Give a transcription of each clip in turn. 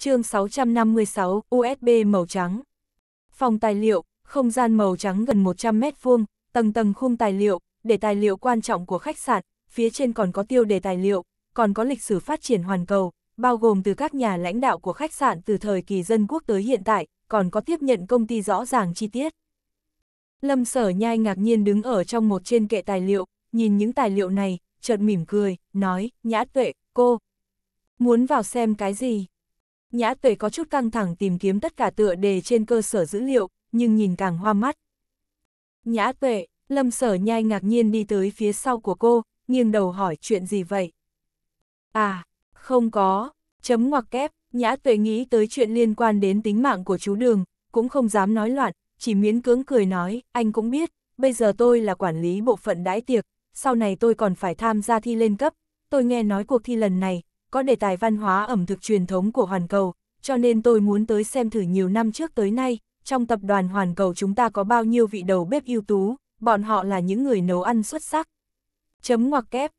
chương 656, USB màu trắng. Phòng tài liệu, không gian màu trắng gần 100 mét vuông, tầng tầng khung tài liệu, để tài liệu quan trọng của khách sạn, phía trên còn có tiêu đề tài liệu, còn có lịch sử phát triển hoàn cầu, bao gồm từ các nhà lãnh đạo của khách sạn từ thời kỳ dân quốc tới hiện tại, còn có tiếp nhận công ty rõ ràng chi tiết. Lâm sở nhai ngạc nhiên đứng ở trong một trên kệ tài liệu, nhìn những tài liệu này, chợt mỉm cười, nói, nhã tuệ, cô, muốn vào xem cái gì? Nhã tuệ có chút căng thẳng tìm kiếm tất cả tựa đề trên cơ sở dữ liệu, nhưng nhìn càng hoa mắt. Nhã tuệ, lâm sở nhai ngạc nhiên đi tới phía sau của cô, nghiêng đầu hỏi chuyện gì vậy? À, không có, chấm ngoặc kép, nhã tuệ nghĩ tới chuyện liên quan đến tính mạng của chú Đường, cũng không dám nói loạn, chỉ miễn cưỡng cười nói, anh cũng biết, bây giờ tôi là quản lý bộ phận đãi tiệc, sau này tôi còn phải tham gia thi lên cấp, tôi nghe nói cuộc thi lần này, có đề tài văn hóa ẩm thực truyền thống của Hoàn Cầu, cho nên tôi muốn tới xem thử nhiều năm trước tới nay, trong tập đoàn Hoàn Cầu chúng ta có bao nhiêu vị đầu bếp ưu tú, bọn họ là những người nấu ăn xuất sắc. Chấm ngoặc kép.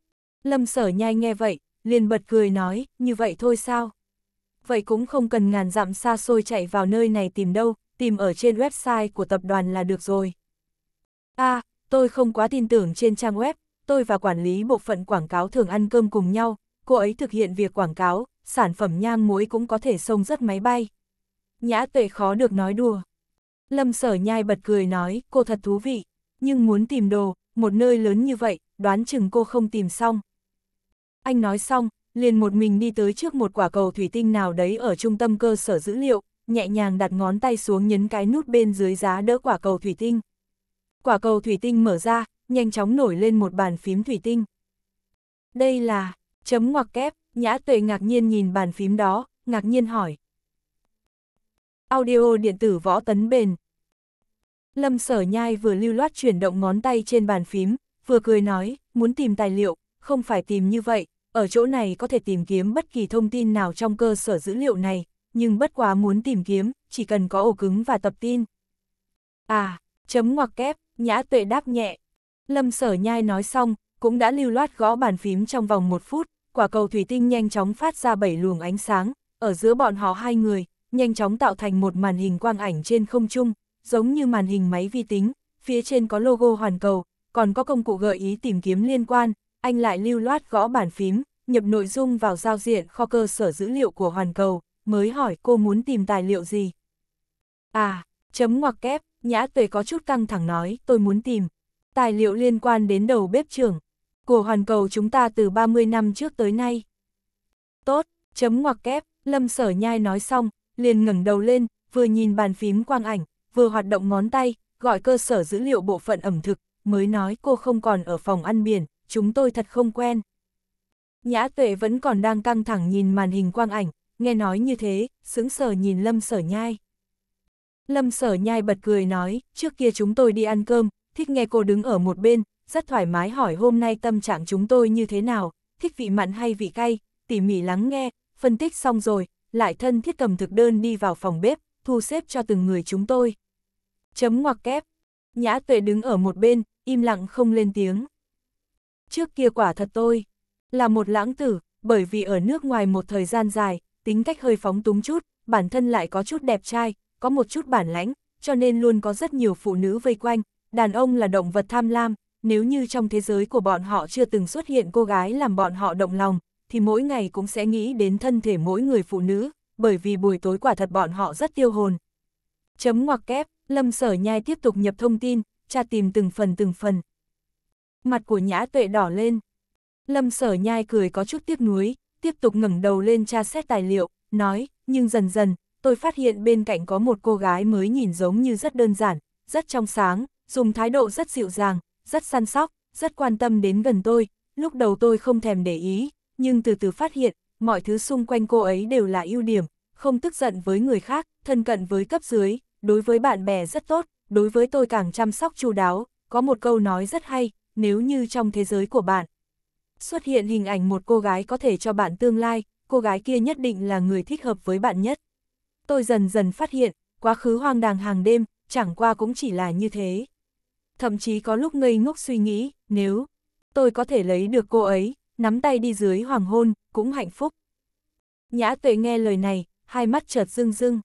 Lâm sở nhai nghe vậy, liền bật cười nói, như vậy thôi sao? Vậy cũng không cần ngàn dặm xa xôi chạy vào nơi này tìm đâu, tìm ở trên website của tập đoàn là được rồi. À, tôi không quá tin tưởng trên trang web, tôi và quản lý bộ phận quảng cáo thường ăn cơm cùng nhau, cô ấy thực hiện việc quảng cáo, sản phẩm nhang muối cũng có thể xông rất máy bay. Nhã tuệ khó được nói đùa. Lâm sở nhai bật cười nói, cô thật thú vị, nhưng muốn tìm đồ, một nơi lớn như vậy, đoán chừng cô không tìm xong. Anh nói xong, liền một mình đi tới trước một quả cầu thủy tinh nào đấy ở trung tâm cơ sở dữ liệu, nhẹ nhàng đặt ngón tay xuống nhấn cái nút bên dưới giá đỡ quả cầu thủy tinh. Quả cầu thủy tinh mở ra, nhanh chóng nổi lên một bàn phím thủy tinh. Đây là, chấm ngoặc kép, nhã tuệ ngạc nhiên nhìn bàn phím đó, ngạc nhiên hỏi. Audio điện tử võ tấn bền. Lâm sở nhai vừa lưu loát chuyển động ngón tay trên bàn phím, vừa cười nói, muốn tìm tài liệu, không phải tìm như vậy, ở chỗ này có thể tìm kiếm bất kỳ thông tin nào trong cơ sở dữ liệu này, nhưng bất quá muốn tìm kiếm, chỉ cần có ổ cứng và tập tin. À, chấm ngoặc kép, nhã tuệ đáp nhẹ. Lâm sở nhai nói xong, cũng đã lưu loát gõ bàn phím trong vòng một phút, quả cầu thủy tinh nhanh chóng phát ra bảy luồng ánh sáng, ở giữa bọn họ hai người, nhanh chóng tạo thành một màn hình quang ảnh trên không trung, giống như màn hình máy vi tính, phía trên có logo hoàn cầu, còn có công cụ gợi ý tìm kiếm liên quan, anh lại lưu loát gõ bàn phím, nhập nội dung vào giao diện kho cơ sở dữ liệu của hoàn cầu, mới hỏi cô muốn tìm tài liệu gì. À, chấm ngoặc kép, nhã tuệ có chút căng thẳng nói, tôi muốn tìm tài liệu liên quan đến đầu bếp trưởng của hoàn cầu chúng ta từ 30 năm trước tới nay. Tốt, chấm ngoặc kép, lâm sở nhai nói xong, liền ngẩng đầu lên, vừa nhìn bàn phím quang ảnh, vừa hoạt động ngón tay, gọi cơ sở dữ liệu bộ phận ẩm thực, mới nói cô không còn ở phòng ăn biển, chúng tôi thật không quen. Nhã tuệ vẫn còn đang căng thẳng nhìn màn hình quang ảnh, nghe nói như thế, sững sờ nhìn lâm sở nhai. Lâm sở nhai bật cười nói, trước kia chúng tôi đi ăn cơm, thích nghe cô đứng ở một bên, rất thoải mái hỏi hôm nay tâm trạng chúng tôi như thế nào, thích vị mặn hay vị cay, tỉ mỉ lắng nghe, phân tích xong rồi, lại thân thiết cầm thực đơn đi vào phòng bếp, thu xếp cho từng người chúng tôi. Chấm ngoặc kép, nhã tuệ đứng ở một bên, im lặng không lên tiếng. Trước kia quả thật tôi, là một lãng tử, bởi vì ở nước ngoài một thời gian dài, tính cách hơi phóng túng chút, bản thân lại có chút đẹp trai, có một chút bản lãnh, cho nên luôn có rất nhiều phụ nữ vây quanh, đàn ông là động vật tham lam, nếu như trong thế giới của bọn họ chưa từng xuất hiện cô gái làm bọn họ động lòng, thì mỗi ngày cũng sẽ nghĩ đến thân thể mỗi người phụ nữ, bởi vì buổi tối quả thật bọn họ rất tiêu hồn. Chấm ngoặc kép, Lâm Sở Nhai tiếp tục nhập thông tin, tra tìm từng phần từng phần. Mặt của Nhã Tuệ đỏ lên. Lâm Sở Nhai cười có chút tiếc nuối, tiếp tục ngẩng đầu lên tra xét tài liệu, nói, nhưng dần dần, tôi phát hiện bên cạnh có một cô gái mới nhìn giống như rất đơn giản, rất trong sáng, dùng thái độ rất dịu dàng, rất săn sóc, rất quan tâm đến gần tôi, lúc đầu tôi không thèm để ý, nhưng từ từ phát hiện, mọi thứ xung quanh cô ấy đều là ưu điểm, không tức giận với người khác, thân cận với cấp dưới, đối với bạn bè rất tốt, đối với tôi càng chăm sóc chu đáo, có một câu nói rất hay, nếu như trong thế giới của bạn xuất hiện hình ảnh một cô gái có thể cho bạn tương lai, cô gái kia nhất định là người thích hợp với bạn nhất. Tôi dần dần phát hiện, quá khứ hoang đàng hàng đêm, chẳng qua cũng chỉ là như thế. Thậm chí có lúc ngây ngốc suy nghĩ, nếu tôi có thể lấy được cô ấy, nắm tay đi dưới hoàng hôn, cũng hạnh phúc. Nhã tuệ nghe lời này, hai mắt chợt rưng rưng.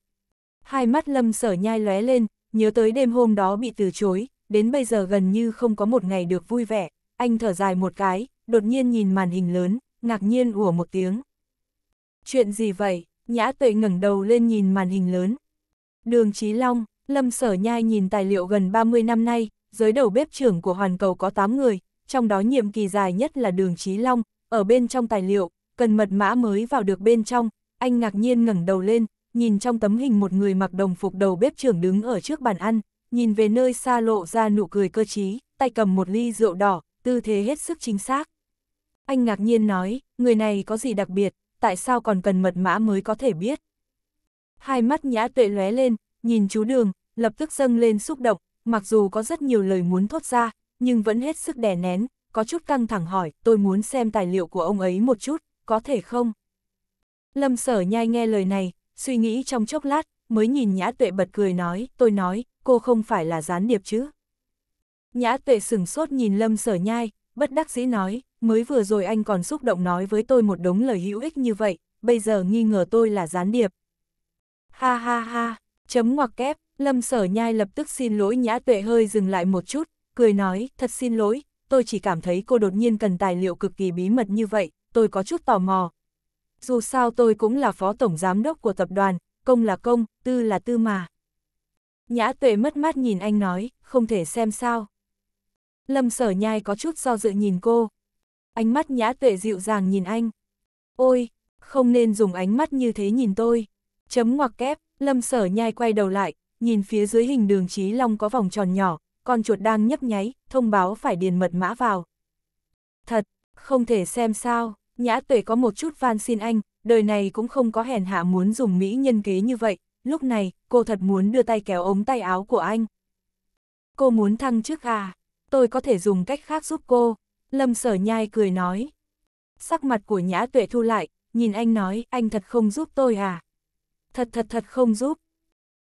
Hai mắt lâm sở nhai lóe lên, nhớ tới đêm hôm đó bị từ chối, đến bây giờ gần như không có một ngày được vui vẻ, anh thở dài một cái, đột nhiên nhìn màn hình lớn, ngạc nhiên ủa một tiếng. Chuyện gì vậy? Nhã tuệ ngẩng đầu lên nhìn màn hình lớn. Đường Chí Long, Lâm Sở Nhai nhìn tài liệu gần 30 năm nay, giới đầu bếp trưởng của hoàn cầu có 8 người, trong đó nhiệm kỳ dài nhất là đường Chí Long, ở bên trong tài liệu, cần mật mã mới vào được bên trong, anh ngạc nhiên ngẩng đầu lên, nhìn trong tấm hình một người mặc đồng phục đầu bếp trưởng đứng ở trước bàn ăn, nhìn về nơi xa lộ ra nụ cười cơ trí, tay cầm một ly rượu đỏ, tư thế hết sức chính xác. Anh ngạc nhiên nói, người này có gì đặc biệt, tại sao còn cần mật mã mới có thể biết. Hai mắt nhã tuệ lóe lên, nhìn chú đường, lập tức dâng lên xúc động, mặc dù có rất nhiều lời muốn thốt ra, nhưng vẫn hết sức đè nén, có chút căng thẳng hỏi, tôi muốn xem tài liệu của ông ấy một chút, có thể không? Lâm sở nhai nghe lời này, suy nghĩ trong chốc lát, mới nhìn nhã tuệ bật cười nói, tôi nói, cô không phải là gián điệp chứ? Nhã tuệ sừng sốt nhìn lâm sở nhai, bất đắc dĩ nói, mới vừa rồi anh còn xúc động nói với tôi một đống lời hữu ích như vậy, bây giờ nghi ngờ tôi là gián điệp. Ha ha ha, chấm ngoặc kép, lâm sở nhai lập tức xin lỗi nhã tuệ hơi dừng lại một chút, cười nói, thật xin lỗi, tôi chỉ cảm thấy cô đột nhiên cần tài liệu cực kỳ bí mật như vậy, tôi có chút tò mò. Dù sao tôi cũng là phó tổng giám đốc của tập đoàn, công là công, tư là tư mà. Nhã tuệ mất mát nhìn anh nói, không thể xem sao. Lâm sở nhai có chút do dự nhìn cô. Ánh mắt nhã tuệ dịu dàng nhìn anh. Ôi, không nên dùng ánh mắt như thế nhìn tôi. Chấm ngoặc kép, lâm sở nhai quay đầu lại, nhìn phía dưới hình đường trí long có vòng tròn nhỏ, con chuột đang nhấp nháy, thông báo phải điền mật mã vào. Thật, không thể xem sao, nhã tuệ có một chút van xin anh, đời này cũng không có hèn hạ muốn dùng mỹ nhân kế như vậy, lúc này, cô thật muốn đưa tay kéo ống tay áo của anh. Cô muốn thăng chức à? Tôi có thể dùng cách khác giúp cô. Lâm sở nhai cười nói. Sắc mặt của nhã tuệ thu lại, nhìn anh nói, anh thật không giúp tôi à? Thật thật thật không giúp.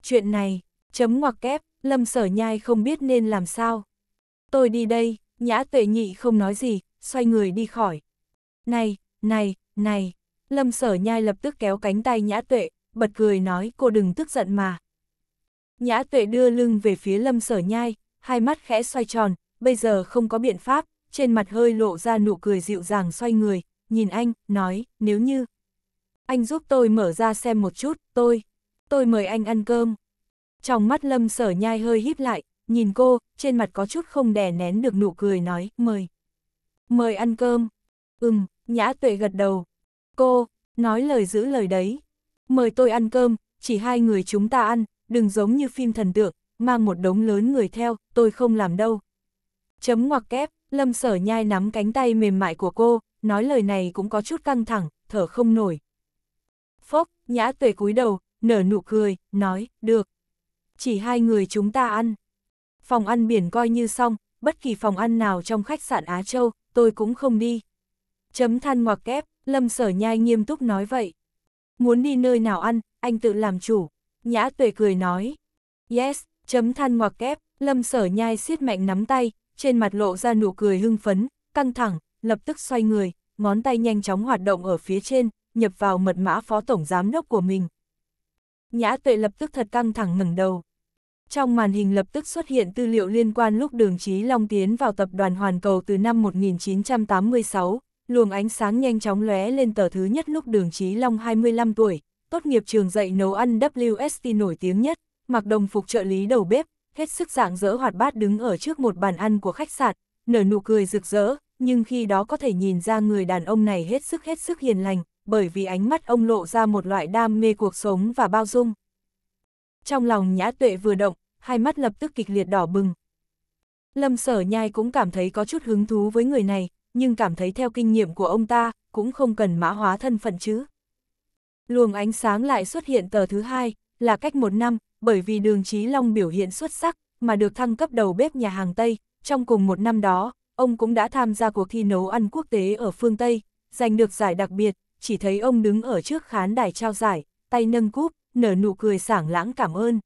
Chuyện này, chấm ngoặc kép, lâm sở nhai không biết nên làm sao. Tôi đi đây, nhã tuệ nhị không nói gì, xoay người đi khỏi. Này, này, này, lâm sở nhai lập tức kéo cánh tay nhã tuệ, bật cười nói cô đừng tức giận mà. Nhã tuệ đưa lưng về phía lâm sở nhai, hai mắt khẽ xoay tròn, bây giờ không có biện pháp, trên mặt hơi lộ ra nụ cười dịu dàng xoay người, nhìn anh, nói, nếu như anh giúp tôi mở ra xem một chút, tôi, tôi mời anh ăn cơm. Trong mắt lâm sở nhai hơi híp lại, nhìn cô, trên mặt có chút không đè nén được nụ cười nói, mời. Mời ăn cơm. Ừm, nhã tuệ gật đầu. Cô, nói lời giữ lời đấy. Mời tôi ăn cơm, chỉ hai người chúng ta ăn, đừng giống như phim thần tượng, mang một đống lớn người theo, tôi không làm đâu. Chấm ngoặc kép, lâm sở nhai nắm cánh tay mềm mại của cô, nói lời này cũng có chút căng thẳng, thở không nổi. Phốc, nhã tuệ cúi đầu, nở nụ cười, nói, được. Chỉ hai người chúng ta ăn. Phòng ăn biển coi như xong, bất kỳ phòng ăn nào trong khách sạn Á Châu, tôi cũng không đi. Chấm than ngoặc kép, lâm sở nhai nghiêm túc nói vậy. Muốn đi nơi nào ăn, anh tự làm chủ. Nhã tuệ cười nói. Yes, chấm than ngoặc kép, lâm sở nhai siết mạnh nắm tay, trên mặt lộ ra nụ cười hưng phấn, căng thẳng, lập tức xoay người, ngón tay nhanh chóng hoạt động ở phía trên, nhập vào mật mã phó tổng giám đốc của mình. Nhã tuệ lập tức thật căng thẳng ngẩng đầu. Trong màn hình lập tức xuất hiện tư liệu liên quan lúc đường Chí Long tiến vào tập đoàn Hoàn Cầu từ năm 1986, luồng ánh sáng nhanh chóng lóe lên tờ thứ nhất lúc đường Chí Long 25 tuổi, tốt nghiệp trường dạy nấu ăn WST nổi tiếng nhất, mặc đồng phục trợ lý đầu bếp, hết sức dạng dỡ hoạt bát đứng ở trước một bàn ăn của khách sạn, nở nụ cười rực rỡ, nhưng khi đó có thể nhìn ra người đàn ông này hết sức hết sức hiền lành, bởi vì ánh mắt ông lộ ra một loại đam mê cuộc sống và bao dung. Trong lòng nhã tuệ vừa động, hai mắt lập tức kịch liệt đỏ bừng. Lâm sở nhai cũng cảm thấy có chút hứng thú với người này, nhưng cảm thấy theo kinh nghiệm của ông ta, cũng không cần mã hóa thân phận chứ. Luồng ánh sáng lại xuất hiện tờ thứ hai, là cách một năm, bởi vì đường Trí Long biểu hiện xuất sắc, mà được thăng cấp đầu bếp nhà hàng Tây, trong cùng một năm đó, ông cũng đã tham gia cuộc thi nấu ăn quốc tế ở phương Tây, giành được giải đặc biệt, chỉ thấy ông đứng ở trước khán đài trao giải, tay nâng cúp, nở nụ cười sảng lãng cảm ơn.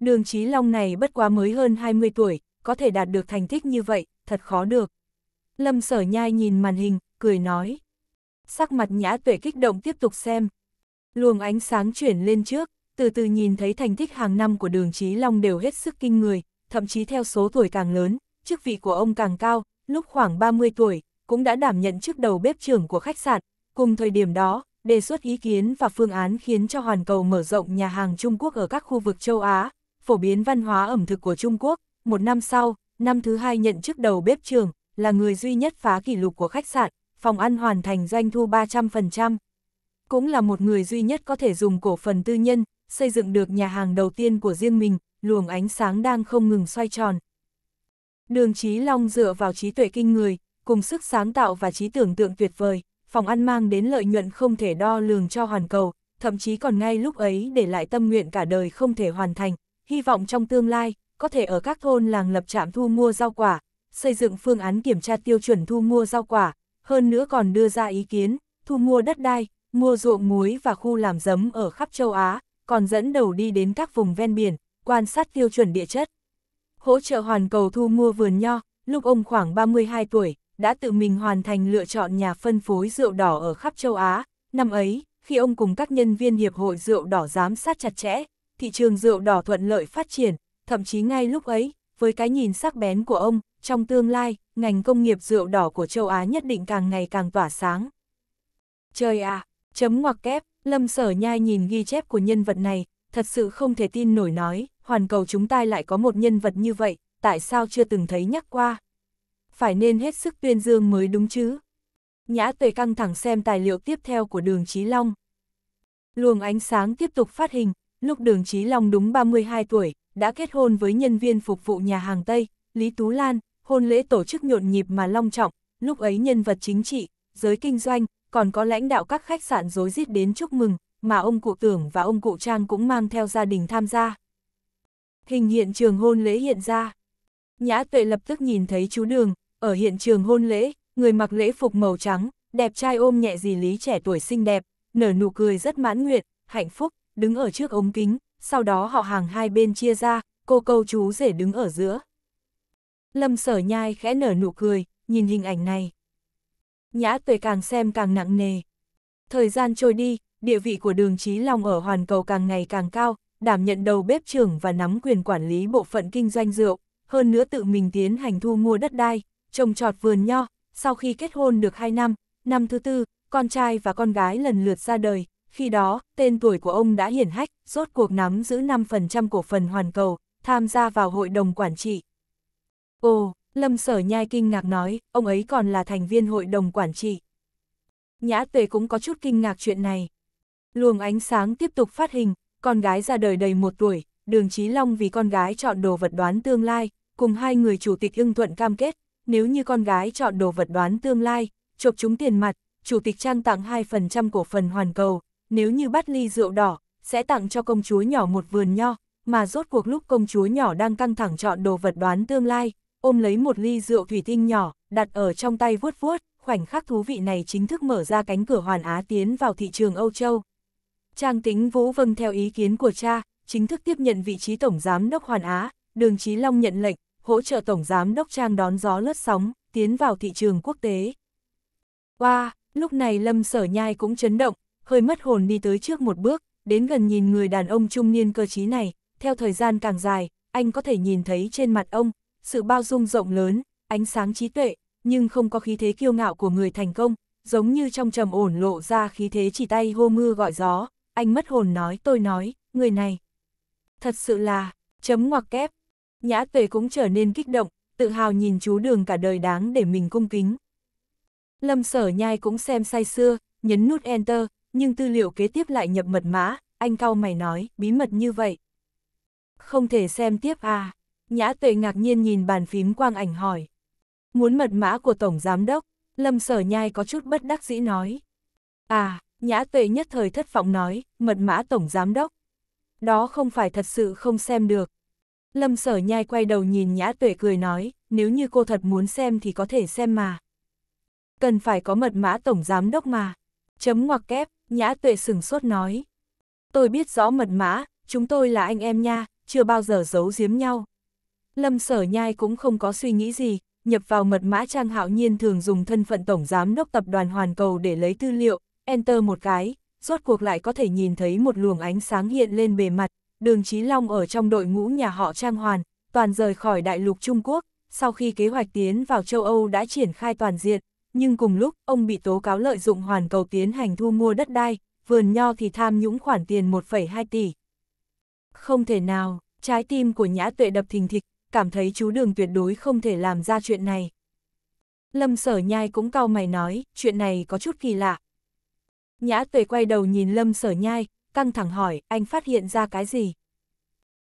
Đường Trí Long này bất quá mới hơn 20 tuổi, có thể đạt được thành tích như vậy, thật khó được. Lâm sở nhai nhìn màn hình, cười nói. Sắc mặt nhã tuệ kích động tiếp tục xem. Luồng ánh sáng chuyển lên trước, từ từ nhìn thấy thành tích hàng năm của đường Chí Long đều hết sức kinh người, thậm chí theo số tuổi càng lớn, chức vị của ông càng cao, lúc khoảng 30 tuổi, cũng đã đảm nhận chức đầu bếp trưởng của khách sạn, cùng thời điểm đó, đề xuất ý kiến và phương án khiến cho hoàn cầu mở rộng nhà hàng Trung Quốc ở các khu vực châu Á, phổ biến văn hóa ẩm thực của Trung Quốc. Một năm sau, năm thứ hai nhận chức đầu bếp trưởng, là người duy nhất phá kỷ lục của khách sạn, phòng ăn hoàn thành doanh thu 300%. Cũng là một người duy nhất có thể dùng cổ phần tư nhân, xây dựng được nhà hàng đầu tiên của riêng mình, luồng ánh sáng đang không ngừng xoay tròn. Đường Chí Long dựa vào trí tuệ kinh người, cùng sức sáng tạo và trí tưởng tượng tuyệt vời, phòng ăn mang đến lợi nhuận không thể đo lường cho hoàn cầu, thậm chí còn ngay lúc ấy để lại tâm nguyện cả đời không thể hoàn thành, hy vọng trong tương lai, có thể ở các thôn làng lập trạm thu mua rau quả, xây dựng phương án kiểm tra tiêu chuẩn thu mua rau quả, hơn nữa còn đưa ra ý kiến, thu mua đất đai, mua ruộng muối và khu làm giấm ở khắp châu Á, còn dẫn đầu đi đến các vùng ven biển, quan sát tiêu chuẩn địa chất. Hỗ trợ hoàn cầu thu mua vườn nho, lúc ông khoảng 32 tuổi, đã tự mình hoàn thành lựa chọn nhà phân phối rượu đỏ ở khắp châu Á. Năm ấy, khi ông cùng các nhân viên Hiệp hội Rượu Đỏ giám sát chặt chẽ, thị trường rượu đỏ thuận lợi phát triển, thậm chí ngay lúc ấy, với cái nhìn sắc bén của ông, trong tương lai, ngành công nghiệp rượu đỏ của châu Á nhất định càng ngày càng tỏa sáng. Trời à, chấm ngoặc kép, lâm sở nhai nhìn ghi chép của nhân vật này, thật sự không thể tin nổi nói, hoàn cầu chúng ta lại có một nhân vật như vậy, tại sao chưa từng thấy nhắc qua. Phải nên hết sức tuyên dương mới đúng chứ. Nhã tuệ căng thẳng xem tài liệu tiếp theo của đường Chí Long. Luồng ánh sáng tiếp tục phát hình, lúc đường Chí Long đúng 32 tuổi, đã kết hôn với nhân viên phục vụ nhà hàng Tây, Lý Tú Lan, hôn lễ tổ chức nhộn nhịp mà long trọng, lúc ấy nhân vật chính trị, giới kinh doanh, còn có lãnh đạo các khách sạn dối rít đến chúc mừng, mà ông cụ tưởng và ông cụ Trang cũng mang theo gia đình tham gia. Hình hiện trường hôn lễ hiện ra. Nhã tuệ lập tức nhìn thấy chú Đường, ở hiện trường hôn lễ, người mặc lễ phục màu trắng, đẹp trai ôm nhẹ dì Lý trẻ tuổi xinh đẹp, nở nụ cười rất mãn nguyện, hạnh phúc, đứng ở trước ống kính, sau đó họ hàng hai bên chia ra, cô câu chú rể đứng ở giữa. Lâm sở nhai khẽ nở nụ cười, nhìn hình ảnh này. Nhã tuệ càng xem càng nặng nề. Thời gian trôi đi, địa vị của đường Trí Long ở hoàn cầu càng ngày càng cao, đảm nhận đầu bếp trưởng và nắm quyền quản lý bộ phận kinh doanh rượu, hơn nữa tự mình tiến hành thu mua đất đai, trồng trọt vườn nho, sau khi kết hôn được 2 năm, năm thứ tư, con trai và con gái lần lượt ra đời, khi đó, tên tuổi của ông đã hiển hách, rốt cuộc nắm giữ 5% cổ phần hoàn cầu, tham gia vào hội đồng quản trị. Ồ, Lâm Sở Nhai kinh ngạc nói, ông ấy còn là thành viên hội đồng quản trị. Nhã Tuệ cũng có chút kinh ngạc chuyện này. Luồng ánh sáng tiếp tục phát hình, con gái ra đời đầy một tuổi, đường Chí Long vì con gái chọn đồ vật đoán tương lai, cùng hai người chủ tịch ưng thuận cam kết, nếu như con gái chọn đồ vật đoán tương lai, chộp chúng tiền mặt, chủ tịch trang tặng 2% cổ phần hoàn cầu, nếu như bắt ly rượu đỏ, sẽ tặng cho công chúa nhỏ một vườn nho, mà rốt cuộc lúc công chúa nhỏ đang căng thẳng chọn đồ vật đoán tương lai, ôm lấy một ly rượu thủy tinh nhỏ, đặt ở trong tay vuốt vuốt, khoảnh khắc thú vị này chính thức mở ra cánh cửa hoàn Á tiến vào thị trường Âu Châu. Trang tính Vũ vâng theo ý kiến của cha, chính thức tiếp nhận vị trí Tổng Giám đốc Hoàn Á, đường Chí Long nhận lệnh, hỗ trợ Tổng Giám đốc Trang đón gió lướt sóng, tiến vào thị trường quốc tế. Wow, lúc này Lâm Sở Nhai cũng chấn động, hơi mất hồn đi tới trước một bước, đến gần nhìn người đàn ông trung niên cơ trí này, theo thời gian càng dài, anh có thể nhìn thấy trên mặt ông, sự bao dung rộng lớn, ánh sáng trí tuệ, nhưng không có khí thế kiêu ngạo của người thành công, giống như trong trầm ổn lộ ra khí thế chỉ tay hô mưa gọi gió, anh mất hồn nói tôi nói, người này. Thật sự là, chấm ngoặc kép, nhã tuệ cũng trở nên kích động, tự hào nhìn chú đường cả đời đáng để mình cung kính. Lâm sở nhai cũng xem say xưa, nhấn nút Enter, nhưng tư liệu kế tiếp lại nhập mật mã, anh cao mày nói, bí mật như vậy. Không thể xem tiếp à, nhã tuệ ngạc nhiên nhìn bàn phím quang ảnh hỏi. Muốn mật mã của Tổng Giám Đốc, Lâm Sở Nhai có chút bất đắc dĩ nói. À, nhã tuệ nhất thời thất vọng nói, mật mã Tổng Giám Đốc. Đó không phải thật sự không xem được. Lâm Sở Nhai quay đầu nhìn nhã tuệ cười nói, nếu như cô thật muốn xem thì có thể xem mà. Cần phải có mật mã Tổng Giám Đốc mà. Chấm ngoặc kép, Nhã tuệ sừng sốt nói. Tôi biết rõ mật mã, chúng tôi là anh em nha, chưa bao giờ giấu giếm nhau. Lâm sở nhai cũng không có suy nghĩ gì, nhập vào mật mã Trang Hạo Nhiên thường dùng thân phận Tổng Giám đốc Tập đoàn Hoàn Cầu để lấy tư liệu, enter một cái, rốt cuộc lại có thể nhìn thấy một luồng ánh sáng hiện lên bề mặt, đường Chí Long ở trong đội ngũ nhà họ Trang Hoàn, toàn rời khỏi đại lục Trung Quốc, sau khi kế hoạch tiến vào châu Âu đã triển khai toàn diện, nhưng cùng lúc ông bị tố cáo lợi dụng hoàn cầu tiến hành thu mua đất đai, vườn nho thì tham nhũng khoản tiền 1,2 tỷ. Không thể nào, trái tim của nhã tuệ đập thình thịch, cảm thấy chú đường tuyệt đối không thể làm ra chuyện này. Lâm sở nhai cũng cau mày nói, chuyện này có chút kỳ lạ. Nhã tuệ quay đầu nhìn lâm sở nhai, căng thẳng hỏi, anh phát hiện ra cái gì?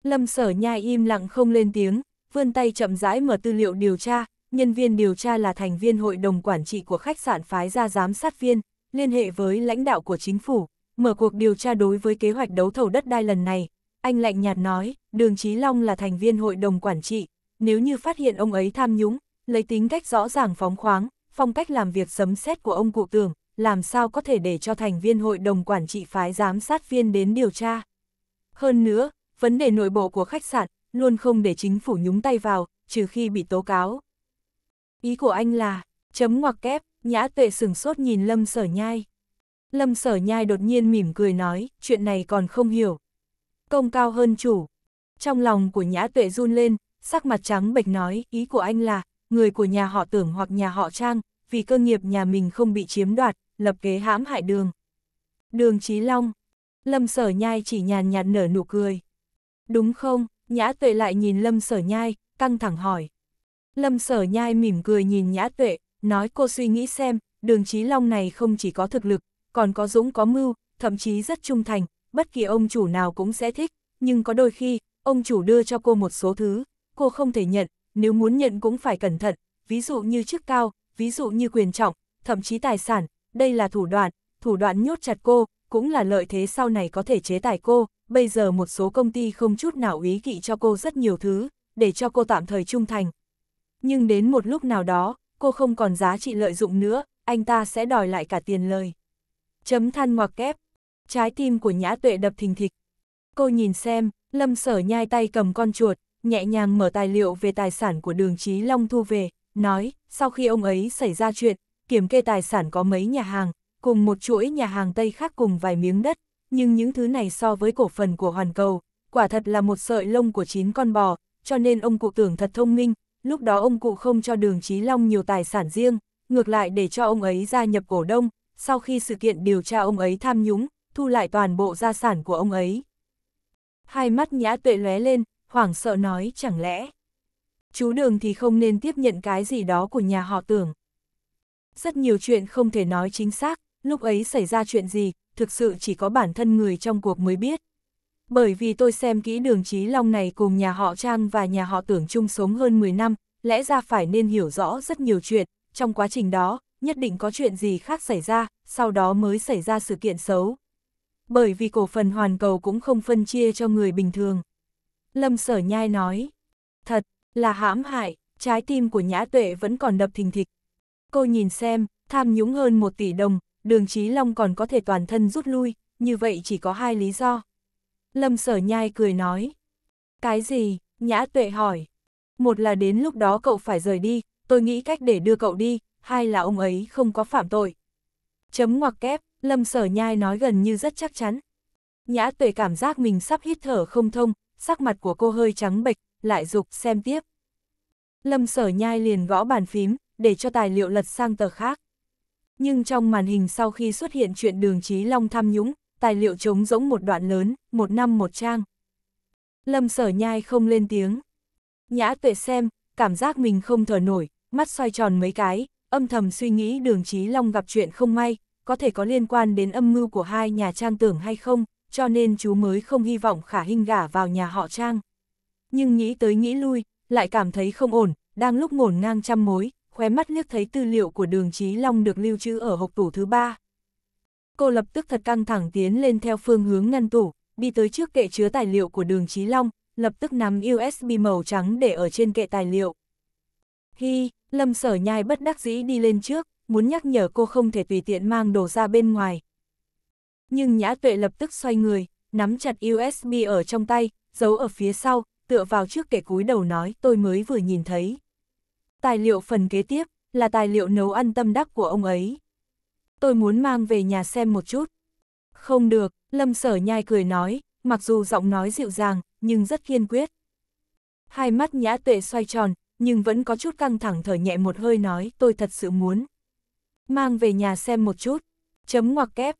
Lâm sở nhai im lặng không lên tiếng, vươn tay chậm rãi mở tư liệu điều tra, nhân viên điều tra là thành viên hội đồng quản trị của khách sạn phái ra giám sát viên, liên hệ với lãnh đạo của chính phủ, mở cuộc điều tra đối với kế hoạch đấu thầu đất đai lần này. Anh lạnh nhạt nói, Đường Chí Long là thành viên hội đồng quản trị, nếu như phát hiện ông ấy tham nhũng, lấy tính cách rõ ràng phóng khoáng, phong cách làm việc sấm xét của ông cụ tưởng, làm sao có thể để cho thành viên hội đồng quản trị phái giám sát viên đến điều tra. Hơn nữa, vấn đề nội bộ của khách sạn, luôn không để chính phủ nhúng tay vào, trừ khi bị tố cáo. Ý của anh là, chấm ngoặc kép, nhã tuệ sừng sốt nhìn Lâm Sở Nhai. Lâm Sở Nhai đột nhiên mỉm cười nói, chuyện này còn không hiểu. Công cao hơn chủ. Trong lòng của nhã tuệ run lên, sắc mặt trắng bệch nói, ý của anh là, người của nhà họ tưởng hoặc nhà họ trang, vì cơ nghiệp nhà mình không bị chiếm đoạt, lập kế hãm hại đường. Đường Chí Long. Lâm Sở Nhai chỉ nhàn nhạt nở nụ cười. Đúng không? Nhã Tuệ lại nhìn Lâm Sở Nhai, căng thẳng hỏi. Lâm Sở Nhai mỉm cười nhìn Nhã Tuệ, nói cô suy nghĩ xem, đường Chí Long này không chỉ có thực lực, còn có dũng có mưu, thậm chí rất trung thành, bất kỳ ông chủ nào cũng sẽ thích, nhưng có đôi khi, ông chủ đưa cho cô một số thứ, cô không thể nhận, nếu muốn nhận cũng phải cẩn thận, ví dụ như chức cao, ví dụ như quyền trọng, thậm chí tài sản, đây là thủ đoạn, thủ đoạn nhốt chặt cô, cũng là lợi thế sau này có thể chế tài cô, bây giờ một số công ty không chút nào ý kỵ cho cô rất nhiều thứ, để cho cô tạm thời trung thành. Nhưng đến một lúc nào đó, cô không còn giá trị lợi dụng nữa, anh ta sẽ đòi lại cả tiền lời. Chấm than ngoặc kép, trái tim của nhã tuệ đập thình thịch. Cô nhìn xem, lâm sở nhai tay cầm con chuột, nhẹ nhàng mở tài liệu về tài sản của đường Trí Long thu về, nói, sau khi ông ấy xảy ra chuyện, kiểm kê tài sản có mấy nhà hàng, cùng một chuỗi nhà hàng Tây khác cùng vài miếng đất, nhưng những thứ này so với cổ phần của hoàn cầu, quả thật là một sợi lông của chín con bò, cho nên ông cụ tưởng thật thông minh, lúc đó ông cụ không cho đường Trí Long nhiều tài sản riêng, ngược lại để cho ông ấy gia nhập cổ đông, sau khi sự kiện điều tra ông ấy tham nhũng, thu lại toàn bộ gia sản của ông ấy. Hai mắt nhã tuệ lóe lên, hoảng sợ nói chẳng lẽ. Chú đường thì không nên tiếp nhận cái gì đó của nhà họ tưởng. Rất nhiều chuyện không thể nói chính xác, lúc ấy xảy ra chuyện gì, thực sự chỉ có bản thân người trong cuộc mới biết. Bởi vì tôi xem kỹ đường Trí Long này cùng nhà họ Trang và nhà họ tưởng chung sống hơn 10 năm, lẽ ra phải nên hiểu rõ rất nhiều chuyện, trong quá trình đó, nhất định có chuyện gì khác xảy ra, sau đó mới xảy ra sự kiện xấu. Bởi vì cổ phần hoàn cầu cũng không phân chia cho người bình thường. Lâm Sở Nhai nói, thật, là hãm hại, trái tim của Nhã Tuệ vẫn còn đập thình thịch. Cô nhìn xem, tham nhũng hơn một tỷ đồng, đường Trí Long còn có thể toàn thân rút lui, như vậy chỉ có hai lý do. Lâm Sở Nhai cười nói, cái gì, Nhã Tuệ hỏi. Một là đến lúc đó cậu phải rời đi, tôi nghĩ cách để đưa cậu đi, hai là ông ấy không có phạm tội. Chấm ngoặc kép, Lâm Sở Nhai nói gần như rất chắc chắn. Nhã Tuệ cảm giác mình sắp hít thở không thông, sắc mặt của cô hơi trắng bệch, lại dục xem tiếp. Lâm sở nhai liền gõ bàn phím, để cho tài liệu lật sang tờ khác. Nhưng trong màn hình sau khi xuất hiện chuyện đường Trí Long tham nhũng, tài liệu trống rỗng một đoạn lớn, một năm một trang. Lâm sở nhai không lên tiếng. Nhã tuệ xem, cảm giác mình không thở nổi, mắt xoay tròn mấy cái, âm thầm suy nghĩ đường Trí Long gặp chuyện không may, có thể có liên quan đến âm mưu của hai nhà trang tưởng hay không, cho nên chú mới không hy vọng khả hình gả vào nhà họ trang. Nhưng nghĩ tới nghĩ lui, lại cảm thấy không ổn, đang lúc ngổn ngang trăm mối, khóe mắt liếc thấy tư liệu của đường Chí Long được lưu trữ ở hộp tủ thứ ba. Cô lập tức thật căng thẳng tiến lên theo phương hướng ngăn tủ, đi tới trước kệ chứa tài liệu của đường Chí Long, lập tức nắm USB màu trắng để ở trên kệ tài liệu. Hi, Lâm Sở Nhai bất đắc dĩ đi lên trước, muốn nhắc nhở cô không thể tùy tiện mang đồ ra bên ngoài. Nhưng Nhã Tuệ lập tức xoay người, nắm chặt USB ở trong tay, giấu ở phía sau, tựa vào trước kẻ cúi đầu nói tôi mới vừa nhìn thấy. Tài liệu phần kế tiếp, là tài liệu nấu ăn tâm đắc của ông ấy. Tôi muốn mang về nhà xem một chút. Không được, lâm sở nhai cười nói, mặc dù giọng nói dịu dàng, nhưng rất kiên quyết. Hai mắt nhã tuệ xoay tròn, nhưng vẫn có chút căng thẳng thở nhẹ một hơi nói tôi thật sự muốn. Mang về nhà xem một chút, chấm ngoặc kép.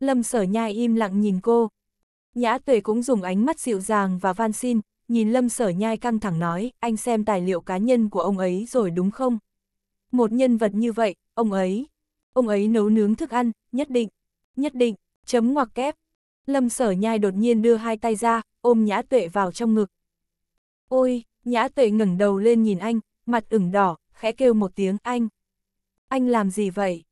Lâm sở nhai im lặng nhìn cô. Nhã tuệ cũng dùng ánh mắt dịu dàng và van xin, nhìn lâm sở nhai căng thẳng nói, anh xem tài liệu cá nhân của ông ấy rồi đúng không? Một nhân vật như vậy, ông ấy, ông ấy nấu nướng thức ăn, nhất định, nhất định, chấm ngoặc kép. Lâm sở nhai đột nhiên đưa hai tay ra, ôm nhã tuệ vào trong ngực. Ôi, nhã tuệ ngẩng đầu lên nhìn anh, mặt ửng đỏ, khẽ kêu một tiếng anh. Anh làm gì vậy?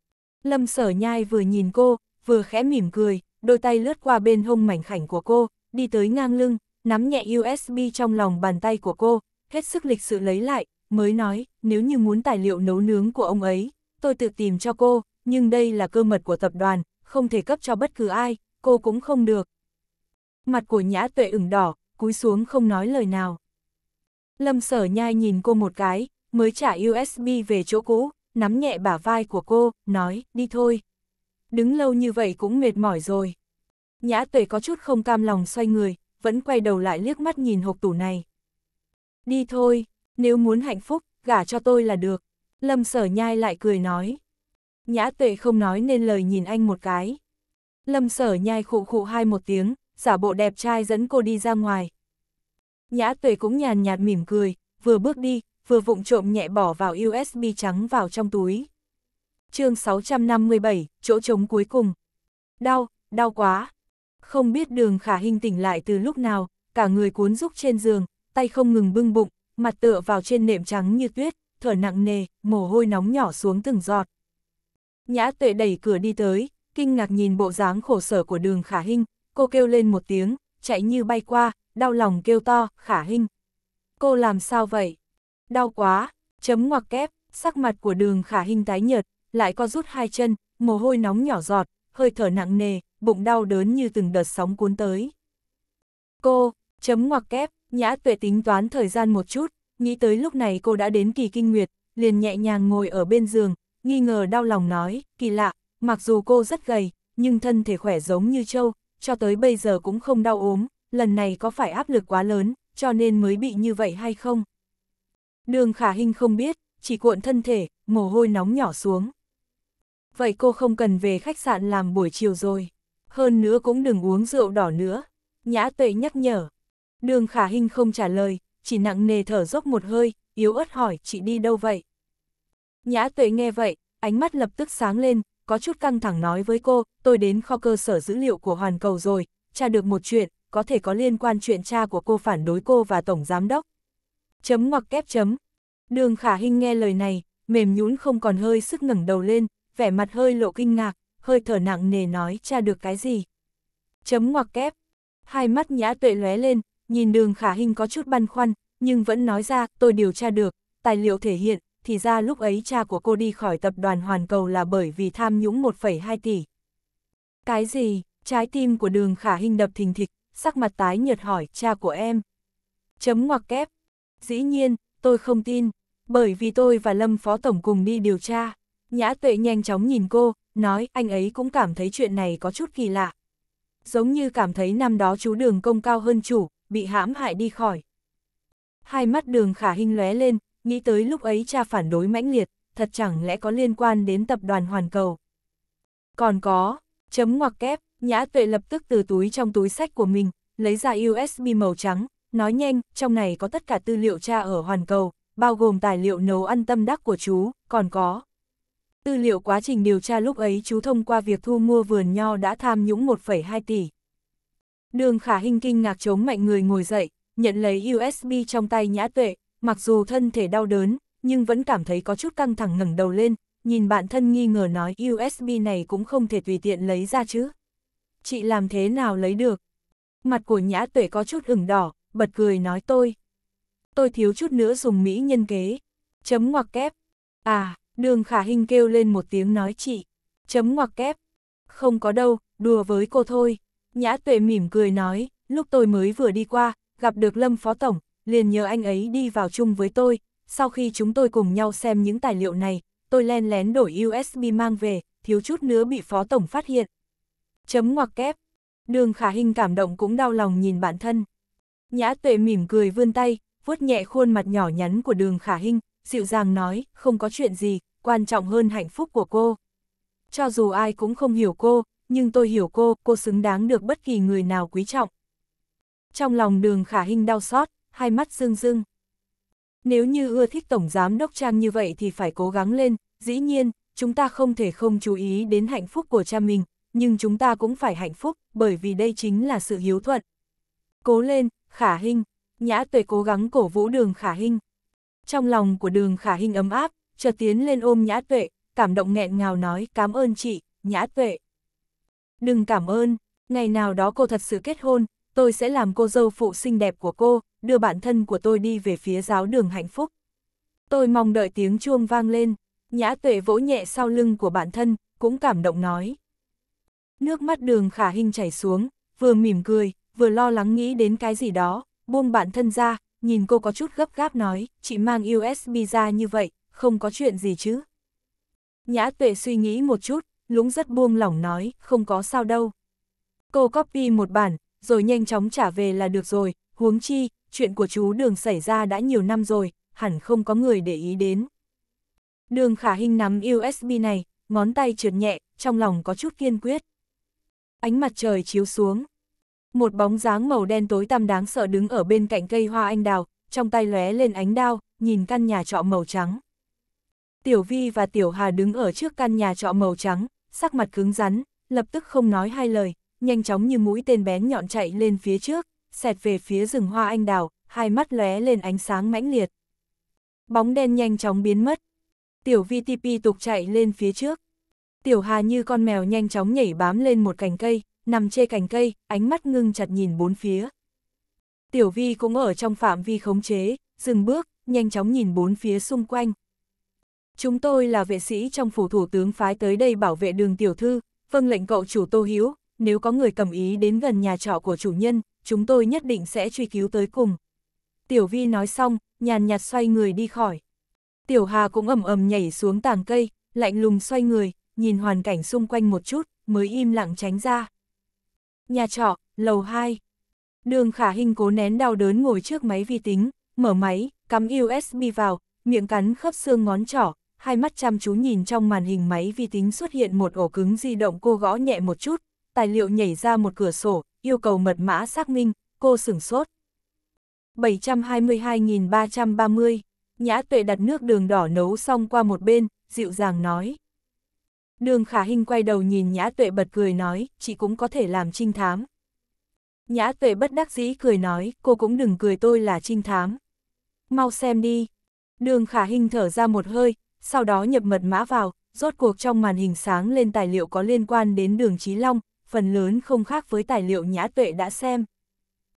Lâm sở nhai vừa nhìn cô, vừa khẽ mỉm cười, đôi tay lướt qua bên hông mảnh khảnh của cô, đi tới ngang lưng, nắm nhẹ USB trong lòng bàn tay của cô, hết sức lịch sự lấy lại, mới nói, nếu như muốn tài liệu nấu nướng của ông ấy, tôi tự tìm cho cô, nhưng đây là cơ mật của tập đoàn, không thể cấp cho bất cứ ai, cô cũng không được. Mặt của nhã tuệ ửng đỏ, cúi xuống không nói lời nào. Lâm sở nhai nhìn cô một cái, mới trả USB về chỗ cũ, nắm nhẹ bả vai của cô, nói, đi thôi. Đứng lâu như vậy cũng mệt mỏi rồi. Nhã tuệ có chút không cam lòng xoay người, vẫn quay đầu lại liếc mắt nhìn hộp tủ này. Đi thôi, nếu muốn hạnh phúc, gả cho tôi là được. Lâm sở nhai lại cười nói. Nhã tuệ không nói nên lời nhìn anh một cái. Lâm sở nhai khụ khụ hai một tiếng, giả bộ đẹp trai dẫn cô đi ra ngoài. Nhã tuệ cũng nhàn nhạt mỉm cười, vừa bước đi, vừa vụng trộm nhẹ bỏ vào USB trắng vào trong túi. chương 657, chỗ trống cuối cùng. Đau, đau quá. Không biết đường khả hình tỉnh lại từ lúc nào, cả người cuốn rúc trên giường, tay không ngừng bưng bụng, mặt tựa vào trên nệm trắng như tuyết, thở nặng nề, mồ hôi nóng nhỏ xuống từng giọt. Nhã tuệ đẩy cửa đi tới, kinh ngạc nhìn bộ dáng khổ sở của đường khả hình, cô kêu lên một tiếng, chạy như bay qua, đau lòng kêu to, khả hình. Cô làm sao vậy? Đau quá, chấm ngoặc kép, sắc mặt của đường khả hình tái nhợt, lại co rút hai chân, mồ hôi nóng nhỏ giọt, hơi thở nặng nề, bụng đau đớn như từng đợt sóng cuốn tới. Cô, chấm ngoặc kép, nhã tuệ tính toán thời gian một chút, nghĩ tới lúc này cô đã đến kỳ kinh nguyệt, liền nhẹ nhàng ngồi ở bên giường, nghi ngờ đau lòng nói, kỳ lạ, mặc dù cô rất gầy, nhưng thân thể khỏe giống như trâu, cho tới bây giờ cũng không đau ốm, lần này có phải áp lực quá lớn, cho nên mới bị như vậy hay không? Đường khả hình không biết, chỉ cuộn thân thể, mồ hôi nóng nhỏ xuống. Vậy cô không cần về khách sạn làm buổi chiều rồi. Hơn nữa cũng đừng uống rượu đỏ nữa. Nhã tuệ nhắc nhở. Đường khả hình không trả lời, chỉ nặng nề thở dốc một hơi, yếu ớt hỏi chị đi đâu vậy? Nhã tuệ nghe vậy, ánh mắt lập tức sáng lên, có chút căng thẳng nói với cô, tôi đến kho cơ sở dữ liệu của Hoàn Cầu rồi, tra được một chuyện, có thể có liên quan chuyện cha của cô phản đối cô và Tổng Giám Đốc. Chấm ngoặc kép chấm. Đường khả hình nghe lời này, mềm nhũn không còn hơi sức ngẩng đầu lên, vẻ mặt hơi lộ kinh ngạc, hơi thở nặng nề nói cha được cái gì. Chấm ngoặc kép. Hai mắt nhã tuệ lóe lên, nhìn đường khả hình có chút băn khoăn, nhưng vẫn nói ra, tôi điều tra được, tài liệu thể hiện, thì ra lúc ấy cha của cô đi khỏi tập đoàn Hoàn Cầu là bởi vì tham nhũng 1,2 tỷ. Cái gì? Trái tim của đường khả hình đập thình thịch, sắc mặt tái nhợt hỏi, cha của em. Chấm ngoặc kép. Dĩ nhiên, tôi không tin, bởi vì tôi và Lâm Phó Tổng cùng đi điều tra. Nhã tuệ nhanh chóng nhìn cô, nói anh ấy cũng cảm thấy chuyện này có chút kỳ lạ. Giống như cảm thấy năm đó chú đường công cao hơn chủ, bị hãm hại đi khỏi. Hai mắt đường khả hình lóe lên, nghĩ tới lúc ấy cha phản đối mãnh liệt, thật chẳng lẽ có liên quan đến tập đoàn hoàn cầu. Còn có, chấm ngoặc kép, nhã tuệ lập tức từ túi trong túi sách của mình, lấy ra USB màu trắng, nói nhanh, trong này có tất cả tư liệu cha ở hoàn cầu, bao gồm tài liệu nấu ăn tâm đắc của chú, còn có. Tư liệu quá trình điều tra lúc ấy chú thông qua việc thu mua vườn nho đã tham nhũng 1,2 tỷ. Đường khả hình kinh ngạc chống mạnh người ngồi dậy, nhận lấy USB trong tay nhã tuệ, mặc dù thân thể đau đớn, nhưng vẫn cảm thấy có chút căng thẳng ngẩng đầu lên, nhìn bạn thân nghi ngờ nói USB này cũng không thể tùy tiện lấy ra chứ. Chị làm thế nào lấy được? Mặt của nhã tuệ có chút ửng đỏ, bật cười nói tôi. Tôi thiếu chút nữa dùng mỹ nhân kế. Chấm ngoặc kép. À, đường khả hình kêu lên một tiếng nói chị. Chấm ngoặc kép. Không có đâu, đùa với cô thôi. Nhã tuệ mỉm cười nói, lúc tôi mới vừa đi qua, gặp được Lâm Phó Tổng, liền nhờ anh ấy đi vào chung với tôi. Sau khi chúng tôi cùng nhau xem những tài liệu này, tôi len lén đổi USB mang về, thiếu chút nữa bị Phó Tổng phát hiện. Chấm ngoặc kép. Đường khả hình cảm động cũng đau lòng nhìn bản thân. Nhã tuệ mỉm cười vươn tay, vuốt nhẹ khuôn mặt nhỏ nhắn của đường khả hình, dịu dàng nói, không có chuyện gì, quan trọng hơn hạnh phúc của cô. Cho dù ai cũng không hiểu cô, nhưng tôi hiểu cô, cô xứng đáng được bất kỳ người nào quý trọng. Trong lòng đường khả hình đau xót, hai mắt rưng rưng. Nếu như ưa thích Tổng Giám Đốc Trang như vậy thì phải cố gắng lên, dĩ nhiên, chúng ta không thể không chú ý đến hạnh phúc của cha mình, nhưng chúng ta cũng phải hạnh phúc, bởi vì đây chính là sự hiếu thuận. Cố lên, khả hình, nhã tuệ cố gắng cổ vũ đường khả hình. Trong lòng của đường khả hình ấm áp, chợt tiến lên ôm nhã tuệ, cảm động nghẹn ngào nói cảm ơn chị, nhã tuệ. Đừng cảm ơn, ngày nào đó cô thật sự kết hôn, tôi sẽ làm cô dâu phụ xinh đẹp của cô, đưa bản thân của tôi đi về phía giáo đường hạnh phúc. Tôi mong đợi tiếng chuông vang lên, nhã tuệ vỗ nhẹ sau lưng của bản thân, cũng cảm động nói. Nước mắt đường khả hình chảy xuống, vừa mỉm cười, vừa lo lắng nghĩ đến cái gì đó, buông bản thân ra, nhìn cô có chút gấp gáp nói, chị mang USB ra như vậy, không có chuyện gì chứ. Nhã tuệ suy nghĩ một chút, lúng rất buông lỏng nói, không có sao đâu. Cô copy một bản, rồi nhanh chóng trả về là được rồi, huống chi, chuyện của chú đường xảy ra đã nhiều năm rồi, hẳn không có người để ý đến. Đường khả hình nắm USB này, ngón tay trượt nhẹ, trong lòng có chút kiên quyết. Ánh mặt trời chiếu xuống. Một bóng dáng màu đen tối tăm đáng sợ đứng ở bên cạnh cây hoa anh đào, trong tay lóe lên ánh đao, nhìn căn nhà trọ màu trắng. Tiểu Vi và Tiểu Hà đứng ở trước căn nhà trọ màu trắng, sắc mặt cứng rắn, lập tức không nói hai lời, nhanh chóng như mũi tên bén nhọn chạy lên phía trước, xẹt về phía rừng hoa anh đào, hai mắt lóe lên ánh sáng mãnh liệt. Bóng đen nhanh chóng biến mất. Tiểu Vi tipi tục chạy lên phía trước. Tiểu Hà như con mèo nhanh chóng nhảy bám lên một cành cây, nằm chê cành cây, ánh mắt ngưng chặt nhìn bốn phía. Tiểu Vi cũng ở trong phạm vi khống chế, dừng bước, nhanh chóng nhìn bốn phía xung quanh. Chúng tôi là vệ sĩ trong phủ thủ tướng phái tới đây bảo vệ đường tiểu thư, vâng lệnh cậu chủ Tô Hiếu, nếu có người cầm ý đến gần nhà trọ của chủ nhân, chúng tôi nhất định sẽ truy cứu tới cùng. Tiểu Vi nói xong, nhàn nhạt xoay người đi khỏi. Tiểu Hà cũng ầm ầm nhảy xuống tàng cây, lạnh lùng xoay người, nhìn hoàn cảnh xung quanh một chút, mới im lặng tránh ra. Nhà trọ, lầu 2. Đường khả hình cố nén đau đớn ngồi trước máy vi tính, mở máy, cắm USB vào, miệng cắn khớp xương ngón trỏ, hai mắt chăm chú nhìn trong màn hình máy vi tính xuất hiện một ổ cứng di động cô gõ nhẹ một chút, tài liệu nhảy ra một cửa sổ, yêu cầu mật mã xác minh, cô sửng sốt. 722.330, Nhã Tuệ đặt nước đường đỏ nấu xong qua một bên, dịu dàng nói. Đường khả hình quay đầu nhìn Nhã Tuệ bật cười nói, chị cũng có thể làm trinh thám. Nhã Tuệ bất đắc dĩ cười nói, cô cũng đừng cười tôi là trinh thám. Mau xem đi. Đường khả hình thở ra một hơi, sau đó nhập mật mã vào, rốt cuộc trong màn hình sáng lên tài liệu có liên quan đến đường Trí Long, phần lớn không khác với tài liệu Nhã Tuệ đã xem.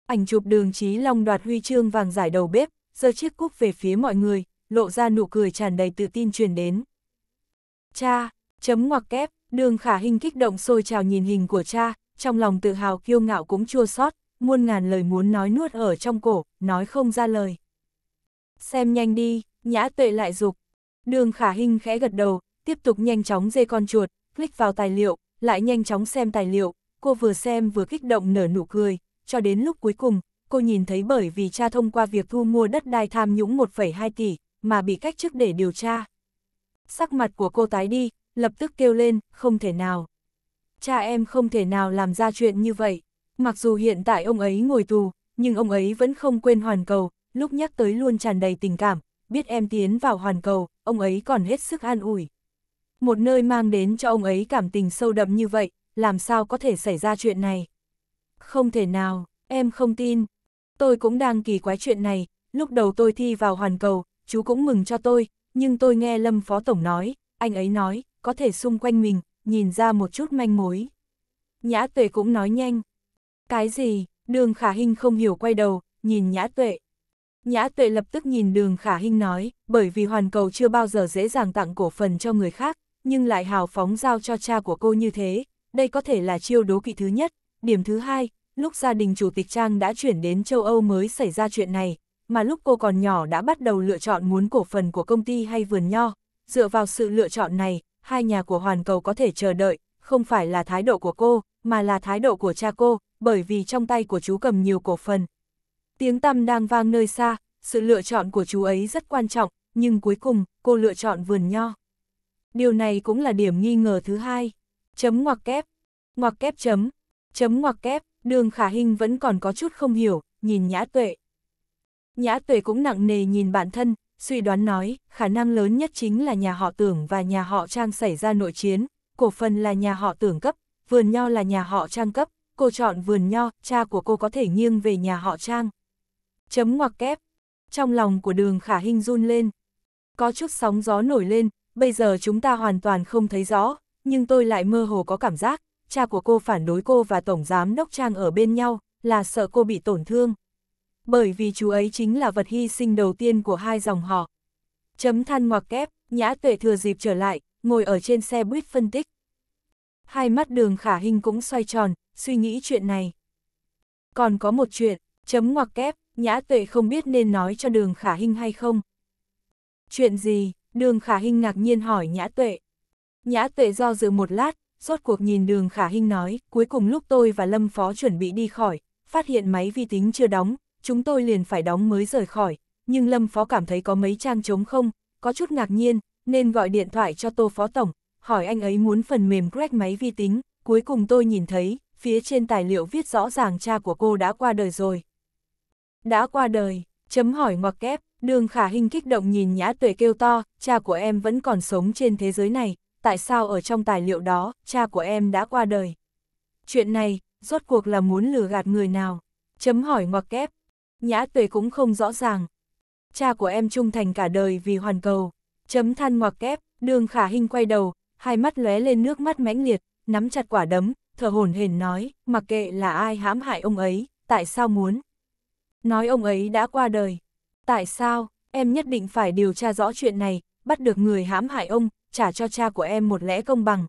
Ảnh chụp đường Trí Long đoạt huy chương vàng giải đầu bếp, giơ chiếc cúp về phía mọi người, lộ ra nụ cười tràn đầy tự tin truyền đến. Cha, chấm ngoặc kép, đường khả hình kích động sôi trào nhìn hình của cha, trong lòng tự hào kiêu ngạo cũng chua xót muôn ngàn lời muốn nói nuốt ở trong cổ, nói không ra lời. Xem nhanh đi, nhã tuệ lại dục Đường khả hình khẽ gật đầu, tiếp tục nhanh chóng dê con chuột, click vào tài liệu, lại nhanh chóng xem tài liệu, cô vừa xem vừa kích động nở nụ cười, cho đến lúc cuối cùng, cô nhìn thấy bởi vì cha thông qua việc thu mua đất đai tham nhũng 1,2 tỷ, mà bị cách chức để điều tra. Sắc mặt của cô tái đi, lập tức kêu lên, không thể nào. Cha em không thể nào làm ra chuyện như vậy. Mặc dù hiện tại ông ấy ngồi tù, nhưng ông ấy vẫn không quên hoàn cầu, lúc nhắc tới luôn tràn đầy tình cảm, biết em tiến vào hoàn cầu, ông ấy còn hết sức an ủi. Một nơi mang đến cho ông ấy cảm tình sâu đậm như vậy, làm sao có thể xảy ra chuyện này? Không thể nào, em không tin. Tôi cũng đang kỳ quái chuyện này, lúc đầu tôi thi vào hoàn cầu, chú cũng mừng cho tôi, nhưng tôi nghe Lâm Phó Tổng nói, anh ấy nói, có thể xung quanh mình, nhìn ra một chút manh mối. Nhã tuệ cũng nói nhanh. Cái gì, đường khả hình không hiểu quay đầu, nhìn nhã tuệ. Nhã tuệ lập tức nhìn đường khả hình nói, bởi vì hoàn cầu chưa bao giờ dễ dàng tặng cổ phần cho người khác, nhưng lại hào phóng giao cho cha của cô như thế, đây có thể là chiêu đố kỵ thứ nhất. Điểm thứ hai, lúc gia đình chủ tịch Trang đã chuyển đến châu Âu mới xảy ra chuyện này, mà lúc cô còn nhỏ đã bắt đầu lựa chọn muốn cổ phần của công ty hay vườn nho. Dựa vào sự lựa chọn này, hai nhà của hoàn cầu có thể chờ đợi, không phải là thái độ của cô, mà là thái độ của cha cô, bởi vì trong tay của chú cầm nhiều cổ phần. Tiếng tăm đang vang nơi xa, sự lựa chọn của chú ấy rất quan trọng, nhưng cuối cùng, cô lựa chọn vườn nho. Điều này cũng là điểm nghi ngờ thứ hai. Chấm ngoặc kép. Ngoặc kép chấm. Chấm ngoặc kép, đường khả hình vẫn còn có chút không hiểu, nhìn nhã tuệ. Nhã tuệ cũng nặng nề nhìn bản thân, suy đoán nói, khả năng lớn nhất chính là nhà họ tưởng và nhà họ trang xảy ra nội chiến, cổ phần là nhà họ tưởng cấp, vườn nho là nhà họ trang cấp, cô chọn vườn nho, cha của cô có thể nghiêng về nhà họ trang. Chấm ngoặc kép, trong lòng của đường khả hình run lên. Có chút sóng gió nổi lên, bây giờ chúng ta hoàn toàn không thấy rõ, nhưng tôi lại mơ hồ có cảm giác, cha của cô phản đối cô và Tổng Giám Đốc Trang ở bên nhau, là sợ cô bị tổn thương. Bởi vì chú ấy chính là vật hy sinh đầu tiên của hai dòng họ. Chấm than ngoặc kép, nhã tuệ thừa dịp trở lại, ngồi ở trên xe buýt phân tích. Hai mắt đường khả hình cũng xoay tròn, suy nghĩ chuyện này. Còn có một chuyện, chấm ngoặc kép, nhã tuệ không biết nên nói cho đường khả hình hay không. Chuyện gì, đường khả hình ngạc nhiên hỏi nhã tuệ. Nhã tuệ do dự một lát, rốt cuộc nhìn đường khả hình nói, cuối cùng lúc tôi và Lâm Phó chuẩn bị đi khỏi, phát hiện máy vi tính chưa đóng, chúng tôi liền phải đóng mới rời khỏi, nhưng Lâm Phó cảm thấy có mấy trang trống không, có chút ngạc nhiên, nên gọi điện thoại cho Tô Phó Tổng, hỏi anh ấy muốn phần mềm crack máy vi tính, cuối cùng tôi nhìn thấy, phía trên tài liệu viết rõ ràng cha của cô đã qua đời rồi. Đã qua đời, chấm hỏi ngoặc kép, đường khả hình kích động nhìn nhã tuệ kêu to, cha của em vẫn còn sống trên thế giới này, tại sao ở trong tài liệu đó, cha của em đã qua đời. Chuyện này, rốt cuộc là muốn lừa gạt người nào? Chấm hỏi ngoặc kép, nhã tuệ cũng không rõ ràng. Cha của em trung thành cả đời vì hoàn cầu. Chấm than ngoặc kép, đường khả hình quay đầu, hai mắt lóe lên nước mắt mãnh liệt, nắm chặt quả đấm, thở hổn hển nói, mặc kệ là ai hãm hại ông ấy, tại sao muốn? Nói ông ấy đã qua đời. Tại sao, em nhất định phải điều tra rõ chuyện này, bắt được người hãm hại ông, trả cho cha của em một lẽ công bằng.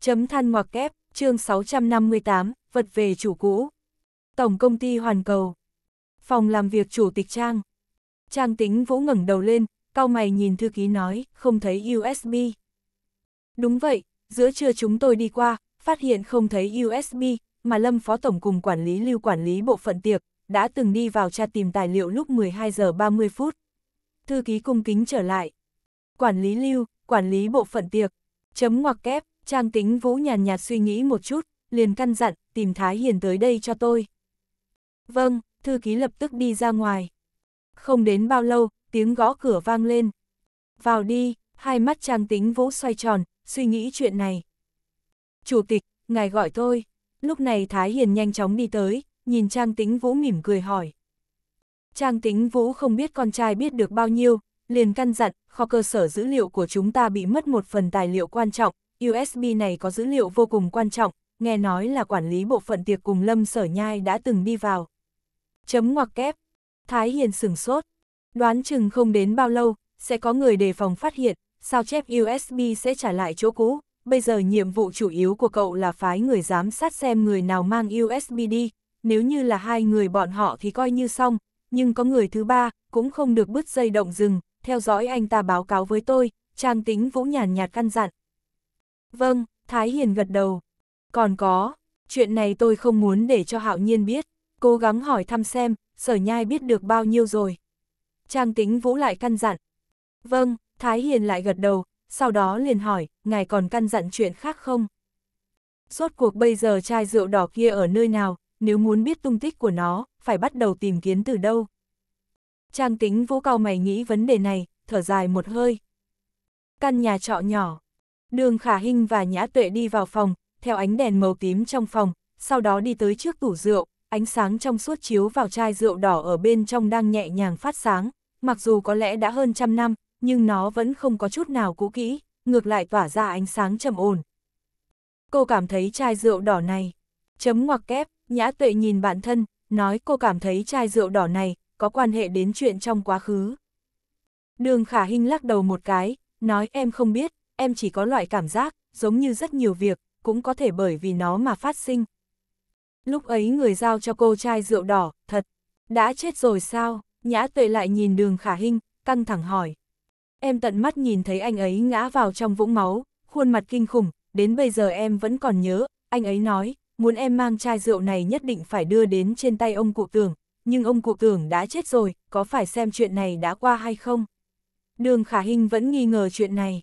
Chấm than ngoặc kép, chương 658, vật về chủ cũ. Tổng công ty Hoàn Cầu. Phòng làm việc chủ tịch Trang. Trang tính vũ ngẩng đầu lên, cao mày nhìn thư ký nói, không thấy USB. Đúng vậy, giữa trưa chúng tôi đi qua, phát hiện không thấy USB, mà Lâm Phó Tổng cùng quản lý lưu quản lý bộ phận tiệc, đã từng đi vào tra tìm tài liệu lúc 12 giờ 30 phút. Thư ký cung kính trở lại. Quản lý lưu, quản lý bộ phận tiệc, chấm ngoặc kép, trang tính vũ nhàn nhạt suy nghĩ một chút, liền căn dặn, tìm Thái Hiền tới đây cho tôi. Vâng, thư ký lập tức đi ra ngoài. Không đến bao lâu, tiếng gõ cửa vang lên. Vào đi, hai mắt trang tính vũ xoay tròn, suy nghĩ chuyện này. Chủ tịch, ngài gọi tôi. Lúc này Thái Hiền nhanh chóng đi tới, nhìn Trang Tính Vũ mỉm cười hỏi. Trang Tính Vũ không biết con trai biết được bao nhiêu, liền căn dặn, kho cơ sở dữ liệu của chúng ta bị mất một phần tài liệu quan trọng, USB này có dữ liệu vô cùng quan trọng, nghe nói là quản lý bộ phận tiệc cùng Lâm Sở Nhai đã từng đi vào. Chấm ngoặc kép, Thái Hiền sửng sốt, đoán chừng không đến bao lâu, sẽ có người đề phòng phát hiện, sao chép USB sẽ trả lại chỗ cũ, bây giờ nhiệm vụ chủ yếu của cậu là phái người giám sát xem người nào mang USB đi, nếu như là hai người bọn họ thì coi như xong, nhưng có người thứ ba, cũng không được bứt dây động rừng, theo dõi anh ta báo cáo với tôi, trang tính vũ nhàn nhạt căn dặn. Vâng, Thái Hiền gật đầu. Còn có, chuyện này tôi không muốn để cho Hạo Nhiên biết, cố gắng hỏi thăm xem, sở nhai biết được bao nhiêu rồi. Trang tính vũ lại căn dặn. Vâng, Thái Hiền lại gật đầu, sau đó liền hỏi, ngài còn căn dặn chuyện khác không? Rốt cuộc bây giờ chai rượu đỏ kia ở nơi nào, nếu muốn biết tung tích của nó, phải bắt đầu tìm kiếm từ đâu? Trang tính vũ cao mày nghĩ vấn đề này, thở dài một hơi. Căn nhà trọ nhỏ. Đường khả hình và nhã tuệ đi vào phòng, theo ánh đèn màu tím trong phòng, sau đó đi tới trước tủ rượu, ánh sáng trong suốt chiếu vào chai rượu đỏ ở bên trong đang nhẹ nhàng phát sáng, mặc dù có lẽ đã hơn trăm năm, nhưng nó vẫn không có chút nào cũ kỹ, ngược lại tỏa ra ánh sáng trầm ổn. Cô cảm thấy chai rượu đỏ này, chấm ngoặc kép, nhã tuệ nhìn bản thân, nói cô cảm thấy chai rượu đỏ này, có quan hệ đến chuyện trong quá khứ. Đường khả hình lắc đầu một cái, nói em không biết, em chỉ có loại cảm giác, giống như rất nhiều việc, cũng có thể bởi vì nó mà phát sinh. Lúc ấy người giao cho cô chai rượu đỏ, thật, đã chết rồi sao? Nhã tuệ lại nhìn đường khả hình, căng thẳng hỏi. Em tận mắt nhìn thấy anh ấy ngã vào trong vũng máu, khuôn mặt kinh khủng, đến bây giờ em vẫn còn nhớ, anh ấy nói, muốn em mang chai rượu này nhất định phải đưa đến trên tay ông cụ tưởng, nhưng ông cụ tưởng đã chết rồi, có phải xem chuyện này đã qua hay không? Đường Khả Hinh vẫn nghi ngờ chuyện này.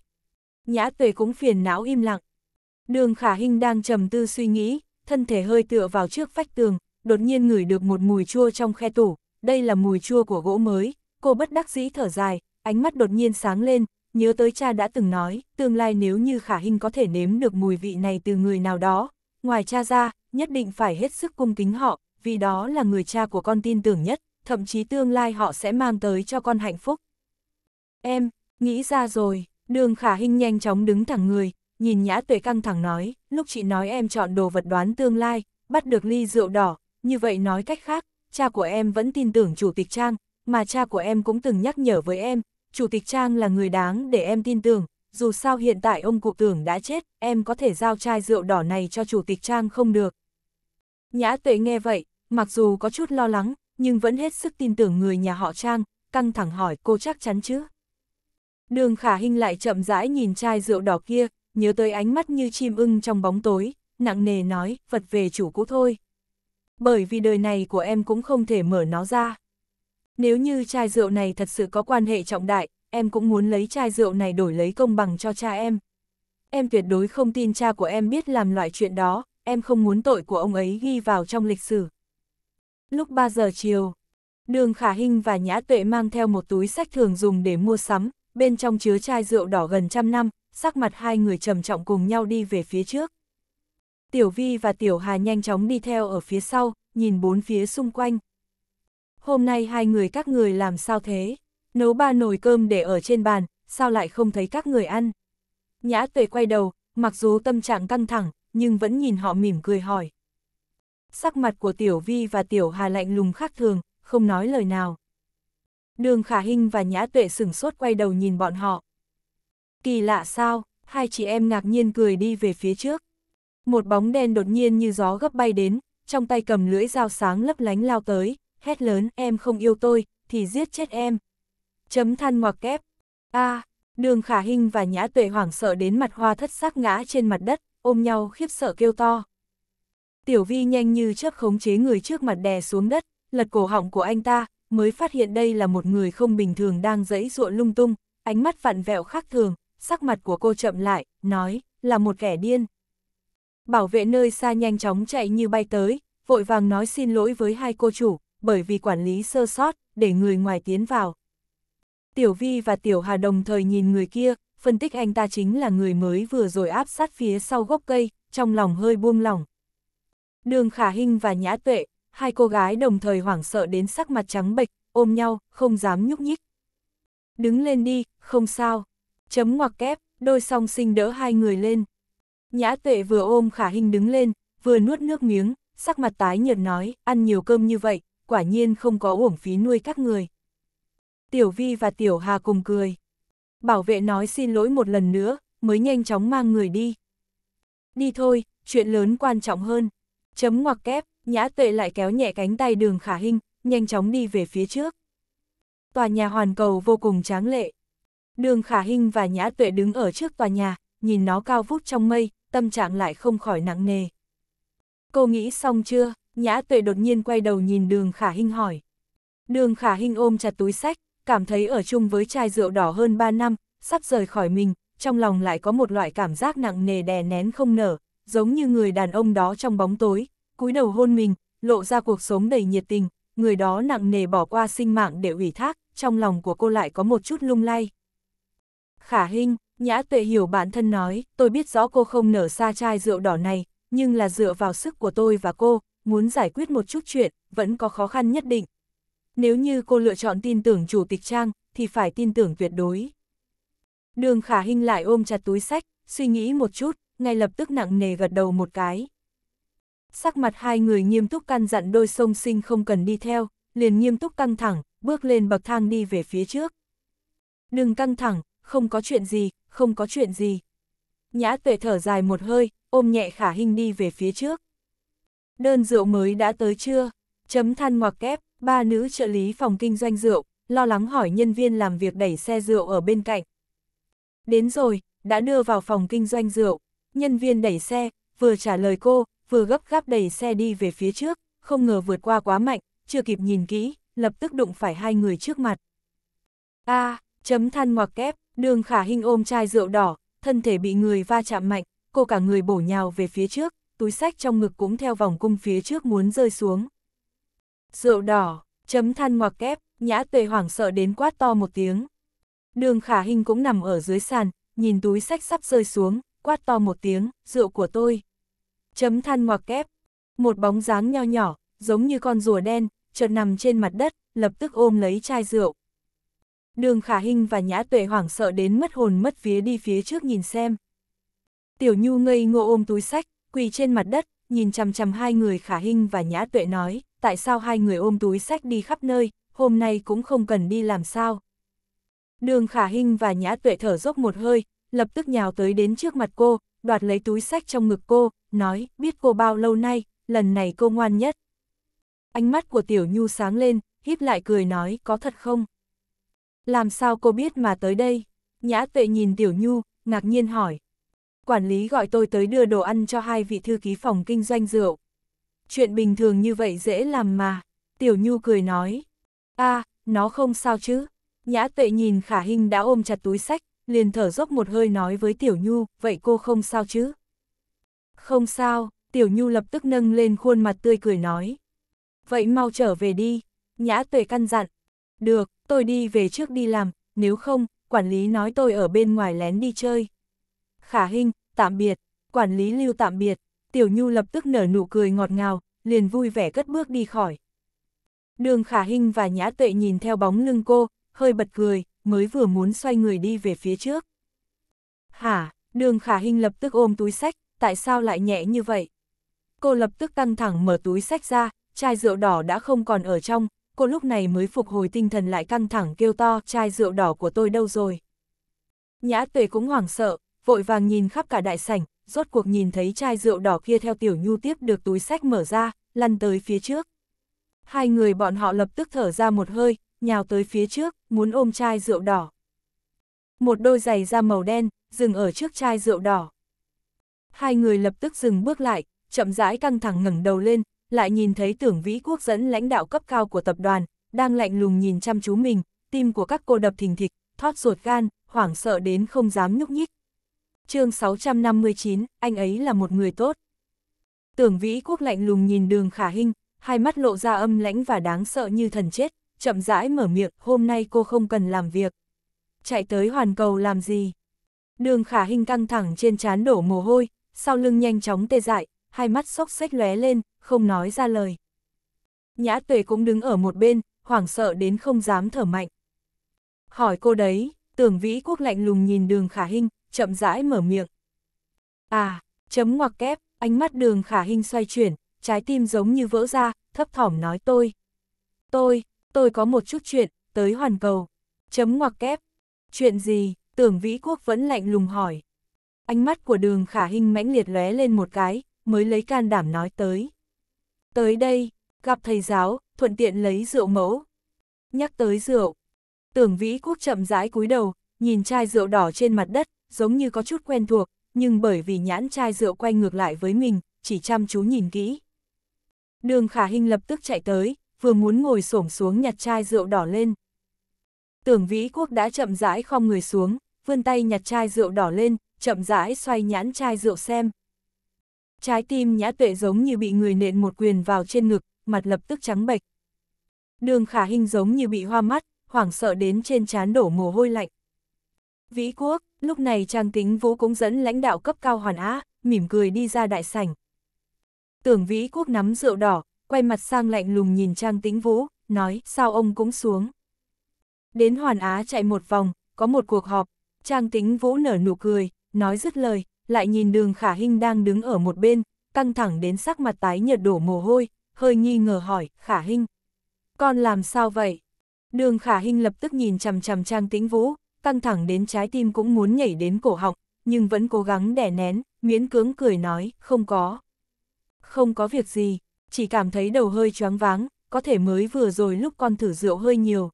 Nhã Tuệ cũng phiền não im lặng. Đường Khả Hinh đang trầm tư suy nghĩ, thân thể hơi tựa vào trước vách tường, đột nhiên ngửi được một mùi chua trong khe tủ, đây là mùi chua của gỗ mới, cô bất đắc dĩ thở dài, ánh mắt đột nhiên sáng lên, nhớ tới cha đã từng nói, tương lai nếu như Khả hình có thể nếm được mùi vị này từ người nào đó, ngoài cha ra, nhất định phải hết sức cung kính họ, vì đó là người cha của con tin tưởng nhất, thậm chí tương lai họ sẽ mang tới cho con hạnh phúc. Em, nghĩ ra rồi, đường Khả hình nhanh chóng đứng thẳng người, nhìn Nhã Tuệ căng thẳng nói, lúc chị nói em chọn đồ vật đoán tương lai, bắt được ly rượu đỏ, như vậy nói cách khác, cha của em vẫn tin tưởng Chủ tịch Trang, mà cha của em cũng từng nhắc nhở với em, Chủ tịch Trang là người đáng để em tin tưởng, dù sao hiện tại ông cụ tưởng đã chết, em có thể giao chai rượu đỏ này cho Chủ tịch Trang không được. Nhã Tuệ nghe vậy, mặc dù có chút lo lắng, nhưng vẫn hết sức tin tưởng người nhà họ Trang, căng thẳng hỏi cô chắc chắn chứ. Đường khả hình lại chậm rãi nhìn chai rượu đỏ kia, nhớ tới ánh mắt như chim ưng trong bóng tối, nặng nề nói, vật về chủ cũ thôi. Bởi vì đời này của em cũng không thể mở nó ra. Nếu như chai rượu này thật sự có quan hệ trọng đại, em cũng muốn lấy chai rượu này đổi lấy công bằng cho cha em. Em tuyệt đối không tin cha của em biết làm loại chuyện đó, em không muốn tội của ông ấy ghi vào trong lịch sử. Lúc 3 giờ chiều, Đường Khả Hinh và Nhã Tuệ mang theo một túi sách thường dùng để mua sắm, bên trong chứa chai rượu đỏ gần trăm năm, sắc mặt hai người trầm trọng cùng nhau đi về phía trước. Tiểu Vi và Tiểu Hà nhanh chóng đi theo ở phía sau, nhìn bốn phía xung quanh. Hôm nay hai người các người làm sao thế? Nấu ba nồi cơm để ở trên bàn, sao lại không thấy các người ăn? Nhã Tuệ quay đầu, mặc dù tâm trạng căng thẳng, nhưng vẫn nhìn họ mỉm cười hỏi. Sắc mặt của Tiểu Vi và Tiểu Hà lạnh lùng khác thường, không nói lời nào. Đường Khả Hinh và Nhã Tuệ sửng sốt quay đầu nhìn bọn họ. Kỳ lạ sao, hai chị em ngạc nhiên cười đi về phía trước. Một bóng đen đột nhiên như gió gấp bay đến, trong tay cầm lưỡi dao sáng lấp lánh lao tới, hét lớn em không yêu tôi, thì giết chết em. Chấm than ngoặc kép. a à, đường khả hình và nhã tuệ hoảng sợ đến mặt hoa thất sắc ngã trên mặt đất, ôm nhau khiếp sợ kêu to. Tiểu vi nhanh như chớp khống chế người trước mặt đè xuống đất, lật cổ họng của anh ta, mới phát hiện đây là một người không bình thường đang dẫy ruộng lung tung, ánh mắt vặn vẹo khác thường, sắc mặt của cô chậm lại, nói, là một kẻ điên. Bảo vệ nơi xa nhanh chóng chạy như bay tới, vội vàng nói xin lỗi với hai cô chủ, bởi vì quản lý sơ sót, để người ngoài tiến vào. Tiểu Vi và Tiểu Hà đồng thời nhìn người kia, phân tích anh ta chính là người mới vừa rồi áp sát phía sau gốc cây, trong lòng hơi buông lỏng. Đường Khả Hinh và Nhã Tuệ, hai cô gái đồng thời hoảng sợ đến sắc mặt trắng bệch, ôm nhau, không dám nhúc nhích. Đứng lên đi, không sao. Chấm ngoặc kép, đôi song sinh đỡ hai người lên. Nhã Tuệ vừa ôm Khả hình đứng lên, vừa nuốt nước miếng, sắc mặt tái nhợt nói, ăn nhiều cơm như vậy, quả nhiên không có uổng phí nuôi các người. Tiểu Vi và Tiểu Hà cùng cười. Bảo vệ nói xin lỗi một lần nữa, mới nhanh chóng mang người đi. Đi thôi, chuyện lớn quan trọng hơn. Chấm ngoặc kép, nhã tuệ lại kéo nhẹ cánh tay đường khả hình, nhanh chóng đi về phía trước. Tòa nhà hoàn cầu vô cùng tráng lệ. Đường khả hình và nhã tuệ đứng ở trước tòa nhà, nhìn nó cao vút trong mây, tâm trạng lại không khỏi nặng nề. Cô nghĩ xong chưa? Nhã tuệ đột nhiên quay đầu nhìn đường khả hình hỏi. Đường khả hình ôm chặt túi sách, cảm thấy ở chung với chai rượu đỏ hơn 3 năm, sắp rời khỏi mình, trong lòng lại có một loại cảm giác nặng nề đè nén không nở, giống như người đàn ông đó trong bóng tối, cúi đầu hôn mình, lộ ra cuộc sống đầy nhiệt tình, người đó nặng nề bỏ qua sinh mạng để ủy thác, trong lòng của cô lại có một chút lung lay. Khả Hinh, Nhã Tuệ hiểu bản thân nói, tôi biết rõ cô không nở xa chai rượu đỏ này, nhưng là dựa vào sức của tôi và cô, muốn giải quyết một chút chuyện, vẫn có khó khăn nhất định. Nếu như cô lựa chọn tin tưởng chủ tịch Trang, thì phải tin tưởng tuyệt đối. Đường khả Hinh lại ôm chặt túi sách, suy nghĩ một chút, ngay lập tức nặng nề gật đầu một cái. Sắc mặt hai người nghiêm túc căn dặn đôi sông sinh không cần đi theo, liền nghiêm túc căng thẳng, bước lên bậc thang đi về phía trước. Đừng căng thẳng, không có chuyện gì, không có chuyện gì. Nhã tuệ thở dài một hơi, ôm nhẹ khả hình đi về phía trước. Đơn rượu mới đã tới chưa? Chấm than ngoặc kép, ba nữ trợ lý phòng kinh doanh rượu, lo lắng hỏi nhân viên làm việc đẩy xe rượu ở bên cạnh. Đến rồi, đã đưa vào phòng kinh doanh rượu, nhân viên đẩy xe, vừa trả lời cô, vừa gấp gáp đẩy xe đi về phía trước, không ngờ vượt qua quá mạnh, chưa kịp nhìn kỹ, lập tức đụng phải hai người trước mặt. A, chấm than ngoặc kép, đường khả hình ôm chai rượu đỏ, thân thể bị người va chạm mạnh, cô cả người bổ nhào về phía trước, túi sách trong ngực cũng theo vòng cung phía trước muốn rơi xuống. Rượu đỏ, chấm than ngoặc kép, nhã tuệ hoảng sợ đến quát to một tiếng. Đường khả hình cũng nằm ở dưới sàn, nhìn túi sách sắp rơi xuống, quát to một tiếng, rượu của tôi. Chấm than ngoặc kép, một bóng dáng nho nhỏ, giống như con rùa đen, chợt nằm trên mặt đất, lập tức ôm lấy chai rượu. Đường khả hình và nhã tuệ hoảng sợ đến mất hồn mất vía đi phía trước nhìn xem. Tiểu Nhu ngây ngô ôm túi sách, quỳ trên mặt đất, nhìn chằm chằm hai người khả hình và nhã tuệ nói, tại sao hai người ôm túi sách đi khắp nơi, hôm nay cũng không cần đi làm sao. Đường khả hình và nhã tuệ thở dốc một hơi, lập tức nhào tới đến trước mặt cô, đoạt lấy túi sách trong ngực cô, nói, biết cô bao lâu nay, lần này cô ngoan nhất. Ánh mắt của Tiểu Nhu sáng lên, híp lại cười nói, có thật không? Làm sao cô biết mà tới đây? Nhã tuệ nhìn Tiểu Nhu, ngạc nhiên hỏi. Quản lý gọi tôi tới đưa đồ ăn cho hai vị thư ký phòng kinh doanh rượu. Chuyện bình thường như vậy dễ làm mà. Tiểu Nhu cười nói. a à, nó không sao chứ. Nhã tuệ nhìn khả hình đã ôm chặt túi sách, liền thở dốc một hơi nói với Tiểu Nhu, vậy cô không sao chứ? Không sao, Tiểu Nhu lập tức nâng lên khuôn mặt tươi cười nói. Vậy mau trở về đi, Nhã tuệ căn dặn. Được, tôi đi về trước đi làm, nếu không, quản lý nói tôi ở bên ngoài lén đi chơi. Khả Hinh, tạm biệt, quản lý lưu tạm biệt, Tiểu Nhu lập tức nở nụ cười ngọt ngào, liền vui vẻ cất bước đi khỏi. Đường Khả Hinh và Nhã Tuệ nhìn theo bóng lưng cô, hơi bật cười, mới vừa muốn xoay người đi về phía trước. Hả, đường Khả Hinh lập tức ôm túi sách, tại sao lại nhẹ như vậy? Cô lập tức căng thẳng mở túi sách ra, chai rượu đỏ đã không còn ở trong, cô lúc này mới phục hồi tinh thần lại căng thẳng kêu to, chai rượu đỏ của tôi đâu rồi? Nhã tuệ cũng hoảng sợ, vội vàng nhìn khắp cả đại sảnh, rốt cuộc nhìn thấy chai rượu đỏ kia theo tiểu nhu tiếp được túi sách mở ra, lăn tới phía trước. Hai người bọn họ lập tức thở ra một hơi, nhào tới phía trước, muốn ôm chai rượu đỏ. Một đôi giày da màu đen, dừng ở trước chai rượu đỏ. Hai người lập tức dừng bước lại, chậm rãi căng thẳng ngẩng đầu lên, lại nhìn thấy tưởng vĩ quốc dẫn lãnh đạo cấp cao của tập đoàn, đang lạnh lùng nhìn chăm chú mình, tim của các cô đập thình thịch, thoát ruột gan, hoảng sợ đến không dám nhúc nhích. chương 659, anh ấy là một người tốt. Tưởng vĩ quốc lạnh lùng nhìn đường khả hình, hai mắt lộ ra âm lãnh và đáng sợ như thần chết, chậm rãi mở miệng, hôm nay cô không cần làm việc. Chạy tới hoàn cầu làm gì? Đường khả hình căng thẳng trên trán đổ mồ hôi, sau lưng nhanh chóng tê dại, hai mắt sốc xếch lóe lên, không nói ra lời. Nhã tuệ cũng đứng ở một bên, hoảng sợ đến không dám thở mạnh. Hỏi cô đấy, tưởng vĩ quốc lạnh lùng nhìn đường khả hình, chậm rãi mở miệng. À, chấm ngoặc kép, ánh mắt đường khả hình xoay chuyển, trái tim giống như vỡ ra, thấp thỏm nói tôi. Tôi, tôi có một chút chuyện, tới hoàn cầu. Chấm ngoặc kép. Chuyện gì, tưởng vĩ quốc vẫn lạnh lùng hỏi. Ánh mắt của đường khả hình mãnh liệt lóe lên một cái, mới lấy can đảm nói tới. Tới đây, gặp thầy giáo, thuận tiện lấy rượu mẫu. Nhắc tới rượu. Tưởng vĩ quốc chậm rãi cúi đầu, nhìn chai rượu đỏ trên mặt đất, giống như có chút quen thuộc, nhưng bởi vì nhãn chai rượu quay ngược lại với mình, chỉ chăm chú nhìn kỹ. Đường khả hình lập tức chạy tới, vừa muốn ngồi xổm xuống nhặt chai rượu đỏ lên. Tưởng vĩ quốc đã chậm rãi khom người xuống, vươn tay nhặt chai rượu đỏ lên, chậm rãi xoay nhãn chai rượu xem. Trái tim nhã tuệ giống như bị người nện một quyền vào trên ngực, mặt lập tức trắng bệch. Đường khả hình giống như bị hoa mắt, hoảng sợ đến trên trán đổ mồ hôi lạnh. Vĩ quốc, lúc này Trang Tính Vũ cũng dẫn lãnh đạo cấp cao hoàn á, mỉm cười đi ra đại sảnh. Tưởng Vĩ quốc nắm rượu đỏ, quay mặt sang lạnh lùng nhìn Trang Tính Vũ, nói, sao ông cũng xuống. Đến Hoàn Á chạy một vòng, có một cuộc họp, Trang Tính Vũ nở nụ cười, nói dứt lời, lại nhìn đường khả hình đang đứng ở một bên, căng thẳng đến sắc mặt tái nhợt đổ mồ hôi, hơi nghi ngờ hỏi, khả hình. Con làm sao vậy? Đường khả hình lập tức nhìn chằm chằm trang tĩnh vũ, căng thẳng đến trái tim cũng muốn nhảy đến cổ họng, nhưng vẫn cố gắng đè nén, miễn cưỡng cười nói, không có. Không có việc gì, chỉ cảm thấy đầu hơi choáng váng, có thể mới vừa rồi lúc con thử rượu hơi nhiều.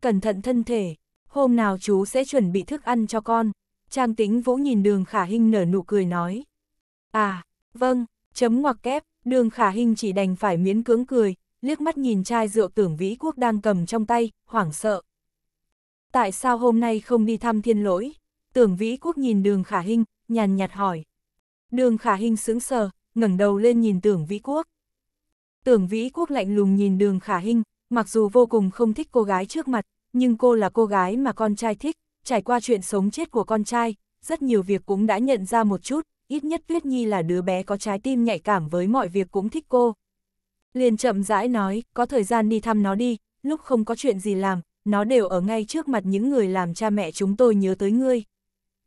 Cẩn thận thân thể, hôm nào chú sẽ chuẩn bị thức ăn cho con. Trang tính vỗ nhìn đường khả hình nở nụ cười nói. À, vâng, Chấm ngoặc kép, đường khả hình chỉ đành phải miễn cưỡng cười, liếc mắt nhìn chai rượu tưởng vĩ quốc đang cầm trong tay, hoảng sợ. Tại sao hôm nay không đi thăm thiên lỗi? Tưởng vĩ quốc nhìn đường khả hình, nhàn nhạt hỏi. Đường khả hình sững sờ, ngẩng đầu lên nhìn tưởng vĩ quốc. Tưởng vĩ quốc lạnh lùng nhìn đường khả hình, mặc dù vô cùng không thích cô gái trước mặt, nhưng cô là cô gái mà con trai thích, trải qua chuyện sống chết của con trai, rất nhiều việc cũng đã nhận ra một chút, ít nhất Tuyết Nhi là đứa bé có trái tim nhạy cảm với mọi việc cũng thích cô. Liền chậm rãi nói, có thời gian đi thăm nó đi, lúc không có chuyện gì làm, nó đều ở ngay trước mặt những người làm cha mẹ chúng tôi nhớ tới ngươi.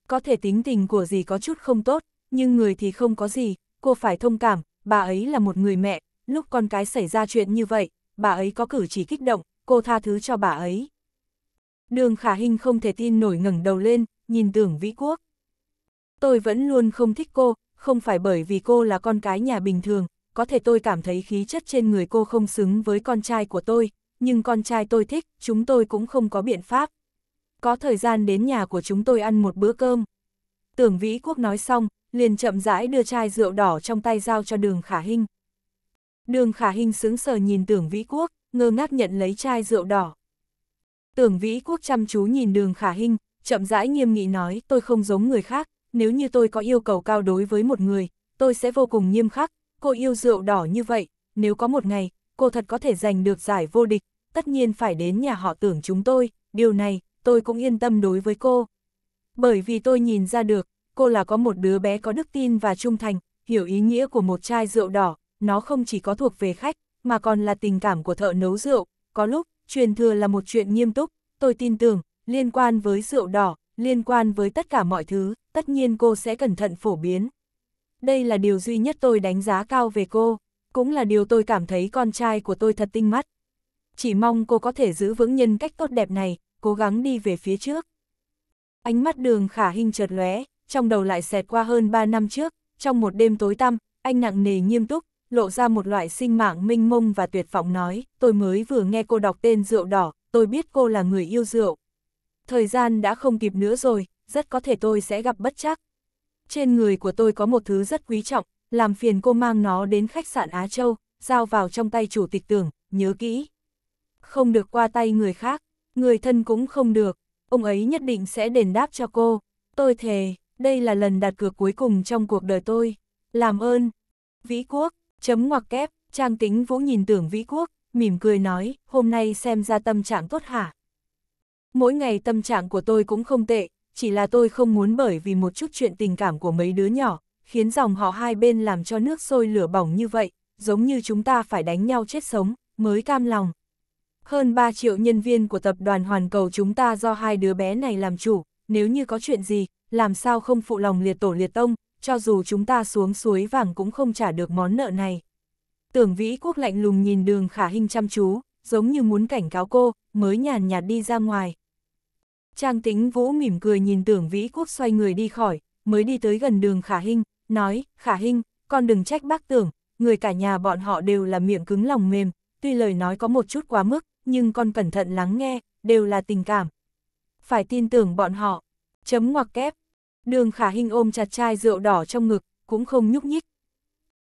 Có thể tính tình của gì có chút không tốt, nhưng người thì không có gì, cô phải thông cảm, bà ấy là một người mẹ, lúc con cái xảy ra chuyện như vậy, bà ấy có cử chỉ kích động, cô tha thứ cho bà ấy. Đường khả hình không thể tin nổi ngẩng đầu lên, nhìn tưởng vĩ quốc. Tôi vẫn luôn không thích cô, không phải bởi vì cô là con cái nhà bình thường, có thể tôi cảm thấy khí chất trên người cô không xứng với con trai của tôi, nhưng con trai tôi thích, chúng tôi cũng không có biện pháp. Có thời gian đến nhà của chúng tôi ăn một bữa cơm. Tưởng Vĩ Quốc nói xong, liền chậm rãi đưa chai rượu đỏ trong tay giao cho đường khả hình. Đường khả hình sững sờ nhìn tưởng Vĩ Quốc, ngơ ngác nhận lấy chai rượu đỏ. Tưởng Vĩ Quốc chăm chú nhìn đường khả hình, chậm rãi nghiêm nghị nói tôi không giống người khác, nếu như tôi có yêu cầu cao đối với một người, tôi sẽ vô cùng nghiêm khắc, cô yêu rượu đỏ như vậy, nếu có một ngày, cô thật có thể giành được giải vô địch, tất nhiên phải đến nhà họ tưởng chúng tôi, điều này, tôi cũng yên tâm đối với cô. Bởi vì tôi nhìn ra được, cô là có một đứa bé có đức tin và trung thành, hiểu ý nghĩa của một chai rượu đỏ, nó không chỉ có thuộc về khách, mà còn là tình cảm của thợ nấu rượu, có lúc, truyền thừa là một chuyện nghiêm túc, tôi tin tưởng, liên quan với rượu đỏ, liên quan với tất cả mọi thứ, tất nhiên cô sẽ cẩn thận phổ biến. Đây là điều duy nhất tôi đánh giá cao về cô, cũng là điều tôi cảm thấy con trai của tôi thật tinh mắt. Chỉ mong cô có thể giữ vững nhân cách tốt đẹp này, cố gắng đi về phía trước. Ánh mắt đường khả hình chợt lóe, trong đầu lại xẹt qua hơn 3 năm trước, trong một đêm tối tăm, anh nặng nề nghiêm túc, lộ ra một loại sinh mạng minh mông và tuyệt vọng nói, tôi mới vừa nghe cô đọc tên rượu đỏ, tôi biết cô là người yêu rượu. Thời gian đã không kịp nữa rồi, rất có thể tôi sẽ gặp bất chắc. Trên người của tôi có một thứ rất quý trọng, làm phiền cô mang nó đến khách sạn Á Châu, giao vào trong tay chủ tịch tưởng, nhớ kỹ. Không được qua tay người khác, người thân cũng không được, ông ấy nhất định sẽ đền đáp cho cô. Tôi thề, đây là lần đặt cược cuối cùng trong cuộc đời tôi. Làm ơn. Vĩ Quốc, chấm ngoặc kép, trang tính vũ nhìn tưởng Vĩ Quốc, mỉm cười nói, hôm nay xem ra tâm trạng tốt hả? Mỗi ngày tâm trạng của tôi cũng không tệ, chỉ là tôi không muốn bởi vì một chút chuyện tình cảm của mấy đứa nhỏ, khiến dòng họ hai bên làm cho nước sôi lửa bỏng như vậy, giống như chúng ta phải đánh nhau chết sống, mới cam lòng. Hơn 3 triệu nhân viên của tập đoàn Hoàn Cầu chúng ta do hai đứa bé này làm chủ, nếu như có chuyện gì, làm sao không phụ lòng liệt tổ liệt tông, cho dù chúng ta xuống suối vàng cũng không trả được món nợ này. Tưởng vĩ quốc lạnh lùng nhìn đường khả hình chăm chú, giống như muốn cảnh cáo cô, mới nhàn nhạt đi ra ngoài. Trang tính vũ mỉm cười nhìn tưởng vĩ quốc xoay người đi khỏi, mới đi tới gần đường khả hình, nói, khả hình, con đừng trách bác tưởng, người cả nhà bọn họ đều là miệng cứng lòng mềm, tuy lời nói có một chút quá mức, nhưng con cẩn thận lắng nghe, đều là tình cảm. Phải tin tưởng bọn họ, chấm ngoặc kép, đường khả hình ôm chặt chai rượu đỏ trong ngực, cũng không nhúc nhích.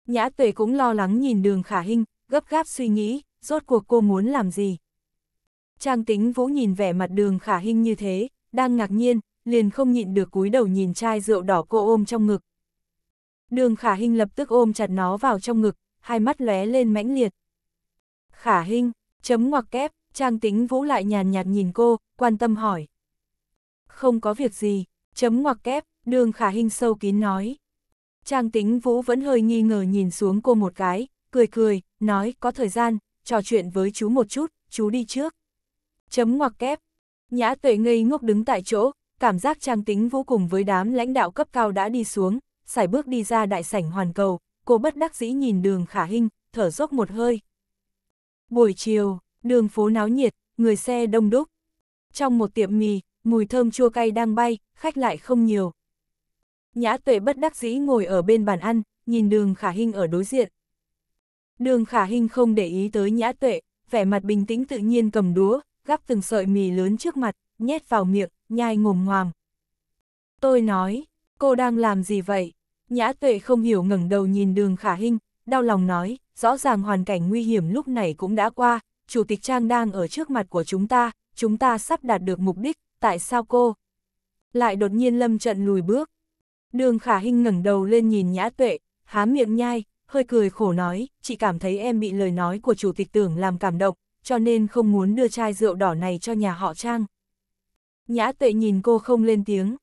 Nhã tuệ cũng lo lắng nhìn đường khả hình, gấp gáp suy nghĩ, rốt cuộc cô muốn làm gì. Trang tính vũ nhìn vẻ mặt đường khả hình như thế, đang ngạc nhiên, liền không nhịn được cúi đầu nhìn chai rượu đỏ cô ôm trong ngực. Đường khả hình lập tức ôm chặt nó vào trong ngực, hai mắt lóe lên mãnh liệt. Khả hình, chấm ngoặc kép, trang tính vũ lại nhàn nhạt nhìn cô, quan tâm hỏi. Không có việc gì, chấm ngoặc kép, đường khả hình sâu kín nói. Trang tính vũ vẫn hơi nghi ngờ nhìn xuống cô một cái, cười cười, nói có thời gian, trò chuyện với chú một chút, chú đi trước. Chấm ngoặc kép, nhã tuệ ngây ngốc đứng tại chỗ, cảm giác trang tính vũ cùng với đám lãnh đạo cấp cao đã đi xuống, xài bước đi ra đại sảnh hoàn cầu, cô bất đắc dĩ nhìn đường khả hình, thở dốc một hơi. Buổi chiều, đường phố náo nhiệt, người xe đông đúc. Trong một tiệm mì, mùi thơm chua cay đang bay, khách lại không nhiều. Nhã tuệ bất đắc dĩ ngồi ở bên bàn ăn, nhìn đường khả hình ở đối diện. Đường khả hình không để ý tới nhã tuệ, vẻ mặt bình tĩnh tự nhiên cầm đũa, gắp từng sợi mì lớn trước mặt, nhét vào miệng, nhai ngồm ngoàm. Tôi nói, cô đang làm gì vậy? Nhã tuệ không hiểu ngẩng đầu nhìn đường khả hình, đau lòng nói, rõ ràng hoàn cảnh nguy hiểm lúc này cũng đã qua, chủ tịch Trang đang ở trước mặt của chúng ta, chúng ta sắp đạt được mục đích, tại sao cô? Lại đột nhiên lâm trận lùi bước. Đường khả hình ngẩng đầu lên nhìn nhã tuệ, há miệng nhai, hơi cười khổ nói, chị cảm thấy em bị lời nói của chủ tịch tưởng làm cảm động, cho nên không muốn đưa chai rượu đỏ này cho nhà họ Trang. Nhã tuệ nhìn cô không lên tiếng.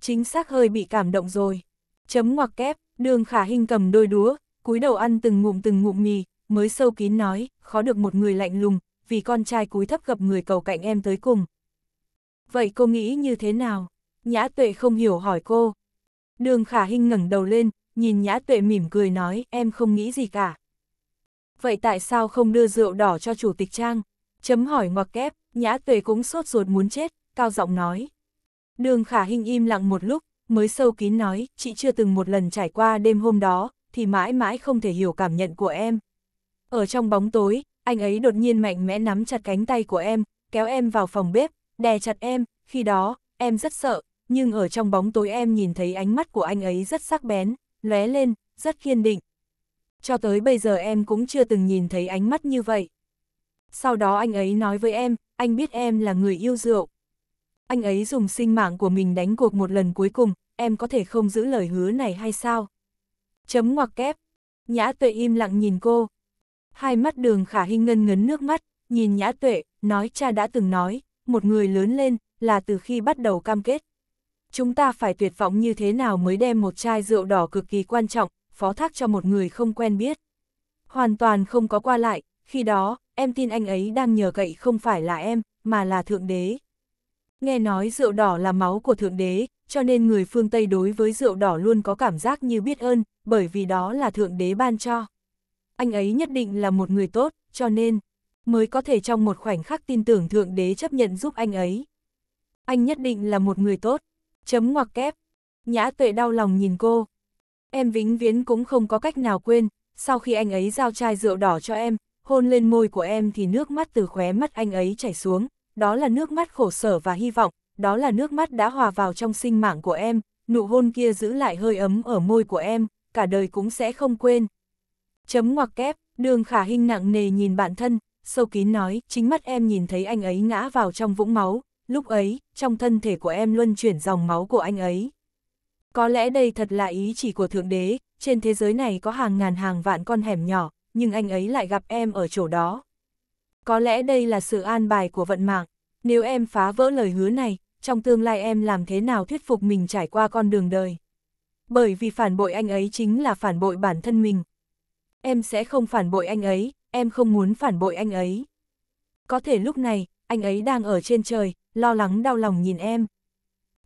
Chính xác hơi bị cảm động rồi. Chấm ngoặc kép, đường khả hình cầm đôi đũa, cúi đầu ăn từng ngụm từng ngụm mì, mới sâu kín nói, khó được một người lạnh lùng, vì con trai cúi thấp gặp người cầu cạnh em tới cùng. Vậy cô nghĩ như thế nào? Nhã tuệ không hiểu hỏi cô. Đường khả hình ngẩng đầu lên, nhìn nhã tuệ mỉm cười nói, em không nghĩ gì cả. Vậy tại sao không đưa rượu đỏ cho chủ tịch trang? Chấm hỏi ngoặc kép, nhã tuệ cũng sốt ruột muốn chết, cao giọng nói. Đường khả hình im lặng một lúc, mới sâu kín nói, chị chưa từng một lần trải qua đêm hôm đó, thì mãi mãi không thể hiểu cảm nhận của em. Ở trong bóng tối, anh ấy đột nhiên mạnh mẽ nắm chặt cánh tay của em, kéo em vào phòng bếp, đè chặt em, khi đó, em rất sợ, nhưng ở trong bóng tối em nhìn thấy ánh mắt của anh ấy rất sắc bén, lóe lên, rất kiên định. Cho tới bây giờ em cũng chưa từng nhìn thấy ánh mắt như vậy. Sau đó anh ấy nói với em, anh biết em là người yêu rượu. Anh ấy dùng sinh mạng của mình đánh cuộc một lần cuối cùng, em có thể không giữ lời hứa này hay sao? Chấm ngoặc kép. Nhã tuệ im lặng nhìn cô. Hai mắt đường khả hình ngân ngấn nước mắt, nhìn nhã tuệ, nói cha đã từng nói, một người lớn lên, là từ khi bắt đầu cam kết. Chúng ta phải tuyệt vọng như thế nào mới đem một chai rượu đỏ cực kỳ quan trọng, phó thác cho một người không quen biết. Hoàn toàn không có qua lại, khi đó, em tin anh ấy đang nhờ cậy không phải là em, mà là Thượng Đế. Nghe nói rượu đỏ là máu của Thượng Đế, cho nên người phương Tây đối với rượu đỏ luôn có cảm giác như biết ơn, bởi vì đó là Thượng Đế ban cho. Anh ấy nhất định là một người tốt, cho nên, mới có thể trong một khoảnh khắc tin tưởng Thượng Đế chấp nhận giúp anh ấy. Anh nhất định là một người tốt, chấm ngoặc kép. Nhã tuệ đau lòng nhìn cô. Em vĩnh viễn cũng không có cách nào quên, sau khi anh ấy giao chai rượu đỏ cho em, hôn lên môi của em thì nước mắt từ khóe mắt anh ấy chảy xuống, đó là nước mắt khổ sở và hy vọng, đó là nước mắt đã hòa vào trong sinh mạng của em, nụ hôn kia giữ lại hơi ấm ở môi của em, cả đời cũng sẽ không quên. Chấm ngoặc kép, đường khả hình nặng nề nhìn bản thân, sâu kín nói, chính mắt em nhìn thấy anh ấy ngã vào trong vũng máu, lúc ấy, trong thân thể của em luân chuyển dòng máu của anh ấy. Có lẽ đây thật là ý chỉ của Thượng Đế, trên thế giới này có hàng ngàn hàng vạn con hẻm nhỏ, nhưng anh ấy lại gặp em ở chỗ đó. Có lẽ đây là sự an bài của vận mạng, nếu em phá vỡ lời hứa này, trong tương lai em làm thế nào thuyết phục mình trải qua con đường đời. Bởi vì phản bội anh ấy chính là phản bội bản thân mình. Em sẽ không phản bội anh ấy, em không muốn phản bội anh ấy. Có thể lúc này, anh ấy đang ở trên trời, lo lắng đau lòng nhìn em.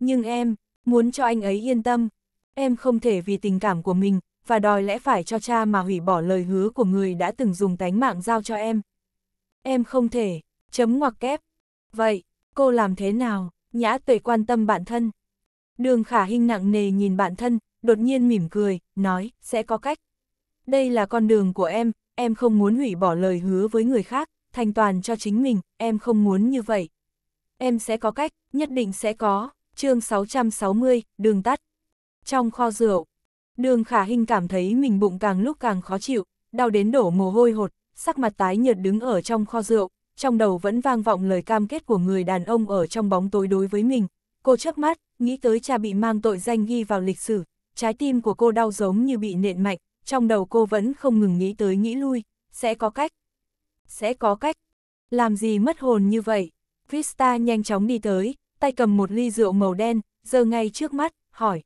Nhưng em, muốn cho anh ấy yên tâm, em không thể vì tình cảm của mình, và đòi lẽ phải cho cha mà hủy bỏ lời hứa của người đã từng dùng tánh mạng giao cho em. Em không thể, chấm ngoặc kép. Vậy, cô làm thế nào? Nhã tuệ quan tâm bản thân. Đường khả hình nặng nề nhìn bản thân, đột nhiên mỉm cười, nói, sẽ có cách. Đây là con đường của em, em không muốn hủy bỏ lời hứa với người khác, thành toàn cho chính mình, em không muốn như vậy. Em sẽ có cách, nhất định sẽ có. chương 660, đường tắt. Trong kho rượu, đường khả hình cảm thấy mình bụng càng lúc càng khó chịu, đau đến đổ mồ hôi hột, sắc mặt tái nhợt đứng ở trong kho rượu, trong đầu vẫn vang vọng lời cam kết của người đàn ông ở trong bóng tối đối với mình. Cô chớp mắt, nghĩ tới cha bị mang tội danh ghi vào lịch sử, trái tim của cô đau giống như bị nện mạnh, trong đầu cô vẫn không ngừng nghĩ tới nghĩ lui, sẽ có cách. Sẽ có cách. Làm gì mất hồn như vậy? Vista nhanh chóng đi tới, tay cầm một ly rượu màu đen, giơ ngay trước mắt, hỏi.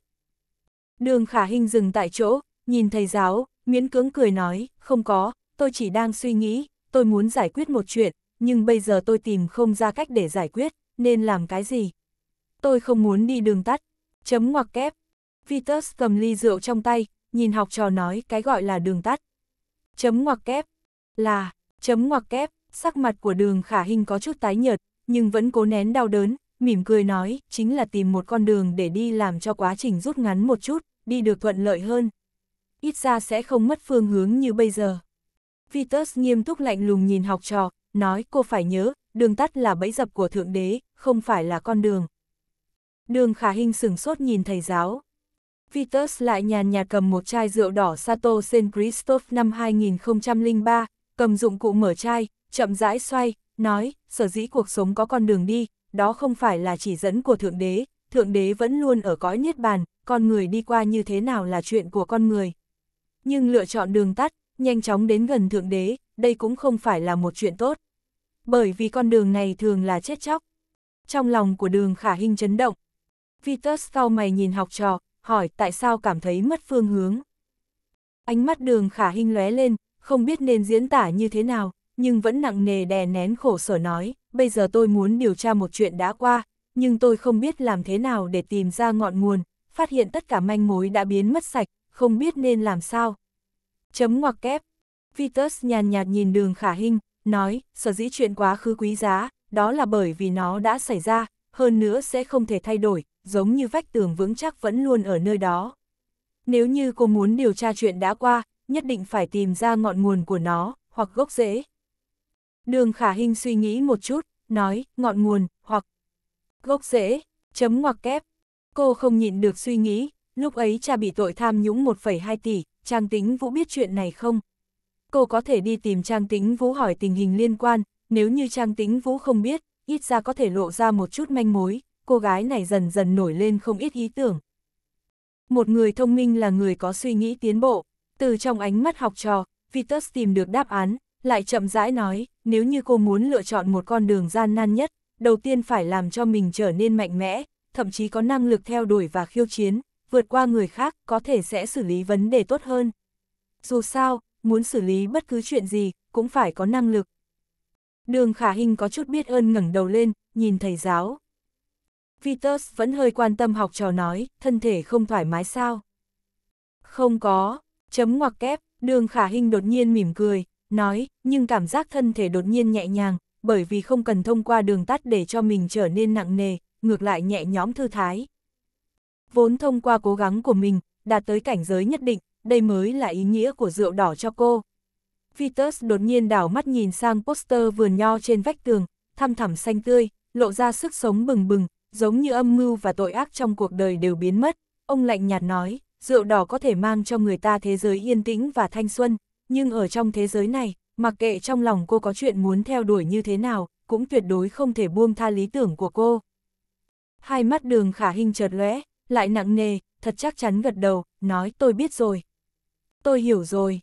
Đường khả hình dừng tại chỗ, nhìn thầy giáo, miễn cưỡng cười nói, không có, tôi chỉ đang suy nghĩ, tôi muốn giải quyết một chuyện, nhưng bây giờ tôi tìm không ra cách để giải quyết, nên làm cái gì? Tôi không muốn đi đường tắt. Chấm ngoặc kép. Vitus cầm ly rượu trong tay, nhìn học trò nói cái gọi là đường tắt. Chấm ngoặc kép. Là, chấm ngoặc kép, sắc mặt của đường khả hình có chút tái nhợt, nhưng vẫn cố nén đau đớn, mỉm cười nói, chính là tìm một con đường để đi làm cho quá trình rút ngắn một chút, đi được thuận lợi hơn. Ít ra sẽ không mất phương hướng như bây giờ. Vitus nghiêm túc lạnh lùng nhìn học trò, nói cô phải nhớ, đường tắt là bẫy dập của Thượng Đế, không phải là con đường. Đường khả hình sửng sốt nhìn thầy giáo. Vitus lại nhàn nhạt cầm một chai rượu đỏ Sato Saint Christophe năm 2003, cầm dụng cụ mở chai, chậm rãi xoay, nói, sở dĩ cuộc sống có con đường đi, đó không phải là chỉ dẫn của Thượng Đế, Thượng Đế vẫn luôn ở cõi Niết Bàn, con người đi qua như thế nào là chuyện của con người. Nhưng lựa chọn đường tắt, nhanh chóng đến gần Thượng Đế, đây cũng không phải là một chuyện tốt. Bởi vì con đường này thường là chết chóc. Trong lòng của đường khả hình chấn động. Vitus sau mày nhìn học trò, hỏi tại sao cảm thấy mất phương hướng. Ánh mắt đường khả hình lóe lên, không biết nên diễn tả như thế nào, nhưng vẫn nặng nề đè nén khổ sở nói, bây giờ tôi muốn điều tra một chuyện đã qua, nhưng tôi không biết làm thế nào để tìm ra ngọn nguồn, phát hiện tất cả manh mối đã biến mất sạch, không biết nên làm sao. Chấm ngoặc kép. Vitus nhàn nhạt nhìn đường khả hình, nói, sở dĩ chuyện quá khứ quý giá, đó là bởi vì nó đã xảy ra, hơn nữa sẽ không thể thay đổi, giống như vách tường vững chắc vẫn luôn ở nơi đó. Nếu như cô muốn điều tra chuyện đã qua, nhất định phải tìm ra ngọn nguồn của nó, hoặc gốc rễ. Đường khả hình suy nghĩ một chút, nói, ngọn nguồn, hoặc gốc rễ, chấm ngoặc kép. Cô không nhịn được suy nghĩ, lúc ấy cha bị tội tham nhũng 1,2 tỷ, Trang Tính Vũ biết chuyện này không? Cô có thể đi tìm Trang Tính Vũ hỏi tình hình liên quan, nếu như Trang Tính Vũ không biết, ít ra có thể lộ ra một chút manh mối, cô gái này dần dần nổi lên không ít ý tưởng. Một người thông minh là người có suy nghĩ tiến bộ, từ trong ánh mắt học trò, Vitus tìm được đáp án, lại chậm rãi nói, nếu như cô muốn lựa chọn một con đường gian nan nhất, đầu tiên phải làm cho mình trở nên mạnh mẽ, thậm chí có năng lực theo đuổi và khiêu chiến, vượt qua người khác có thể sẽ xử lý vấn đề tốt hơn. Dù sao, muốn xử lý bất cứ chuyện gì, cũng phải có năng lực. Đường khả hình có chút biết ơn ngẩng đầu lên, nhìn thầy giáo. Vitus vẫn hơi quan tâm học trò nói, thân thể không thoải mái sao? Không có, chấm ngoặc kép, đường khả hình đột nhiên mỉm cười, nói, nhưng cảm giác thân thể đột nhiên nhẹ nhàng, bởi vì không cần thông qua đường tắt để cho mình trở nên nặng nề, ngược lại nhẹ nhõm thư thái. Vốn thông qua cố gắng của mình, đạt tới cảnh giới nhất định, đây mới là ý nghĩa của rượu đỏ cho cô. Vitus đột nhiên đảo mắt nhìn sang poster vườn nho trên vách tường, thăm thẳm xanh tươi, lộ ra sức sống bừng bừng, giống như âm mưu và tội ác trong cuộc đời đều biến mất. Ông lạnh nhạt nói, rượu đỏ có thể mang cho người ta thế giới yên tĩnh và thanh xuân, nhưng ở trong thế giới này, mặc kệ trong lòng cô có chuyện muốn theo đuổi như thế nào, cũng tuyệt đối không thể buông tha lý tưởng của cô. Hai mắt đường khả hình chợt lóe, lại nặng nề, thật chắc chắn gật đầu, nói tôi biết rồi. Tôi hiểu rồi.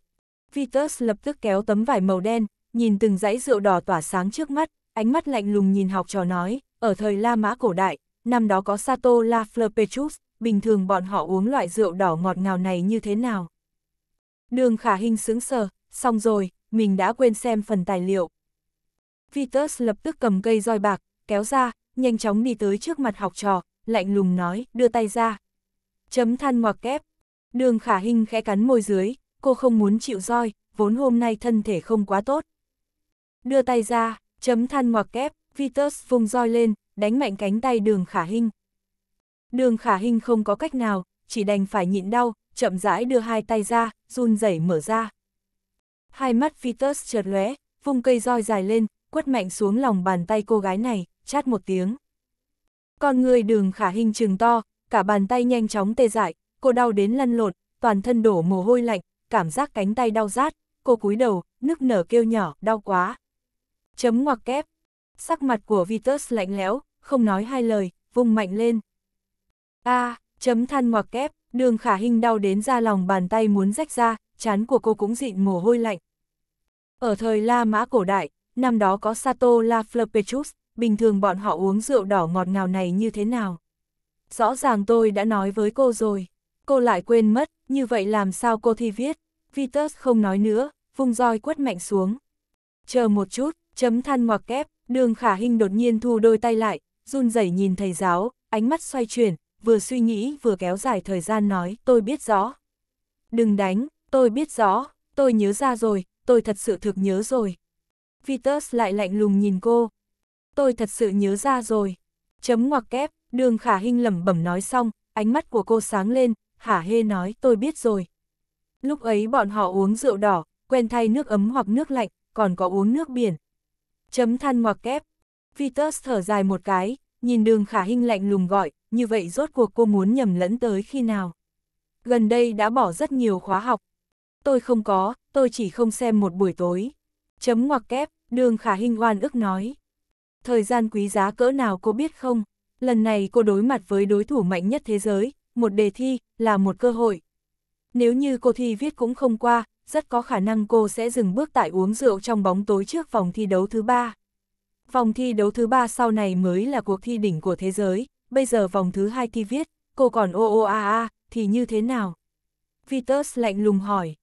Vitus lập tức kéo tấm vải màu đen, nhìn từng dãy rượu đỏ tỏa sáng trước mắt, ánh mắt lạnh lùng nhìn học trò nói, ở thời La Mã cổ đại, năm đó có Sato La Fleur bình thường bọn họ uống loại rượu đỏ ngọt ngào này như thế nào? Đường khả hình sướng sờ, xong rồi, mình đã quên xem phần tài liệu. Vitus lập tức cầm cây roi bạc, kéo ra, nhanh chóng đi tới trước mặt học trò, lạnh lùng nói, đưa tay ra. Chấm than ngoặc kép. Đường khả hình khẽ cắn môi dưới, cô không muốn chịu roi, vốn hôm nay thân thể không quá tốt. Đưa tay ra, chấm than ngoặc kép, Vitus vung roi lên, đánh mạnh cánh tay đường khả hình. Đường khả hình không có cách nào, chỉ đành phải nhịn đau, chậm rãi đưa hai tay ra, run rẩy mở ra. Hai mắt Vitus chợt lóe, vung cây roi dài lên, quất mạnh xuống lòng bàn tay cô gái này, chát một tiếng. Con người đường khả hình trừng to, cả bàn tay nhanh chóng tê dại, cô đau đến lăn lộn, toàn thân đổ mồ hôi lạnh, cảm giác cánh tay đau rát, cô cúi đầu, nức nở kêu nhỏ, đau quá. Chấm ngoặc kép, sắc mặt của Vitus lạnh lẽo, không nói hai lời, vung mạnh lên. A, chấm than ngoặc kép, đường khả hình đau đến ra lòng bàn tay muốn rách ra, chán của cô cũng dịn mồ hôi lạnh. Ở thời La Mã cổ đại, năm đó có Sato La Fleur bình thường bọn họ uống rượu đỏ ngọt ngào này như thế nào? Rõ ràng tôi đã nói với cô rồi, cô lại quên mất, như vậy làm sao cô thi viết? Vitus không nói nữa, vung roi quất mạnh xuống. Chờ một chút, chấm than ngoặc kép, đường khả hình đột nhiên thu đôi tay lại, run rẩy nhìn thầy giáo, ánh mắt xoay chuyển, vừa suy nghĩ vừa kéo dài thời gian nói, tôi biết rõ. Đừng đánh, tôi biết rõ, tôi nhớ ra rồi, tôi thật sự thực nhớ rồi. Vitus lại lạnh lùng nhìn cô. Tôi thật sự nhớ ra rồi. Chấm ngoặc kép, đường khả hình lẩm bẩm nói xong, ánh mắt của cô sáng lên, hả hê nói tôi biết rồi. Lúc ấy bọn họ uống rượu đỏ, quen thay nước ấm hoặc nước lạnh, còn có uống nước biển. Chấm than ngoặc kép. Vitus thở dài một cái, nhìn đường khả Hinh lạnh lùng gọi, như vậy rốt cuộc cô muốn nhầm lẫn tới khi nào. Gần đây đã bỏ rất nhiều khóa học. Tôi không có, tôi chỉ không xem một buổi tối. Chấm ngoặc kép, đường khả Hinh oan ức nói. Thời gian quý giá cỡ nào cô biết không? Lần này cô đối mặt với đối thủ mạnh nhất thế giới, một đề thi, là một cơ hội. Nếu như cô thi viết cũng không qua, rất có khả năng cô sẽ dừng bước tại uống rượu trong bóng tối trước vòng thi đấu thứ ba. Vòng thi đấu thứ ba sau này mới là cuộc thi đỉnh của thế giới, bây giờ vòng thứ hai thi viết, cô còn ô ô a a, thì như thế nào? Vitus lạnh lùng hỏi.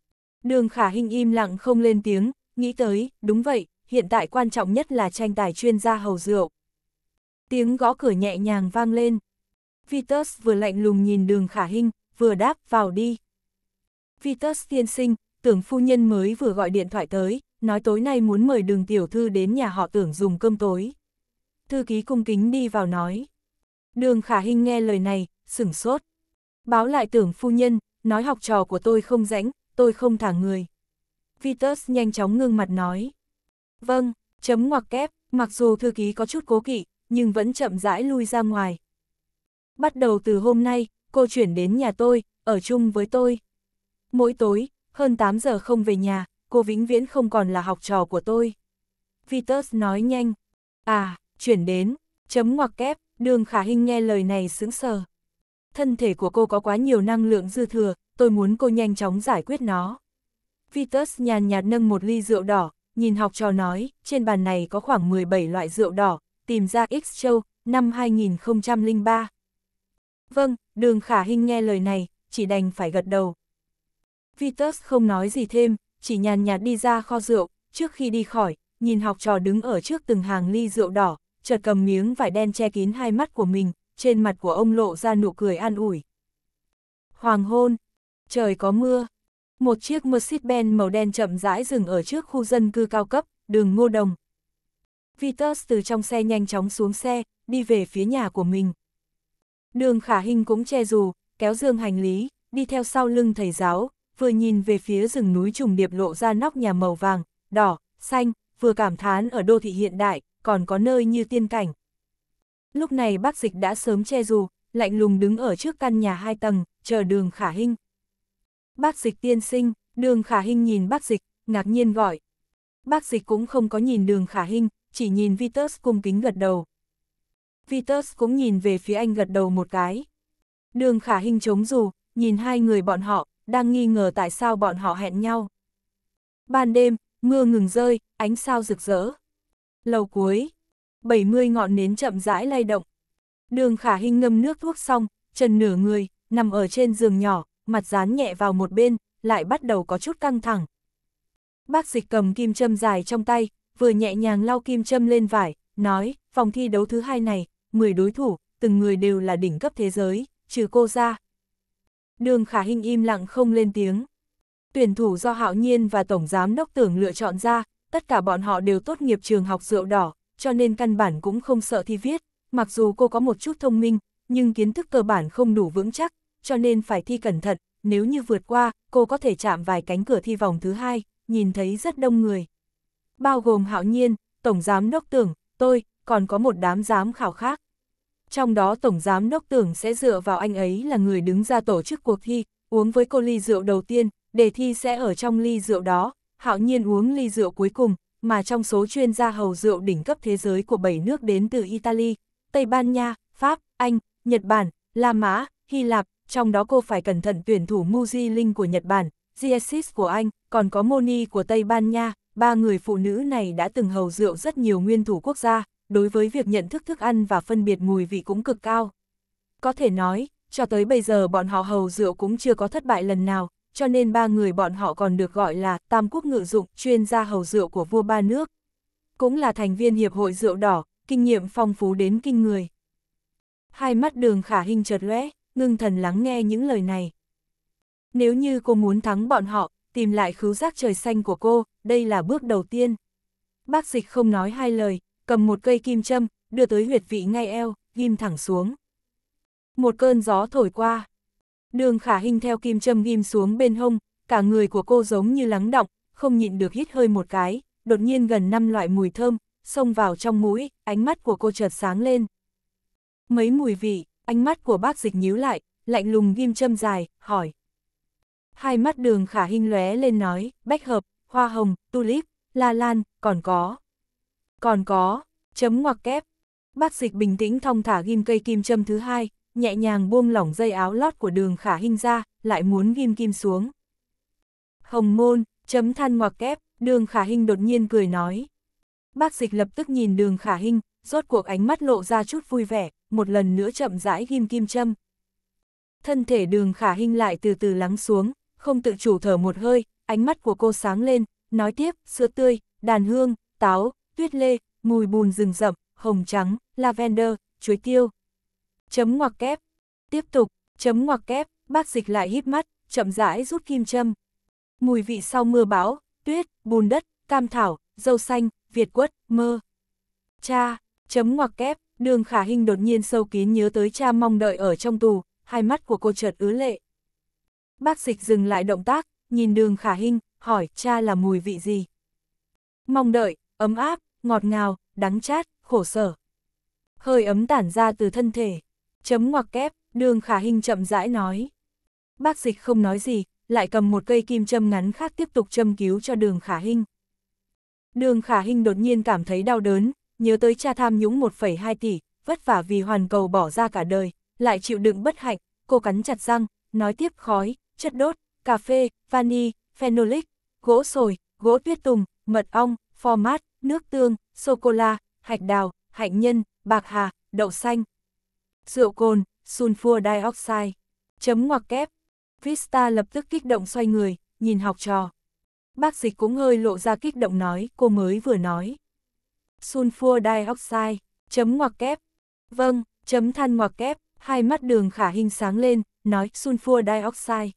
Đường khả hình im lặng không lên tiếng, nghĩ tới, đúng vậy, hiện tại quan trọng nhất là tranh tài chuyên gia hầu rượu. Tiếng gõ cửa nhẹ nhàng vang lên. Vitus vừa lạnh lùng nhìn đường khả hình, vừa đáp vào đi. Vitus tiên sinh, tưởng phu nhân mới vừa gọi điện thoại tới, nói tối nay muốn mời đường tiểu thư đến nhà họ tưởng dùng cơm tối. Thư ký cung kính đi vào nói. Đường khả hình nghe lời này, sửng sốt. Báo lại tưởng phu nhân, nói học trò của tôi không rãnh, tôi không thả người. Vitus nhanh chóng ngưng mặt nói. Vâng, chấm ngoặc kép, mặc dù thư ký có chút cố kỵ, nhưng vẫn chậm rãi lui ra ngoài. Bắt đầu từ hôm nay, cô chuyển đến nhà tôi, ở chung với tôi. Mỗi tối, hơn 8 giờ không về nhà, cô vĩnh viễn không còn là học trò của tôi. Vitus nói nhanh. À, chuyển đến, chấm ngoặc kép, đường khả hình nghe lời này sững sờ. Thân thể của cô có quá nhiều năng lượng dư thừa, tôi muốn cô nhanh chóng giải quyết nó. Vitus nhàn nhạt nâng một ly rượu đỏ, nhìn học trò nói, trên bàn này có khoảng 17 loại rượu đỏ, tìm ra X Châu, năm 2003. Vâng, đường khả hình nghe lời này, chỉ đành phải gật đầu. Vitus không nói gì thêm, chỉ nhàn nhạt đi ra kho rượu, trước khi đi khỏi, nhìn học trò đứng ở trước từng hàng ly rượu đỏ, chợt cầm miếng vải đen che kín hai mắt của mình, trên mặt của ông lộ ra nụ cười an ủi. Hoàng hôn, trời có mưa, một chiếc Mercedes-Benz màu đen chậm rãi dừng ở trước khu dân cư cao cấp, đường Ngô Đồng. Vitus từ trong xe nhanh chóng xuống xe, đi về phía nhà của mình. Đường khả hình cũng che dù, kéo dương hành lý, đi theo sau lưng thầy giáo, vừa nhìn về phía rừng núi trùng điệp lộ ra nóc nhà màu vàng, đỏ, xanh, vừa cảm thán ở đô thị hiện đại, còn có nơi như tiên cảnh. Lúc này bác dịch đã sớm che dù, lạnh lùng đứng ở trước căn nhà hai tầng, chờ đường khả hình. Bác dịch tiên sinh, đường khả hình nhìn bác dịch, ngạc nhiên gọi. Bác dịch cũng không có nhìn đường khả hình, chỉ nhìn Vitus cung kính gật đầu. Peters cũng nhìn về phía anh gật đầu một cái. Đường khả hình chống dù, nhìn hai người bọn họ, đang nghi ngờ tại sao bọn họ hẹn nhau. Ban đêm, mưa ngừng rơi, ánh sao rực rỡ. Lầu cuối, 70 ngọn nến chậm rãi lay động. Đường khả hình ngâm nước thuốc xong, chân nửa người, nằm ở trên giường nhỏ, mặt dán nhẹ vào một bên, lại bắt đầu có chút căng thẳng. Bác dịch cầm kim châm dài trong tay, vừa nhẹ nhàng lau kim châm lên vải, nói, vòng thi đấu thứ hai này, 10 đối thủ, từng người đều là đỉnh cấp thế giới, trừ cô ra. Đường khả hình im lặng không lên tiếng. Tuyển thủ do Hạo Nhiên và Tổng Giám Đốc Tưởng lựa chọn ra, tất cả bọn họ đều tốt nghiệp trường học rượu đỏ, cho nên căn bản cũng không sợ thi viết, mặc dù cô có một chút thông minh, nhưng kiến thức cơ bản không đủ vững chắc, cho nên phải thi cẩn thận, nếu như vượt qua, cô có thể chạm vài cánh cửa thi vòng thứ hai, nhìn thấy rất đông người. Bao gồm Hạo Nhiên, Tổng Giám Đốc Tưởng, tôi, còn có một đám giám khảo khác. Trong đó Tổng Giám Đốc Tưởng sẽ dựa vào anh ấy là người đứng ra tổ chức cuộc thi, uống với cô ly rượu đầu tiên, đề thi sẽ ở trong ly rượu đó, Hạo Nhiên uống ly rượu cuối cùng, mà trong số chuyên gia hầu rượu đỉnh cấp thế giới của 7 nước đến từ Italy, Tây Ban Nha, Pháp, Anh, Nhật Bản, La Mã, Hy Lạp, trong đó cô phải cẩn thận tuyển thủ Muji Linh của Nhật Bản, Giesis của Anh, còn có Moni của Tây Ban Nha, ba người phụ nữ này đã từng hầu rượu rất nhiều nguyên thủ quốc gia, đối với việc nhận thức thức ăn và phân biệt mùi vị cũng cực cao. Có thể nói, cho tới bây giờ bọn họ hầu rượu cũng chưa có thất bại lần nào, cho nên ba người bọn họ còn được gọi là Tam Quốc Ngự Dụng, chuyên gia hầu rượu của vua ba nước. Cũng là thành viên Hiệp hội Rượu Đỏ, kinh nghiệm phong phú đến kinh người. Hai mắt đường khả hình chợt lóe, ngưng thần lắng nghe những lời này. Nếu như cô muốn thắng bọn họ, tìm lại khứu giác trời xanh của cô, đây là bước đầu tiên. Bác dịch không nói hai lời, cầm một cây kim châm, đưa tới huyệt vị ngay eo, ghim thẳng xuống. Một cơn gió thổi qua. Đường khả hình theo kim châm ghim xuống bên hông, cả người của cô giống như lắng động, không nhịn được hít hơi một cái, đột nhiên gần năm loại mùi thơm, xông vào trong mũi, ánh mắt của cô chợt sáng lên. Mấy mùi vị, ánh mắt của bác dịch nhíu lại, lạnh lùng ghim châm dài, hỏi. Hai mắt đường khả hình lóe lên nói, bách hợp, hoa hồng, tulip, la lan, còn có. Còn có, chấm ngoặc kép. Bác dịch bình tĩnh thong thả ghim cây kim châm thứ hai, nhẹ nhàng buông lỏng dây áo lót của đường khả hình ra, lại muốn ghim kim xuống. Hồng môn, chấm than ngoặc kép, đường khả hình đột nhiên cười nói. Bác dịch lập tức nhìn đường khả hình, rốt cuộc ánh mắt lộ ra chút vui vẻ, một lần nữa chậm rãi ghim kim châm. Thân thể đường khả hình lại từ từ lắng xuống, không tự chủ thở một hơi, ánh mắt của cô sáng lên, nói tiếp, sữa tươi, đàn hương, táo, tuyết lê, mùi bùn rừng rậm, hồng trắng, lavender, chuối tiêu. Chấm ngoặc kép. Tiếp tục, chấm ngoặc kép, bác dịch lại híp mắt, chậm rãi rút kim châm. Mùi vị sau mưa bão, tuyết, bùn đất, cam thảo, dâu xanh, việt quất, mơ. Cha, chấm ngoặc kép, đường khả hình đột nhiên sâu kín nhớ tới cha mong đợi ở trong tù, hai mắt của cô chợt ứ lệ. Bác dịch dừng lại động tác, nhìn đường khả hình, hỏi cha là mùi vị gì? Mong đợi, ấm áp, ngọt ngào, đắng chát, khổ sở. Hơi ấm tản ra từ thân thể. Chấm ngoặc kép, đường khả hình chậm rãi nói. Bác dịch không nói gì, lại cầm một cây kim châm ngắn khác tiếp tục châm cứu cho đường khả hình. Đường khả hình đột nhiên cảm thấy đau đớn, nhớ tới cha tham nhũng 1,2 tỷ, vất vả vì hoàn cầu bỏ ra cả đời, lại chịu đựng bất hạnh, cô cắn chặt răng, nói tiếp khói, chất đốt, cà phê, vani, phenolic, gỗ sồi, gỗ tuyết tùng, mật ong, format, nước tương, sô-cô-la, hạch đào, hạnh nhân, bạc hà, đậu xanh. Rượu cồn, sulfur dioxide. Chấm ngoặc kép. Vista lập tức kích động xoay người, nhìn học trò. Bác dịch cũng hơi lộ ra kích động nói, cô mới vừa nói. Sulfur dioxide, chấm ngoặc kép. Vâng, chấm than ngoặc kép, hai mắt đường khả hình sáng lên, nói sulfur dioxide.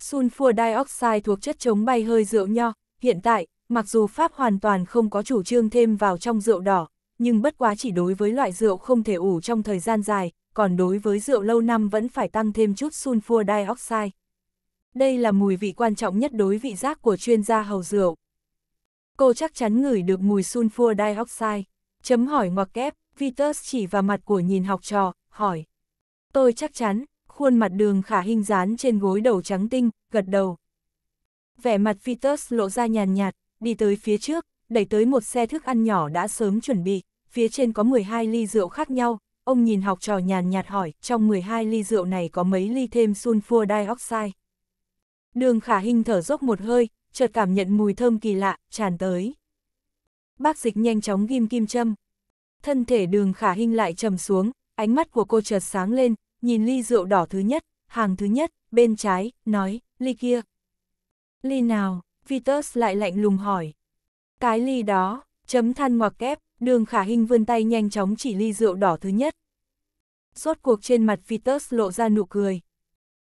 Sulfur dioxide thuộc chất chống bay hơi rượu nho, hiện tại, mặc dù Pháp hoàn toàn không có chủ trương thêm vào trong rượu đỏ, nhưng bất quá chỉ đối với loại rượu không thể ủ trong thời gian dài, còn đối với rượu lâu năm vẫn phải tăng thêm chút sulfur dioxide. Đây là mùi vị quan trọng nhất đối vị giác của chuyên gia hầu rượu. Cô chắc chắn ngửi được mùi sulfur dioxide. Chấm hỏi ngoặc kép, Vitus chỉ vào mặt của nhìn học trò, hỏi. Tôi chắc chắn, khuôn mặt đường khả hình dán trên gối đầu trắng tinh, gật đầu. Vẻ mặt Vitus lộ ra nhàn nhạt, đi tới phía trước, đẩy tới một xe thức ăn nhỏ đã sớm chuẩn bị, phía trên có 12 ly rượu khác nhau, ông nhìn học trò nhàn nhạt hỏi, trong 12 ly rượu này có mấy ly thêm sulfur dioxide. Đường khả hình thở dốc một hơi, chợt cảm nhận mùi thơm kỳ lạ, tràn tới. Bác dịch nhanh chóng ghim kim châm. Thân thể đường khả hình lại trầm xuống, ánh mắt của cô chợt sáng lên, nhìn ly rượu đỏ thứ nhất, hàng thứ nhất, bên trái, nói, ly kia. Ly nào, Vitus lại lạnh lùng hỏi. Cái ly đó, chấm than ngoặc kép, đường khả hình vươn tay nhanh chóng chỉ ly rượu đỏ thứ nhất. Rốt cuộc trên mặt Vitus lộ ra nụ cười.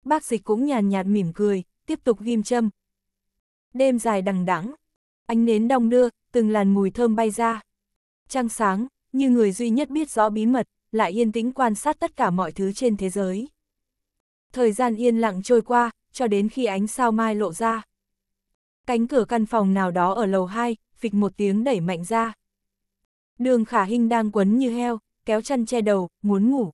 Bác dịch cũng nhàn nhạt mỉm cười, tiếp tục ghim châm. Đêm dài đằng đẵng, ánh nến đong đưa, từng làn mùi thơm bay ra. Trăng sáng, như người duy nhất biết rõ bí mật, lại yên tĩnh quan sát tất cả mọi thứ trên thế giới. Thời gian yên lặng trôi qua, cho đến khi ánh sao mai lộ ra. Cánh cửa căn phòng nào đó ở lầu 2, phịch một tiếng đẩy mạnh ra. Đường khả hình đang quấn như heo, kéo chăn che đầu, muốn ngủ.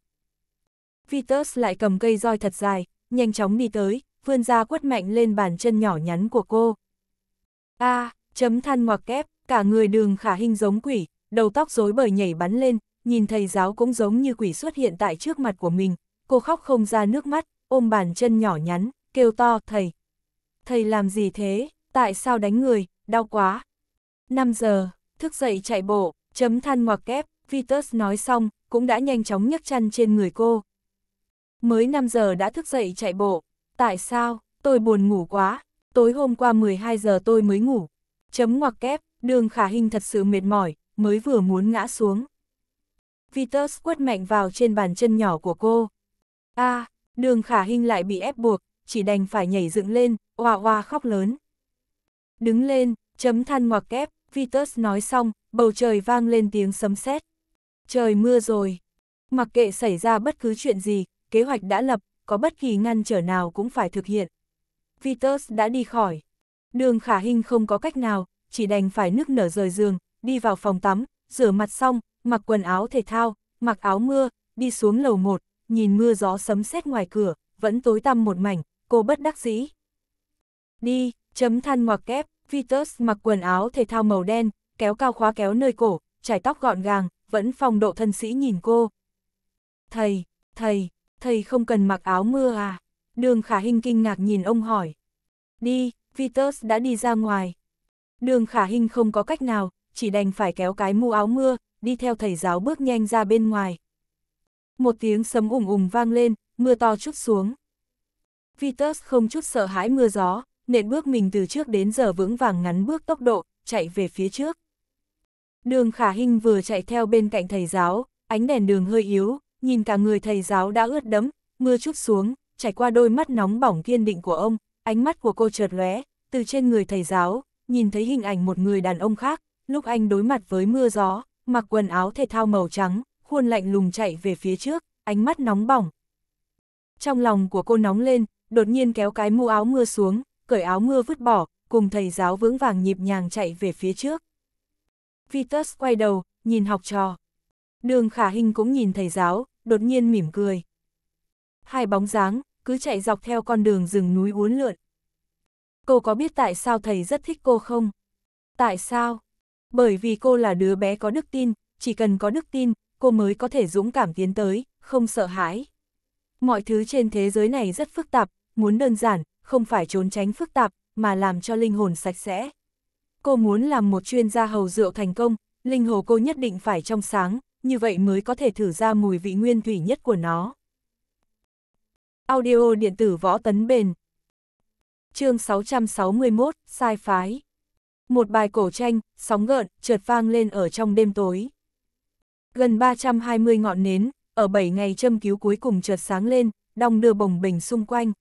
Vitus lại cầm cây roi thật dài, nhanh chóng đi tới, vươn ra quất mạnh lên bàn chân nhỏ nhắn của cô. A, à, chấm than ngoặc kép, cả người đường khả hình giống quỷ, đầu tóc rối bời nhảy bắn lên, nhìn thầy giáo cũng giống như quỷ xuất hiện tại trước mặt của mình, cô khóc không ra nước mắt, ôm bàn chân nhỏ nhắn, kêu to, thầy. Thầy làm gì thế, tại sao đánh người, đau quá. 5 giờ, thức dậy chạy bộ, chấm than ngoặc kép, Vitus nói xong, cũng đã nhanh chóng nhấc chăn trên người cô. Mới 5 giờ đã thức dậy chạy bộ, tại sao, tôi buồn ngủ quá, tối hôm qua 12 giờ tôi mới ngủ. Chấm ngoặc kép, đường khả hình thật sự mệt mỏi, mới vừa muốn ngã xuống. Vitus quất mạnh vào trên bàn chân nhỏ của cô. a à, đường khả hình lại bị ép buộc, chỉ đành phải nhảy dựng lên, oa oa khóc lớn. Đứng lên, chấm than ngoặc kép, Vitus nói xong, bầu trời vang lên tiếng sấm sét. Trời mưa rồi. Mặc kệ xảy ra bất cứ chuyện gì, kế hoạch đã lập, có bất kỳ ngăn trở nào cũng phải thực hiện. Vitus đã đi khỏi. Đường khả hình không có cách nào, chỉ đành phải nước nở rời giường, đi vào phòng tắm, rửa mặt xong, mặc quần áo thể thao, mặc áo mưa, đi xuống lầu một, nhìn mưa gió sấm sét ngoài cửa, vẫn tối tăm một mảnh, cô bất đắc dĩ. Đi, chấm than ngoặc kép, Vitus mặc quần áo thể thao màu đen, kéo cao khóa kéo nơi cổ, trải tóc gọn gàng, vẫn phong độ thân sĩ nhìn cô. Thầy, thầy, thầy không cần mặc áo mưa à? Đường khả hình kinh ngạc nhìn ông hỏi. Đi, Vitus đã đi ra ngoài. Đường khả hình không có cách nào, chỉ đành phải kéo cái mũ áo mưa, đi theo thầy giáo bước nhanh ra bên ngoài. Một tiếng sấm ủng ủng vang lên, mưa to chút xuống. Vitus không chút sợ hãi mưa gió, nện bước mình từ trước đến giờ vững vàng ngắn bước tốc độ, chạy về phía trước. Đường khả hình vừa chạy theo bên cạnh thầy giáo, ánh đèn đường hơi yếu, nhìn cả người thầy giáo đã ướt đẫm, mưa chút xuống, chảy qua đôi mắt nóng bỏng kiên định của ông, ánh mắt của cô chợt lóe, từ trên người thầy giáo, nhìn thấy hình ảnh một người đàn ông khác, lúc anh đối mặt với mưa gió, mặc quần áo thể thao màu trắng, khuôn lạnh lùng chạy về phía trước, ánh mắt nóng bỏng. Trong lòng của cô nóng lên, đột nhiên kéo cái mũ áo mưa xuống, cởi áo mưa vứt bỏ, cùng thầy giáo vững vàng nhịp nhàng chạy về phía trước. Vitus quay đầu, nhìn học trò. Đường khả hình cũng nhìn thầy giáo, đột nhiên mỉm cười. Hai bóng dáng, cứ chạy dọc theo con đường rừng núi uốn lượn. Cô có biết tại sao thầy rất thích cô không? Tại sao? Bởi vì cô là đứa bé có đức tin, chỉ cần có đức tin, cô mới có thể dũng cảm tiến tới, không sợ hãi. Mọi thứ trên thế giới này rất phức tạp, muốn đơn giản, không phải trốn tránh phức tạp, mà làm cho linh hồn sạch sẽ. Cô muốn làm một chuyên gia hầu rượu thành công, linh hồ cô nhất định phải trong sáng, như vậy mới có thể thử ra mùi vị nguyên thủy nhất của nó. Audio điện tử võ tấn bền chương 661, sai phái. Một bài cổ tranh, sóng gợn, trượt vang lên ở trong đêm tối. Gần 320 ngọn nến, ở 7 ngày châm cứu cuối cùng trượt sáng lên, đong đưa bồng bình xung quanh.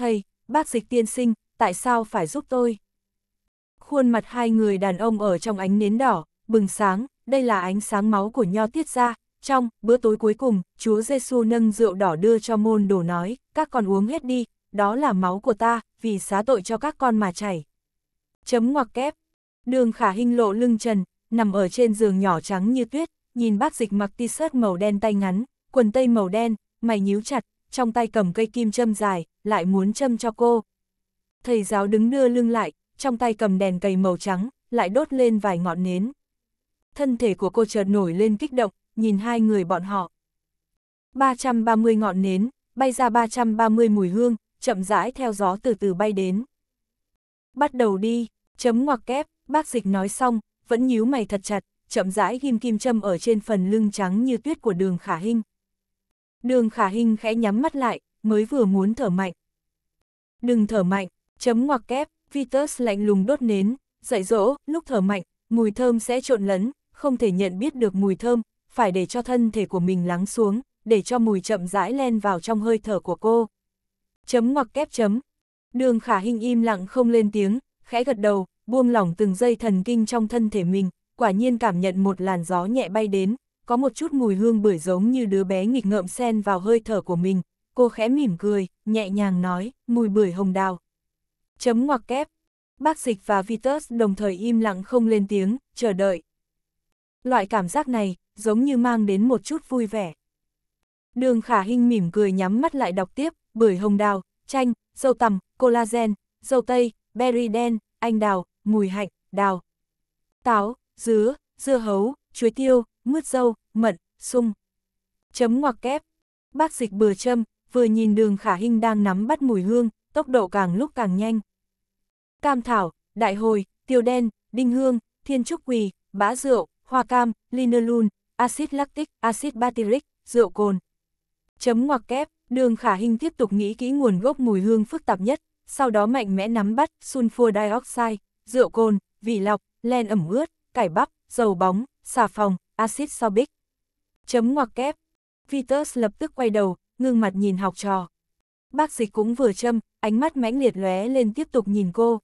Thầy, bác dịch tiên sinh, tại sao phải giúp tôi? Khuôn mặt hai người đàn ông ở trong ánh nến đỏ, bừng sáng, đây là ánh sáng máu của nho tiết ra. Trong bữa tối cuối cùng, Chúa Giêsu nâng rượu đỏ đưa cho môn đồ nói, các con uống hết đi, đó là máu của ta, vì xá tội cho các con mà chảy. Chấm ngoặc kép, đường khả hình lộ lưng trần, nằm ở trên giường nhỏ trắng như tuyết, nhìn bác dịch mặc t-shirt màu đen tay ngắn, quần tây màu đen, mày nhíu chặt, trong tay cầm cây kim châm dài, lại muốn châm cho cô. Thầy giáo đứng đưa lưng lại, trong tay cầm đèn cầy màu trắng, lại đốt lên vài ngọn nến. Thân thể của cô chợt nổi lên kích động, nhìn hai người bọn họ. 330 ngọn nến, bay ra 330 mùi hương, chậm rãi theo gió từ từ bay đến. Bắt đầu đi, chấm ngoặc kép, bác dịch nói xong, vẫn nhíu mày thật chặt, chậm rãi ghim kim châm ở trên phần lưng trắng như tuyết của đường khả hình. Đường khả hình khẽ nhắm mắt lại, mới vừa muốn thở mạnh. Đừng thở mạnh, chấm ngoặc kép, Vitus lạnh lùng đốt nến, dạy dỗ, lúc thở mạnh, mùi thơm sẽ trộn lẫn, không thể nhận biết được mùi thơm, phải để cho thân thể của mình lắng xuống, để cho mùi chậm rãi len vào trong hơi thở của cô. Chấm ngoặc kép chấm. Đường khả hình im lặng không lên tiếng, khẽ gật đầu, buông lỏng từng dây thần kinh trong thân thể mình, quả nhiên cảm nhận một làn gió nhẹ bay đến, có một chút mùi hương bưởi giống như đứa bé nghịch ngợm sen vào hơi thở của mình, cô khẽ mỉm cười, nhẹ nhàng nói, mùi bưởi hồng đào. Chấm ngoặc kép. Bác dịch và Vitus đồng thời im lặng không lên tiếng, chờ đợi. Loại cảm giác này, giống như mang đến một chút vui vẻ. Đường khả hình mỉm cười nhắm mắt lại đọc tiếp, bưởi hồng đào, chanh, dâu tằm, collagen, dâu tây, berry đen, anh đào, mùi hạnh, đào, táo, dứa, dưa hấu, chuối tiêu, mướt dâu, mận, sung. Chấm ngoặc kép. Bác dịch bừa châm, vừa nhìn đường khả hình đang nắm bắt mùi hương, tốc độ càng lúc càng nhanh. Cam thảo, đại hồi, tiêu đen, đinh hương, thiên trúc quỳ, bã rượu, hoa cam, linolun, axit lactic, axit butyric, rượu cồn. Chấm ngoặc kép, đường khả hình tiếp tục nghĩ kỹ nguồn gốc mùi hương phức tạp nhất, sau đó mạnh mẽ nắm bắt sulfur dioxide, rượu cồn, vị lọc, len ẩm ướt, cải bắp, dầu bóng, xà phòng, axit sorbic. Chấm ngoặc kép. Vitus lập tức quay đầu, ngưng mặt nhìn học trò. Bác dịch cũng vừa châm, ánh mắt mãnh liệt lóe lên tiếp tục nhìn cô.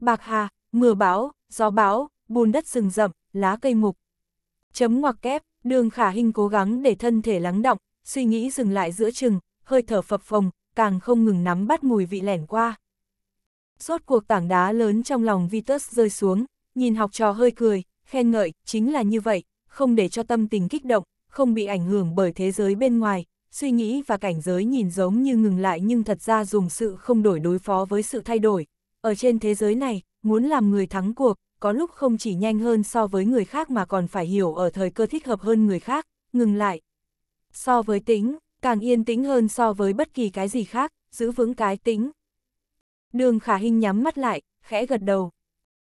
Bạc hà, mưa bão, gió bão, bùn đất rừng rậm, lá cây mục. Chấm ngoặc kép, đường khả hình cố gắng để thân thể lắng động, suy nghĩ dừng lại giữa chừng, hơi thở phập phồng, càng không ngừng nắm bắt mùi vị lẻn qua. Rốt cuộc tảng đá lớn trong lòng Vitus rơi xuống, nhìn học trò hơi cười, khen ngợi, chính là như vậy, không để cho tâm tình kích động, không bị ảnh hưởng bởi thế giới bên ngoài, suy nghĩ và cảnh giới nhìn giống như ngừng lại nhưng thật ra dùng sự không đổi đối phó với sự thay đổi. Ở trên thế giới này, muốn làm người thắng cuộc, có lúc không chỉ nhanh hơn so với người khác mà còn phải hiểu ở thời cơ thích hợp hơn người khác, ngừng lại. So với tính, càng yên tĩnh hơn so với bất kỳ cái gì khác, giữ vững cái tính. Đường khả hình nhắm mắt lại, khẽ gật đầu.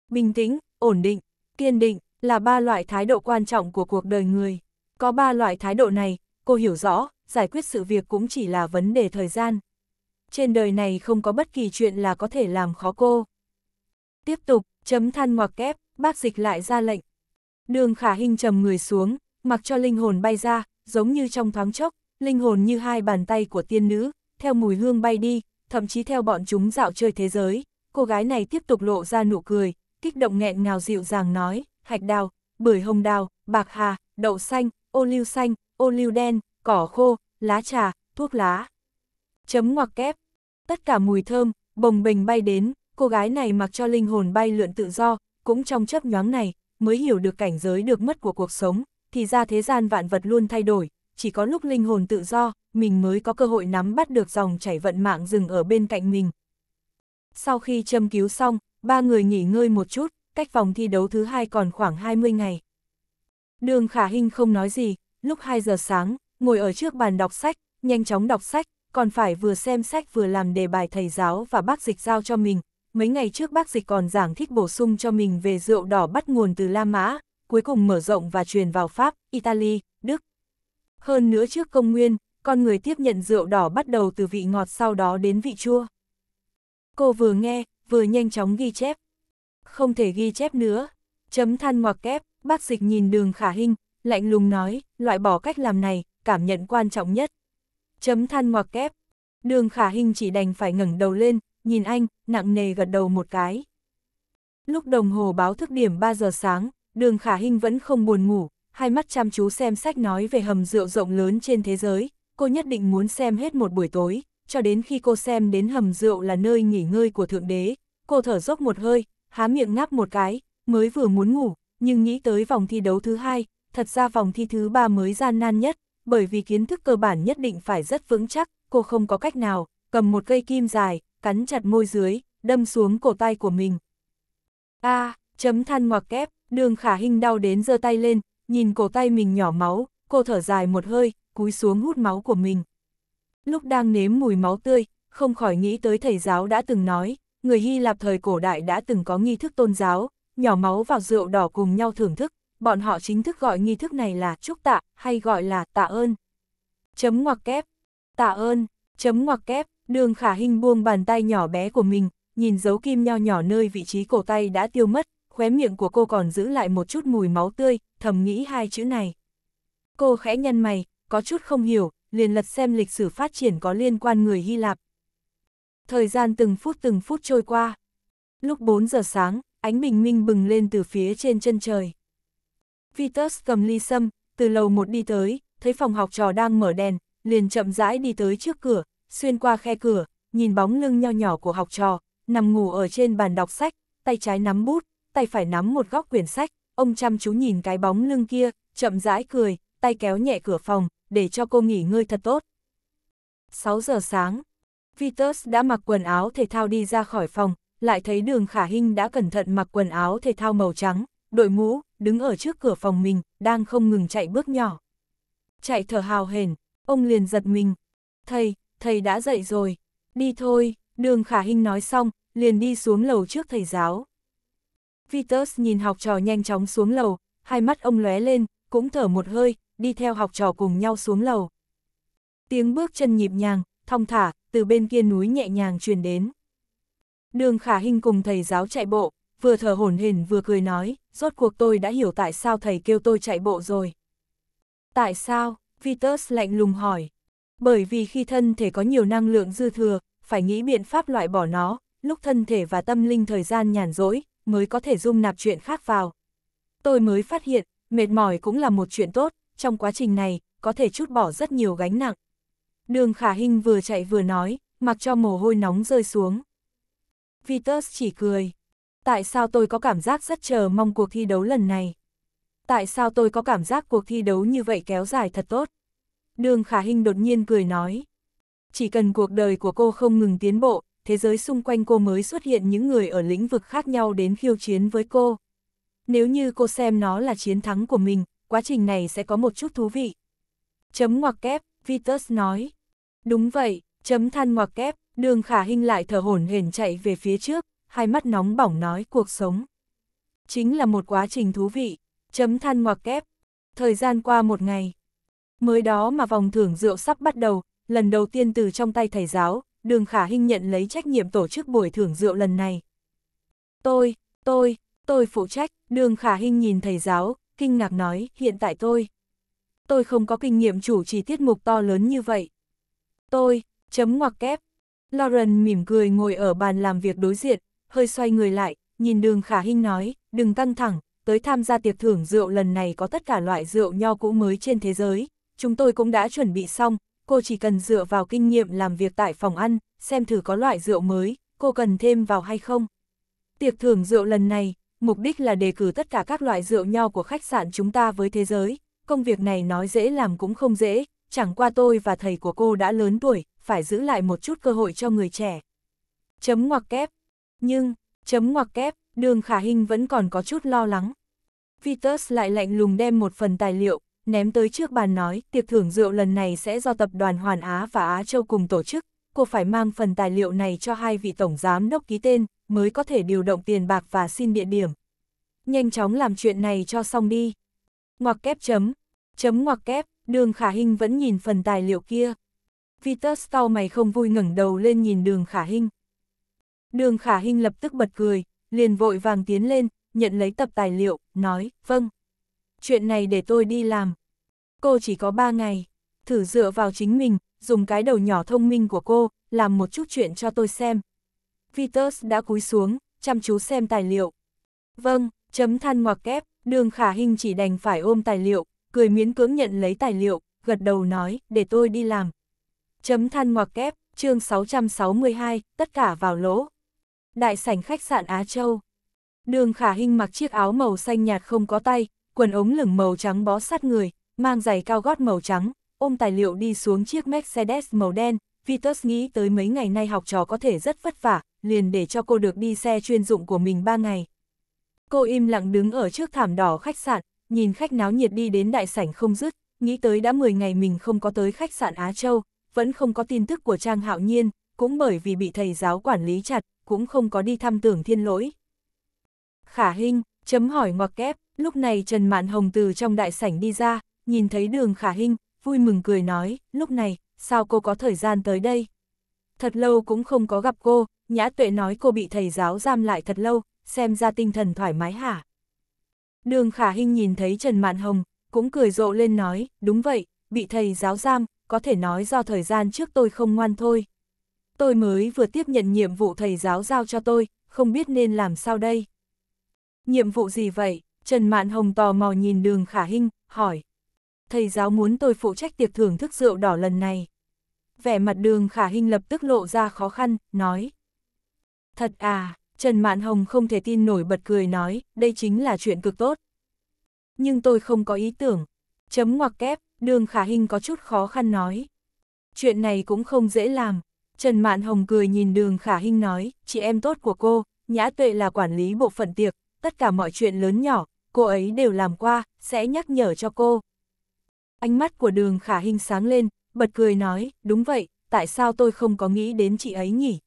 Bình tĩnh, ổn định, kiên định, là ba loại thái độ quan trọng của cuộc đời người. Có ba loại thái độ này, cô hiểu rõ, giải quyết sự việc cũng chỉ là vấn đề thời gian. Trên đời này không có bất kỳ chuyện là có thể làm khó cô. Tiếp tục, chấm than ngoặc kép, bác dịch lại ra lệnh. Đường khả hình trầm người xuống, mặc cho linh hồn bay ra, giống như trong thoáng chốc, linh hồn như hai bàn tay của tiên nữ, theo mùi hương bay đi, thậm chí theo bọn chúng dạo chơi thế giới. Cô gái này tiếp tục lộ ra nụ cười, kích động nghẹn ngào dịu dàng nói, hạch đào, bưởi hồng đào, bạc hà, đậu xanh, ô liu xanh, ô liu đen, cỏ khô, lá trà, thuốc lá. Chấm ngoặc kép. Tất cả mùi thơm, bồng bềnh bay đến, cô gái này mặc cho linh hồn bay lượn tự do, cũng trong chấp nhoáng này, mới hiểu được cảnh giới được mất của cuộc sống, thì ra thế gian vạn vật luôn thay đổi, chỉ có lúc linh hồn tự do, mình mới có cơ hội nắm bắt được dòng chảy vận mạng dừng ở bên cạnh mình. Sau khi châm cứu xong, ba người nghỉ ngơi một chút, cách vòng thi đấu thứ hai còn khoảng 20 ngày. Đường Khả Hinh không nói gì, lúc 2 giờ sáng, ngồi ở trước bàn đọc sách, nhanh chóng đọc sách, còn phải vừa xem sách vừa làm đề bài thầy giáo và bác dịch giao cho mình. Mấy ngày trước bác dịch còn giảng thích bổ sung cho mình về rượu đỏ bắt nguồn từ La Mã, cuối cùng mở rộng và truyền vào Pháp, Italy, Đức. Hơn nữa trước công nguyên, con người tiếp nhận rượu đỏ bắt đầu từ vị ngọt sau đó đến vị chua. Cô vừa nghe, vừa nhanh chóng ghi chép. Không thể ghi chép nữa. Chấm than ngoặc kép, bác dịch nhìn đường khả hình, lạnh lùng nói, loại bỏ cách làm này, cảm nhận quan trọng nhất. Chấm than ngoặc kép, đường khả hình chỉ đành phải ngẩng đầu lên, nhìn anh, nặng nề gật đầu một cái. Lúc đồng hồ báo thức điểm 3 giờ sáng, đường khả hình vẫn không buồn ngủ, hai mắt chăm chú xem sách nói về hầm rượu rộng lớn trên thế giới, cô nhất định muốn xem hết một buổi tối, cho đến khi cô xem đến hầm rượu là nơi nghỉ ngơi của Thượng Đế, cô thở dốc một hơi, há miệng ngáp một cái, mới vừa muốn ngủ, nhưng nghĩ tới vòng thi đấu thứ hai, thật ra vòng thi thứ ba mới gian nan nhất, bởi vì kiến thức cơ bản nhất định phải rất vững chắc, cô không có cách nào, cầm một cây kim dài, cắn chặt môi dưới, đâm xuống cổ tay của mình. A, chấm than ngoặc kép, đường khả hình đau đến giơ tay lên, nhìn cổ tay mình nhỏ máu, cô thở dài một hơi, cúi xuống hút máu của mình. Lúc đang nếm mùi máu tươi, không khỏi nghĩ tới thầy giáo đã từng nói, người Hy Lạp thời cổ đại đã từng có nghi thức tôn giáo, nhỏ máu vào rượu đỏ cùng nhau thưởng thức, bọn họ chính thức gọi nghi thức này là chúc tạ, hay gọi là tạ ơn. Chấm ngoặc kép, tạ ơn, chấm ngoặc kép, đường khả hình buông bàn tay nhỏ bé của mình, nhìn dấu kim nho nhỏ nơi vị trí cổ tay đã tiêu mất, khóe miệng của cô còn giữ lại một chút mùi máu tươi, thầm nghĩ hai chữ này. Cô khẽ nhăn mày, có chút không hiểu, liền lật xem lịch sử phát triển có liên quan người Hy Lạp. Thời gian từng phút từng phút trôi qua. Lúc 4 giờ sáng, ánh bình minh bừng lên từ phía trên chân trời. Vitus cầm ly sâm, từ lầu một đi tới, thấy phòng học trò đang mở đèn, liền chậm rãi đi tới trước cửa, xuyên qua khe cửa, nhìn bóng lưng nho nhỏ của học trò, nằm ngủ ở trên bàn đọc sách, tay trái nắm bút, tay phải nắm một góc quyển sách, ông chăm chú nhìn cái bóng lưng kia, chậm rãi cười, tay kéo nhẹ cửa phòng, để cho cô nghỉ ngơi thật tốt. 6 giờ sáng, Vitus đã mặc quần áo thể thao đi ra khỏi phòng, lại thấy đường khả hình đã cẩn thận mặc quần áo thể thao màu trắng, đội mũ, đứng ở trước cửa phòng mình, đang không ngừng chạy bước nhỏ. Chạy thở hào hển, ông liền giật mình. Thầy, thầy đã dậy rồi, đi thôi, đường khả hình nói xong, liền đi xuống lầu trước thầy giáo. Vitus nhìn học trò nhanh chóng xuống lầu, hai mắt ông lóe lên, cũng thở một hơi, đi theo học trò cùng nhau xuống lầu. Tiếng bước chân nhịp nhàng, thong thả, từ bên kia núi nhẹ nhàng truyền đến. Đường khả hình cùng thầy giáo chạy bộ, vừa thở hổn hển vừa cười nói, rốt cuộc tôi đã hiểu tại sao thầy kêu tôi chạy bộ rồi. Tại sao? Vitus lạnh lùng hỏi. Bởi vì khi thân thể có nhiều năng lượng dư thừa, phải nghĩ biện pháp loại bỏ nó, lúc thân thể và tâm linh thời gian nhàn rỗi, mới có thể dung nạp chuyện khác vào. Tôi mới phát hiện, mệt mỏi cũng là một chuyện tốt, trong quá trình này, có thể chút bỏ rất nhiều gánh nặng. Đường khả hình vừa chạy vừa nói, mặc cho mồ hôi nóng rơi xuống. Vitus chỉ cười. Tại sao tôi có cảm giác rất chờ mong cuộc thi đấu lần này? Tại sao tôi có cảm giác cuộc thi đấu như vậy kéo dài thật tốt? đường khả hình đột nhiên cười nói. Chỉ cần cuộc đời của cô không ngừng tiến bộ, thế giới xung quanh cô mới xuất hiện những người ở lĩnh vực khác nhau đến khiêu chiến với cô. Nếu như cô xem nó là chiến thắng của mình, quá trình này sẽ có một chút thú vị. Chấm ngoặc kép, Vitus nói. Đúng vậy, chấm than ngoặc kép, đường khả hình lại thở hổn hển chạy về phía trước, hai mắt nóng bỏng nói cuộc sống. Chính là một quá trình thú vị, chấm than ngoặc kép. Thời gian qua một ngày. Mới đó mà vòng thưởng rượu sắp bắt đầu, lần đầu tiên từ trong tay thầy giáo, đường khả hình nhận lấy trách nhiệm tổ chức buổi thưởng rượu lần này. Tôi, tôi, tôi phụ trách, đường khả hình nhìn thầy giáo, kinh ngạc nói, hiện tại tôi. Tôi không có kinh nghiệm chủ trì tiết mục to lớn như vậy. Tôi, chấm ngoặc kép. Lauren mỉm cười ngồi ở bàn làm việc đối diện, hơi xoay người lại, nhìn đường khả hinh nói, đừng căng thẳng, tới tham gia tiệc thưởng rượu lần này có tất cả loại rượu nho cũ mới trên thế giới. Chúng tôi cũng đã chuẩn bị xong, cô chỉ cần dựa vào kinh nghiệm làm việc tại phòng ăn, xem thử có loại rượu mới, cô cần thêm vào hay không. Tiệc thưởng rượu lần này, mục đích là đề cử tất cả các loại rượu nho của khách sạn chúng ta với thế giới. Công việc này nói dễ làm cũng không dễ, chẳng qua tôi và thầy của cô đã lớn tuổi, phải giữ lại một chút cơ hội cho người trẻ. Chấm ngoặc kép. Nhưng, chấm ngoặc kép, đường khả hình vẫn còn có chút lo lắng. Vitus lại lạnh lùng đem một phần tài liệu, ném tới trước bàn nói, tiệc thưởng rượu lần này sẽ do tập đoàn Hoàn Á và Á Châu cùng tổ chức, cô phải mang phần tài liệu này cho hai vị tổng giám đốc ký tên, mới có thể điều động tiền bạc và xin địa điểm. Nhanh chóng làm chuyện này cho xong đi. Ngoặc kép chấm, chấm ngoặc kép, đường khả hình vẫn nhìn phần tài liệu kia. Vitus sau mày không vui ngẩng đầu lên nhìn đường khả hình. Đường khả hình lập tức bật cười, liền vội vàng tiến lên, nhận lấy tập tài liệu, nói, vâng. Chuyện này để tôi đi làm. Cô chỉ có ba ngày, thử dựa vào chính mình, dùng cái đầu nhỏ thông minh của cô, làm một chút chuyện cho tôi xem. Vitus đã cúi xuống, chăm chú xem tài liệu. Vâng, chấm than ngoặc kép, đường khả hình chỉ đành phải ôm tài liệu, cười miễn cưỡng nhận lấy tài liệu, gật đầu nói, để tôi đi làm. Chấm than ngoặc kép, chương 662, tất cả vào lỗ. Đại sảnh khách sạn Á Châu. Đường khả hình mặc chiếc áo màu xanh nhạt không có tay, quần ống lửng màu trắng bó sát người, mang giày cao gót màu trắng, ôm tài liệu đi xuống chiếc Mercedes màu đen, Vitus nghĩ tới mấy ngày nay học trò có thể rất vất vả, liền để cho cô được đi xe chuyên dụng của mình ba ngày. Cô im lặng đứng ở trước thảm đỏ khách sạn, nhìn khách náo nhiệt đi đến đại sảnh không dứt, nghĩ tới đã 10 ngày mình không có tới khách sạn Á Châu, vẫn không có tin tức của Trang Hạo Nhiên, cũng bởi vì bị thầy giáo quản lý chặt, cũng không có đi thăm tưởng thiên lỗi. Khả Hinh, chấm hỏi ngoặc kép, lúc này Trần Mạn Hồng từ trong đại sảnh đi ra, nhìn thấy đường Khả Hinh, vui mừng cười nói, lúc này, sao cô có thời gian tới đây? Thật lâu cũng không có gặp cô, Nhã Tuệ nói cô bị thầy giáo giam lại thật lâu, xem ra tinh thần thoải mái hả? Đường Khả Hinh nhìn thấy Trần Mạn Hồng, cũng cười rộ lên nói, đúng vậy, bị thầy giáo giam, có thể nói do thời gian trước tôi không ngoan thôi. Tôi mới vừa tiếp nhận nhiệm vụ thầy giáo giao cho tôi, không biết nên làm sao đây. Nhiệm vụ gì vậy? Trần Mạn Hồng tò mò nhìn đường Khả Hinh, hỏi. Thầy giáo muốn tôi phụ trách tiệc thưởng thức rượu đỏ lần này. Vẻ mặt đường Khả Hinh lập tức lộ ra khó khăn, nói. Thật à, Trần Mạn Hồng không thể tin nổi bật cười nói, đây chính là chuyện cực tốt. Nhưng tôi không có ý tưởng. Chấm ngoặc kép, đường Khả Hinh có chút khó khăn nói. Chuyện này cũng không dễ làm. Trần Mạn Hồng cười nhìn đường Khả Hinh nói, chị em tốt của cô, Nhã Tuệ là quản lý bộ phận tiệc, tất cả mọi chuyện lớn nhỏ, cô ấy đều làm qua, sẽ nhắc nhở cho cô. Ánh mắt của đường khả hình sáng lên, bật cười nói, đúng vậy, tại sao tôi không có nghĩ đến chị ấy nhỉ?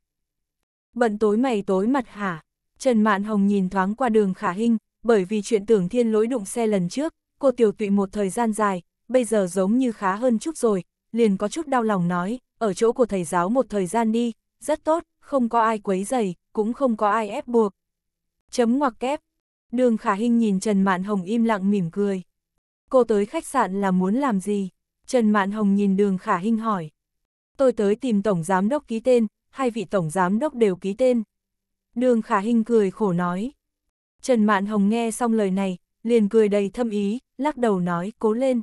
Bận tối mày tối mặt hả? Trần Mạn Hồng nhìn thoáng qua đường khả hình, bởi vì chuyện tưởng thiên lỗi đụng xe lần trước, cô tiểu tụy một thời gian dài, bây giờ giống như khá hơn chút rồi, liền có chút đau lòng nói, ở chỗ của thầy giáo một thời gian đi, rất tốt, không có ai quấy dày, cũng không có ai ép buộc. Chấm ngoặc kép, đường khả hình nhìn Trần Mạn Hồng im lặng mỉm cười. Cô tới khách sạn là muốn làm gì? Trần Mạn Hồng nhìn đường khả hình hỏi. Tôi tới tìm Tổng Giám Đốc ký tên, hai vị Tổng Giám Đốc đều ký tên. Đường khả Hinh cười khổ nói. Trần Mạn Hồng nghe xong lời này, liền cười đầy thâm ý, lắc đầu nói, cố lên.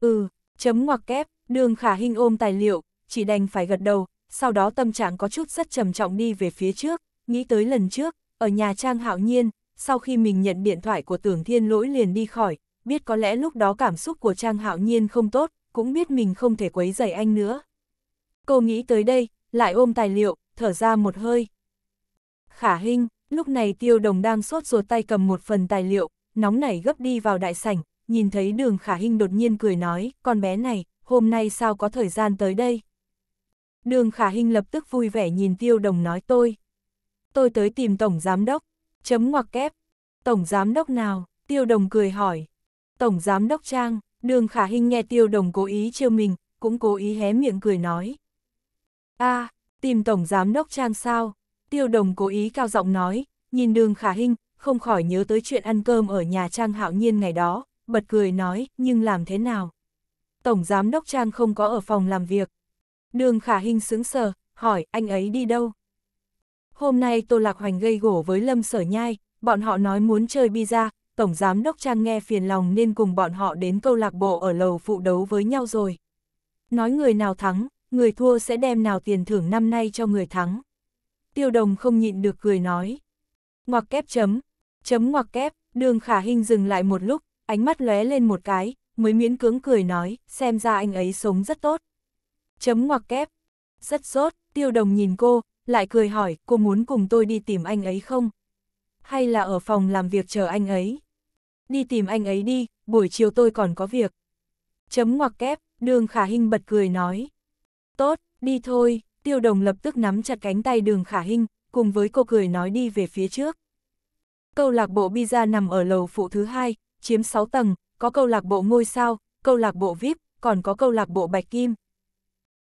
Ừ, chấm ngoặc kép, đường khả Hinh ôm tài liệu, chỉ đành phải gật đầu, sau đó tâm trạng có chút rất trầm trọng đi về phía trước, nghĩ tới lần trước, ở nhà Trang Hạo Nhiên, sau khi mình nhận điện thoại của tưởng thiên lỗi liền đi khỏi, biết có lẽ lúc đó cảm xúc của Trang Hạo Nhiên không tốt, cũng biết mình không thể quấy rầy anh nữa. Cô nghĩ tới đây, lại ôm tài liệu, thở ra một hơi. Khả Hinh, lúc này tiêu đồng đang sốt ruột tay cầm một phần tài liệu, nóng nảy gấp đi vào đại sảnh, nhìn thấy đường Khả Hinh đột nhiên cười nói, con bé này, hôm nay sao có thời gian tới đây? Đường Khả Hinh lập tức vui vẻ nhìn tiêu đồng nói tôi. Tôi tới tìm Tổng Giám Đốc, chấm ngoặc kép. Tổng Giám Đốc nào? Tiêu đồng cười hỏi. Tổng Giám Đốc Trang, đường Khả Hinh nghe tiêu đồng cố ý trêu mình, cũng cố ý hé miệng cười nói a à, tìm Tổng Giám Đốc Trang sao? Tiêu đồng cố ý cao giọng nói, nhìn đường Khả Hinh, không khỏi nhớ tới chuyện ăn cơm ở nhà Trang Hạo Nhiên ngày đó, bật cười nói, nhưng làm thế nào? Tổng Giám Đốc Trang không có ở phòng làm việc. Đường Khả Hinh sững sờ, hỏi, anh ấy đi đâu? Hôm nay Tô Lạc Hoành gây gổ với Lâm Sở Nhai, bọn họ nói muốn chơi pizza, Tổng Giám Đốc Trang nghe phiền lòng nên cùng bọn họ đến câu lạc bộ ở lầu phụ đấu với nhau rồi. Nói người nào thắng, người thua sẽ đem nào tiền thưởng năm nay cho người thắng. Tiêu đồng không nhịn được cười nói. Ngoặc kép chấm, chấm ngoặc kép, đường khả hình dừng lại một lúc, ánh mắt lóe lên một cái, mới miễn cưỡng cười nói, xem ra anh ấy sống rất tốt. Chấm ngoặc kép, rất sốt, tiêu đồng nhìn cô, lại cười hỏi, cô muốn cùng tôi đi tìm anh ấy không? Hay là ở phòng làm việc chờ anh ấy? Đi tìm anh ấy đi, buổi chiều tôi còn có việc. Chấm ngoặc kép, đường khả hình bật cười nói. Tốt, đi thôi, tiêu đồng lập tức nắm chặt cánh tay đường khả hình, cùng với cô cười nói đi về phía trước. Câu lạc bộ Pizza nằm ở lầu phụ thứ hai, chiếm 6 tầng, có câu lạc bộ ngôi sao, câu lạc bộ VIP, còn có câu lạc bộ Bạch Kim.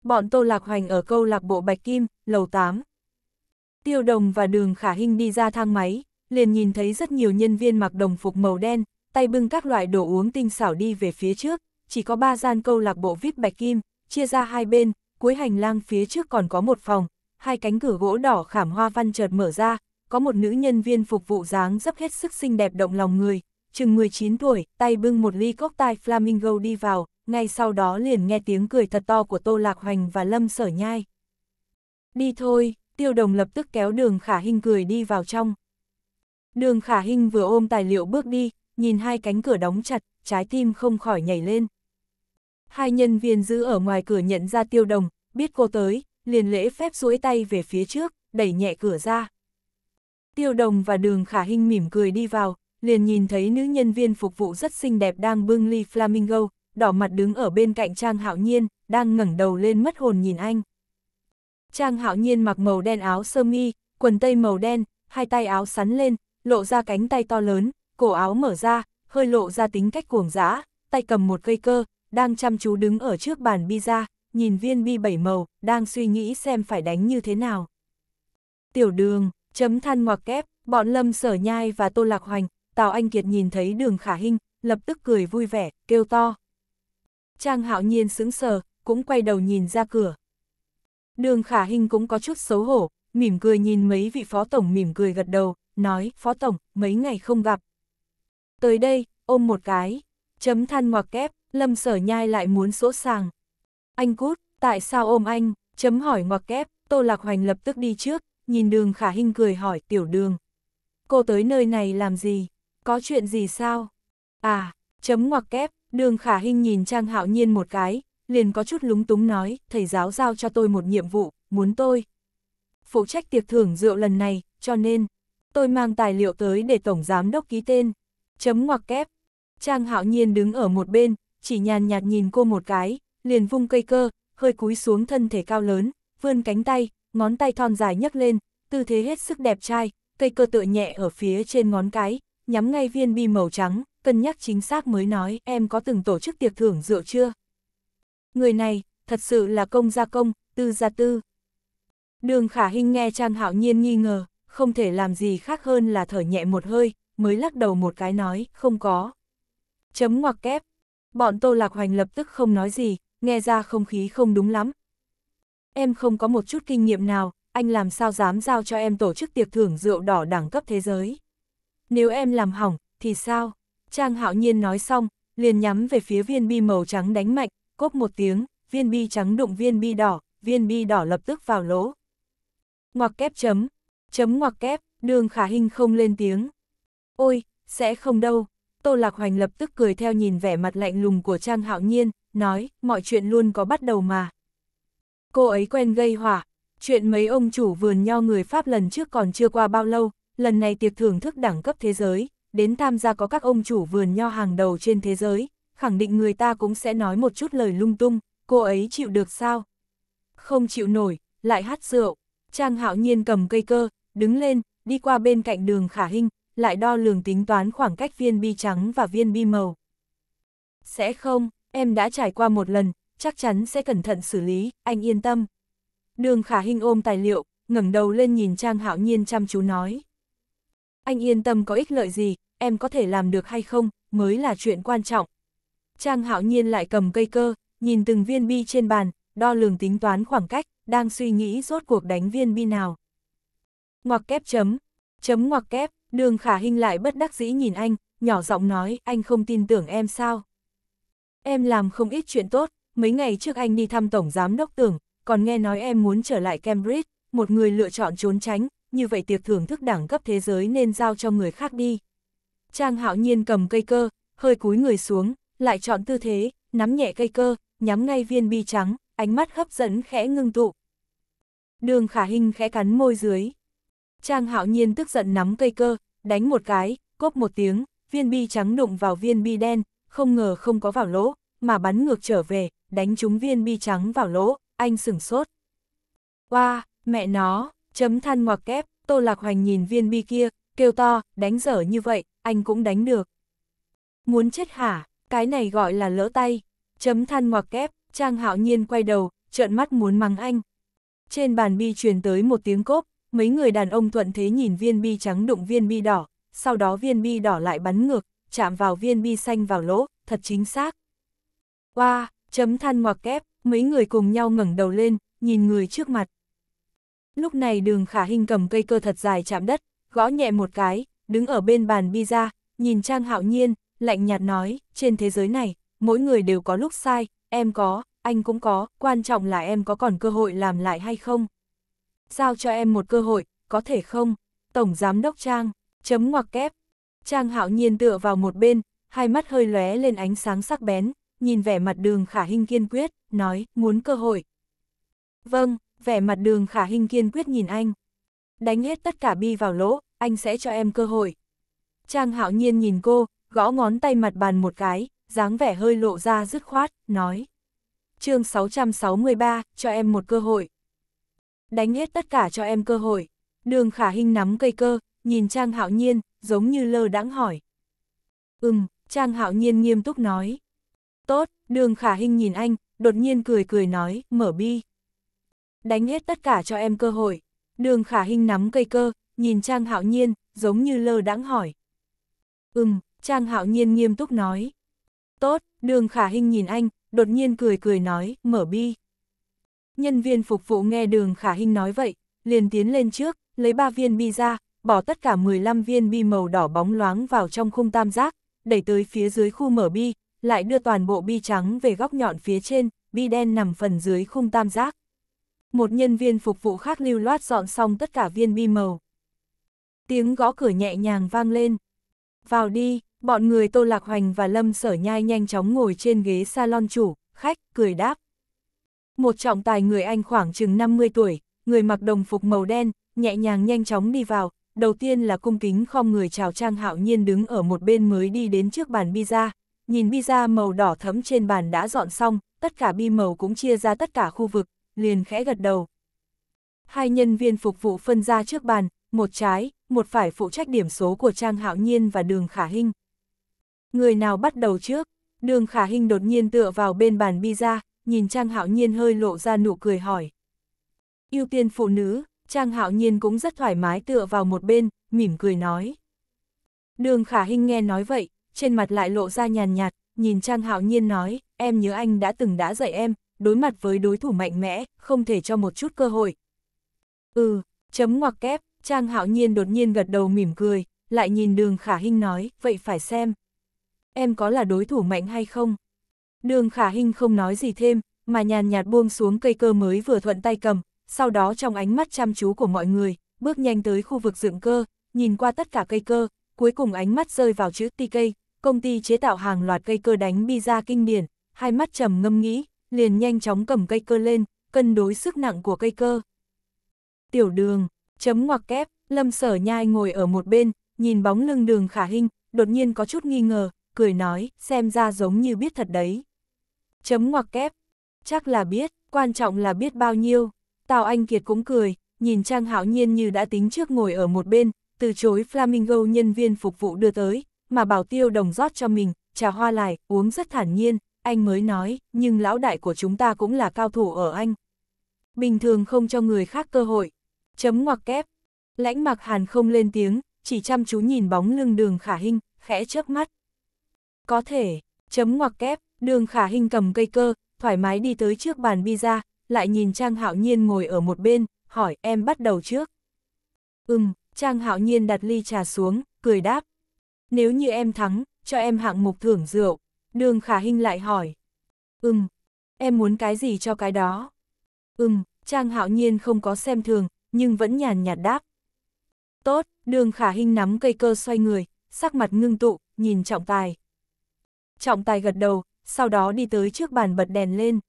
Bọn Tô Lạc Hoành ở câu lạc bộ Bạch Kim, lầu 8. Tiêu Đồng và Đường Khả Hinh đi ra thang máy, liền nhìn thấy rất nhiều nhân viên mặc đồng phục màu đen, tay bưng các loại đồ uống tinh xảo đi về phía trước, chỉ có ba gian câu lạc bộ VIP Bạch Kim, chia ra hai bên, cuối hành lang phía trước còn có một phòng, hai cánh cửa gỗ đỏ khảm hoa văn chợt mở ra, có một nữ nhân viên phục vụ dáng dấp hết sức xinh đẹp động lòng người, chừng 19 tuổi, tay bưng một ly cốc tai flamingo đi vào, ngay sau đó liền nghe tiếng cười thật to của Tô Lạc Hoành và Lâm Sở Nhai. Đi thôi, tiêu đồng lập tức kéo đường khả hình cười đi vào trong. Đường khả hình vừa ôm tài liệu bước đi, nhìn hai cánh cửa đóng chặt, trái tim không khỏi nhảy lên. Hai nhân viên giữ ở ngoài cửa nhận ra tiêu đồng, biết cô tới, liền lễ phép duỗi tay về phía trước, đẩy nhẹ cửa ra. Tiêu đồng và đường khả hình mỉm cười đi vào, liền nhìn thấy nữ nhân viên phục vụ rất xinh đẹp đang bưng ly flamingo, đỏ mặt đứng ở bên cạnh Trang Hạo Nhiên, đang ngẩng đầu lên mất hồn nhìn anh. Trang Hạo Nhiên mặc màu đen áo sơ mi, quần tây màu đen, hai tay áo sắn lên, lộ ra cánh tay to lớn, cổ áo mở ra, hơi lộ ra tính cách cuồng dã, tay cầm một cây cơ, đang chăm chú đứng ở trước bàn pizza, nhìn viên bi bảy màu, đang suy nghĩ xem phải đánh như thế nào. Tiểu đường, chấm than ngoặc kép, bọn Lâm Sở Nhai và Tô Lạc Hoành, Tào Anh Kiệt nhìn thấy đường khả hình, lập tức cười vui vẻ, kêu to. Trang hạo nhiên sững sờ, cũng quay đầu nhìn ra cửa. Đường khả hình cũng có chút xấu hổ, mỉm cười nhìn mấy vị phó tổng mỉm cười gật đầu, nói, phó tổng, mấy ngày không gặp. Tới đây, ôm một cái, chấm than ngoặc kép, lâm sở nhai lại muốn sỗ sàng. Anh cút, tại sao ôm anh, chấm hỏi ngoặc kép, tô lạc hoành lập tức đi trước, nhìn đường khả hình cười hỏi tiểu đường. Cô tới nơi này làm gì? Có chuyện gì sao? À, chấm ngoặc kép, đường khả hình nhìn Trang Hạo Nhiên một cái, liền có chút lúng túng nói, thầy giáo giao cho tôi một nhiệm vụ, muốn tôi. Phụ trách tiệc thưởng rượu lần này, cho nên, tôi mang tài liệu tới để Tổng Giám Đốc ký tên. Chấm ngoặc kép, Trang Hạo Nhiên đứng ở một bên, chỉ nhàn nhạt nhìn cô một cái, liền vung cây cơ, hơi cúi xuống thân thể cao lớn, vươn cánh tay, ngón tay thon dài nhấc lên, tư thế hết sức đẹp trai, cây cơ tựa nhẹ ở phía trên ngón cái, nhắm ngay viên bi màu trắng, cân nhắc chính xác mới nói em có từng tổ chức tiệc thưởng rượu chưa? Người này, thật sự là công gia công, tư gia tư. Đường khả hình nghe Trang Hạo Nhiên nghi ngờ, không thể làm gì khác hơn là thở nhẹ một hơi, mới lắc đầu một cái nói, không có. Chấm ngoặc kép, bọn Tô Lạc Hoành lập tức không nói gì, nghe ra không khí không đúng lắm. Em không có một chút kinh nghiệm nào, anh làm sao dám giao cho em tổ chức tiệc thưởng rượu đỏ đẳng cấp thế giới. Nếu em làm hỏng, thì sao? Trang hạo nhiên nói xong, liền nhắm về phía viên bi màu trắng đánh mạnh, cốp một tiếng, viên bi trắng đụng viên bi đỏ, viên bi đỏ lập tức vào lỗ. Ngoặc kép chấm, chấm ngoặc kép, đường khả hình không lên tiếng. Ôi, sẽ không đâu. Tô Lạc Hoành lập tức cười theo nhìn vẻ mặt lạnh lùng của Trang Hạo Nhiên, nói, mọi chuyện luôn có bắt đầu mà. Cô ấy quen gây hỏa, chuyện mấy ông chủ vườn nho người Pháp lần trước còn chưa qua bao lâu, lần này tiệc thưởng thức đẳng cấp thế giới, đến tham gia có các ông chủ vườn nho hàng đầu trên thế giới, khẳng định người ta cũng sẽ nói một chút lời lung tung, cô ấy chịu được sao? Không chịu nổi, lại hát rượu, Trang Hạo Nhiên cầm cây cơ, đứng lên, đi qua bên cạnh đường khả Hinh lại đo lường tính toán khoảng cách viên bi trắng và viên bi màu. Sẽ không, em đã trải qua một lần, chắc chắn sẽ cẩn thận xử lý, anh yên tâm. Đường khả hình ôm tài liệu, ngẩng đầu lên nhìn Trang Hạo Nhiên chăm chú nói. Anh yên tâm có ích lợi gì, em có thể làm được hay không, mới là chuyện quan trọng. Trang Hạo Nhiên lại cầm cây cơ, nhìn từng viên bi trên bàn, đo lường tính toán khoảng cách, đang suy nghĩ rốt cuộc đánh viên bi nào. Ngoặc kép chấm, chấm ngoặc kép, đường khả hình lại bất đắc dĩ nhìn anh, nhỏ giọng nói, anh không tin tưởng em sao. Em làm không ít chuyện tốt, mấy ngày trước anh đi thăm Tổng Giám Đốc Tưởng, còn nghe nói em muốn trở lại Cambridge, một người lựa chọn trốn tránh, như vậy tiệc thưởng thức đẳng cấp thế giới nên giao cho người khác đi. Trang hạo nhiên cầm cây cơ, hơi cúi người xuống, lại chọn tư thế, nắm nhẹ cây cơ, nhắm ngay viên bi trắng, ánh mắt hấp dẫn khẽ ngưng tụ. Đường khả hình khẽ cắn môi dưới. Trang hạo nhiên tức giận nắm cây cơ, đánh một cái, cốp một tiếng, viên bi trắng đụng vào viên bi đen, không ngờ không có vào lỗ, mà bắn ngược trở về, đánh trúng viên bi trắng vào lỗ, anh sửng sốt. Wow, mẹ nó, chấm than ngoặc kép, Tô Lạc Hoành nhìn viên bi kia, kêu to, đánh dở như vậy, anh cũng đánh được. Muốn chết hả, cái này gọi là lỡ tay, chấm than ngoặc kép, Trang Hạo Nhiên quay đầu, trợn mắt muốn mắng anh. Trên bàn bi truyền tới một tiếng cốp, mấy người đàn ông thuận thế nhìn viên bi trắng đụng viên bi đỏ, sau đó viên bi đỏ lại bắn ngược, chạm vào viên bi xanh vào lỗ, thật chính xác. Wow, chấm than ngoặc kép, mấy người cùng nhau ngẩng đầu lên, nhìn người trước mặt. Lúc này đường khả hình cầm cây cơ thật dài chạm đất, gõ nhẹ một cái, đứng ở bên bàn bi ra, nhìn Trang Hạo Nhiên, lạnh nhạt nói, trên thế giới này, mỗi người đều có lúc sai, em có, anh cũng có, quan trọng là em có còn cơ hội làm lại hay không. Giao cho em một cơ hội, có thể không? Tổng Giám Đốc Trang, chấm ngoặc kép. Trang hạo nhiên tựa vào một bên, hai mắt hơi lóe lên ánh sáng sắc bén, nhìn vẻ mặt đường khả hình kiên quyết, nói, muốn cơ hội. Vâng, vẻ mặt đường khả hình kiên quyết nhìn anh. Đánh hết tất cả bi vào lỗ, anh sẽ cho em cơ hội. Trang hạo nhiên nhìn cô, gõ ngón tay mặt bàn một cái, dáng vẻ hơi lộ ra dứt khoát, nói. chương 663, cho em một cơ hội. Đánh hết tất cả cho em cơ hội. Đường khả hình nắm cây cơ, nhìn Trang hạo nhiên, giống như lơ đãng hỏi. Ừm, Trang hạo nhiên nghiêm túc nói. Tốt, đường khả hình nhìn anh, đột nhiên cười cười nói, mở bi. Đánh hết tất cả cho em cơ hội. Đường khả hình nắm cây cơ, nhìn Trang hạo nhiên, giống như lơ đãng hỏi. Ừm, Trang hạo nhiên nghiêm túc nói. Tốt, đường khả hình nhìn anh, đột nhiên cười cười nói, mở bi. Nhân viên phục vụ nghe đường khả hình nói vậy, liền tiến lên trước, lấy 3 viên bi ra, bỏ tất cả 15 viên bi màu đỏ bóng loáng vào trong khung tam giác, đẩy tới phía dưới khu mở bi, lại đưa toàn bộ bi trắng về góc nhọn phía trên, bi đen nằm phần dưới khung tam giác. Một nhân viên phục vụ khác lưu loát dọn xong tất cả viên bi màu. Tiếng gõ cửa nhẹ nhàng vang lên. Vào đi, bọn người Tô Lạc Hoành và Lâm Sở Nhai nhanh chóng ngồi trên ghế salon chủ, khách, cười đáp. Một trọng tài người Anh khoảng chừng 50 tuổi, người mặc đồng phục màu đen, nhẹ nhàng nhanh chóng đi vào, đầu tiên là cung kính khom người chào Trang Hạo Nhiên đứng ở một bên mới đi đến trước bàn pizza, nhìn pizza màu đỏ thấm trên bàn đã dọn xong, tất cả bi màu cũng chia ra tất cả khu vực, liền khẽ gật đầu. Hai nhân viên phục vụ phân ra trước bàn, một trái, một phải phụ trách điểm số của Trang Hạo Nhiên và Đường Khả Hinh. Người nào bắt đầu trước? Đường Khả Hinh đột nhiên tựa vào bên bàn pizza, nhìn Trang Hạo Nhiên hơi lộ ra nụ cười hỏi. Ưu tiên phụ nữ, Trang Hạo Nhiên cũng rất thoải mái tựa vào một bên, mỉm cười nói. Đường Khả Hinh nghe nói vậy, trên mặt lại lộ ra nhàn nhạt, nhìn Trang Hạo Nhiên nói, em nhớ anh đã từng đã dạy em, đối mặt với đối thủ mạnh mẽ, không thể cho một chút cơ hội. Ừ, chấm ngoặc kép, Trang Hạo Nhiên đột nhiên gật đầu mỉm cười, lại nhìn đường Khả Hinh nói, vậy phải xem. Em có là đối thủ mạnh hay không? Đường Khả hình không nói gì thêm, mà nhàn nhạt buông xuống cây cơ mới vừa thuận tay cầm, sau đó trong ánh mắt chăm chú của mọi người, bước nhanh tới khu vực dựng cơ, nhìn qua tất cả cây cơ, cuối cùng ánh mắt rơi vào chữ TK, công ty chế tạo hàng loạt cây cơ đánh bi ra kinh điển, hai mắt trầm ngâm nghĩ, liền nhanh chóng cầm cây cơ lên, cân đối sức nặng của cây cơ. Tiểu đường, chấm ngoặc kép, lâm sở nhai ngồi ở một bên, nhìn bóng lưng đường khả hình, đột nhiên có chút nghi ngờ, cười nói, xem ra giống như biết thật đấy. Chấm ngoặc kép, chắc là biết, quan trọng là biết bao nhiêu. Tào Anh Kiệt cũng cười, nhìn Trang Hạo Nhiên như đã tính trước ngồi ở một bên, từ chối Flamingo nhân viên phục vụ đưa tới, mà bảo tiêu đồng rót cho mình, trà hoa lại, uống rất thản nhiên, anh mới nói, nhưng lão đại của chúng ta cũng là cao thủ ở anh. Bình thường không cho người khác cơ hội. Chấm ngoặc kép. Lãnh mặc hàn không lên tiếng, chỉ chăm chú nhìn bóng lưng đường khả hình, khẽ chớp mắt. Có thể, chấm ngoặc kép, đường khả hình cầm cây cơ, thoải mái đi tới trước bàn pizza, lại nhìn Trang Hạo Nhiên ngồi ở một bên, hỏi em bắt đầu trước. Ừm, Trang Hạo Nhiên đặt ly trà xuống, cười đáp. Nếu như em thắng, cho em hạng mục thưởng rượu. Đường Khả hình lại hỏi. Ừm, em muốn cái gì cho cái đó? Ừm, Trang Hạo Nhiên không có xem thường, nhưng vẫn nhàn nhạt đáp. Tốt, đường Khả hình nắm cây cơ xoay người, sắc mặt ngưng tụ, nhìn trọng tài. Trọng tài gật đầu, sau đó đi tới trước bàn bật đèn lên.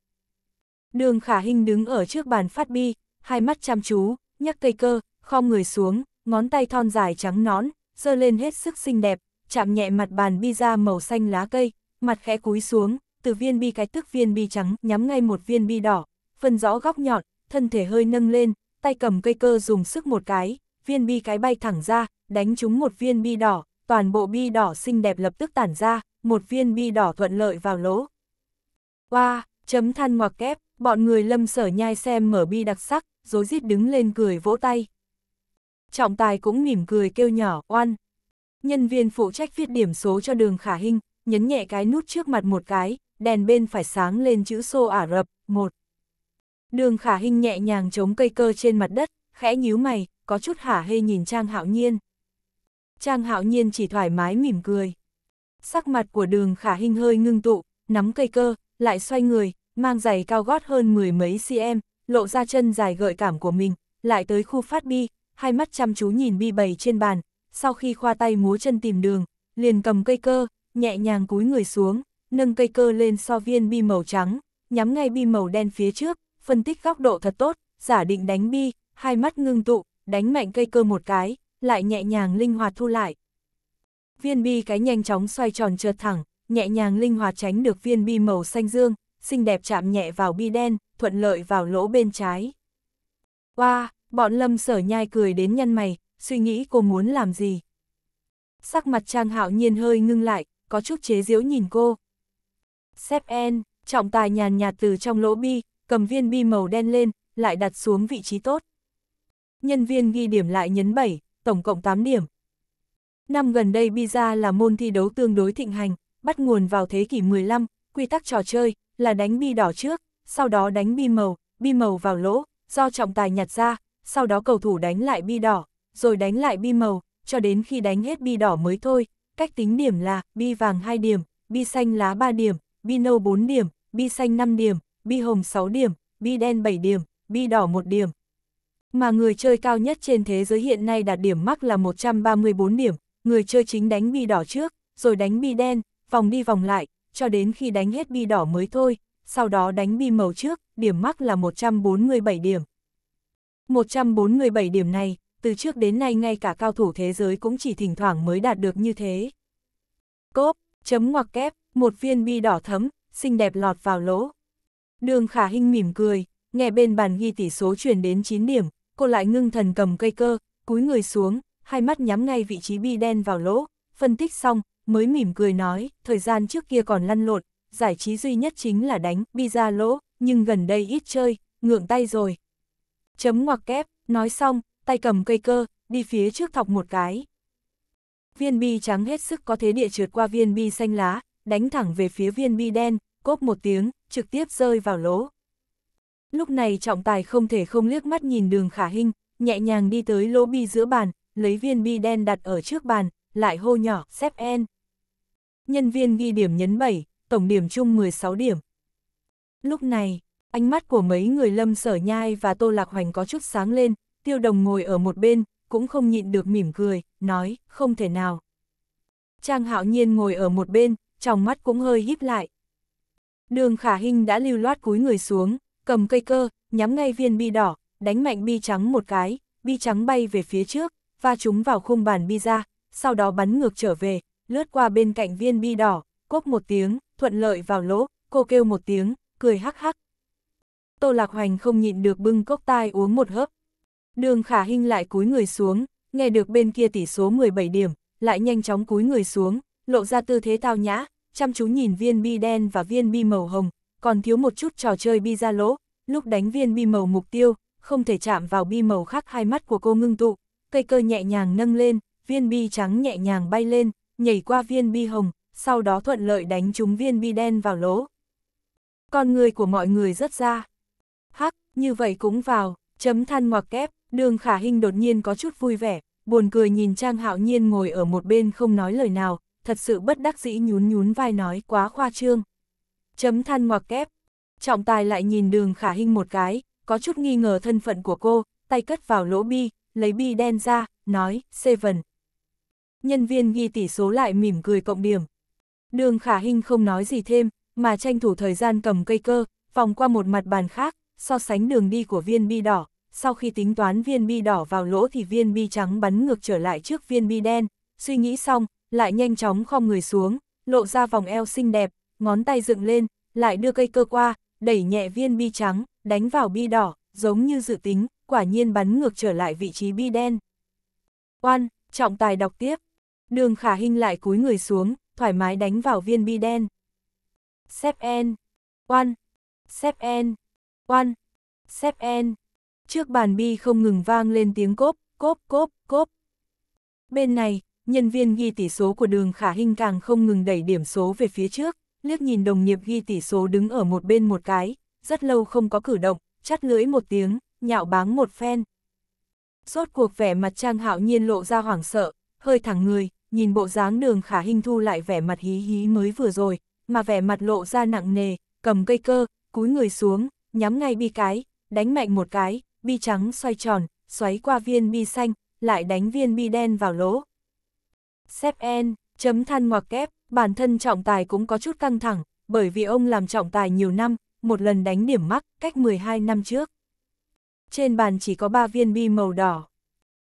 Đường Khả hình đứng ở trước bàn phát bi, hai mắt chăm chú, nhắc cây cơ, khom người xuống, ngón tay thon dài trắng nón, dơ lên hết sức xinh đẹp, chạm nhẹ mặt bàn bi ra màu xanh lá cây, mặt khẽ cúi xuống, từ viên bi cái tức viên bi trắng nhắm ngay một viên bi đỏ, phân rõ góc nhọn, thân thể hơi nâng lên, tay cầm cây cơ dùng sức một cái, viên bi cái bay thẳng ra, đánh trúng một viên bi đỏ, toàn bộ bi đỏ xinh đẹp lập tức tản ra, một viên bi đỏ thuận lợi vào lỗ. Wow, chấm than ngoặc kép, bọn người lâm sở nhai xem mở bi đặc sắc, dối rít đứng lên cười vỗ tay. Trọng tài cũng mỉm cười kêu nhỏ, oan. Nhân viên phụ trách viết điểm số cho đường khả hình, nhấn nhẹ cái nút trước mặt một cái, đèn bên phải sáng lên chữ xô Ả Rập, một. Đường khả hình nhẹ nhàng chống cây cơ trên mặt đất, khẽ nhíu mày, có chút hả hê nhìn Trang Hạo Nhiên. Trang Hạo Nhiên chỉ thoải mái mỉm cười. Sắc mặt của đường khả hình hơi ngưng tụ, nắm cây cơ, lại xoay người, mang giày cao gót hơn mười mấy cm, lộ ra chân dài gợi cảm của mình, lại tới khu phát bi, hai mắt chăm chú nhìn bi bày trên bàn, sau khi khoa tay múa chân tìm đường, liền cầm cây cơ, nhẹ nhàng cúi người xuống, nâng cây cơ lên so viên bi màu trắng, nhắm ngay bi màu đen phía trước, phân tích góc độ thật tốt, giả định đánh bi, hai mắt ngưng tụ, đánh mạnh cây cơ một cái, lại nhẹ nhàng linh hoạt thu lại. Viên bi cái nhanh chóng xoay tròn trượt thẳng, nhẹ nhàng linh hoạt tránh được viên bi màu xanh dương, xinh đẹp chạm nhẹ vào bi đen, thuận lợi vào lỗ bên trái. Wow, bọn lâm sở nhai cười đến nhăn mày, suy nghĩ cô muốn làm gì. Sắc mặt Trang Hạo Nhiên hơi ngưng lại, có chút chế giễu nhìn cô. Sếp En, trọng tài nhàn nhạt từ trong lỗ bi, cầm viên bi màu đen lên, lại đặt xuống vị trí tốt. Nhân viên ghi điểm lại nhấn 7, tổng cộng 8 điểm. Năm gần đây Biza là môn thi đấu tương đối thịnh hành, bắt nguồn vào thế kỷ 15, quy tắc trò chơi là đánh bi đỏ trước, sau đó đánh bi màu, bi màu vào lỗ, do trọng tài nhặt ra, sau đó cầu thủ đánh lại bi đỏ, rồi đánh lại bi màu, cho đến khi đánh hết bi đỏ mới thôi. Cách tính điểm là bi vàng 2 điểm, bi xanh lá 3 điểm, bi nâu 4 điểm, bi xanh 5 điểm, bi hồng 6 điểm, bi đen 7 điểm, bi đỏ 1 điểm. Mà người chơi cao nhất trên thế giới hiện nay đạt điểm mắc là 134 điểm, người chơi chính đánh bi đỏ trước, rồi đánh bi đen, vòng đi vòng lại, cho đến khi đánh hết bi đỏ mới thôi, sau đó đánh bi màu trước, điểm mắc là 147 điểm. 147 điểm này, từ trước đến nay ngay cả cao thủ thế giới cũng chỉ thỉnh thoảng mới đạt được như thế. Cốp, chấm ngoặc kép, một viên bi đỏ thấm, xinh đẹp lọt vào lỗ. Đường khả hình mỉm cười, nghe bên bàn ghi tỷ số chuyển đến 9 điểm, cô lại ngưng thần cầm cây cơ, cúi người xuống, hai mắt nhắm ngay vị trí bi đen vào lỗ, phân tích xong, mới mỉm cười nói, thời gian trước kia còn lăn lộn, giải trí duy nhất chính là đánh, bi ra lỗ, nhưng gần đây ít chơi, ngượng tay rồi. Chấm ngoặc kép, nói xong, tay cầm cây cơ, đi phía trước thọc một cái. Viên bi trắng hết sức có thế địa trượt qua viên bi xanh lá, đánh thẳng về phía viên bi đen, cốp một tiếng, trực tiếp rơi vào lỗ. Lúc này trọng tài không thể không liếc mắt nhìn đường khả hình, nhẹ nhàng đi tới lỗ bi giữa bàn, lấy viên bi đen đặt ở trước bàn, lại hô nhỏ, xếp en. Nhân viên ghi điểm nhấn 7, tổng điểm chung 16 điểm. Lúc này, ánh mắt của mấy người lâm sở nhai và tô lạc hoành có chút sáng lên, tiêu đồng ngồi ở một bên, cũng không nhịn được mỉm cười, nói, không thể nào. Trang Hạo Nhiên ngồi ở một bên, trong mắt cũng hơi híp lại. Đường khả hình đã lưu loát cúi người xuống, cầm cây cơ, nhắm ngay viên bi đỏ, đánh mạnh bi trắng một cái, bi trắng bay về phía trước, va chúng vào khung bàn bi ra, sau đó bắn ngược trở về, lướt qua bên cạnh viên bi đỏ, cốc một tiếng, thuận lợi vào lỗ, cô kêu một tiếng, cười hắc hắc. Tô Lạc Hoành không nhịn được bưng cốc tai uống một hớp. Đường khả hình lại cúi người xuống, nghe được bên kia tỷ số 17 điểm, lại nhanh chóng cúi người xuống, lộ ra tư thế tao nhã, chăm chú nhìn viên bi đen và viên bi màu hồng, còn thiếu một chút trò chơi bi ra lỗ, lúc đánh viên bi màu mục tiêu, không thể chạm vào bi màu khác hai mắt của cô ngưng tụ, cây cơ nhẹ nhàng nâng lên, viên bi trắng nhẹ nhàng bay lên, nhảy qua viên bi hồng, sau đó thuận lợi đánh trúng viên bi đen vào lỗ. Con người của mọi người rất ra. Hắc, như vậy cũng vào, chấm than ngoặc kép, đường khả hình đột nhiên có chút vui vẻ, buồn cười nhìn Trang Hạo Nhiên ngồi ở một bên không nói lời nào, thật sự bất đắc dĩ nhún nhún vai nói quá khoa trương. Chấm than ngoặc kép, trọng tài lại nhìn đường khả hình một cái, có chút nghi ngờ thân phận của cô, tay cất vào lỗ bi, lấy bi đen ra, nói, Seven. Nhân viên ghi tỷ số lại mỉm cười cộng điểm. Đường khả hình không nói gì thêm, mà tranh thủ thời gian cầm cây cơ, vòng qua một mặt bàn khác, so sánh đường đi của viên bi đỏ, sau khi tính toán viên bi đỏ vào lỗ thì viên bi trắng bắn ngược trở lại trước viên bi đen, suy nghĩ xong, lại nhanh chóng khom người xuống, lộ ra vòng eo xinh đẹp, ngón tay dựng lên, lại đưa cây cơ qua, đẩy nhẹ viên bi trắng, đánh vào bi đỏ, giống như dự tính, quả nhiên bắn ngược trở lại vị trí bi đen. Oan, trọng tài đọc tiếp. Đường khả hình lại cúi người xuống, thoải mái đánh vào viên bi đen. Xếp en. Oan. Xếp en. Oan. Xếp en. Trước bàn bi không ngừng vang lên tiếng cốp, cốp, cốp, cốp. Bên này, nhân viên ghi tỷ số của đường khả hình càng không ngừng đẩy điểm số về phía trước, liếc nhìn đồng nghiệp ghi tỷ số đứng ở một bên một cái, rất lâu không có cử động, chắt lưỡi một tiếng, nhạo báng một phen. Rốt cuộc vẻ mặt trang hạo nhiên lộ ra hoảng sợ, hơi thẳng người, nhìn bộ dáng đường khả hình thu lại vẻ mặt hí hí mới vừa rồi, mà vẻ mặt lộ ra nặng nề, cầm cây cơ, cúi người xuống, nhắm ngay bi cái, đánh mạnh một cái, bi trắng xoay tròn, xoáy qua viên bi xanh, lại đánh viên bi đen vào lỗ. Xếp en, chấm than ngoặc kép, bản thân trọng tài cũng có chút căng thẳng, bởi vì ông làm trọng tài nhiều năm, một lần đánh điểm mắc, cách 12 năm trước. Trên bàn chỉ có 3 viên bi màu đỏ.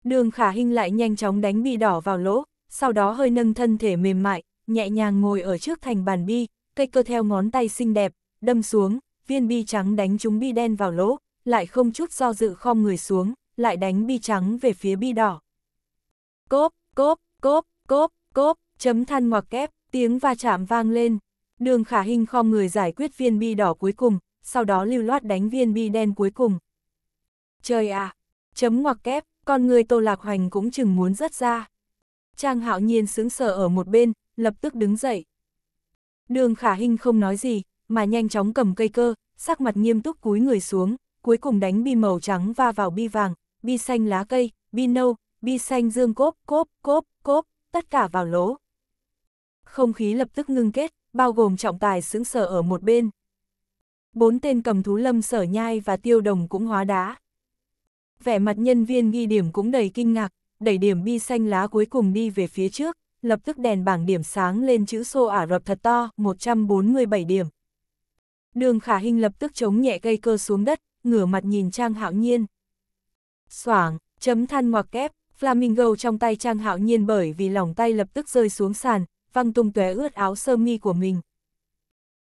Đường khả hình lại nhanh chóng đánh bi đỏ vào lỗ, sau đó hơi nâng thân thể mềm mại, nhẹ nhàng ngồi ở trước thành bàn bi, cây cơ theo ngón tay xinh đẹp, đâm xuống, viên bi trắng đánh trúng bi đen vào lỗ, lại không chút do dự khom người xuống, lại đánh bi trắng về phía bi đỏ. Cốp, cốp, cốp, cốp, cốp, chấm than ngoặc kép, tiếng va chạm vang lên. Đường khả hình khom người giải quyết viên bi đỏ cuối cùng, sau đó lưu loát đánh viên bi đen cuối cùng. Trời ạ! chấm ngoặc kép, con người tô lạc hoành cũng chừng muốn rớt ra. Trang hạo nhiên sướng sở ở một bên, lập tức đứng dậy. Đường khả hình không nói gì, mà nhanh chóng cầm cây cơ, sắc mặt nghiêm túc cúi người xuống, cuối cùng đánh bi màu trắng va vào bi vàng, bi xanh lá cây, bi nâu, bi xanh dương cốp, cốp, cốp, cốp, tất cả vào lỗ. Không khí lập tức ngưng kết, bao gồm trọng tài sướng sở ở một bên. Bốn tên cầm thú lâm sở nhai và tiêu đồng cũng hóa đá. Vẻ mặt nhân viên ghi điểm cũng đầy kinh ngạc, đẩy điểm bi xanh lá cuối cùng đi về phía trước, lập tức đèn bảng điểm sáng lên chữ xô Ả Rập thật to, 147 điểm. Đường khả hình lập tức chống nhẹ cây cơ xuống đất, ngửa mặt nhìn Trang Hạo Nhiên. Soảng, chấm than ngoặc kép, flamingo trong tay Trang Hạo Nhiên bởi vì lòng tay lập tức rơi xuống sàn, văng tung tóe ướt áo sơ mi của mình.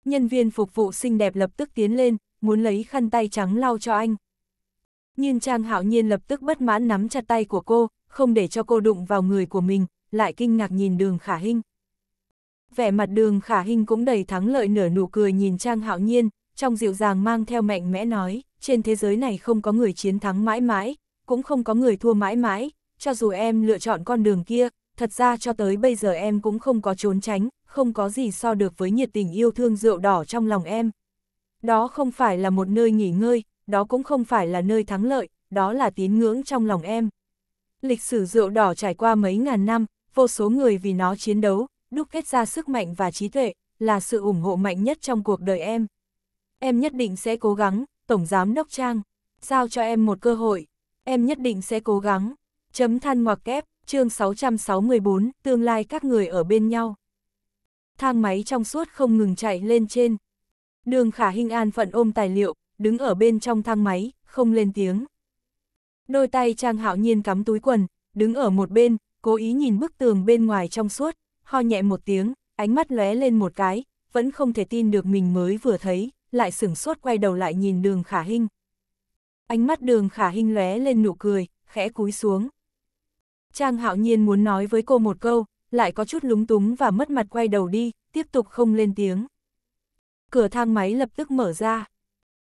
Nhân viên phục vụ xinh đẹp lập tức tiến lên, muốn lấy khăn tay trắng lau cho anh. Nhưng Trang Hạo Nhiên lập tức bất mãn nắm chặt tay của cô, không để cho cô đụng vào người của mình, lại kinh ngạc nhìn đường khả hình. Vẻ mặt đường khả hình cũng đầy thắng lợi nở nụ cười nhìn Trang Hạo Nhiên, trong dịu dàng mang theo mạnh mẽ nói, trên thế giới này không có người chiến thắng mãi mãi, cũng không có người thua mãi mãi, cho dù em lựa chọn con đường kia, thật ra cho tới bây giờ em cũng không có trốn tránh, không có gì so được với nhiệt tình yêu thương rượu đỏ trong lòng em. Đó không phải là một nơi nghỉ ngơi, đó cũng không phải là nơi thắng lợi, đó là tín ngưỡng trong lòng em. Lịch sử rượu đỏ trải qua mấy ngàn năm, vô số người vì nó chiến đấu, đúc kết ra sức mạnh và trí tuệ, là sự ủng hộ mạnh nhất trong cuộc đời em. Em nhất định sẽ cố gắng, Tổng Giám Đốc Trang, giao cho em một cơ hội, em nhất định sẽ cố gắng. Chấm than ngoặc kép, chương 664, tương lai các người ở bên nhau. Thang máy trong suốt không ngừng chạy lên trên. Đường khả hình an phận ôm tài liệu, đứng ở bên trong thang máy, không lên tiếng. Đôi tay Trang Hạo Nhiên cắm túi quần, đứng ở một bên, cố ý nhìn bức tường bên ngoài trong suốt, ho nhẹ một tiếng, ánh mắt lóe lên một cái, vẫn không thể tin được mình mới vừa thấy, lại sửng sốt quay đầu lại nhìn đường khả hình. Ánh mắt đường khả hình lóe lên nụ cười, khẽ cúi xuống. Trang hạo nhiên muốn nói với cô một câu, lại có chút lúng túng và mất mặt quay đầu đi, tiếp tục không lên tiếng. Cửa thang máy lập tức mở ra.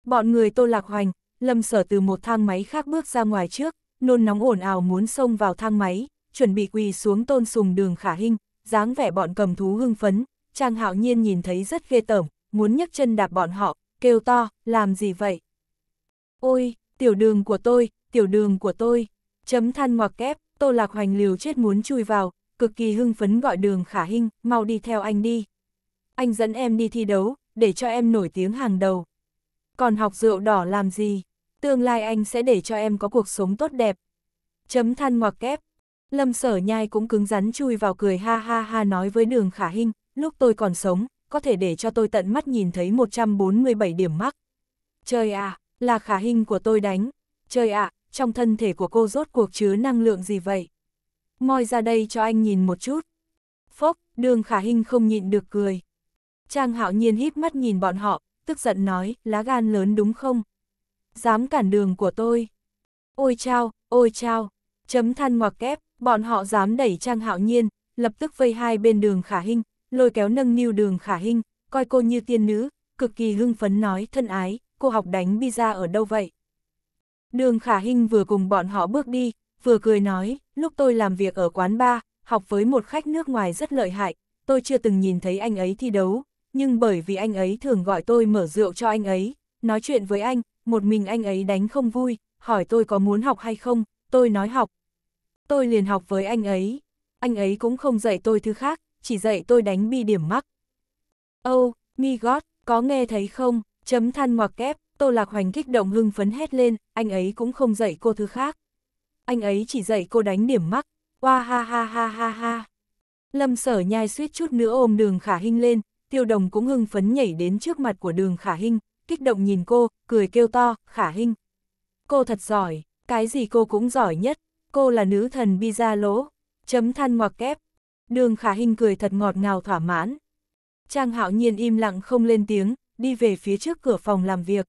Bọn người tô lạc hoành, lâm sở từ một thang máy khác bước ra ngoài trước, nôn nóng ồn ào muốn xông vào thang máy, chuẩn bị quỳ xuống tôn sùng đường khả hình, dáng vẻ bọn cầm thú hưng phấn, Trang hạo nhiên nhìn thấy rất ghê tởm, muốn nhấc chân đạp bọn họ, kêu to, làm gì vậy? Ôi, tiểu đường của tôi, tiểu đường của tôi, chấm than ngoặc kép, tô lạc hoành liều chết muốn chui vào, cực kỳ hưng phấn gọi đường khả hình, mau đi theo anh đi. Anh dẫn em đi thi đấu, để cho em nổi tiếng hàng đầu. Còn học rượu đỏ làm gì? Tương lai anh sẽ để cho em có cuộc sống tốt đẹp. Chấm than ngoặc kép. Lâm sở nhai cũng cứng rắn chui vào cười ha ha ha nói với đường khả hình, lúc tôi còn sống, có thể để cho tôi tận mắt nhìn thấy 147 điểm mắc. Trời ạ, là khả hình của tôi đánh. Trời ạ, trong thân thể của cô rốt cuộc chứa năng lượng gì vậy? Moi ra đây cho anh nhìn một chút. Phốc, đường khả hình không nhịn được cười. Trang hạo nhiên híp mắt nhìn bọn họ, tức giận nói, lá gan lớn đúng không? Dám cản đường của tôi. Ôi chao, ôi chao, chấm than ngoặc kép, bọn họ dám đẩy Trang hạo nhiên, lập tức vây hai bên đường khả hình, lôi kéo nâng niu đường khả hình, coi cô như tiên nữ, cực kỳ hưng phấn nói thân ái, cô học đánh bi ra ở đâu vậy? Đường khả hình vừa cùng bọn họ bước đi, vừa cười nói, lúc tôi làm việc ở quán bar, học với một khách nước ngoài rất lợi hại, tôi chưa từng nhìn thấy anh ấy thi đấu, nhưng bởi vì anh ấy thường gọi tôi mở rượu cho anh ấy, nói chuyện với anh, một mình anh ấy đánh không vui, hỏi tôi có muốn học hay không, tôi nói học. Tôi liền học với anh ấy, anh ấy cũng không dạy tôi thứ khác, chỉ dạy tôi đánh bi điểm mắc. Oh, my god, có nghe thấy không, chấm than ngoặc kép, Tô Lạc Hoành kích động hưng phấn hét lên, anh ấy cũng không dạy cô thứ khác. Anh ấy chỉ dạy cô đánh điểm mắc, Hoa ha ha ha ha ha. Lâm sở nhai suýt chút nữa ôm đường khả hình lên, tiêu đồng cũng hưng phấn nhảy đến trước mặt của đường khả Hinh, kích động nhìn cô, cười kêu to, khả Hinh, Cô thật giỏi, cái gì cô cũng giỏi nhất, cô là nữ thần bi ra lỗ, chấm than ngoặc kép. Đường khả Hinh cười thật ngọt ngào thỏa mãn. Trang hạo nhiên im lặng không lên tiếng, đi về phía trước cửa phòng làm việc.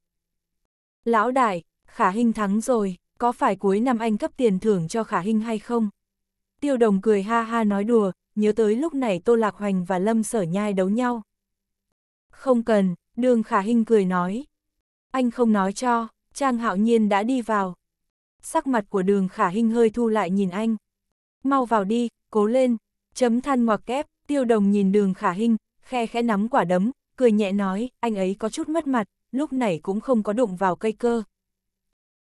Lão đại, khả Hinh thắng rồi, có phải cuối năm anh cấp tiền thưởng cho khả Hinh hay không? Tiêu đồng cười ha ha nói đùa, nhớ tới lúc này Tô Lạc Hoành và Lâm Sở Nhai đấu nhau. Không cần, đường khả hình cười nói. Anh không nói cho, Trang Hạo Nhiên đã đi vào. Sắc mặt của đường khả hình hơi thu lại nhìn anh. Mau vào đi, cố lên, chấm than ngoặc kép, tiêu đồng nhìn đường khả hình, khe khẽ nắm quả đấm, cười nhẹ nói, anh ấy có chút mất mặt, lúc này cũng không có đụng vào cây cơ.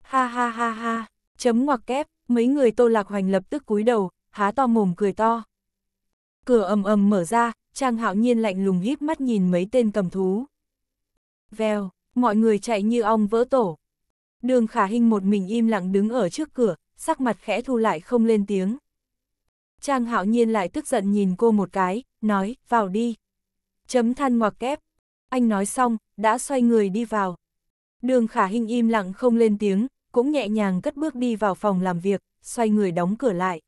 Ha ha ha ha, chấm ngoặc kép, mấy người tô lạc hoành lập tức cúi đầu, há to mồm cười to. Cửa ầm ầm mở ra, Trang Hạo Nhiên lạnh lùng híp mắt nhìn mấy tên cầm thú. Vèo, mọi người chạy như ong vỡ tổ. Đường khả hình một mình im lặng đứng ở trước cửa, sắc mặt khẽ thu lại không lên tiếng. Trang Hạo Nhiên lại tức giận nhìn cô một cái, nói, vào đi. Chấm than ngoặc kép. Anh nói xong, đã xoay người đi vào. Đường khả hình im lặng không lên tiếng, cũng nhẹ nhàng cất bước đi vào phòng làm việc, xoay người đóng cửa lại.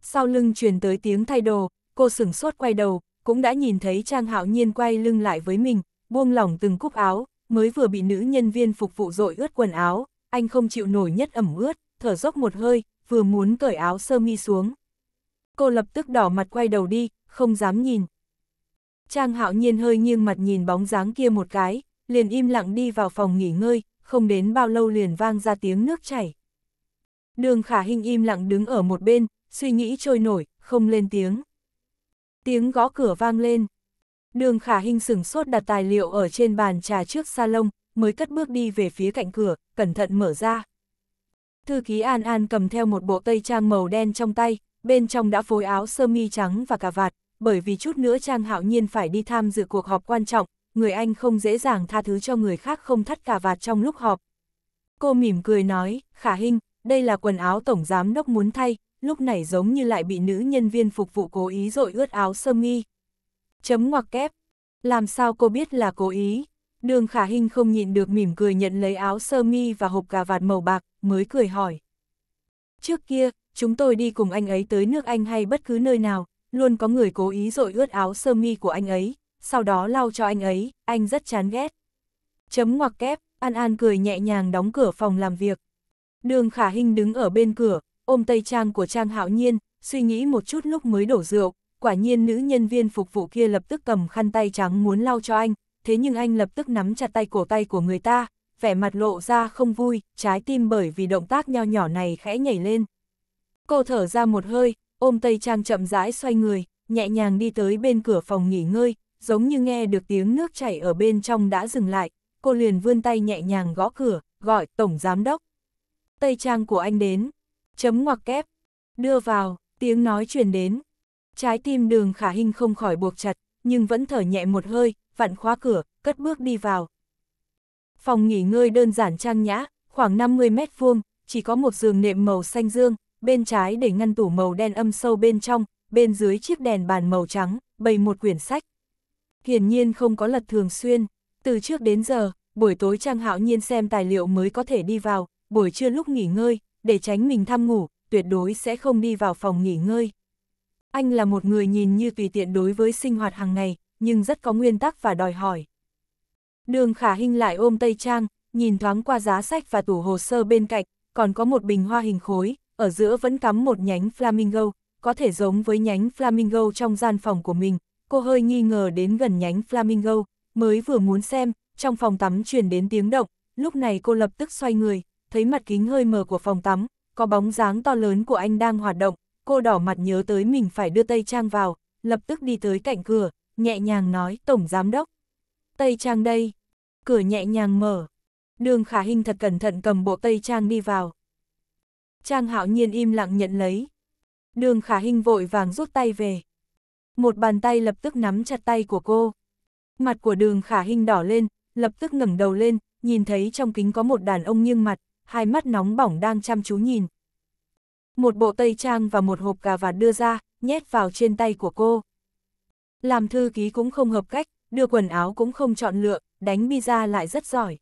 Sau lưng truyền tới tiếng thay đồ, cô sửng sốt quay đầu, cũng đã nhìn thấy Trang Hạo Nhiên quay lưng lại với mình, buông lỏng từng cúc áo, mới vừa bị nữ nhân viên phục vụ dội ướt quần áo, anh không chịu nổi nhất ẩm ướt, thở dốc một hơi, vừa muốn cởi áo sơ mi xuống. Cô lập tức đỏ mặt quay đầu đi, không dám nhìn. Trang Hạo Nhiên hơi nghiêng mặt nhìn bóng dáng kia một cái, liền im lặng đi vào phòng nghỉ ngơi, không đến bao lâu liền vang ra tiếng nước chảy. Đường khả hình im lặng đứng ở một bên, suy nghĩ trôi nổi, không lên tiếng. Tiếng gõ cửa vang lên. Đường khả hình sửng sốt đặt tài liệu ở trên bàn trà trước salon, mới cất bước đi về phía cạnh cửa, cẩn thận mở ra. Thư ký An An cầm theo một bộ tây trang màu đen trong tay, bên trong đã phối áo sơ mi trắng và cà vạt, bởi vì chút nữa Trang Hạo Nhiên phải đi tham dự cuộc họp quan trọng, người Anh không dễ dàng tha thứ cho người khác không thắt cà vạt trong lúc họp. Cô mỉm cười nói, Khả Hinh, đây là quần áo tổng giám đốc muốn thay, lúc này giống như lại bị nữ nhân viên phục vụ cố ý dội ướt áo sơ mi. Chấm ngoặc kép. Làm sao cô biết là cố ý? Đường khả hình không nhịn được mỉm cười nhận lấy áo sơ mi và hộp cà vạt màu bạc, mới cười hỏi. Trước kia, chúng tôi đi cùng anh ấy tới nước Anh hay bất cứ nơi nào, luôn có người cố ý dội ướt áo sơ mi của anh ấy, sau đó lau cho anh ấy, anh rất chán ghét. Chấm ngoặc kép, An An cười nhẹ nhàng đóng cửa phòng làm việc. Đường khả hình đứng ở bên cửa, ôm tay trang của Trang Hạo Nhiên, suy nghĩ một chút lúc mới đổ rượu, quả nhiên nữ nhân viên phục vụ kia lập tức cầm khăn tay trắng muốn lau cho anh, thế nhưng anh lập tức nắm chặt tay cổ tay của người ta, vẻ mặt lộ ra không vui, trái tim bởi vì động tác nho nhỏ này khẽ nhảy lên. Cô thở ra một hơi, ôm tay trang chậm rãi xoay người, nhẹ nhàng đi tới bên cửa phòng nghỉ ngơi, giống như nghe được tiếng nước chảy ở bên trong đã dừng lại, cô liền vươn tay nhẹ nhàng gõ cửa, gọi tổng giám đốc. Tây trang của anh đến, chấm ngoặc kép, đưa vào, tiếng nói truyền đến. Trái tim đường khả hình không khỏi buộc chặt, nhưng vẫn thở nhẹ một hơi, vặn khóa cửa, cất bước đi vào. Phòng nghỉ ngơi đơn giản trang nhã, khoảng 50 mét vuông, chỉ có một giường nệm màu xanh dương, bên trái để ngăn tủ màu đen âm sâu bên trong, bên dưới chiếc đèn bàn màu trắng, bày một quyển sách. Hiển nhiên không có lật thường xuyên, từ trước đến giờ, buổi tối Trang Hạo Nhiên xem tài liệu mới có thể đi vào, buổi trưa lúc nghỉ ngơi, để tránh mình tham ngủ, tuyệt đối sẽ không đi vào phòng nghỉ ngơi. Anh là một người nhìn như tùy tiện đối với sinh hoạt hàng ngày, nhưng rất có nguyên tắc và đòi hỏi. Đường khả hình lại ôm Tây Trang, nhìn thoáng qua giá sách và tủ hồ sơ bên cạnh, còn có một bình hoa hình khối, ở giữa vẫn cắm một nhánh flamingo, có thể giống với nhánh flamingo trong gian phòng của mình. Cô hơi nghi ngờ đến gần nhánh flamingo, mới vừa muốn xem, trong phòng tắm truyền đến tiếng động, lúc này cô lập tức xoay người, thấy mặt kính hơi mờ của phòng tắm, có bóng dáng to lớn của anh đang hoạt động, cô đỏ mặt nhớ tới mình phải đưa Tây Trang vào, lập tức đi tới cạnh cửa, nhẹ nhàng nói, Tổng Giám Đốc. Tây Trang đây. Cửa nhẹ nhàng mở. Đường Khả hình thật cẩn thận cầm bộ Tây Trang đi vào. Trang hạo nhiên im lặng nhận lấy. Đường Khả hình vội vàng rút tay về. Một bàn tay lập tức nắm chặt tay của cô. Mặt của đường Khả hình đỏ lên, lập tức ngẩng đầu lên, nhìn thấy trong kính có một đàn ông nghiêng mặt, hai mắt nóng bỏng đang chăm chú nhìn. Một bộ tây trang và một hộp cà vạt đưa ra, nhét vào trên tay của cô. Làm thư ký cũng không hợp cách, đưa quần áo cũng không chọn lựa, đánh pizza lại rất giỏi.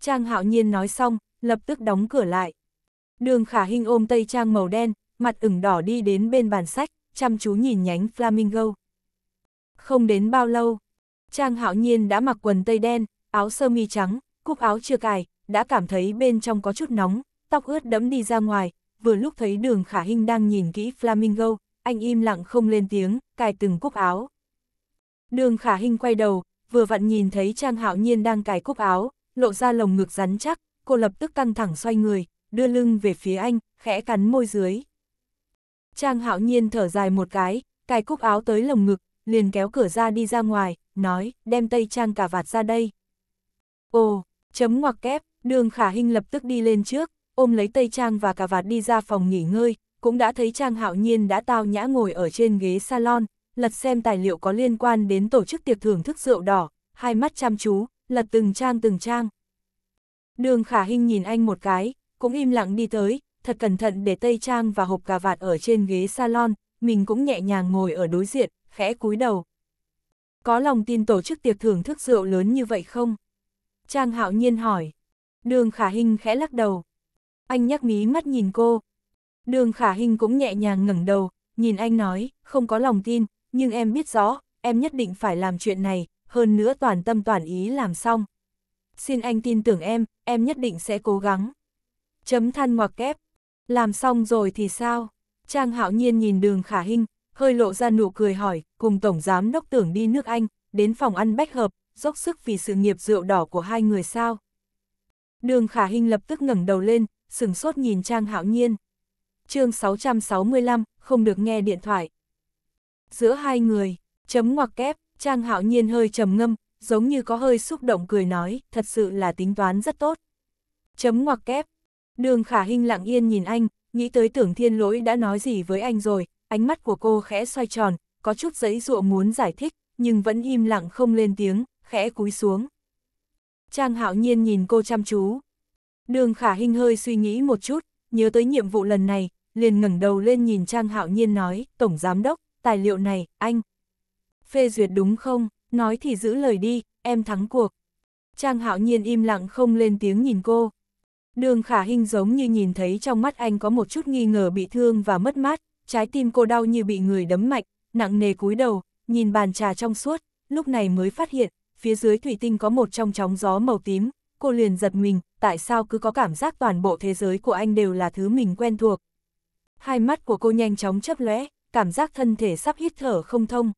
Trang hạo nhiên nói xong, lập tức đóng cửa lại. Đường khả hình ôm tây trang màu đen, mặt ửng đỏ đi đến bên bàn sách, chăm chú nhìn nhánh flamingo. Không đến bao lâu, Trang hạo nhiên đã mặc quần tây đen, áo sơ mi trắng, cúc áo chưa cài, đã cảm thấy bên trong có chút nóng, tóc ướt đẫm đi ra ngoài, vừa lúc thấy đường khả hình đang nhìn kỹ flamingo, anh im lặng không lên tiếng, cài từng cúc áo. Đường khả hình quay đầu, vừa vặn nhìn thấy Trang hạo nhiên đang cài cúc áo, lộ ra lồng ngực rắn chắc, cô lập tức căng thẳng xoay người, đưa lưng về phía anh, khẽ cắn môi dưới. Trang hạo nhiên thở dài một cái, cài cúc áo tới lồng ngực, liền kéo cửa ra đi ra ngoài, nói, đem tây trang cả vạt ra đây. Ồ, chấm ngoặc kép, đường khả Hinh lập tức đi lên trước, ôm lấy tây trang và cà vạt đi ra phòng nghỉ ngơi, cũng đã thấy Trang hạo nhiên đã tao nhã ngồi ở trên ghế salon, lật xem tài liệu có liên quan đến tổ chức tiệc thưởng thức rượu đỏ, hai mắt chăm chú, lật từng trang từng trang. Đường khả Hinh nhìn anh một cái, cũng im lặng đi tới, thật cẩn thận để tây trang và hộp cà vạt ở trên ghế salon, mình cũng nhẹ nhàng ngồi ở đối diện, khẽ cúi đầu. Có lòng tin tổ chức tiệc thưởng thức rượu lớn như vậy không? Trang hạo nhiên hỏi. Đường khả hình khẽ lắc đầu. Anh nhắc mí mắt nhìn cô. Đường khả hình cũng nhẹ nhàng ngẩng đầu, nhìn anh nói, không có lòng tin, nhưng em biết rõ, em nhất định phải làm chuyện này, hơn nữa toàn tâm toàn ý làm xong. Xin anh tin tưởng em, em nhất định sẽ cố gắng. Chấm than ngoặc kép. Làm xong rồi thì sao? Trang hạo nhiên nhìn đường khả hình, hơi lộ ra nụ cười hỏi, cùng Tổng Giám Đốc tưởng đi nước Anh, đến phòng ăn bách hợp, dốc sức vì sự nghiệp rượu đỏ của hai người sao. Đường khả hình lập tức ngẩng đầu lên, sừng sốt nhìn Trang Hạo Nhiên. chương 665, không được nghe điện thoại. Giữa hai người, chấm ngoặc kép, Trang Hạo Nhiên hơi trầm ngâm, giống như có hơi xúc động cười nói, thật sự là tính toán rất tốt. Chấm ngoặc kép, đường khả hình lặng yên nhìn anh, nghĩ tới tưởng thiên lỗi đã nói gì với anh rồi, ánh mắt của cô khẽ xoay tròn, có chút giấy dụa muốn giải thích, nhưng vẫn im lặng không lên tiếng, khẽ cúi xuống. Trang hạo nhiên nhìn cô chăm chú. Đường khả hình hơi suy nghĩ một chút, nhớ tới nhiệm vụ lần này, liền ngẩng đầu lên nhìn Trang Hạo Nhiên nói, Tổng Giám Đốc, tài liệu này, anh. Phê duyệt đúng không, nói thì giữ lời đi, em thắng cuộc. Trang Hạo Nhiên im lặng không lên tiếng nhìn cô. Đường khả hình giống như nhìn thấy trong mắt anh có một chút nghi ngờ bị thương và mất mát, trái tim cô đau như bị người đấm mạnh, nặng nề cúi đầu, nhìn bàn trà trong suốt, lúc này mới phát hiện, phía dưới thủy tinh có một trong chóng gió màu tím, cô liền giật mình, tại sao cứ có cảm giác toàn bộ thế giới của anh đều là thứ mình quen thuộc. Hai mắt của cô nhanh chóng chấp lóe, cảm giác thân thể sắp hít thở không thông.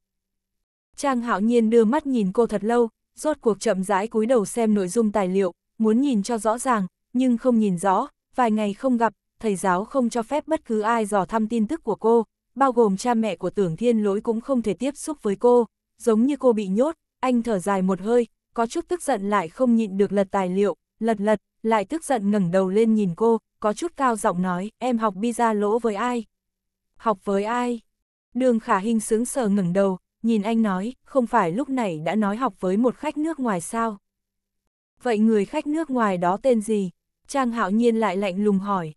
Trang hạo nhiên đưa mắt nhìn cô thật lâu, rốt cuộc chậm rãi cúi đầu xem nội dung tài liệu, muốn nhìn cho rõ ràng, nhưng không nhìn rõ, vài ngày không gặp, thầy giáo không cho phép bất cứ ai dò thăm tin tức của cô, bao gồm cha mẹ của tưởng thiên lỗi cũng không thể tiếp xúc với cô, giống như cô bị nhốt, anh thở dài một hơi, có chút tức giận lại không nhịn được lật tài liệu, lật lật, lại tức giận ngẩng đầu lên nhìn cô, có chút cao giọng nói, em học pizza lỗ với ai? Học với ai? Đường khả hình sướng sờ ngẩng đầu, nhìn anh nói, không phải lúc này đã nói học với một khách nước ngoài sao? Vậy người khách nước ngoài đó tên gì? Trang hạo nhiên lại lạnh lùng hỏi.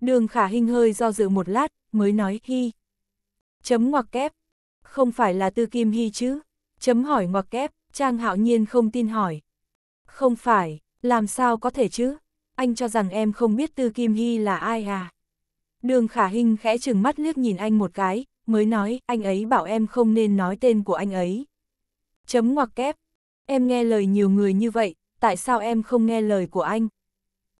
Đường khả hình hơi do dự một lát, mới nói Hy. Chấm ngoặc kép. Không phải là Tư Kim Hy chứ? Chấm hỏi ngoặc kép, Trang hạo nhiên không tin hỏi. Không phải, làm sao có thể chứ? Anh cho rằng em không biết Tư Kim Hy là ai à? Đường khả hình khẽ chừng mắt liếc nhìn anh một cái, mới nói, anh ấy bảo em không nên nói tên của anh ấy. Chấm ngoặc kép, em nghe lời nhiều người như vậy, tại sao em không nghe lời của anh?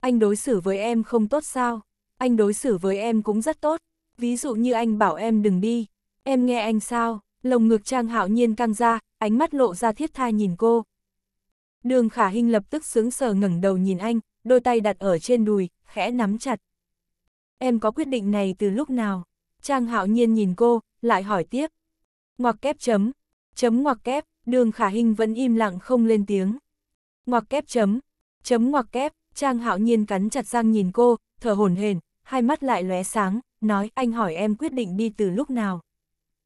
Anh đối xử với em không tốt sao? Anh đối xử với em cũng rất tốt, ví dụ như anh bảo em đừng đi, em nghe anh sao? Lồng ngực Trang Hạo Nhiên căng ra, ánh mắt lộ ra thiết tha nhìn cô. Đường Khả Hinh lập tức sướng sờ ngẩng đầu nhìn anh, đôi tay đặt ở trên đùi, khẽ nắm chặt. Em có quyết định này từ lúc nào? Trang Hạo Nhiên nhìn cô, lại hỏi tiếp. Ngoặc kép chấm, chấm ngoặc kép, đường Khả Hinh vẫn im lặng không lên tiếng. Ngoặc kép chấm, chấm ngoặc kép, Trang Hạo Nhiên cắn chặt răng nhìn cô, thở hổn hển, hai mắt lại lóe sáng, nói anh hỏi em quyết định đi từ lúc nào.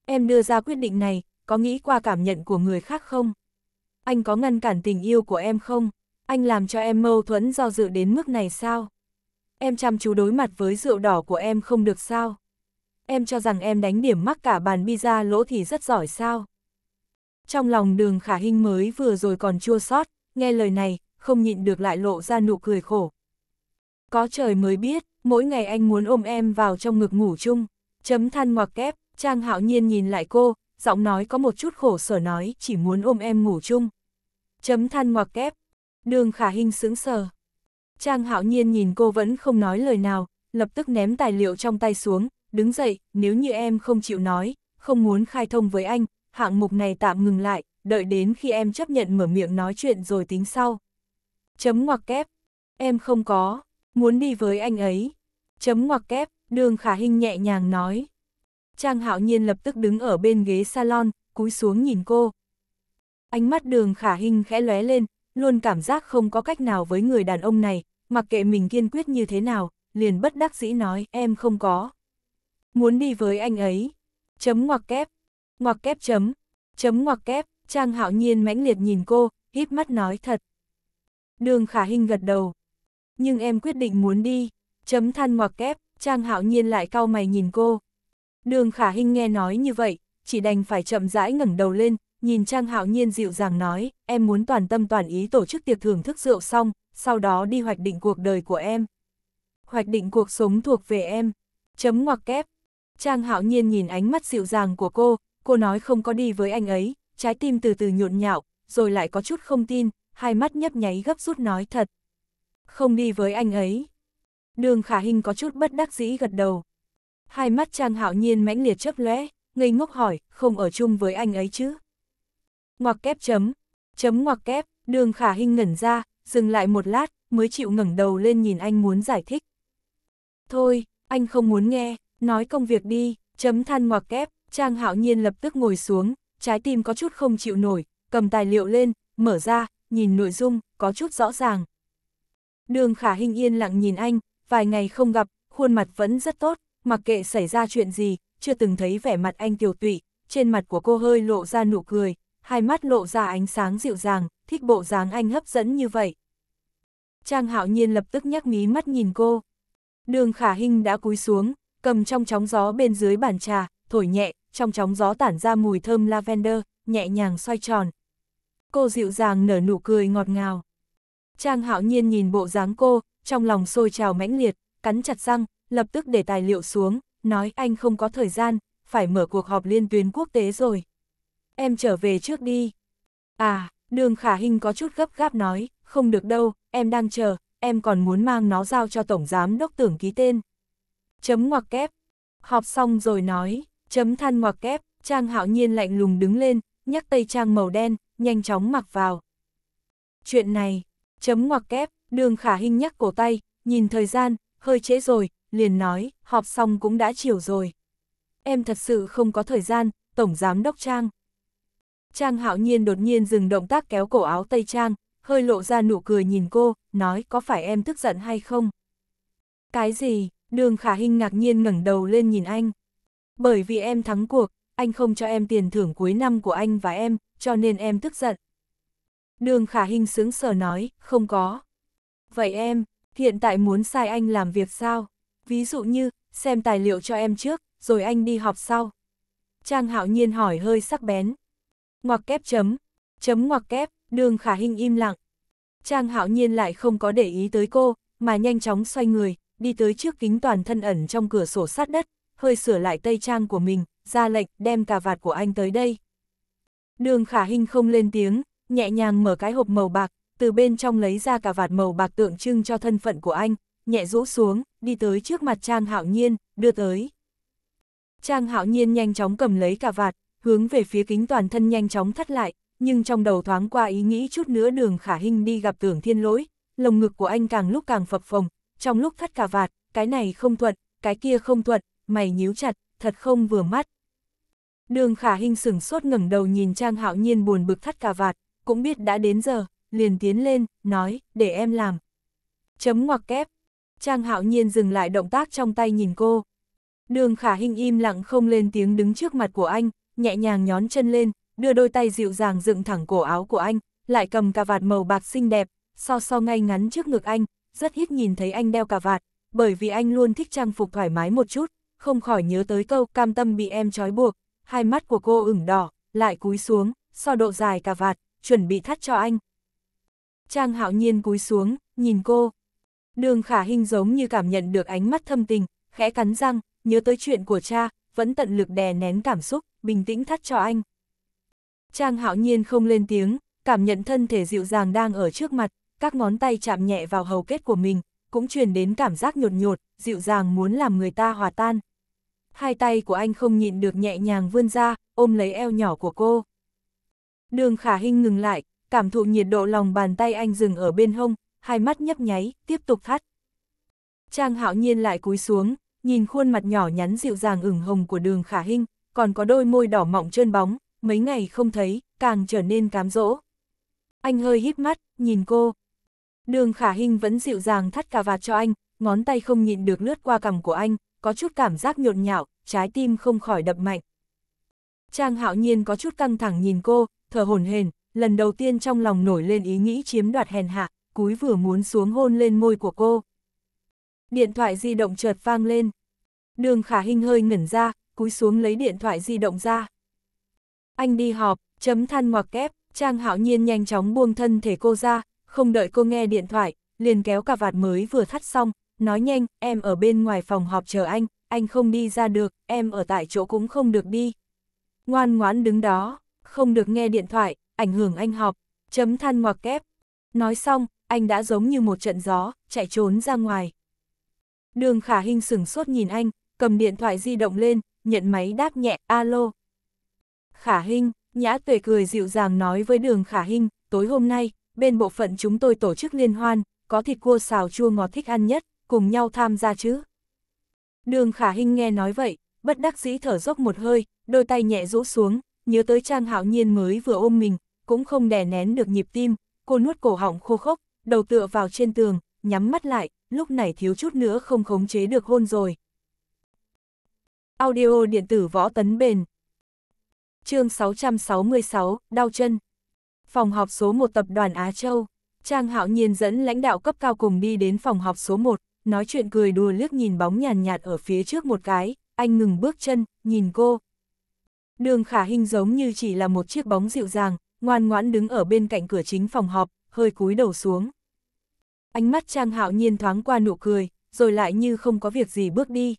Em đưa ra quyết định này, có nghĩ qua cảm nhận của người khác không? Anh có ngăn cản tình yêu của em không? Anh làm cho em mâu thuẫn do dự đến mức này sao? Em chăm chú đối mặt với rượu đỏ của em không được sao? Em cho rằng em đánh điểm mắc cả bàn pizza lỗ thì rất giỏi sao? Trong lòng đường khả hình mới vừa rồi còn chua sót, nghe lời này, không nhịn được lại lộ ra nụ cười khổ. Có trời mới biết, mỗi ngày anh muốn ôm em vào trong ngực ngủ chung, chấm than ngoặc kép, Trang hạo nhiên nhìn lại cô, giọng nói có một chút khổ sở nói chỉ muốn ôm em ngủ chung. Chấm than ngoặc kép, đường khả hình sững sờ. Trang hạo nhiên nhìn cô vẫn không nói lời nào, lập tức ném tài liệu trong tay xuống, đứng dậy, nếu như em không chịu nói, không muốn khai thông với anh, hạng mục này tạm ngừng lại, đợi đến khi em chấp nhận mở miệng nói chuyện rồi tính sau. Chấm ngoặc kép, em không có, muốn đi với anh ấy. Chấm ngoặc kép, đường khả hình nhẹ nhàng nói. Trang hạo nhiên lập tức đứng ở bên ghế salon, cúi xuống nhìn cô. Ánh mắt đường khả hình khẽ lóe lên, luôn cảm giác không có cách nào với người đàn ông này, mặc kệ mình kiên quyết như thế nào, liền bất đắc dĩ nói em không có. Muốn đi với anh ấy. Chấm ngoặc kép. Ngoặc kép chấm. Chấm ngoặc kép, Trang hạo nhiên mãnh liệt nhìn cô, híp mắt nói thật. Đường khả hình gật đầu. Nhưng em quyết định muốn đi. Chấm than ngoặc kép, Trang hạo nhiên lại cau mày nhìn cô. Đường khả hình nghe nói như vậy, chỉ đành phải chậm rãi ngẩng đầu lên, nhìn Trang Hạo Nhiên dịu dàng nói, em muốn toàn tâm toàn ý tổ chức tiệc thưởng thức rượu xong, sau đó đi hoạch định cuộc đời của em. Hoạch định cuộc sống thuộc về em. Chấm ngoặc kép. Trang Hạo Nhiên nhìn ánh mắt dịu dàng của cô, cô nói không có đi với anh ấy, trái tim từ từ nhộn nhạo, rồi lại có chút không tin, hai mắt nhấp nháy gấp rút nói thật. Không đi với anh ấy. Đường khả hình có chút bất đắc dĩ gật đầu. Hai mắt Trang Hạo Nhiên mãnh liệt chớp lóe, ngây ngốc hỏi, không ở chung với anh ấy chứ? Ngoặc kép chấm, chấm ngoặc kép, đường khả hình ngẩn ra, dừng lại một lát, mới chịu ngẩng đầu lên nhìn anh muốn giải thích. Thôi, anh không muốn nghe, nói công việc đi, chấm than ngoặc kép, Trang Hạo Nhiên lập tức ngồi xuống, trái tim có chút không chịu nổi, cầm tài liệu lên, mở ra, nhìn nội dung, có chút rõ ràng. Đường khả hình yên lặng nhìn anh, vài ngày không gặp, khuôn mặt vẫn rất tốt, mặc kệ xảy ra chuyện gì, chưa từng thấy vẻ mặt anh tiểu tụy, trên mặt của cô hơi lộ ra nụ cười, hai mắt lộ ra ánh sáng dịu dàng, thích bộ dáng anh hấp dẫn như vậy. Trang hạo nhiên lập tức nhắc mí mắt nhìn cô. Đường khả hình đã cúi xuống, cầm trong chóng gió bên dưới bàn trà, thổi nhẹ, trong chóng gió tản ra mùi thơm lavender, nhẹ nhàng xoay tròn. Cô dịu dàng nở nụ cười ngọt ngào. Trang hạo nhiên nhìn bộ dáng cô, trong lòng sôi trào mãnh liệt, cắn chặt răng, lập tức để tài liệu xuống, nói anh không có thời gian, phải mở cuộc họp liên tuyến quốc tế rồi. Em trở về trước đi. À, đường khả hình có chút gấp gáp nói, không được đâu, em đang chờ, em còn muốn mang nó giao cho Tổng Giám Đốc tưởng ký tên. Chấm ngoặc kép. Họp xong rồi nói, chấm than ngoặc kép, Trang hạo nhiên lạnh lùng đứng lên, nhắc tay trang màu đen, nhanh chóng mặc vào. Chuyện này, chấm ngoặc kép, đường khả hình nhắc cổ tay, nhìn thời gian, hơi trễ rồi, liền nói, họp xong cũng đã chiều rồi. Em thật sự không có thời gian, Tổng Giám Đốc Trang. Trang hạo nhiên đột nhiên dừng động tác kéo cổ áo Tây Trang, hơi lộ ra nụ cười nhìn cô, nói có phải em tức giận hay không? Cái gì? Đường khả hình ngạc nhiên ngẩng đầu lên nhìn anh. Bởi vì em thắng cuộc, anh không cho em tiền thưởng cuối năm của anh và em, cho nên em tức giận. Đường khả hình sướng sờ nói, không có. Vậy em, hiện tại muốn sai anh làm việc sao? Ví dụ như, xem tài liệu cho em trước, rồi anh đi học sau. Trang hạo nhiên hỏi hơi sắc bén. Ngoặc kép chấm, chấm ngoặc kép, đường khả hình im lặng. Trang hạo nhiên lại không có để ý tới cô, mà nhanh chóng xoay người, đi tới trước kính toàn thân ẩn trong cửa sổ sát đất, hơi sửa lại tây trang của mình, ra lệnh đem cà vạt của anh tới đây. Đường khả hình không lên tiếng, nhẹ nhàng mở cái hộp màu bạc, từ bên trong lấy ra cà vạt màu bạc tượng trưng cho thân phận của anh, nhẹ rũ xuống, đi tới trước mặt Trang Hạo Nhiên, đưa tới. Trang Hạo Nhiên nhanh chóng cầm lấy cà vạt, hướng về phía kính toàn thân nhanh chóng thắt lại, nhưng trong đầu thoáng qua ý nghĩ chút nữa đường khả hình đi gặp tưởng thiên lỗi, lồng ngực của anh càng lúc càng phập phồng, trong lúc thắt cà vạt, cái này không thuận, cái kia không thuận, mày nhíu chặt, thật không vừa mắt. Đường khả hình sửng sốt ngẩng đầu nhìn Trang Hạo Nhiên buồn bực thắt cà vạt, cũng biết đã đến giờ, liền tiến lên, nói, để em làm. Chấm ngoặc kép. Trang Hạo Nhiên dừng lại động tác trong tay nhìn cô. Đường khả hình im lặng không lên tiếng đứng trước mặt của anh, nhẹ nhàng nhón chân lên, đưa đôi tay dịu dàng dựng thẳng cổ áo của anh, lại cầm cà vạt màu bạc xinh đẹp, so so ngay ngắn trước ngực anh, rất ít nhìn thấy anh đeo cà vạt, bởi vì anh luôn thích trang phục thoải mái một chút, không khỏi nhớ tới câu cam tâm bị em trói buộc, hai mắt của cô ửng đỏ, lại cúi xuống, so độ dài cà vạt, chuẩn bị thắt cho anh. Trang hạo nhiên cúi xuống, nhìn cô. Đường khả hình giống như cảm nhận được ánh mắt thâm tình, khẽ cắn răng, nhớ tới chuyện của cha, vẫn tận lực đè nén cảm xúc, bình tĩnh thắt cho anh. Trang hạo nhiên không lên tiếng, cảm nhận thân thể dịu dàng đang ở trước mặt, các ngón tay chạm nhẹ vào hầu kết của mình, cũng truyền đến cảm giác nhột nhột, dịu dàng muốn làm người ta hòa tan. Hai tay của anh không nhịn được nhẹ nhàng vươn ra, ôm lấy eo nhỏ của cô. Đường khả hình ngừng lại, cảm thụ nhiệt độ lòng bàn tay anh dừng ở bên hông, hai mắt nhấp nháy, tiếp tục thắt. Trang hạo nhiên lại cúi xuống, nhìn khuôn mặt nhỏ nhắn dịu dàng ửng hồng của đường khả hình, còn có đôi môi đỏ mọng trơn bóng, mấy ngày không thấy, càng trở nên cám dỗ. Anh hơi híp mắt, nhìn cô. Đường khả hình vẫn dịu dàng thắt cà vạt cho anh, ngón tay không nhịn được lướt qua cằm của anh, có chút cảm giác nhộn nhạo, trái tim không khỏi đập mạnh. Trang hạo nhiên có chút căng thẳng nhìn cô, thở hổn hển, lần đầu tiên trong lòng nổi lên ý nghĩ chiếm đoạt hèn hạ, cúi vừa muốn xuống hôn lên môi của cô. Điện thoại di động chợt vang lên. Đường khả hình hơi ngẩn ra, cúi xuống lấy điện thoại di động ra. Anh đi họp, chấm than ngoặc kép, Trang hạo nhiên nhanh chóng buông thân thể cô ra, không đợi cô nghe điện thoại, liền kéo cà vạt mới vừa thắt xong, nói nhanh, em ở bên ngoài phòng họp chờ anh, anh không đi ra được, em ở tại chỗ cũng không được đi. Ngoan ngoãn đứng đó, không được nghe điện thoại, ảnh hưởng anh họp, chấm than ngoặc kép. Nói xong, anh đã giống như một trận gió, chạy trốn ra ngoài. Đường khả hình sửng sốt nhìn anh, cầm điện thoại di động lên, nhận máy đáp nhẹ, alo. Khả hình, nhã tuệ cười dịu dàng nói với đường khả hình, tối hôm nay, bên bộ phận chúng tôi tổ chức liên hoan, có thịt cua xào chua ngọt thích ăn nhất, cùng nhau tham gia chứ. Đường khả hình nghe nói vậy, bất đắc dĩ thở dốc một hơi, đôi tay nhẹ rũ xuống, nhớ tới Trang Hạo Nhiên mới vừa ôm mình, cũng không đè nén được nhịp tim, cô nuốt cổ họng khô khốc, đầu tựa vào trên tường, nhắm mắt lại, lúc này thiếu chút nữa không khống chế được hôn rồi. Audio điện tử võ tấn bền chương 666, đau chân. Phòng họp số 1 tập đoàn Á Châu, Trang Hạo Nhiên dẫn lãnh đạo cấp cao cùng đi đến phòng họp số 1, nói chuyện cười đùa liếc nhìn bóng nhàn nhạt ở phía trước một cái, anh ngừng bước chân, nhìn cô. Đường khả hình giống như chỉ là một chiếc bóng dịu dàng, ngoan ngoãn đứng ở bên cạnh cửa chính phòng họp, hơi cúi đầu xuống. Ánh mắt Trang Hạo Nhiên thoáng qua nụ cười, rồi lại như không có việc gì bước đi.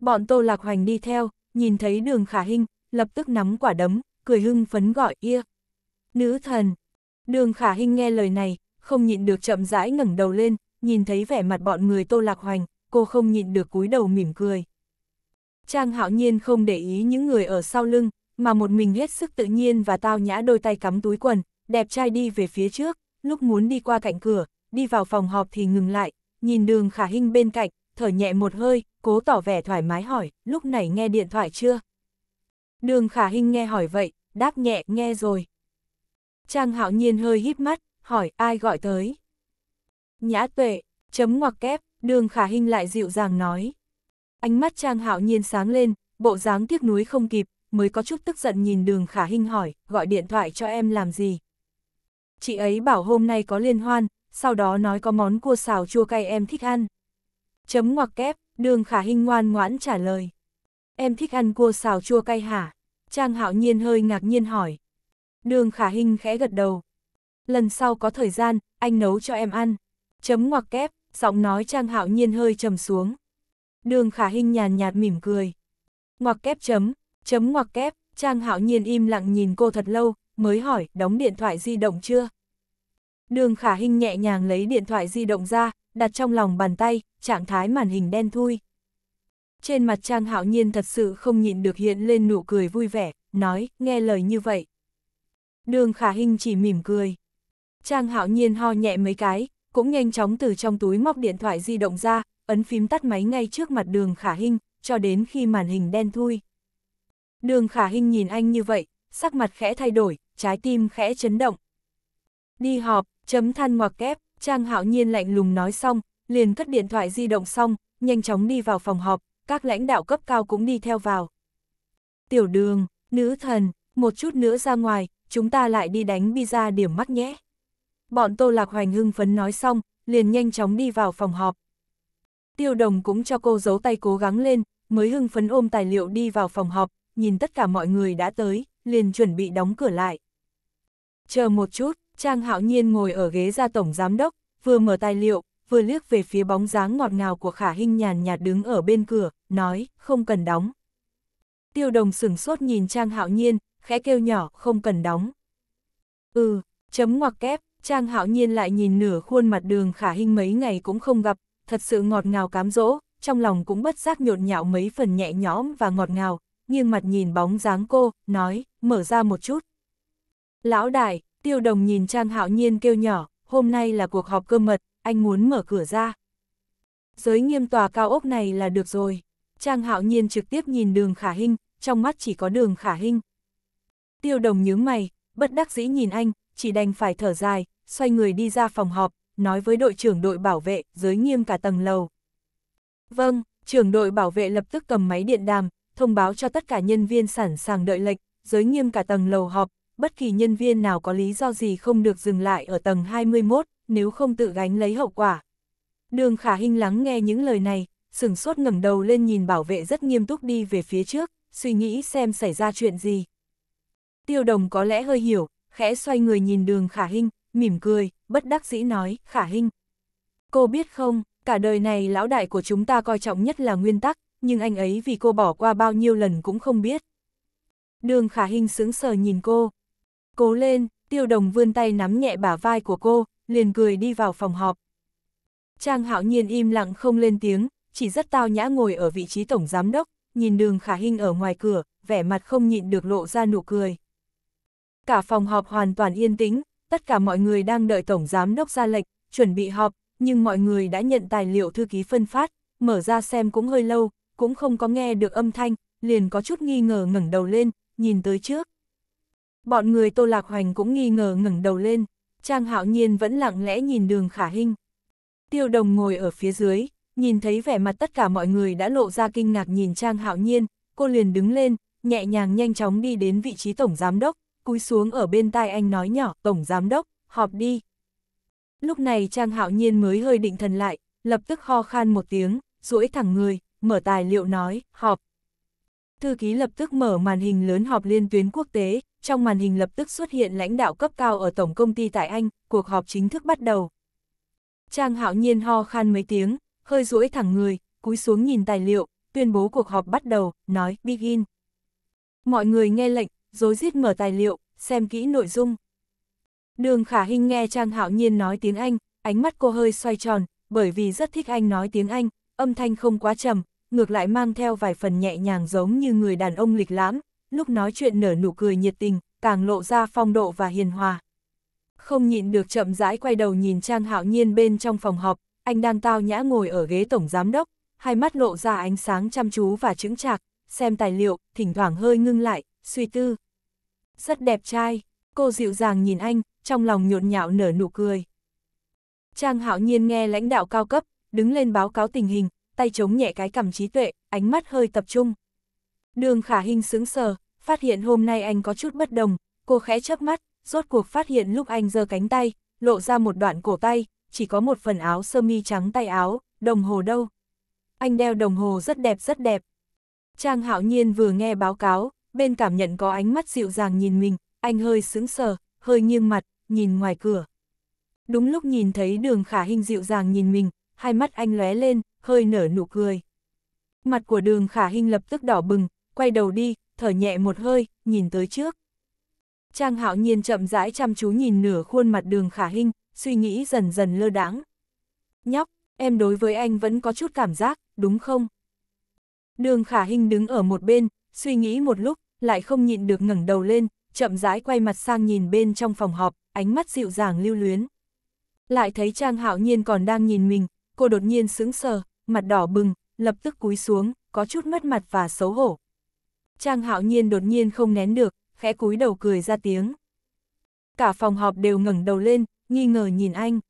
Bọn Tô Lạc Hoành đi theo, nhìn thấy đường khả hình, lập tức nắm quả đấm, cười hưng phấn gọi ia. Nữ thần! Đường khả hình nghe lời này, không nhịn được chậm rãi ngẩng đầu lên, nhìn thấy vẻ mặt bọn người Tô Lạc Hoành, cô không nhịn được cúi đầu mỉm cười. Trang hạo nhiên không để ý những người ở sau lưng, mà một mình hết sức tự nhiên và tao nhã đôi tay cắm túi quần, đẹp trai đi về phía trước, lúc muốn đi qua cạnh cửa, đi vào phòng họp thì ngừng lại, nhìn đường khả hình bên cạnh, thở nhẹ một hơi, cố tỏ vẻ thoải mái hỏi, lúc này nghe điện thoại chưa? Đường khả hình nghe hỏi vậy, đáp nhẹ, nghe rồi. Trang hạo nhiên hơi híp mắt, hỏi ai gọi tới? Nhã tuệ, chấm ngoặc kép, đường khả hình lại dịu dàng nói. Ánh mắt Trang hạo nhiên sáng lên, bộ dáng tiếc nuối không kịp, mới có chút tức giận nhìn đường khả hình hỏi, gọi điện thoại cho em làm gì? Chị ấy bảo hôm nay có liên hoan, sau đó nói có món cua xào chua cay em thích ăn. Chấm ngoặc kép, đường khả hình ngoan ngoãn trả lời. Em thích ăn cua xào chua cay hả? Trang hạo nhiên hơi ngạc nhiên hỏi. Đường khả hình khẽ gật đầu. Lần sau có thời gian, anh nấu cho em ăn. Chấm ngoặc kép, giọng nói Trang hạo nhiên hơi trầm xuống. Đường khả hình nhàn nhạt mỉm cười. Ngoặc kép chấm, chấm ngoặc kép, Trang hạo nhiên im lặng nhìn cô thật lâu, mới hỏi, đóng điện thoại di động chưa? Đường khả hình nhẹ nhàng lấy điện thoại di động ra, đặt trong lòng bàn tay, trạng thái màn hình đen thui. Trên mặt Trang hạo nhiên thật sự không nhịn được hiện lên nụ cười vui vẻ, nói, nghe lời như vậy. Đường khả hình chỉ mỉm cười. Trang hạo nhiên ho nhẹ mấy cái, cũng nhanh chóng từ trong túi móc điện thoại di động ra, ấn phím tắt máy ngay trước mặt đường khả hình, cho đến khi màn hình đen thui. Đường khả hình nhìn anh như vậy, sắc mặt khẽ thay đổi, trái tim khẽ chấn động. Đi họp, chấm than ngoặc kép, Trang hạo nhiên lạnh lùng nói xong, liền cất điện thoại di động xong, nhanh chóng đi vào phòng họp, các lãnh đạo cấp cao cũng đi theo vào. Tiểu đường, nữ thần, một chút nữa ra ngoài, chúng ta lại đi đánh pizza điểm mắt nhé. Bọn Tô Lạc Hoành hưng phấn nói xong, liền nhanh chóng đi vào phòng họp. Tiêu đồng cũng cho cô giấu tay cố gắng lên, mới hưng phấn ôm tài liệu đi vào phòng họp, nhìn tất cả mọi người đã tới, liền chuẩn bị đóng cửa lại. Chờ một chút, Trang Hạo Nhiên ngồi ở ghế ra tổng giám đốc, vừa mở tài liệu, vừa liếc về phía bóng dáng ngọt ngào của khả hình nhàn nhạt đứng ở bên cửa, nói, không cần đóng. Tiêu đồng sửng sốt nhìn Trang Hạo Nhiên, khẽ kêu nhỏ, không cần đóng. Ừ, chấm ngoặc kép, Trang Hạo Nhiên lại nhìn nửa khuôn mặt đường khả hình mấy ngày cũng không gặp, thật sự ngọt ngào cám dỗ, trong lòng cũng bất giác nhộn nhạo mấy phần nhẹ nhõm và ngọt ngào, nghiêng mặt nhìn bóng dáng cô, nói, mở ra một chút. Lão đại, tiêu đồng nhìn Trang Hạo Nhiên kêu nhỏ, hôm nay là cuộc họp cơ mật, anh muốn mở cửa ra. Giới nghiêm tòa cao ốc này là được rồi. Trang Hạo Nhiên trực tiếp nhìn đường khả hình, trong mắt chỉ có đường khả hình. Tiêu đồng nhướng mày, bất đắc dĩ nhìn anh, chỉ đành phải thở dài, xoay người đi ra phòng họp, nói với đội trưởng đội bảo vệ, giới nghiêm cả tầng lầu. Vâng, trưởng đội bảo vệ lập tức cầm máy điện đàm, thông báo cho tất cả nhân viên sẵn sàng đợi lệch giới nghiêm cả tầng lầu họp, bất kỳ nhân viên nào có lý do gì không được dừng lại ở tầng 21, nếu không tự gánh lấy hậu quả. Đường khả hình lắng nghe những lời này, sừng sốt ngẩng đầu lên nhìn bảo vệ rất nghiêm túc đi về phía trước, suy nghĩ xem xảy ra chuyện gì. Tiêu đồng có lẽ hơi hiểu, khẽ xoay người nhìn đường khả hình, mỉm cười, bất đắc dĩ nói, khả hình. Cô biết không, cả đời này lão đại của chúng ta coi trọng nhất là nguyên tắc, nhưng anh ấy vì cô bỏ qua bao nhiêu lần cũng không biết. Đường khả hình sướng sờ nhìn cô. Cố lên, tiêu đồng vươn tay nắm nhẹ bả vai của cô, liền cười đi vào phòng họp. Trang hạo nhiên im lặng không lên tiếng, chỉ rất tao nhã ngồi ở vị trí tổng giám đốc, nhìn đường khả hình ở ngoài cửa, vẻ mặt không nhịn được lộ ra nụ cười. Cả phòng họp hoàn toàn yên tĩnh, tất cả mọi người đang đợi tổng giám đốc ra lệnh, chuẩn bị họp, nhưng mọi người đã nhận tài liệu thư ký phân phát, mở ra xem cũng hơi lâu, cũng không có nghe được âm thanh, liền có chút nghi ngờ ngẩng đầu lên, nhìn tới trước. Bọn người Tô Lạc Hoành cũng nghi ngờ ngẩng đầu lên, Trang Hạo Nhiên vẫn lặng lẽ nhìn đường khả hình. Tiêu đồng ngồi ở phía dưới, nhìn thấy vẻ mặt tất cả mọi người đã lộ ra kinh ngạc nhìn Trang Hạo Nhiên, cô liền đứng lên, nhẹ nhàng nhanh chóng đi đến vị trí tổng giám đốc, cúi xuống ở bên tai anh nói nhỏ, tổng giám đốc, họp đi. Lúc này Trang Hạo Nhiên mới hơi định thần lại, lập tức ho khan một tiếng, duỗi thẳng người, mở tài liệu nói, họp. Thư ký lập tức mở màn hình lớn họp liên tuyến quốc tế, trong màn hình lập tức xuất hiện lãnh đạo cấp cao ở tổng công ty tại Anh, cuộc họp chính thức bắt đầu. Trang hạo nhiên ho khan mấy tiếng, hơi duỗi thẳng người, cúi xuống nhìn tài liệu, tuyên bố cuộc họp bắt đầu, nói, begin. Mọi người nghe lệnh, dối rít mở tài liệu, xem kỹ nội dung. Đường khả hình nghe Trang hạo nhiên nói tiếng Anh, ánh mắt cô hơi xoay tròn, bởi vì rất thích anh nói tiếng Anh, âm thanh không quá trầm, ngược lại mang theo vài phần nhẹ nhàng giống như người đàn ông lịch lãm, lúc nói chuyện nở nụ cười nhiệt tình, càng lộ ra phong độ và hiền hòa. Không nhịn được chậm rãi quay đầu nhìn Trang Hạo Nhiên bên trong phòng họp, anh đang tao nhã ngồi ở ghế tổng giám đốc, hai mắt lộ ra ánh sáng chăm chú và chững chạc, xem tài liệu, thỉnh thoảng hơi ngưng lại, suy tư. Rất đẹp trai, cô dịu dàng nhìn anh, trong lòng nhộn nhạo nở nụ cười. Trang Hạo Nhiên nghe lãnh đạo cao cấp, đứng lên báo cáo tình hình, tay chống nhẹ cái cầm trí tuệ, ánh mắt hơi tập trung. Đường khả hình sướng sờ, phát hiện hôm nay anh có chút bất đồng, cô khẽ chớp mắt, rốt cuộc phát hiện lúc anh giơ cánh tay, lộ ra một đoạn cổ tay, chỉ có một phần áo sơ mi trắng tay áo, đồng hồ đâu. Anh đeo đồng hồ rất đẹp rất đẹp. Trang hạo nhiên vừa nghe báo cáo, bên cảm nhận có ánh mắt dịu dàng nhìn mình, anh hơi sướng sờ, hơi nghiêng mặt, nhìn ngoài cửa. Đúng lúc nhìn thấy đường khả hình dịu dàng nhìn mình, hai mắt anh lóe lên, hơi nở nụ cười. Mặt của đường khả hình lập tức đỏ bừng, quay đầu đi, thở nhẹ một hơi, nhìn tới trước. Trang hạo nhiên chậm rãi chăm chú nhìn nửa khuôn mặt đường khả hình, suy nghĩ dần dần lơ đãng. Nhóc, em đối với anh vẫn có chút cảm giác, đúng không? Đường khả hình đứng ở một bên, suy nghĩ một lúc, lại không nhịn được ngẩng đầu lên, chậm rãi quay mặt sang nhìn bên trong phòng họp, ánh mắt dịu dàng lưu luyến. Lại thấy Trang Hạo Nhiên còn đang nhìn mình, cô đột nhiên sững sờ, mặt đỏ bừng, lập tức cúi xuống, có chút mất mặt và xấu hổ. Trang Hạo Nhiên đột nhiên không nén được, khẽ cúi đầu cười ra tiếng. Cả phòng họp đều ngẩng đầu lên, nghi ngờ nhìn anh.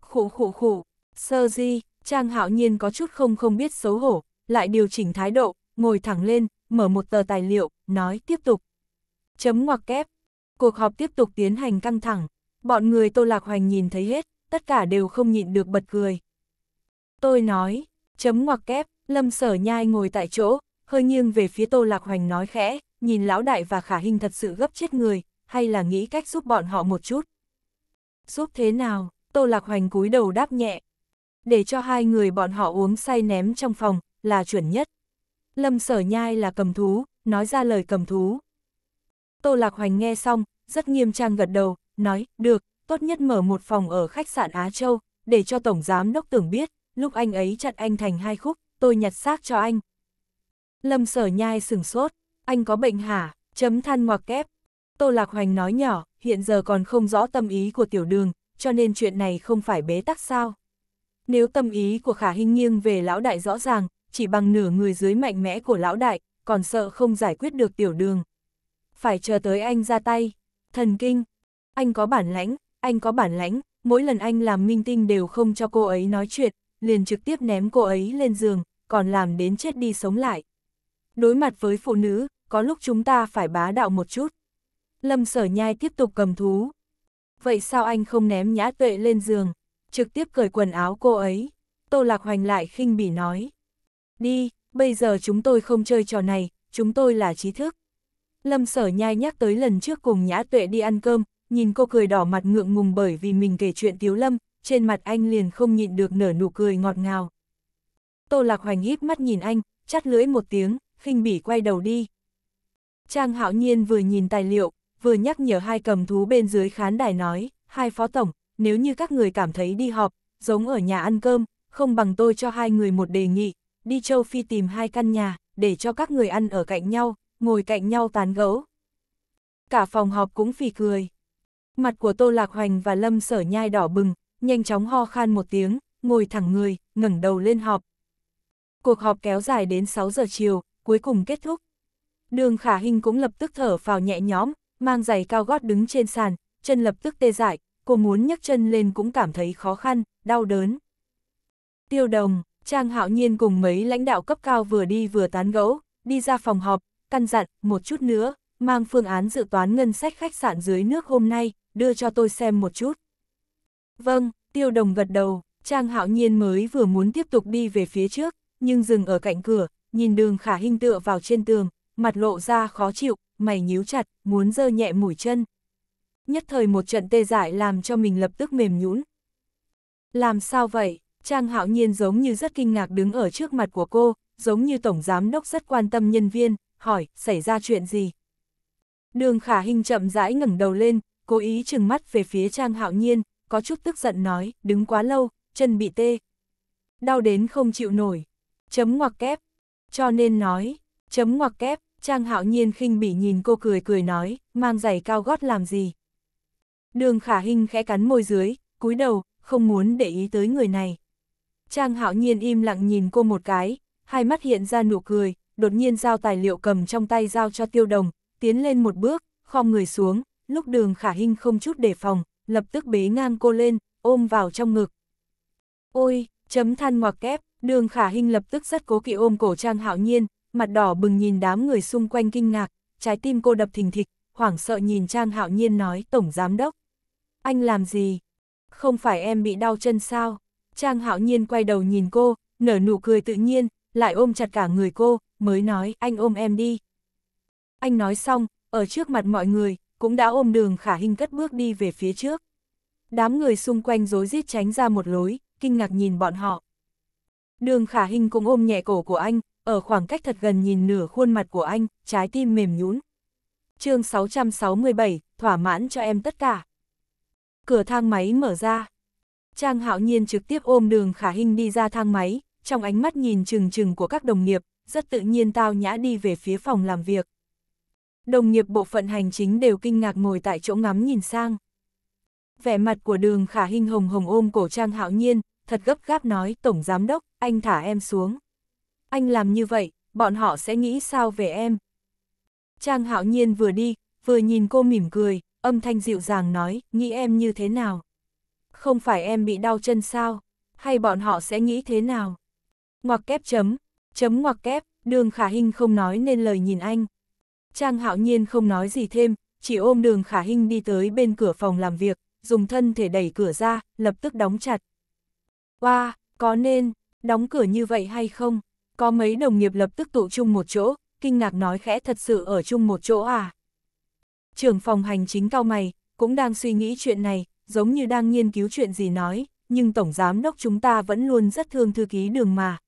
Khụ khụ khụ, sơ di, Trang Hạo Nhiên có chút không không biết xấu hổ, lại điều chỉnh thái độ, ngồi thẳng lên, mở một tờ tài liệu, nói tiếp tục. Chấm ngoặc kép. Cuộc họp tiếp tục tiến hành căng thẳng. Bọn người Tô Lạc Hoành nhìn thấy hết, tất cả đều không nhịn được bật cười. Tôi nói, chấm ngoặc kép, lâm sở nhai ngồi tại chỗ, hơi nghiêng về phía Tô Lạc Hoành nói khẽ, nhìn lão đại và khả hình thật sự gấp chết người, hay là nghĩ cách giúp bọn họ một chút. Giúp thế nào, Tô Lạc Hoành cúi đầu đáp nhẹ. Để cho hai người bọn họ uống say ném trong phòng, là chuẩn nhất. Lâm sở nhai là cầm thú, nói ra lời cầm thú. Tô Lạc Hoành nghe xong, rất nghiêm trang gật đầu, nói, được, tốt nhất mở một phòng ở khách sạn Á Châu, để cho Tổng Giám Đốc tưởng biết, lúc anh ấy chặt anh thành hai khúc, tôi nhặt xác cho anh. Lâm sở nhai sừng sốt, anh có bệnh hả, chấm than ngoặc kép. Tô Lạc Hoành nói nhỏ, hiện giờ còn không rõ tâm ý của tiểu đường, cho nên chuyện này không phải bế tắc sao. Nếu tâm ý của khả hình nghiêng về lão đại rõ ràng, chỉ bằng nửa người dưới mạnh mẽ của lão đại, còn sợ không giải quyết được tiểu đường. Phải chờ tới anh ra tay. Thần kinh, anh có bản lãnh, anh có bản lãnh, mỗi lần anh làm minh tinh đều không cho cô ấy nói chuyện, liền trực tiếp ném cô ấy lên giường, còn làm đến chết đi sống lại. Đối mặt với phụ nữ, có lúc chúng ta phải bá đạo một chút. Lâm sở nhai tiếp tục cầm thú. Vậy sao anh không ném nhã tuệ lên giường, trực tiếp cởi quần áo cô ấy? Tô Lạc Hoành lại khinh bỉ nói. Đi, bây giờ chúng tôi không chơi trò này, chúng tôi là trí thức. Lâm sở nhai nhắc tới lần trước cùng nhã tuệ đi ăn cơm, nhìn cô cười đỏ mặt ngượng ngùng bởi vì mình kể chuyện Tiếu Lâm, trên mặt anh liền không nhịn được nở nụ cười ngọt ngào. Tô Lạc Hoành híp mắt nhìn anh, chắt lưỡi một tiếng, khinh bỉ quay đầu đi. Trang Hạo Nhiên vừa nhìn tài liệu, vừa nhắc nhở hai cầm thú bên dưới khán đài nói, hai phó tổng, nếu như các người cảm thấy đi họp, giống ở nhà ăn cơm, không bằng tôi cho hai người một đề nghị, đi châu Phi tìm hai căn nhà, để cho các người ăn ở cạnh nhau, ngồi cạnh nhau tán gẫu. Cả phòng họp cũng phì cười. Mặt của Tô Lạc Hoành và Lâm Sở Nhai đỏ bừng, nhanh chóng ho khan một tiếng, ngồi thẳng người, ngẩng đầu lên họp. Cuộc họp kéo dài đến 6 giờ chiều, cuối cùng kết thúc. Đường khả hình cũng lập tức thở vào nhẹ nhõm, mang giày cao gót đứng trên sàn, chân lập tức tê dại, cô muốn nhấc chân lên cũng cảm thấy khó khăn, đau đớn. Tiêu đồng, Trang Hạo Nhiên cùng mấy lãnh đạo cấp cao vừa đi vừa tán gẫu, đi ra phòng họp, căn dặn, một chút nữa, mang phương án dự toán ngân sách khách sạn dưới nước hôm nay, đưa cho tôi xem một chút. Vâng, tiêu đồng gật đầu, Trang hạo nhiên mới vừa muốn tiếp tục đi về phía trước, nhưng dừng ở cạnh cửa, nhìn đường khả hình tựa vào trên tường, mặt lộ ra khó chịu, mày nhíu chặt, muốn dơ nhẹ mũi chân. Nhất thời một trận tê dại làm cho mình lập tức mềm nhũn. Làm sao vậy? Trang hạo nhiên giống như rất kinh ngạc đứng ở trước mặt của cô, giống như tổng giám đốc rất quan tâm nhân viên, hỏi, xảy ra chuyện gì? Đường khả hình chậm rãi ngẩng đầu lên, cố ý chừng mắt về phía Trang hạo nhiên, có chút tức giận nói, đứng quá lâu, chân bị tê. Đau đến không chịu nổi. Chấm ngoặc kép. Cho nên nói, chấm ngoặc kép, Trang hạo nhiên khinh bỉ nhìn cô cười cười nói, mang giày cao gót làm gì. Đường khả hình khẽ cắn môi dưới, cúi đầu, không muốn để ý tới người này. Trang hạo nhiên im lặng nhìn cô một cái, hai mắt hiện ra nụ cười, đột nhiên giao tài liệu cầm trong tay giao cho tiêu đồng, tiến lên một bước, khom người xuống, lúc đường khả hình không chút đề phòng, lập tức bế ngang cô lên, ôm vào trong ngực. Ôi, chấm than ngoặc kép, đường khả hình lập tức rất cố kỵ ôm cổ trang hạo nhiên, mặt đỏ bừng nhìn đám người xung quanh kinh ngạc, trái tim cô đập thình thịch, hoảng sợ nhìn trang hạo nhiên nói tổng giám đốc. Anh làm gì? Không phải em bị đau chân sao? Trang hạo nhiên quay đầu nhìn cô, nở nụ cười tự nhiên, lại ôm chặt cả người cô, mới nói anh ôm em đi. Anh nói xong, ở trước mặt mọi người, cũng đã ôm đường khả hình cất bước đi về phía trước. Đám người xung quanh rối rít tránh ra một lối, kinh ngạc nhìn bọn họ. Đường khả hình cũng ôm nhẹ cổ của anh, ở khoảng cách thật gần nhìn nửa khuôn mặt của anh, trái tim mềm nhũn. chương 667, thỏa mãn cho em tất cả. Cửa thang máy mở ra. Trang hạo nhiên trực tiếp ôm đường khả hình đi ra thang máy, trong ánh mắt nhìn chừng chừng của các đồng nghiệp, rất tự nhiên tao nhã đi về phía phòng làm việc. Đồng nghiệp bộ phận hành chính đều kinh ngạc ngồi tại chỗ ngắm nhìn sang. Vẻ mặt của đường khả hình hồng hồng ôm cổ trang hạo nhiên, thật gấp gáp nói, Tổng Giám Đốc, anh thả em xuống. Anh làm như vậy, bọn họ sẽ nghĩ sao về em? Trang hạo nhiên vừa đi, vừa nhìn cô mỉm cười, âm thanh dịu dàng nói, nghĩ em như thế nào? Không phải em bị đau chân sao? Hay bọn họ sẽ nghĩ thế nào? Ngoặc kép chấm, chấm ngoặc kép, đường khả hình không nói nên lời nhìn anh. Trang hạo nhiên không nói gì thêm, chỉ ôm đường khả Hinh đi tới bên cửa phòng làm việc, dùng thân thể đẩy cửa ra, lập tức đóng chặt. Wow, có nên, đóng cửa như vậy hay không? Có mấy đồng nghiệp lập tức tụ chung một chỗ, kinh ngạc nói khẽ thật sự ở chung một chỗ à? Trưởng phòng hành chính cao mày, cũng đang suy nghĩ chuyện này, giống như đang nghiên cứu chuyện gì nói, nhưng Tổng Giám Đốc chúng ta vẫn luôn rất thương thư ký đường mà.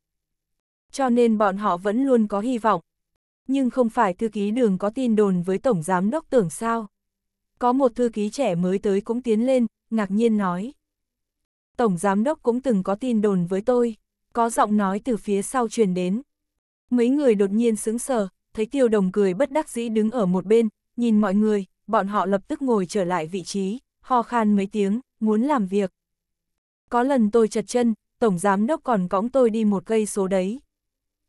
Cho nên bọn họ vẫn luôn có hy vọng. Nhưng không phải thư ký đường có tin đồn với Tổng Giám Đốc tưởng sao. Có một thư ký trẻ mới tới cũng tiến lên, ngạc nhiên nói. Tổng Giám Đốc cũng từng có tin đồn với tôi, có giọng nói từ phía sau truyền đến. Mấy người đột nhiên sững sờ, thấy tiêu đồng cười bất đắc dĩ đứng ở một bên, nhìn mọi người, bọn họ lập tức ngồi trở lại vị trí, ho khan mấy tiếng, muốn làm việc. Có lần tôi chật chân, Tổng Giám Đốc còn cõng tôi đi một cây số đấy.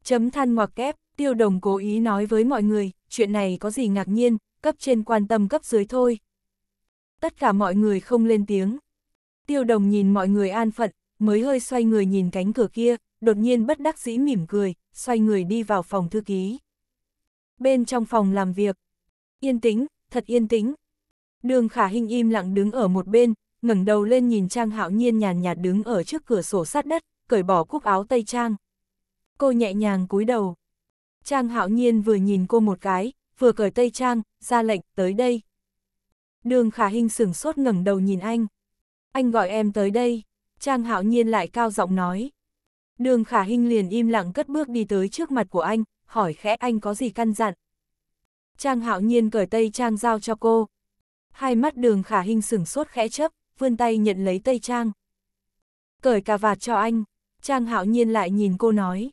Chấm than ngoặc kép, tiêu đồng cố ý nói với mọi người, chuyện này có gì ngạc nhiên, cấp trên quan tâm cấp dưới thôi. Tất cả mọi người không lên tiếng. Tiêu đồng nhìn mọi người an phận, mới hơi xoay người nhìn cánh cửa kia, đột nhiên bất đắc dĩ mỉm cười, xoay người đi vào phòng thư ký. Bên trong phòng làm việc, yên tĩnh, thật yên tĩnh. Đường khả hình im lặng đứng ở một bên, ngẩng đầu lên nhìn Trang hạo nhiên nhàn nhạt đứng ở trước cửa sổ sát đất, cởi bỏ cúc áo tây Trang. Cô nhẹ nhàng cúi đầu. Trang hạo nhiên vừa nhìn cô một cái, vừa cởi tây Trang, ra lệnh, tới đây. Đường khả hình sửng sốt ngẩng đầu nhìn anh. Anh gọi em tới đây. Trang hạo nhiên lại cao giọng nói. Đường khả hình liền im lặng cất bước đi tới trước mặt của anh, hỏi khẽ anh có gì căn dặn. Trang hạo nhiên cởi tây trang giao cho cô. Hai mắt đường khả hình sửng sốt khẽ chấp, vươn tay nhận lấy tây trang. Cởi cà vạt cho anh, Trang hạo nhiên lại nhìn cô nói.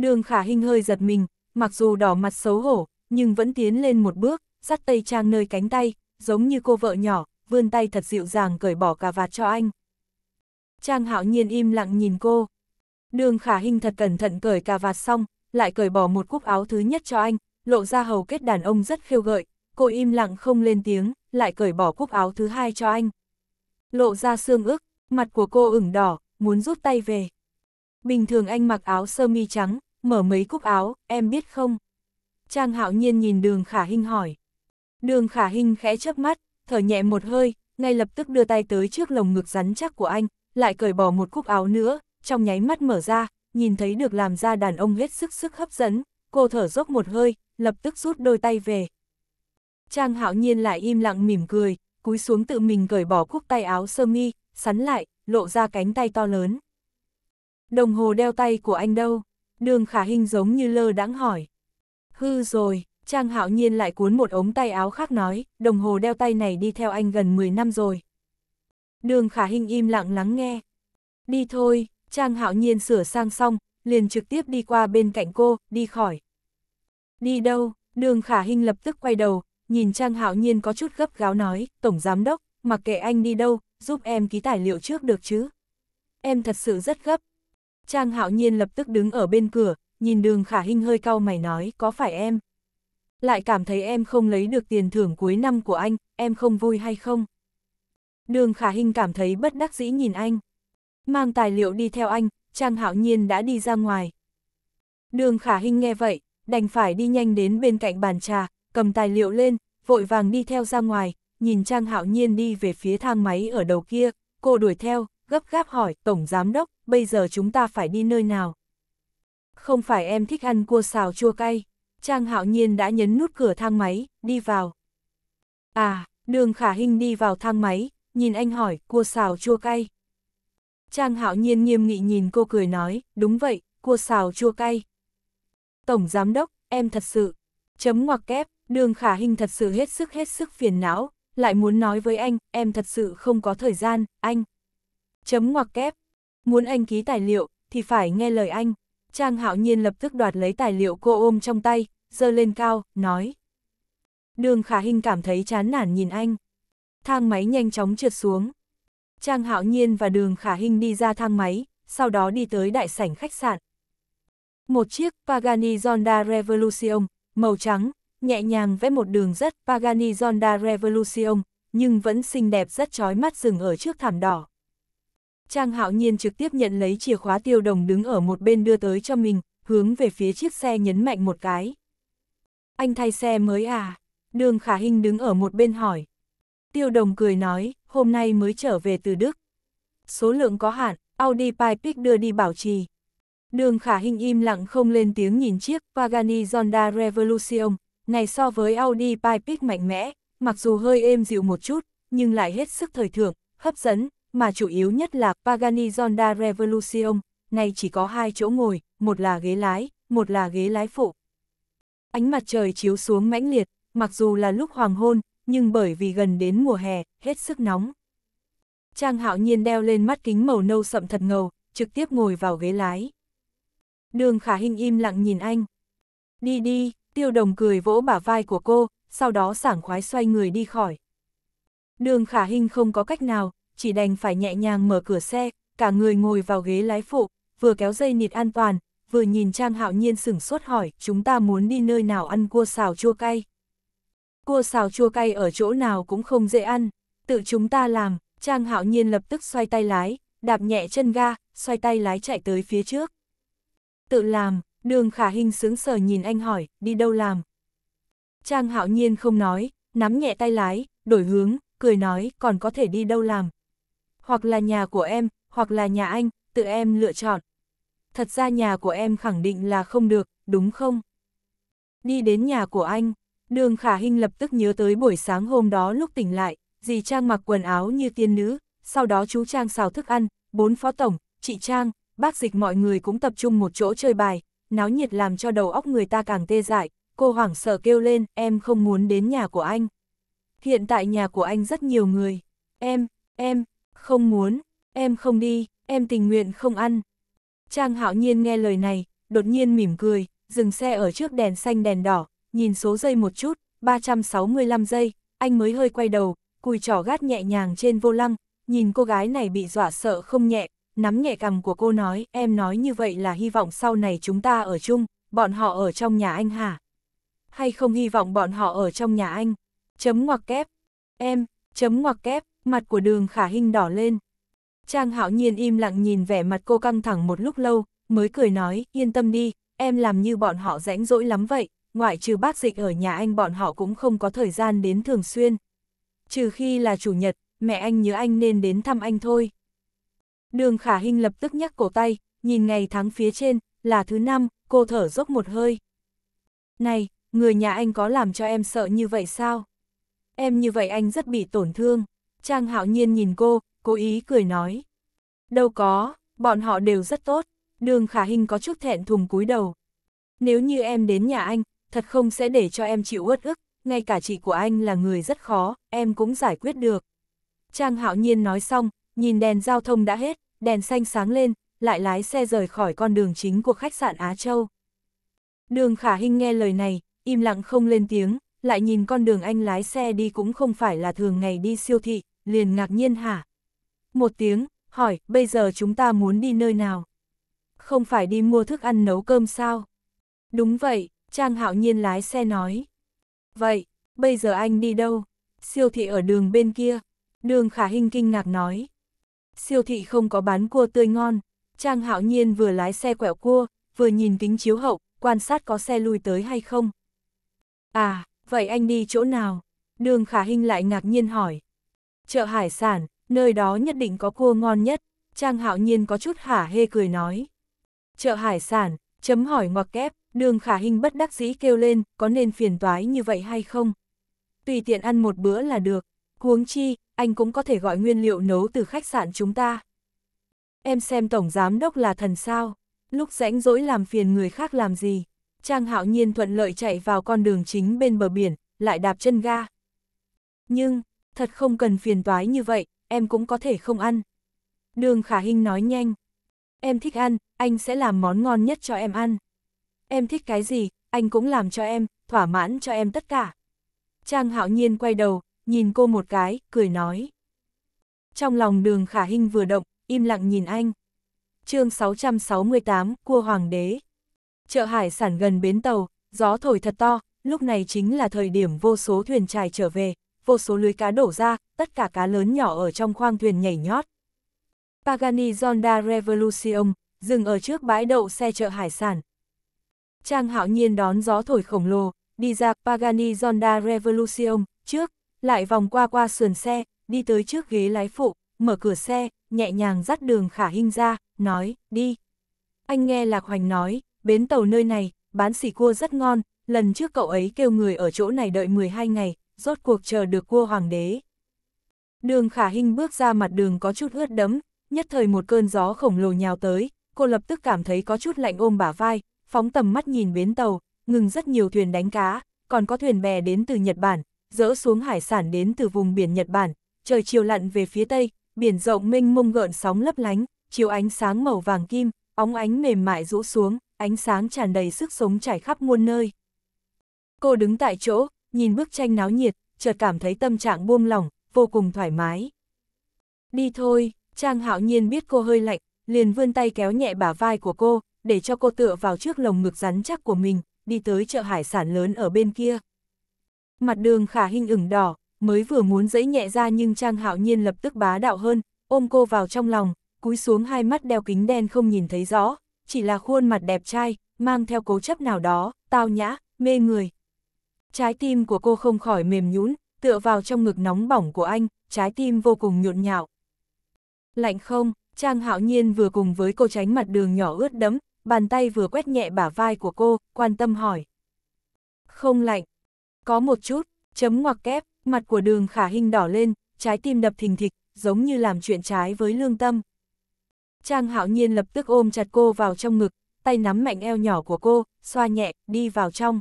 Đường khả hình hơi giật mình, mặc dù đỏ mặt xấu hổ, nhưng vẫn tiến lên một bước, dắt tay trang nơi cánh tay, giống như cô vợ nhỏ, vươn tay thật dịu dàng cởi bỏ cà vạt cho anh. Trang hạo nhiên im lặng nhìn cô. Đường khả hình thật cẩn thận cởi cà vạt xong, lại cởi bỏ một cúc áo thứ nhất cho anh, lộ ra hầu kết đàn ông rất khiêu gợi, cô im lặng không lên tiếng, lại cởi bỏ cúc áo thứ hai cho anh. Lộ ra xương ức, mặt của cô ửng đỏ, muốn rút tay về. Bình thường anh mặc áo sơ mi trắng, mở mấy cúc áo, em biết không? Trang hạo nhiên nhìn đường khả hình hỏi. Đường khả hình khẽ chớp mắt, thở nhẹ một hơi, ngay lập tức đưa tay tới trước lồng ngực rắn chắc của anh, lại cởi bỏ một cúc áo nữa, trong nháy mắt mở ra, nhìn thấy được làm ra đàn ông hết sức sức hấp dẫn, cô thở dốc một hơi, lập tức rút đôi tay về. Trang hạo nhiên lại im lặng mỉm cười, cúi xuống tự mình cởi bỏ cúc tay áo sơ mi, sắn lại, lộ ra cánh tay to lớn. Đồng hồ đeo tay của anh đâu? Đường khả hình giống như lơ đãng hỏi. Hư rồi, Trang hạo nhiên lại cuốn một ống tay áo khác nói, đồng hồ đeo tay này đi theo anh gần 10 năm rồi. Đường khả hình im lặng lắng nghe. Đi thôi, Trang hạo nhiên sửa sang xong, liền trực tiếp đi qua bên cạnh cô, đi khỏi. Đi đâu? Đường khả hình lập tức quay đầu, nhìn Trang hạo nhiên có chút gấp gáo nói, Tổng Giám Đốc, mặc kệ anh đi đâu, giúp em ký tài liệu trước được chứ? Em thật sự rất gấp. Trang hạo nhiên lập tức đứng ở bên cửa, nhìn đường khả hình hơi cau mày nói, có phải em? Lại cảm thấy em không lấy được tiền thưởng cuối năm của anh, em không vui hay không? Đường khả hình cảm thấy bất đắc dĩ nhìn anh. Mang tài liệu đi theo anh, Trang hạo nhiên đã đi ra ngoài. Đường khả hình nghe vậy, đành phải đi nhanh đến bên cạnh bàn trà, cầm tài liệu lên, vội vàng đi theo ra ngoài, nhìn Trang hạo nhiên đi về phía thang máy ở đầu kia, cô đuổi theo, gấp gáp hỏi, Tổng Giám Đốc, bây giờ chúng ta phải đi nơi nào? Không phải em thích ăn cua xào chua cay, Trang hạo nhiên đã nhấn nút cửa thang máy, đi vào. À, đường khả hình đi vào thang máy, nhìn anh hỏi, cua xào chua cay. Trang hạo nhiên nghiêm nghị nhìn cô cười nói, đúng vậy, cua xào chua cay. Tổng Giám Đốc, em thật sự, chấm ngoặc kép, đường khả hình thật sự hết sức hết sức phiền não, lại muốn nói với anh, em thật sự không có thời gian, anh. Chấm ngoặc kép, muốn anh ký tài liệu, thì phải nghe lời anh. Trang hạo nhiên lập tức đoạt lấy tài liệu cô ôm trong tay, dơ lên cao, nói. Đường khả hình cảm thấy chán nản nhìn anh. Thang máy nhanh chóng trượt xuống. Trang hạo nhiên và đường khả hình đi ra thang máy, sau đó đi tới đại sảnh khách sạn. Một chiếc Pagani Zonda Revolution, màu trắng, nhẹ nhàng vẽ một đường rất Pagani Zonda Revolution, nhưng vẫn xinh đẹp rất chói mắt dừng ở trước thảm đỏ. Trang hạo nhiên trực tiếp nhận lấy chìa khóa tiêu đồng đứng ở một bên đưa tới cho mình, hướng về phía chiếc xe nhấn mạnh một cái. Anh thay xe mới à? Đường khả Hinh đứng ở một bên hỏi. Tiêu đồng cười nói, hôm nay mới trở về từ Đức. Số lượng có hạn, Audi Pipic đưa đi bảo trì. Đường khả Hinh im lặng không lên tiếng nhìn chiếc Pagani Zonda Revolution, này so với Audi Pipic mạnh mẽ, mặc dù hơi êm dịu một chút, nhưng lại hết sức thời thượng, hấp dẫn, mà chủ yếu nhất là Pagani Zonda Revolution, này chỉ có hai chỗ ngồi, một là ghế lái, một là ghế lái phụ. Ánh mặt trời chiếu xuống mãnh liệt, mặc dù là lúc hoàng hôn, nhưng bởi vì gần đến mùa hè, hết sức nóng. Trang hạo nhiên đeo lên mắt kính màu nâu sậm thật ngầu, trực tiếp ngồi vào ghế lái. Đường khả hình im lặng nhìn anh. Đi đi, tiêu đồng cười vỗ bả vai của cô, sau đó sảng khoái xoay người đi khỏi. Đường khả hình không có cách nào, chỉ đành phải nhẹ nhàng mở cửa xe, cả người ngồi vào ghế lái phụ, vừa kéo dây nịt an toàn, vừa nhìn Trang Hạo Nhiên sửng sốt hỏi, chúng ta muốn đi nơi nào ăn cua xào chua cay. Cua xào chua cay ở chỗ nào cũng không dễ ăn, tự chúng ta làm, Trang Hạo Nhiên lập tức xoay tay lái, đạp nhẹ chân ga, xoay tay lái chạy tới phía trước. Tự làm, đường khả hình sướng sờ nhìn anh hỏi, đi đâu làm. Trang Hạo Nhiên không nói, nắm nhẹ tay lái, đổi hướng, cười nói, còn có thể đi đâu làm hoặc là nhà của em, hoặc là nhà anh, tự em lựa chọn. Thật ra nhà của em khẳng định là không được, đúng không? Đi đến nhà của anh, đường khả hình lập tức nhớ tới buổi sáng hôm đó lúc tỉnh lại, dì Trang mặc quần áo như tiên nữ, sau đó chú Trang xào thức ăn, bốn phó tổng, chị Trang, bác dịch mọi người cũng tập trung một chỗ chơi bài, náo nhiệt làm cho đầu óc người ta càng tê dại, cô hoảng sợ kêu lên, em không muốn đến nhà của anh. Hiện tại nhà của anh rất nhiều người, em, em, không muốn, em không đi, em tình nguyện không ăn. Trang hạo nhiên nghe lời này, đột nhiên mỉm cười, dừng xe ở trước đèn xanh đèn đỏ, nhìn số giây một chút, 365 giây, anh mới hơi quay đầu, cùi trỏ gát nhẹ nhàng trên vô lăng, nhìn cô gái này bị dọa sợ không nhẹ, nắm nhẹ cằm của cô nói, em nói như vậy là hy vọng sau này chúng ta ở chung, bọn họ ở trong nhà anh hả? Hay không hy vọng bọn họ ở trong nhà anh? Chấm ngoặc kép. Em, chấm ngoặc kép, Mặt của đường khả hình đỏ lên. Trang hạo nhiên im lặng nhìn vẻ mặt cô căng thẳng một lúc lâu, mới cười nói, yên tâm đi, em làm như bọn họ rãnh rỗi lắm vậy, ngoại trừ bác dịch ở nhà anh bọn họ cũng không có thời gian đến thường xuyên. Trừ khi là chủ nhật, mẹ anh nhớ anh nên đến thăm anh thôi. Đường khả hình lập tức nhắc cổ tay, nhìn ngày tháng phía trên, là thứ năm, cô thở dốc một hơi. Này, người nhà anh có làm cho em sợ như vậy sao? Em như vậy anh rất bị tổn thương. Trang hạo nhiên nhìn cô, cố ý cười nói. Đâu có, bọn họ đều rất tốt. Đường khả hình có chút thẹn thùng cúi đầu. Nếu như em đến nhà anh, thật không sẽ để cho em chịu uất ức, ngay cả chị của anh là người rất khó, em cũng giải quyết được. Trang hạo nhiên nói xong, nhìn đèn giao thông đã hết, đèn xanh sáng lên, lại lái xe rời khỏi con đường chính của khách sạn Á Châu. Đường khả hình nghe lời này, im lặng không lên tiếng, lại nhìn con đường anh lái xe đi cũng không phải là thường ngày đi siêu thị, liền ngạc nhiên hả? Một tiếng, hỏi, bây giờ chúng ta muốn đi nơi nào? Không phải đi mua thức ăn nấu cơm sao? Đúng vậy, Trang Hạo Nhiên lái xe nói. Vậy, bây giờ anh đi đâu? Siêu thị ở đường bên kia. Đường Khả Hinh kinh ngạc nói. Siêu thị không có bán cua tươi ngon. Trang Hạo Nhiên vừa lái xe quẹo cua, vừa nhìn kính chiếu hậu, quan sát có xe lui tới hay không. À, vậy anh đi chỗ nào? Đường Khả Hinh lại ngạc nhiên hỏi. Chợ hải sản, nơi đó nhất định có cua ngon nhất. Trang Hạo Nhiên có chút hả hê cười nói. Chợ hải sản, chấm hỏi ngoặc kép, đường khả hình bất đắc dĩ kêu lên, có nên phiền toái như vậy hay không? Tùy tiện ăn một bữa là được, huống chi, anh cũng có thể gọi nguyên liệu nấu từ khách sạn chúng ta. Em xem tổng giám đốc là thần sao, lúc rãnh rỗi làm phiền người khác làm gì. Trang hạo nhiên thuận lợi chạy vào con đường chính bên bờ biển, lại đạp chân ga. Nhưng, thật không cần phiền toái như vậy, em cũng có thể không ăn. Đường khả hình nói nhanh. Em thích ăn, anh sẽ làm món ngon nhất cho em ăn. Em thích cái gì, anh cũng làm cho em, thỏa mãn cho em tất cả. Trang hạo nhiên quay đầu, nhìn cô một cái, cười nói. Trong lòng đường khả hình vừa động, im lặng nhìn anh. chương 668, Cua Hoàng đế. Chợ hải sản gần bến tàu, gió thổi thật to, lúc này chính là thời điểm vô số thuyền trài trở về, vô số lưới cá đổ ra, tất cả cá lớn nhỏ ở trong khoang thuyền nhảy nhót. Pagani Zonda Revolution, dừng ở trước bãi đậu xe chợ hải sản. Trang hạo nhiên đón gió thổi khổng lồ, đi ra Pagani Zonda Revolution, trước, lại vòng qua qua sườn xe, đi tới trước ghế lái phụ, mở cửa xe, nhẹ nhàng dắt đường khả hình ra, nói, đi. Anh nghe Lạc Hoành nói, bến tàu nơi này, bán xỉ cua rất ngon, lần trước cậu ấy kêu người ở chỗ này đợi 12 ngày, rốt cuộc chờ được cua hoàng đế. Đường khả hình bước ra mặt đường có chút ướt đẫm nhất thời một cơn gió khổng lồ nhào tới, cô lập tức cảm thấy có chút lạnh ôm bả vai, phóng tầm mắt nhìn bến tàu, ngừng rất nhiều thuyền đánh cá, còn có thuyền bè đến từ Nhật Bản, dỡ xuống hải sản đến từ vùng biển Nhật Bản, trời chiều lặn về phía tây, biển rộng mênh mông gợn sóng lấp lánh, chiếu ánh sáng màu vàng kim, óng ánh mềm mại rũ xuống, ánh sáng tràn đầy sức sống trải khắp muôn nơi. Cô đứng tại chỗ, nhìn bức tranh náo nhiệt, chợt cảm thấy tâm trạng buông lỏng, vô cùng thoải mái. Đi thôi, Trang hạo nhiên biết cô hơi lạnh, liền vươn tay kéo nhẹ bả vai của cô, để cho cô tựa vào trước lồng ngực rắn chắc của mình, đi tới chợ hải sản lớn ở bên kia. Mặt đường khả hình ửng đỏ, mới vừa muốn dẫy nhẹ ra nhưng Trang hạo nhiên lập tức bá đạo hơn, ôm cô vào trong lòng, cúi xuống hai mắt đeo kính đen không nhìn thấy rõ, chỉ là khuôn mặt đẹp trai, mang theo cố chấp nào đó, tao nhã, mê người. Trái tim của cô không khỏi mềm nhũn, tựa vào trong ngực nóng bỏng của anh, trái tim vô cùng nhộn nhạo. Lạnh không, Trang hạo nhiên vừa cùng với cô tránh mặt đường nhỏ ướt đẫm, bàn tay vừa quét nhẹ bả vai của cô, quan tâm hỏi. Không lạnh. Có một chút, chấm ngoặc kép, mặt của đường khả hình đỏ lên, trái tim đập thình thịch, giống như làm chuyện trái với lương tâm. Trang hạo nhiên lập tức ôm chặt cô vào trong ngực, tay nắm mạnh eo nhỏ của cô, xoa nhẹ, đi vào trong.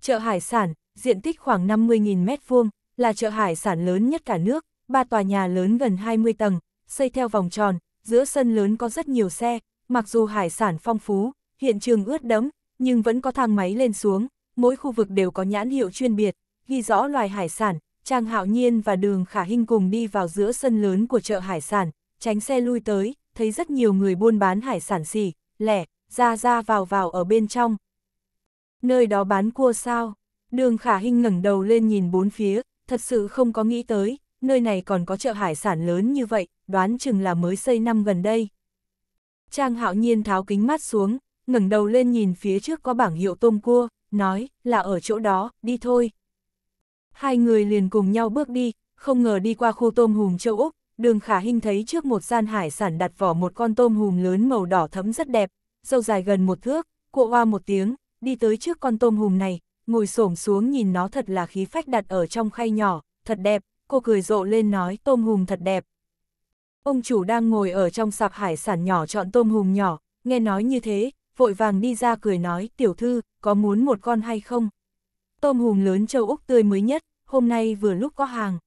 Chợ hải sản, diện tích khoảng 50.000 mét vuông, là chợ hải sản lớn nhất cả nước, ba tòa nhà lớn gần 20 tầng, xây theo vòng tròn, giữa sân lớn có rất nhiều xe, mặc dù hải sản phong phú, hiện trường ướt đẫm, nhưng vẫn có thang máy lên xuống, mỗi khu vực đều có nhãn hiệu chuyên biệt, ghi rõ loài hải sản, Trang Hạo Nhiên và Đường Khả Hinh cùng đi vào giữa sân lớn của chợ hải sản, tránh xe lui tới, thấy rất nhiều người buôn bán hải sản xỉ, lẻ, ra ra vào vào ở bên trong. Nơi đó bán cua sao? Đường Khả Hinh ngẩng đầu lên nhìn bốn phía, thật sự không có nghĩ tới, nơi này còn có chợ hải sản lớn như vậy, đoán chừng là mới xây năm gần đây. Trang hạo nhiên tháo kính mắt xuống, ngẩng đầu lên nhìn phía trước có bảng hiệu tôm cua, nói, là ở chỗ đó, đi thôi. Hai người liền cùng nhau bước đi, không ngờ đi qua khu tôm hùm châu Úc, đường khả Hinh thấy trước một gian hải sản đặt vỏ một con tôm hùm lớn màu đỏ thấm rất đẹp, dâu dài gần một thước, cuộ hoa một tiếng, đi tới trước con tôm hùm này, ngồi xổm xuống nhìn nó thật là khí phách đặt ở trong khay nhỏ, thật đẹp, cô cười rộ lên nói tôm hùm thật đẹp. Ông chủ đang ngồi ở trong sạp hải sản nhỏ chọn tôm hùm nhỏ, nghe nói như thế, vội vàng đi ra cười nói, tiểu thư, có muốn một con hay không? Tôm hùm lớn châu Úc tươi mới nhất, hôm nay vừa lúc có hàng.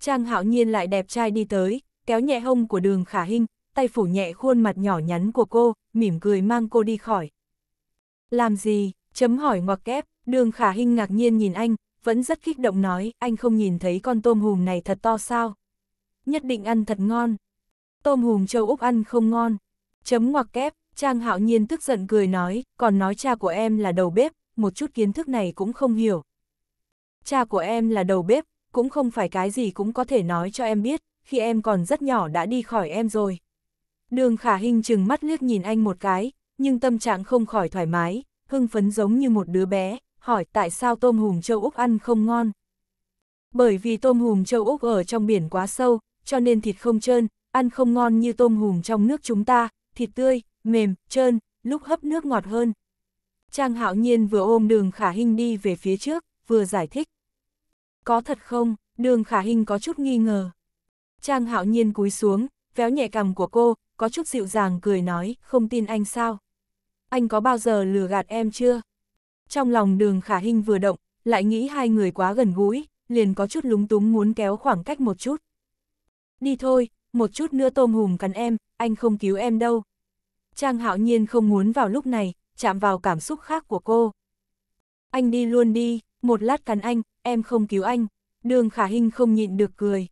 Trang hạo nhiên lại đẹp trai đi tới, kéo nhẹ hông của đường khả hình, tay phủ nhẹ khuôn mặt nhỏ nhắn của cô, mỉm cười mang cô đi khỏi. Làm gì? Chấm hỏi ngoặc kép, đường khả hình ngạc nhiên nhìn anh, vẫn rất kích động nói, anh không nhìn thấy con tôm hùm này thật to sao? Nhất định ăn thật ngon. Tôm hùm châu Úc ăn không ngon. Chấm ngoặc kép, Trang hạo nhiên tức giận cười nói, còn nói cha của em là đầu bếp, một chút kiến thức này cũng không hiểu. Cha của em là đầu bếp, cũng không phải cái gì cũng có thể nói cho em biết, khi em còn rất nhỏ đã đi khỏi em rồi. Đường khả hình chừng mắt liếc nhìn anh một cái, nhưng tâm trạng không khỏi thoải mái, hưng phấn giống như một đứa bé, hỏi tại sao tôm hùm châu Úc ăn không ngon. Bởi vì tôm hùm châu Úc ở trong biển quá sâu, cho nên thịt không trơn, ăn không ngon như tôm hùm trong nước chúng ta, thịt tươi, mềm, trơn, lúc hấp nước ngọt hơn. Trang hạo nhiên vừa ôm đường khả hình đi về phía trước, vừa giải thích. Có thật không, đường khả hình có chút nghi ngờ. Trang hạo nhiên cúi xuống, véo nhẹ cằm của cô, có chút dịu dàng cười nói, không tin anh sao? Anh có bao giờ lừa gạt em chưa? Trong lòng đường khả hình vừa động, lại nghĩ hai người quá gần gũi, liền có chút lúng túng muốn kéo khoảng cách một chút. Đi thôi, một chút nữa tôm hùm cắn em, anh không cứu em đâu. Trang hạo nhiên không muốn vào lúc này, chạm vào cảm xúc khác của cô. Anh đi luôn đi, một lát cắn anh, em không cứu anh. Đường khả hình không nhịn được cười.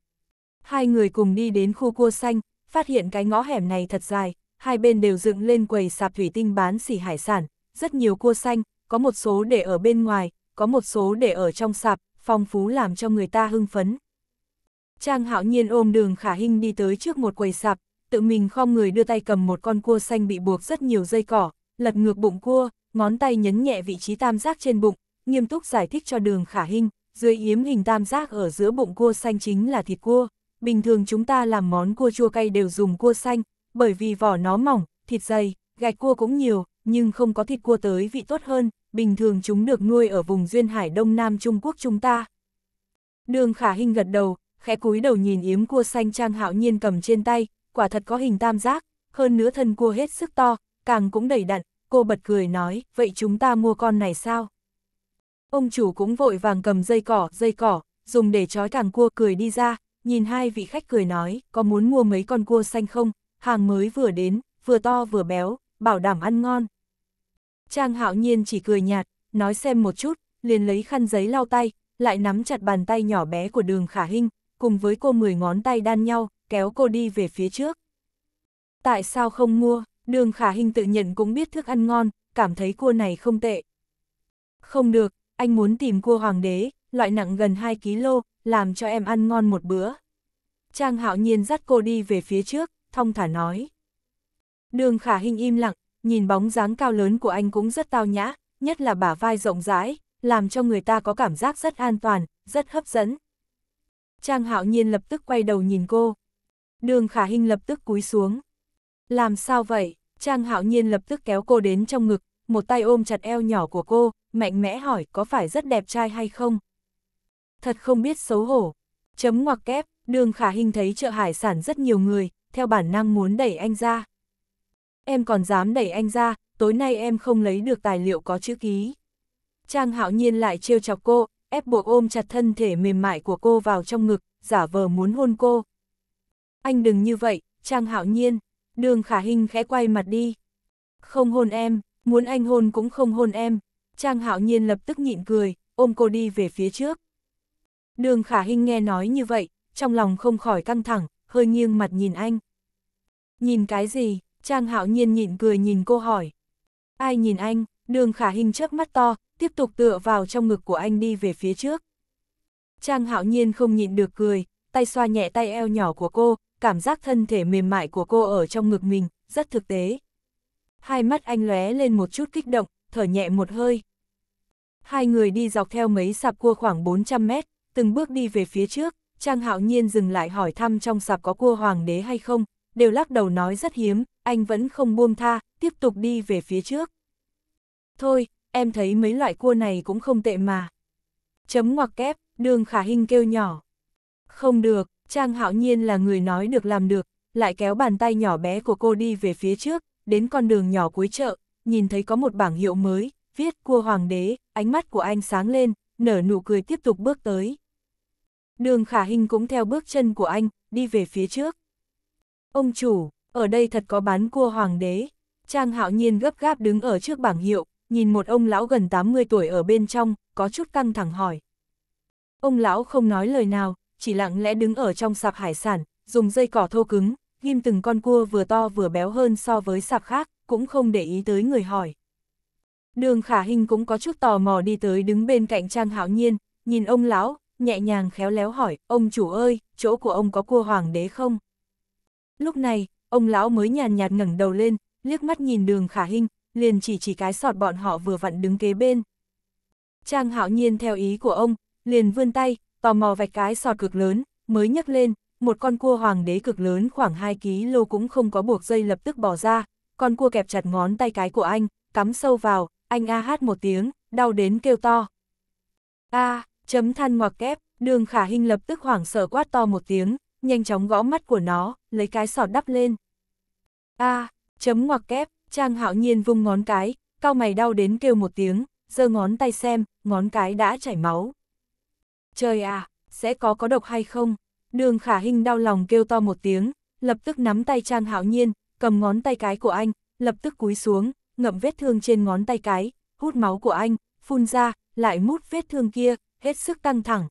Hai người cùng đi đến khu cua xanh, phát hiện cái ngõ hẻm này thật dài, hai bên đều dựng lên quầy sạp thủy tinh bán xỉ hải sản, rất nhiều cua xanh, có một số để ở bên ngoài, có một số để ở trong sạp, phong phú làm cho người ta hưng phấn. Trang hạo nhiên ôm đường khả hình đi tới trước một quầy sạp, tự mình khom người đưa tay cầm một con cua xanh bị buộc rất nhiều dây cỏ, lật ngược bụng cua, ngón tay nhấn nhẹ vị trí tam giác trên bụng, nghiêm túc giải thích cho đường khả hình, dưới yếm hình tam giác ở giữa bụng cua xanh chính là thịt cua. Bình thường chúng ta làm món cua chua cay đều dùng cua xanh, bởi vì vỏ nó mỏng, thịt dày, gạch cua cũng nhiều, nhưng không có thịt cua tới vị tốt hơn, bình thường chúng được nuôi ở vùng duyên hải đông nam Trung Quốc chúng ta. Đường khả hình gật đầu, khẽ cúi đầu nhìn yếm cua xanh trang hạo nhiên cầm trên tay, quả thật có hình tam giác, hơn nữa thân cua hết sức to, càng cũng đầy đặn, cô bật cười nói, vậy chúng ta mua con này sao? Ông chủ cũng vội vàng cầm dây cỏ, dây cỏ, dùng để trói càng cua cười đi ra, nhìn hai vị khách cười nói, có muốn mua mấy con cua xanh không? Hàng mới vừa đến, vừa to vừa béo, bảo đảm ăn ngon. Trang hạo nhiên chỉ cười nhạt, nói xem một chút, liền lấy khăn giấy lau tay, lại nắm chặt bàn tay nhỏ bé của đường khả hình, cùng với cô mười ngón tay đan nhau, kéo cô đi về phía trước. Tại sao không mua, đường khả hình tự nhận cũng biết thức ăn ngon, cảm thấy cua này không tệ. Không được, anh muốn tìm cua hoàng đế, loại nặng gần 2 kg, làm cho em ăn ngon một bữa. Trang hạo nhiên dắt cô đi về phía trước, thong thả nói. Đường khả hình im lặng, nhìn bóng dáng cao lớn của anh cũng rất tao nhã, nhất là bả vai rộng rãi, làm cho người ta có cảm giác rất an toàn, rất hấp dẫn. Trang hạo nhiên lập tức quay đầu nhìn cô. Đường khả hình lập tức cúi xuống. Làm sao vậy? Trang hạo nhiên lập tức kéo cô đến trong ngực, một tay ôm chặt eo nhỏ của cô, mạnh mẽ hỏi có phải rất đẹp trai hay không? Thật không biết xấu hổ. Chấm ngoặc kép, đường khả hình thấy chợ hải sản rất nhiều người, theo bản năng muốn đẩy anh ra. Em còn dám đẩy anh ra, tối nay em không lấy được tài liệu có chữ ký. Trang hạo nhiên lại trêu chọc cô, ép buộc ôm chặt thân thể mềm mại của cô vào trong ngực, giả vờ muốn hôn cô. Anh đừng như vậy, Trang hạo nhiên, đường khả hình khẽ quay mặt đi. Không hôn em, muốn anh hôn cũng không hôn em. Trang hạo nhiên lập tức nhịn cười, ôm cô đi về phía trước. Đường khả hình nghe nói như vậy, trong lòng không khỏi căng thẳng, hơi nghiêng mặt nhìn anh. Nhìn cái gì? Trang hạo nhiên nhịn cười nhìn cô hỏi. Ai nhìn anh? Đường khả hình chớp mắt to, tiếp tục tựa vào trong ngực của anh đi về phía trước. Trang hạo nhiên không nhịn được cười, tay xoa nhẹ tay eo nhỏ của cô, cảm giác thân thể mềm mại của cô ở trong ngực mình, rất thực tế. Hai mắt anh lóe lên một chút kích động, thở nhẹ một hơi. Hai người đi dọc theo mấy sạp cua khoảng 400 mét, từng bước đi về phía trước, Trang Hạo Nhiên dừng lại hỏi thăm trong sạp có cua hoàng đế hay không, đều lắc đầu nói rất hiếm, anh vẫn không buông tha, tiếp tục đi về phía trước. Thôi, em thấy mấy loại cua này cũng không tệ mà. Chấm ngoặc kép, đường khả hình kêu nhỏ. Không được, Trang Hạo Nhiên là người nói được làm được, lại kéo bàn tay nhỏ bé của cô đi về phía trước, đến con đường nhỏ cuối chợ, nhìn thấy có một bảng hiệu mới, viết cua hoàng đế, ánh mắt của anh sáng lên, nở nụ cười tiếp tục bước tới. Đường khả hình cũng theo bước chân của anh, đi về phía trước. Ông chủ, ở đây thật có bán cua hoàng đế. Trang hạo nhiên gấp gáp đứng ở trước bảng hiệu, nhìn một ông lão gần 80 tuổi ở bên trong, có chút căng thẳng hỏi. Ông lão không nói lời nào, chỉ lặng lẽ đứng ở trong sạp hải sản, dùng dây cỏ thô cứng, ghim từng con cua vừa to vừa béo hơn so với sạp khác, cũng không để ý tới người hỏi. Đường khả hình cũng có chút tò mò đi tới đứng bên cạnh Trang Hạo Nhiên, nhìn ông lão, nhẹ nhàng khéo léo hỏi, ông chủ ơi, chỗ của ông có cua hoàng đế không? Lúc này, ông lão mới nhàn nhạt ngẩng đầu lên, liếc mắt nhìn đường khả hình, liền chỉ chỉ cái sọt bọn họ vừa vặn đứng kế bên. Trang hạo nhiên theo ý của ông, liền vươn tay, tò mò vạch cái sọt cực lớn, mới nhấc lên, một con cua hoàng đế cực lớn khoảng 2 kg cũng không có buộc dây lập tức bỏ ra, con cua kẹp chặt ngón tay cái của anh, cắm sâu vào, anh a hát một tiếng, đau đến kêu to. A, chấm than ngoặc kép, đường khả hình lập tức hoảng sợ quát to một tiếng, nhanh chóng gõ mắt của nó, lấy cái sọt đắp lên. A, chấm ngoặc kép, Trang hạo nhiên vung ngón cái, cao mày đau đến kêu một tiếng, giơ ngón tay xem, ngón cái đã chảy máu. Trời à, sẽ có có độc hay không? Đường khả hình đau lòng kêu to một tiếng, lập tức nắm tay Trang hạo nhiên, cầm ngón tay cái của anh, lập tức cúi xuống, ngậm vết thương trên ngón tay cái, hút máu của anh, phun ra, lại mút vết thương kia, hết sức căng thẳng.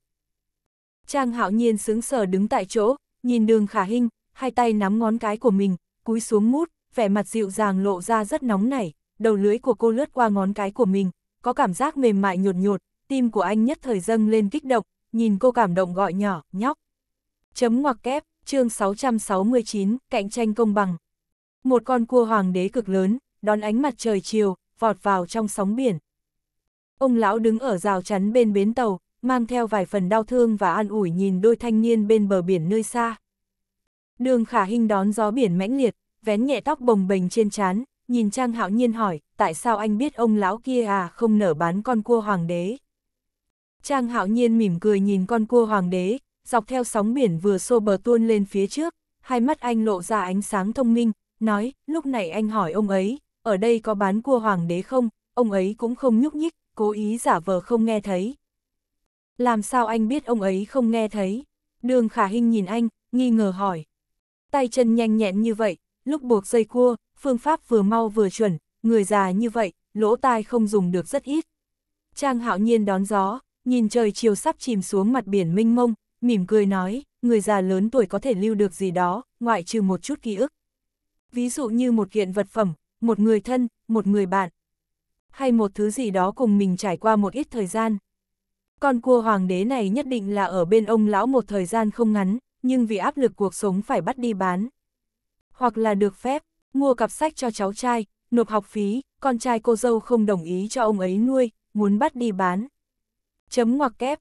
Trang hạo nhiên sướng sở đứng tại chỗ, nhìn đường khả hình, hai tay nắm ngón cái của mình, cúi xuống mút, vẻ mặt dịu dàng lộ ra rất nóng nảy, đầu lưới của cô lướt qua ngón cái của mình, có cảm giác mềm mại nhột nhột, tim của anh nhất thời dâng lên kích động, nhìn cô cảm động gọi nhỏ, nhóc. Chấm ngoặc kép, chương 669, cạnh tranh công bằng. Một con cua hoàng đế cực lớn, đón ánh mặt trời chiều, vọt vào trong sóng biển. Ông lão đứng ở rào chắn bên bến tàu, mang theo vài phần đau thương và an ủi nhìn đôi thanh niên bên bờ biển nơi xa. Đường khả hình đón gió biển mãnh liệt, vén nhẹ tóc bồng bềnh trên trán, nhìn Trang Hạo Nhiên hỏi, tại sao anh biết ông lão kia à không nở bán con cua hoàng đế? Trang Hạo Nhiên mỉm cười nhìn con cua hoàng đế, dọc theo sóng biển vừa xô bờ tuôn lên phía trước, hai mắt anh lộ ra ánh sáng thông minh, nói, lúc này anh hỏi ông ấy, ở đây có bán cua hoàng đế không, ông ấy cũng không nhúc nhích, cố ý giả vờ không nghe thấy. Làm sao anh biết ông ấy không nghe thấy? Đường khả hình nhìn anh, nghi ngờ hỏi. Tay chân nhanh nhẹn như vậy, lúc buộc dây cua, phương pháp vừa mau vừa chuẩn, người già như vậy, lỗ tai không dùng được rất ít. Trang hạo nhiên đón gió, nhìn trời chiều sắp chìm xuống mặt biển mênh mông, mỉm cười nói, người già lớn tuổi có thể lưu được gì đó, ngoại trừ một chút ký ức. Ví dụ như một kiện vật phẩm, một người thân, một người bạn. Hay một thứ gì đó cùng mình trải qua một ít thời gian. Con cua hoàng đế này nhất định là ở bên ông lão một thời gian không ngắn, nhưng vì áp lực cuộc sống phải bắt đi bán. Hoặc là được phép, mua cặp sách cho cháu trai, nộp học phí, con trai cô dâu không đồng ý cho ông ấy nuôi, muốn bắt đi bán. Chấm ngoặc kép,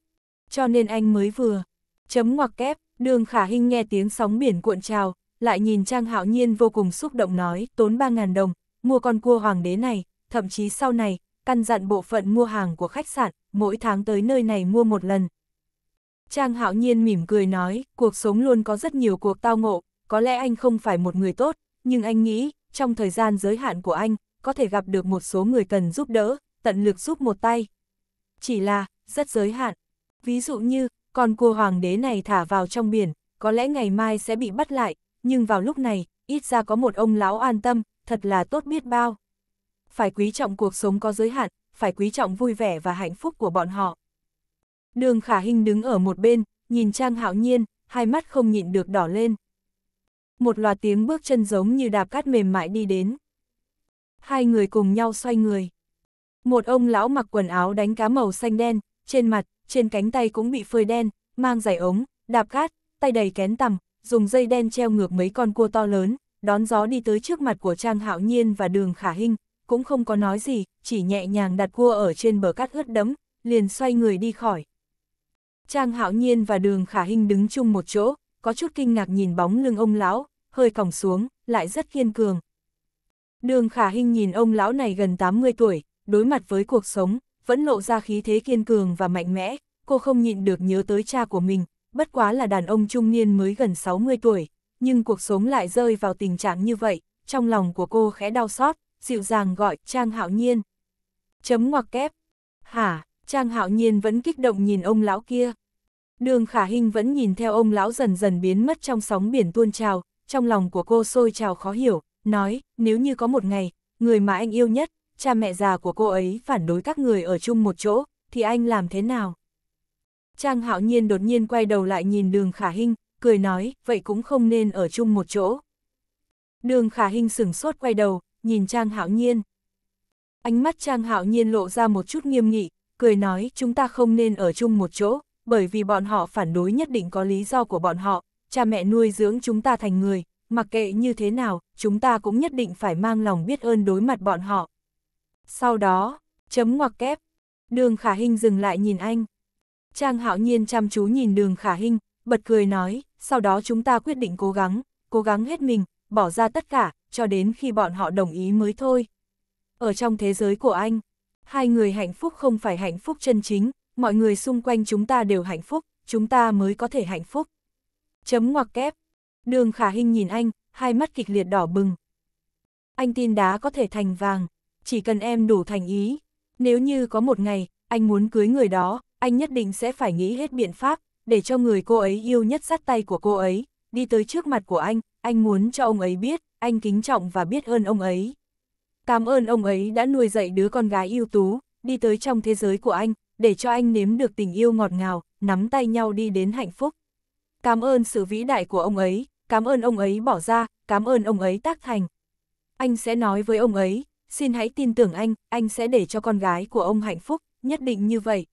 cho nên anh mới vừa. Chấm ngoặc kép, đường khả hình nghe tiếng sóng biển cuộn trào, lại nhìn Trang Hạo Nhiên vô cùng xúc động nói, tốn 3.000 đồng, mua con cua hoàng đế này, thậm chí sau này, căn dặn bộ phận mua hàng của khách sạn, mỗi tháng tới nơi này mua một lần. Trang Hạo Nhiên mỉm cười nói, cuộc sống luôn có rất nhiều cuộc tao ngộ, có lẽ anh không phải một người tốt, nhưng anh nghĩ, trong thời gian giới hạn của anh, có thể gặp được một số người cần giúp đỡ, tận lực giúp một tay. Chỉ là, rất giới hạn. Ví dụ như, con cua hoàng đế này thả vào trong biển, có lẽ ngày mai sẽ bị bắt lại, nhưng vào lúc này, ít ra có một ông lão an tâm, thật là tốt biết bao. Phải quý trọng cuộc sống có giới hạn, phải quý trọng vui vẻ và hạnh phúc của bọn họ. Đường khả Hinh đứng ở một bên, nhìn Trang hạo nhiên, hai mắt không nhịn được đỏ lên. Một loạt tiếng bước chân giống như đạp cát mềm mại đi đến. Hai người cùng nhau xoay người. Một ông lão mặc quần áo đánh cá màu xanh đen, trên mặt, trên cánh tay cũng bị phơi đen, mang giày ống, đạp cát, tay đầy kén tằm, dùng dây đen treo ngược mấy con cua to lớn, đón gió đi tới trước mặt của Trang Hạo Nhiên và đường khả Hinh cũng không có nói gì, chỉ nhẹ nhàng đặt cua ở trên bờ cát ướt đẫm, liền xoay người đi khỏi. Trang Hạo Nhiên và Đường Khả Hinh đứng chung một chỗ, có chút kinh ngạc nhìn bóng lưng ông lão, hơi còng xuống, lại rất kiên cường. Đường Khả Hinh nhìn ông lão này gần 80 tuổi, đối mặt với cuộc sống, vẫn lộ ra khí thế kiên cường và mạnh mẽ, cô không nhịn được nhớ tới cha của mình, bất quá là đàn ông trung niên mới gần 60 tuổi, nhưng cuộc sống lại rơi vào tình trạng như vậy, trong lòng của cô khẽ đau xót, dịu dàng gọi Trang Hạo Nhiên. Chấm ngoặc kép. Hả, Trang Hạo Nhiên vẫn kích động nhìn ông lão kia. Đường Khả Hinh vẫn nhìn theo ông lão dần dần biến mất trong sóng biển tuôn trào, trong lòng của cô sôi trào khó hiểu, nói, nếu như có một ngày, người mà anh yêu nhất, cha mẹ già của cô ấy phản đối các người ở chung một chỗ, thì anh làm thế nào? Trang Hạo Nhiên đột nhiên quay đầu lại nhìn đường Khả Hinh, cười nói, vậy cũng không nên ở chung một chỗ. Đường Khả Hinh sửng sốt quay đầu, nhìn Trang Hạo Nhiên. Ánh mắt Trang Hạo Nhiên lộ ra một chút nghiêm nghị, cười nói chúng ta không nên ở chung một chỗ, bởi vì bọn họ phản đối nhất định có lý do của bọn họ, cha mẹ nuôi dưỡng chúng ta thành người, mặc kệ như thế nào, chúng ta cũng nhất định phải mang lòng biết ơn đối mặt bọn họ. Sau đó, chấm ngoặc kép, đường khả hình dừng lại nhìn anh. Trang hạo nhiên chăm chú nhìn đường khả hình, bật cười nói, sau đó chúng ta quyết định cố gắng, cố gắng hết mình, bỏ ra tất cả, cho đến khi bọn họ đồng ý mới thôi. Ở trong thế giới của anh, hai người hạnh phúc không phải hạnh phúc chân chính, mọi người xung quanh chúng ta đều hạnh phúc, chúng ta mới có thể hạnh phúc. Chấm ngoặc kép. Đường khả hình nhìn anh, hai mắt kịch liệt đỏ bừng. Anh tin đá có thể thành vàng, chỉ cần em đủ thành ý. Nếu như có một ngày, anh muốn cưới người đó, anh nhất định sẽ phải nghĩ hết biện pháp, để cho người cô ấy yêu nhất sát tay của cô ấy, đi tới trước mặt của anh, anh muốn cho ông ấy biết, anh kính trọng và biết ơn ông ấy. Cảm ơn ông ấy đã nuôi dạy đứa con gái ưu tú, đi tới trong thế giới của anh, để cho anh nếm được tình yêu ngọt ngào, nắm tay nhau đi đến hạnh phúc. Cảm ơn sự vĩ đại của ông ấy, cảm ơn ông ấy bỏ ra, cảm ơn ông ấy tác thành. Anh sẽ nói với ông ấy, xin hãy tin tưởng anh, anh sẽ để cho con gái của ông hạnh phúc, nhất định như vậy.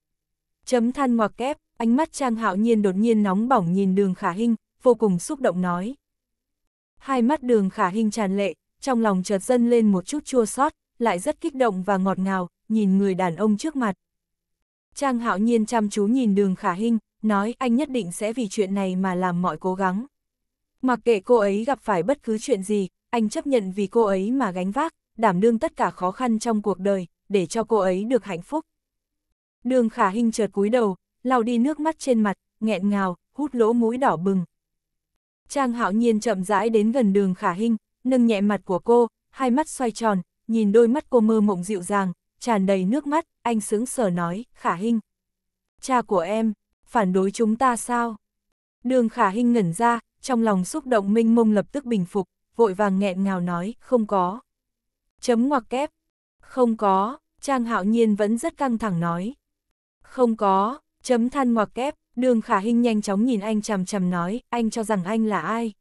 Chấm than ngoặc kép, ánh mắt Trang Hạo Nhiên đột nhiên nóng bỏng nhìn đường khả hình, vô cùng xúc động nói. Hai mắt đường khả hình tràn lệ, trong lòng chợt dâng lên một chút chua xót, lại rất kích động và ngọt ngào, nhìn người đàn ông trước mặt. Trang hạo nhiên chăm chú nhìn đường khả hình, nói anh nhất định sẽ vì chuyện này mà làm mọi cố gắng. Mặc kệ cô ấy gặp phải bất cứ chuyện gì, anh chấp nhận vì cô ấy mà gánh vác, đảm đương tất cả khó khăn trong cuộc đời, để cho cô ấy được hạnh phúc. Đường khả hình chợt cúi đầu, lau đi nước mắt trên mặt, nghẹn ngào, hút lỗ mũi đỏ bừng. Trang hạo nhiên chậm rãi đến gần đường khả hình, nâng nhẹ mặt của cô, hai mắt xoay tròn, nhìn đôi mắt cô mơ mộng dịu dàng, tràn đầy nước mắt, anh sướng sờ nói, khả hình. Cha của em, phản đối chúng ta sao? Đường khả hình ngẩn ra, trong lòng xúc động minh mông lập tức bình phục, vội vàng nghẹn ngào nói, không có. Chấm ngoặc kép, không có, Trang hạo nhiên vẫn rất căng thẳng nói. Không có, chấm than ngoặc kép, đường khả hình nhanh chóng nhìn anh chằm chằm nói, anh cho rằng anh là ai?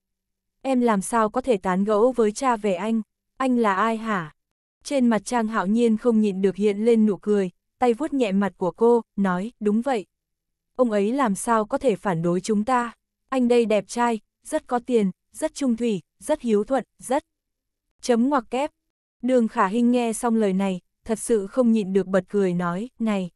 Em làm sao có thể tán gẫu với cha về anh? Anh là ai hả? Trên mặt Trang Hạo Nhiên không nhịn được hiện lên nụ cười, tay vuốt nhẹ mặt của cô, nói, đúng vậy. Ông ấy làm sao có thể phản đối chúng ta? Anh đây đẹp trai, rất có tiền, rất trung thủy, rất hiếu thuận, rất... Chấm ngoặc kép. Đường khả hình nghe xong lời này, thật sự không nhịn được bật cười nói, này.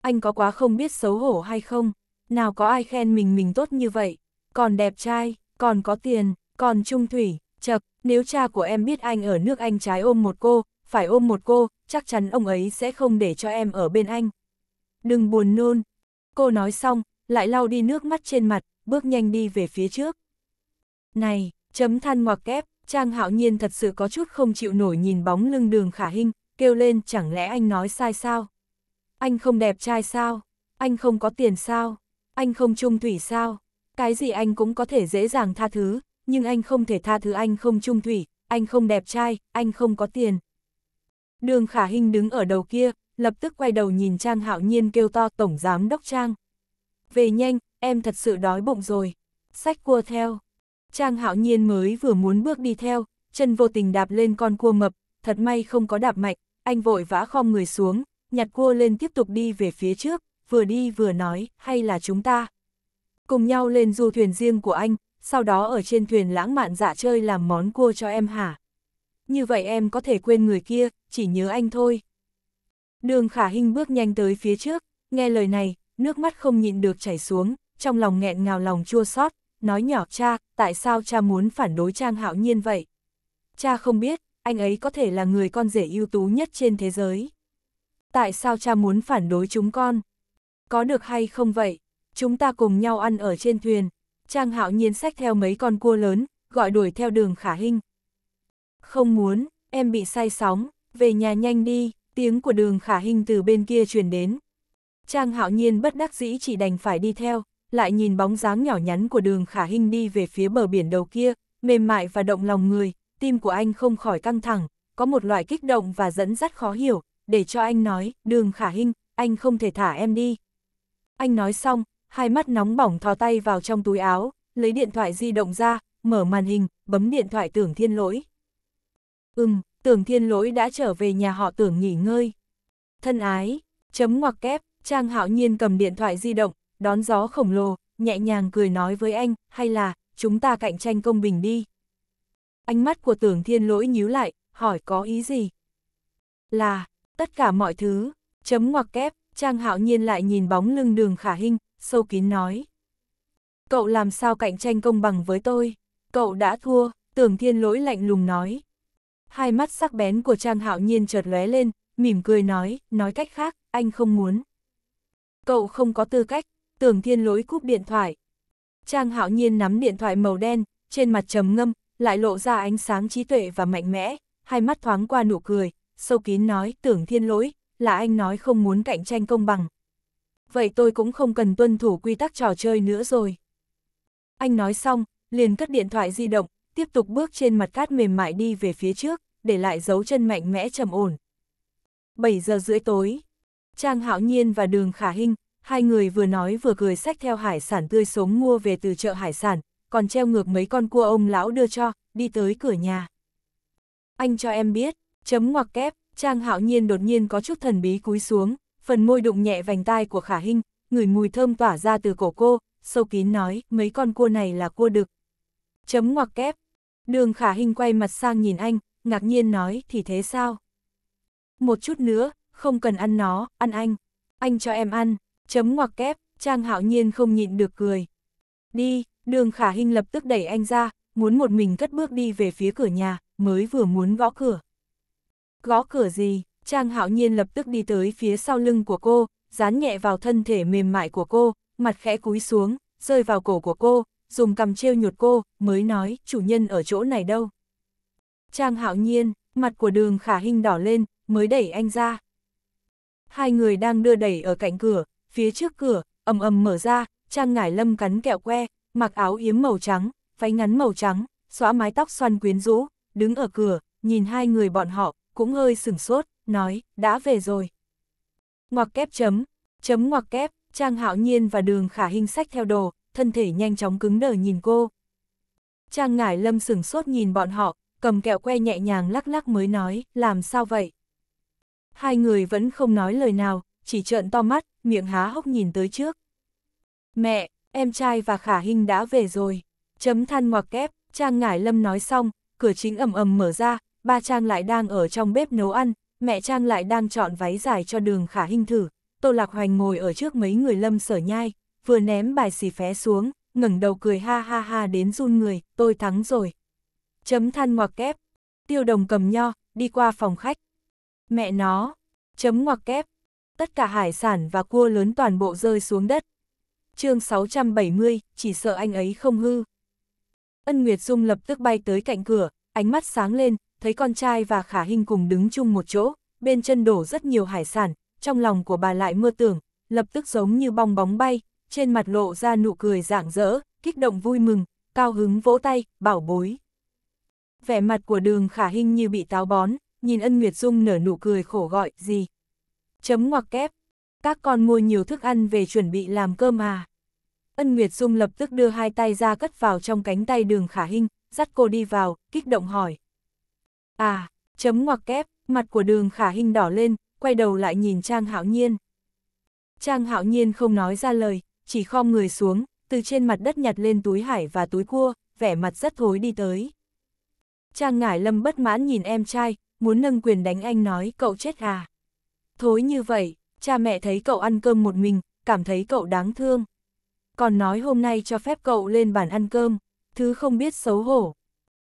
Anh có quá không biết xấu hổ hay không? Nào có ai khen mình mình tốt như vậy? Còn đẹp trai, còn có tiền, còn trung thủy, chật, nếu cha của em biết anh ở nước Anh trái ôm một cô, phải ôm một cô, chắc chắn ông ấy sẽ không để cho em ở bên anh. Đừng buồn nôn. Cô nói xong, lại lau đi nước mắt trên mặt, bước nhanh đi về phía trước. Này, chấm than ngoặc kép, Trang hạo nhiên thật sự có chút không chịu nổi nhìn bóng lưng đường khả hình, kêu lên chẳng lẽ anh nói sai sao? Anh không đẹp trai sao? Anh không có tiền sao? Anh không trung thủy sao? Cái gì anh cũng có thể dễ dàng tha thứ, nhưng anh không thể tha thứ anh không trung thủy, anh không đẹp trai, anh không có tiền. Đường khả hình đứng ở đầu kia, lập tức quay đầu nhìn Trang hạo nhiên kêu to tổng giám đốc Trang. Về nhanh, em thật sự đói bụng rồi. Sách cua theo. Trang hạo nhiên mới vừa muốn bước đi theo, chân vô tình đạp lên con cua mập, thật may không có đạp mạnh, anh vội vã khom người xuống, nhặt cua lên tiếp tục đi về phía trước, vừa đi vừa nói, hay là chúng ta. Cùng nhau lên du thuyền riêng của anh, sau đó ở trên thuyền lãng mạn dạ chơi làm món cua cho em hả? Như vậy em có thể quên người kia, chỉ nhớ anh thôi. Đường khả hình bước nhanh tới phía trước, nghe lời này, nước mắt không nhịn được chảy xuống, trong lòng nghẹn ngào lòng chua xót, nói nhỏ cha, tại sao cha muốn phản đối Trang Hạo Nhiên vậy? Cha không biết, anh ấy có thể là người con rể ưu tú nhất trên thế giới. Tại sao cha muốn phản đối chúng con? Có được hay không vậy? Chúng ta cùng nhau ăn ở trên thuyền. Trang Hạo Nhiên xách theo mấy con cua lớn, gọi đuổi theo đường khả hình. Không muốn, em bị say sóng, về nhà nhanh đi, tiếng của đường khả hình từ bên kia truyền đến. Trang Hạo Nhiên bất đắc dĩ chỉ đành phải đi theo, lại nhìn bóng dáng nhỏ nhắn của đường khả hình đi về phía bờ biển đầu kia, mềm mại và động lòng người, tim của anh không khỏi căng thẳng, có một loại kích động và dẫn dắt khó hiểu, để cho anh nói, đường khả hình, anh không thể thả em đi. Anh nói xong, hai mắt nóng bỏng thò tay vào trong túi áo, lấy điện thoại di động ra, mở màn hình, bấm điện thoại tưởng thiên lỗi. Ừm, tưởng thiên lỗi đã trở về nhà họ tưởng nghỉ ngơi. Thân ái, chấm ngoặc kép, Trang Hạo Nhiên cầm điện thoại di động, đón gió khổng lồ, nhẹ nhàng cười nói với anh, hay là, chúng ta cạnh tranh công bình đi. Ánh mắt của tưởng thiên lỗi nhíu lại, hỏi có ý gì? Là, tất cả mọi thứ, chấm ngoặc kép, Trang Hạo Nhiên lại nhìn bóng lưng đường khả hình, sâu kín nói. Cậu làm sao cạnh tranh công bằng với tôi? Cậu đã thua, tưởng thiên lỗi lạnh lùng nói. Hai mắt sắc bén của Trang Hạo Nhiên chợt lóe lên, mỉm cười nói, nói cách khác, anh không muốn. Cậu không có tư cách, tưởng thiên lỗi cúp điện thoại. Trang Hạo Nhiên nắm điện thoại màu đen, trên mặt trầm ngâm, lại lộ ra ánh sáng trí tuệ và mạnh mẽ, hai mắt thoáng qua nụ cười, sâu kín nói, tưởng thiên lỗi, là anh nói không muốn cạnh tranh công bằng. Vậy tôi cũng không cần tuân thủ quy tắc trò chơi nữa rồi. Anh nói xong, liền cất điện thoại di động, tiếp tục bước trên mặt cát mềm mại đi về phía trước, để lại dấu chân mạnh mẽ trầm ổn. 7 giờ rưỡi tối, Trang Hạo Nhiên và Đường Khả Hinh, hai người vừa nói vừa cười sách theo hải sản tươi sống mua về từ chợ hải sản, còn treo ngược mấy con cua ông lão đưa cho, đi tới cửa nhà. Anh cho em biết, chấm ngoặc kép, Trang Hạo Nhiên đột nhiên có chút thần bí cúi xuống, phần môi đụng nhẹ vành tai của Khả Hinh, ngửi mùi thơm tỏa ra từ cổ cô, sâu kín nói, mấy con cua này là cua đực. Chấm ngoặc kép. Đường Khả Hinh quay mặt sang nhìn anh, ngạc nhiên nói, thì thế sao? Một chút nữa, không cần ăn nó, ăn anh. Anh cho em ăn, chấm ngoặc kép, Trang Hạo Nhiên không nhịn được cười. Đi, đường Khả Hinh lập tức đẩy anh ra, muốn một mình cất bước đi về phía cửa nhà, mới vừa muốn gõ cửa. Gõ cửa gì? Trang Hạo Nhiên lập tức đi tới phía sau lưng của cô, dán nhẹ vào thân thể mềm mại của cô, mặt khẽ cúi xuống, rơi vào cổ của cô, dùng cầm treo nhột cô, mới nói, chủ nhân ở chỗ này đâu. Trang Hạo Nhiên, mặt của đường khả hình đỏ lên, mới đẩy anh ra. Hai người đang đưa đẩy ở cạnh cửa, phía trước cửa, ầm ầm mở ra, Trang Ngải Lâm cắn kẹo que, mặc áo yếm màu trắng, váy ngắn màu trắng, xóa mái tóc xoăn quyến rũ, đứng ở cửa, nhìn hai người bọn họ, cũng hơi sửng sốt, nói, đã về rồi. Ngoặc kép chấm, chấm ngoặc kép, Trang Hạo Nhiên và đường khả hình sách theo đồ, thân thể nhanh chóng cứng đờ nhìn cô. Trang Ngải Lâm sửng sốt nhìn bọn họ, cầm kẹo que nhẹ nhàng lắc lắc mới nói, làm sao vậy? Hai người vẫn không nói lời nào, chỉ trợn to mắt, miệng há hốc nhìn tới trước. Mẹ, em trai và khả hình đã về rồi. Chấm than ngoặc kép, Trang Ngải Lâm nói xong, cửa chính ầm ầm mở ra, ba Trang lại đang ở trong bếp nấu ăn, mẹ Trang lại đang chọn váy dài cho đường khả hình thử. Tô Lạc Hoành ngồi ở trước mấy người lâm sở nhai, vừa ném bài xì phé xuống, ngẩng đầu cười ha ha ha đến run người, tôi thắng rồi. Chấm than ngoặc kép, tiêu đồng cầm nho, đi qua phòng khách. Mẹ nó, chấm ngoặc kép, tất cả hải sản và cua lớn toàn bộ rơi xuống đất. chương 670, chỉ sợ anh ấy không hư. Ân Nguyệt Dung lập tức bay tới cạnh cửa, ánh mắt sáng lên, thấy con trai và khả hình cùng đứng chung một chỗ, bên chân đổ rất nhiều hải sản, trong lòng của bà lại mơ tưởng, lập tức giống như bong bóng bay, trên mặt lộ ra nụ cười rạng rỡ, kích động vui mừng, cao hứng vỗ tay, bảo bối. Vẻ mặt của đường khả hình như bị táo bón, nhìn ân Nguyệt Dung nở nụ cười khổ gọi, gì? Chấm ngoặc kép, các con mua nhiều thức ăn về chuẩn bị làm cơm à? Ân Nguyệt Dung lập tức đưa hai tay ra cất vào trong cánh tay đường khả hình, dắt cô đi vào, kích động hỏi. À, chấm ngoặc kép, mặt của đường khả hình đỏ lên, quay đầu lại nhìn Trang Hạo Nhiên. Trang Hạo Nhiên không nói ra lời, chỉ khom người xuống, từ trên mặt đất nhặt lên túi hải và túi cua, vẻ mặt rất thối đi tới. Trang Ngải Lâm bất mãn nhìn em trai, muốn nâng quyền đánh anh nói cậu chết à. Thối như vậy, cha mẹ thấy cậu ăn cơm một mình, cảm thấy cậu đáng thương. Còn nói hôm nay cho phép cậu lên bàn ăn cơm, thứ không biết xấu hổ.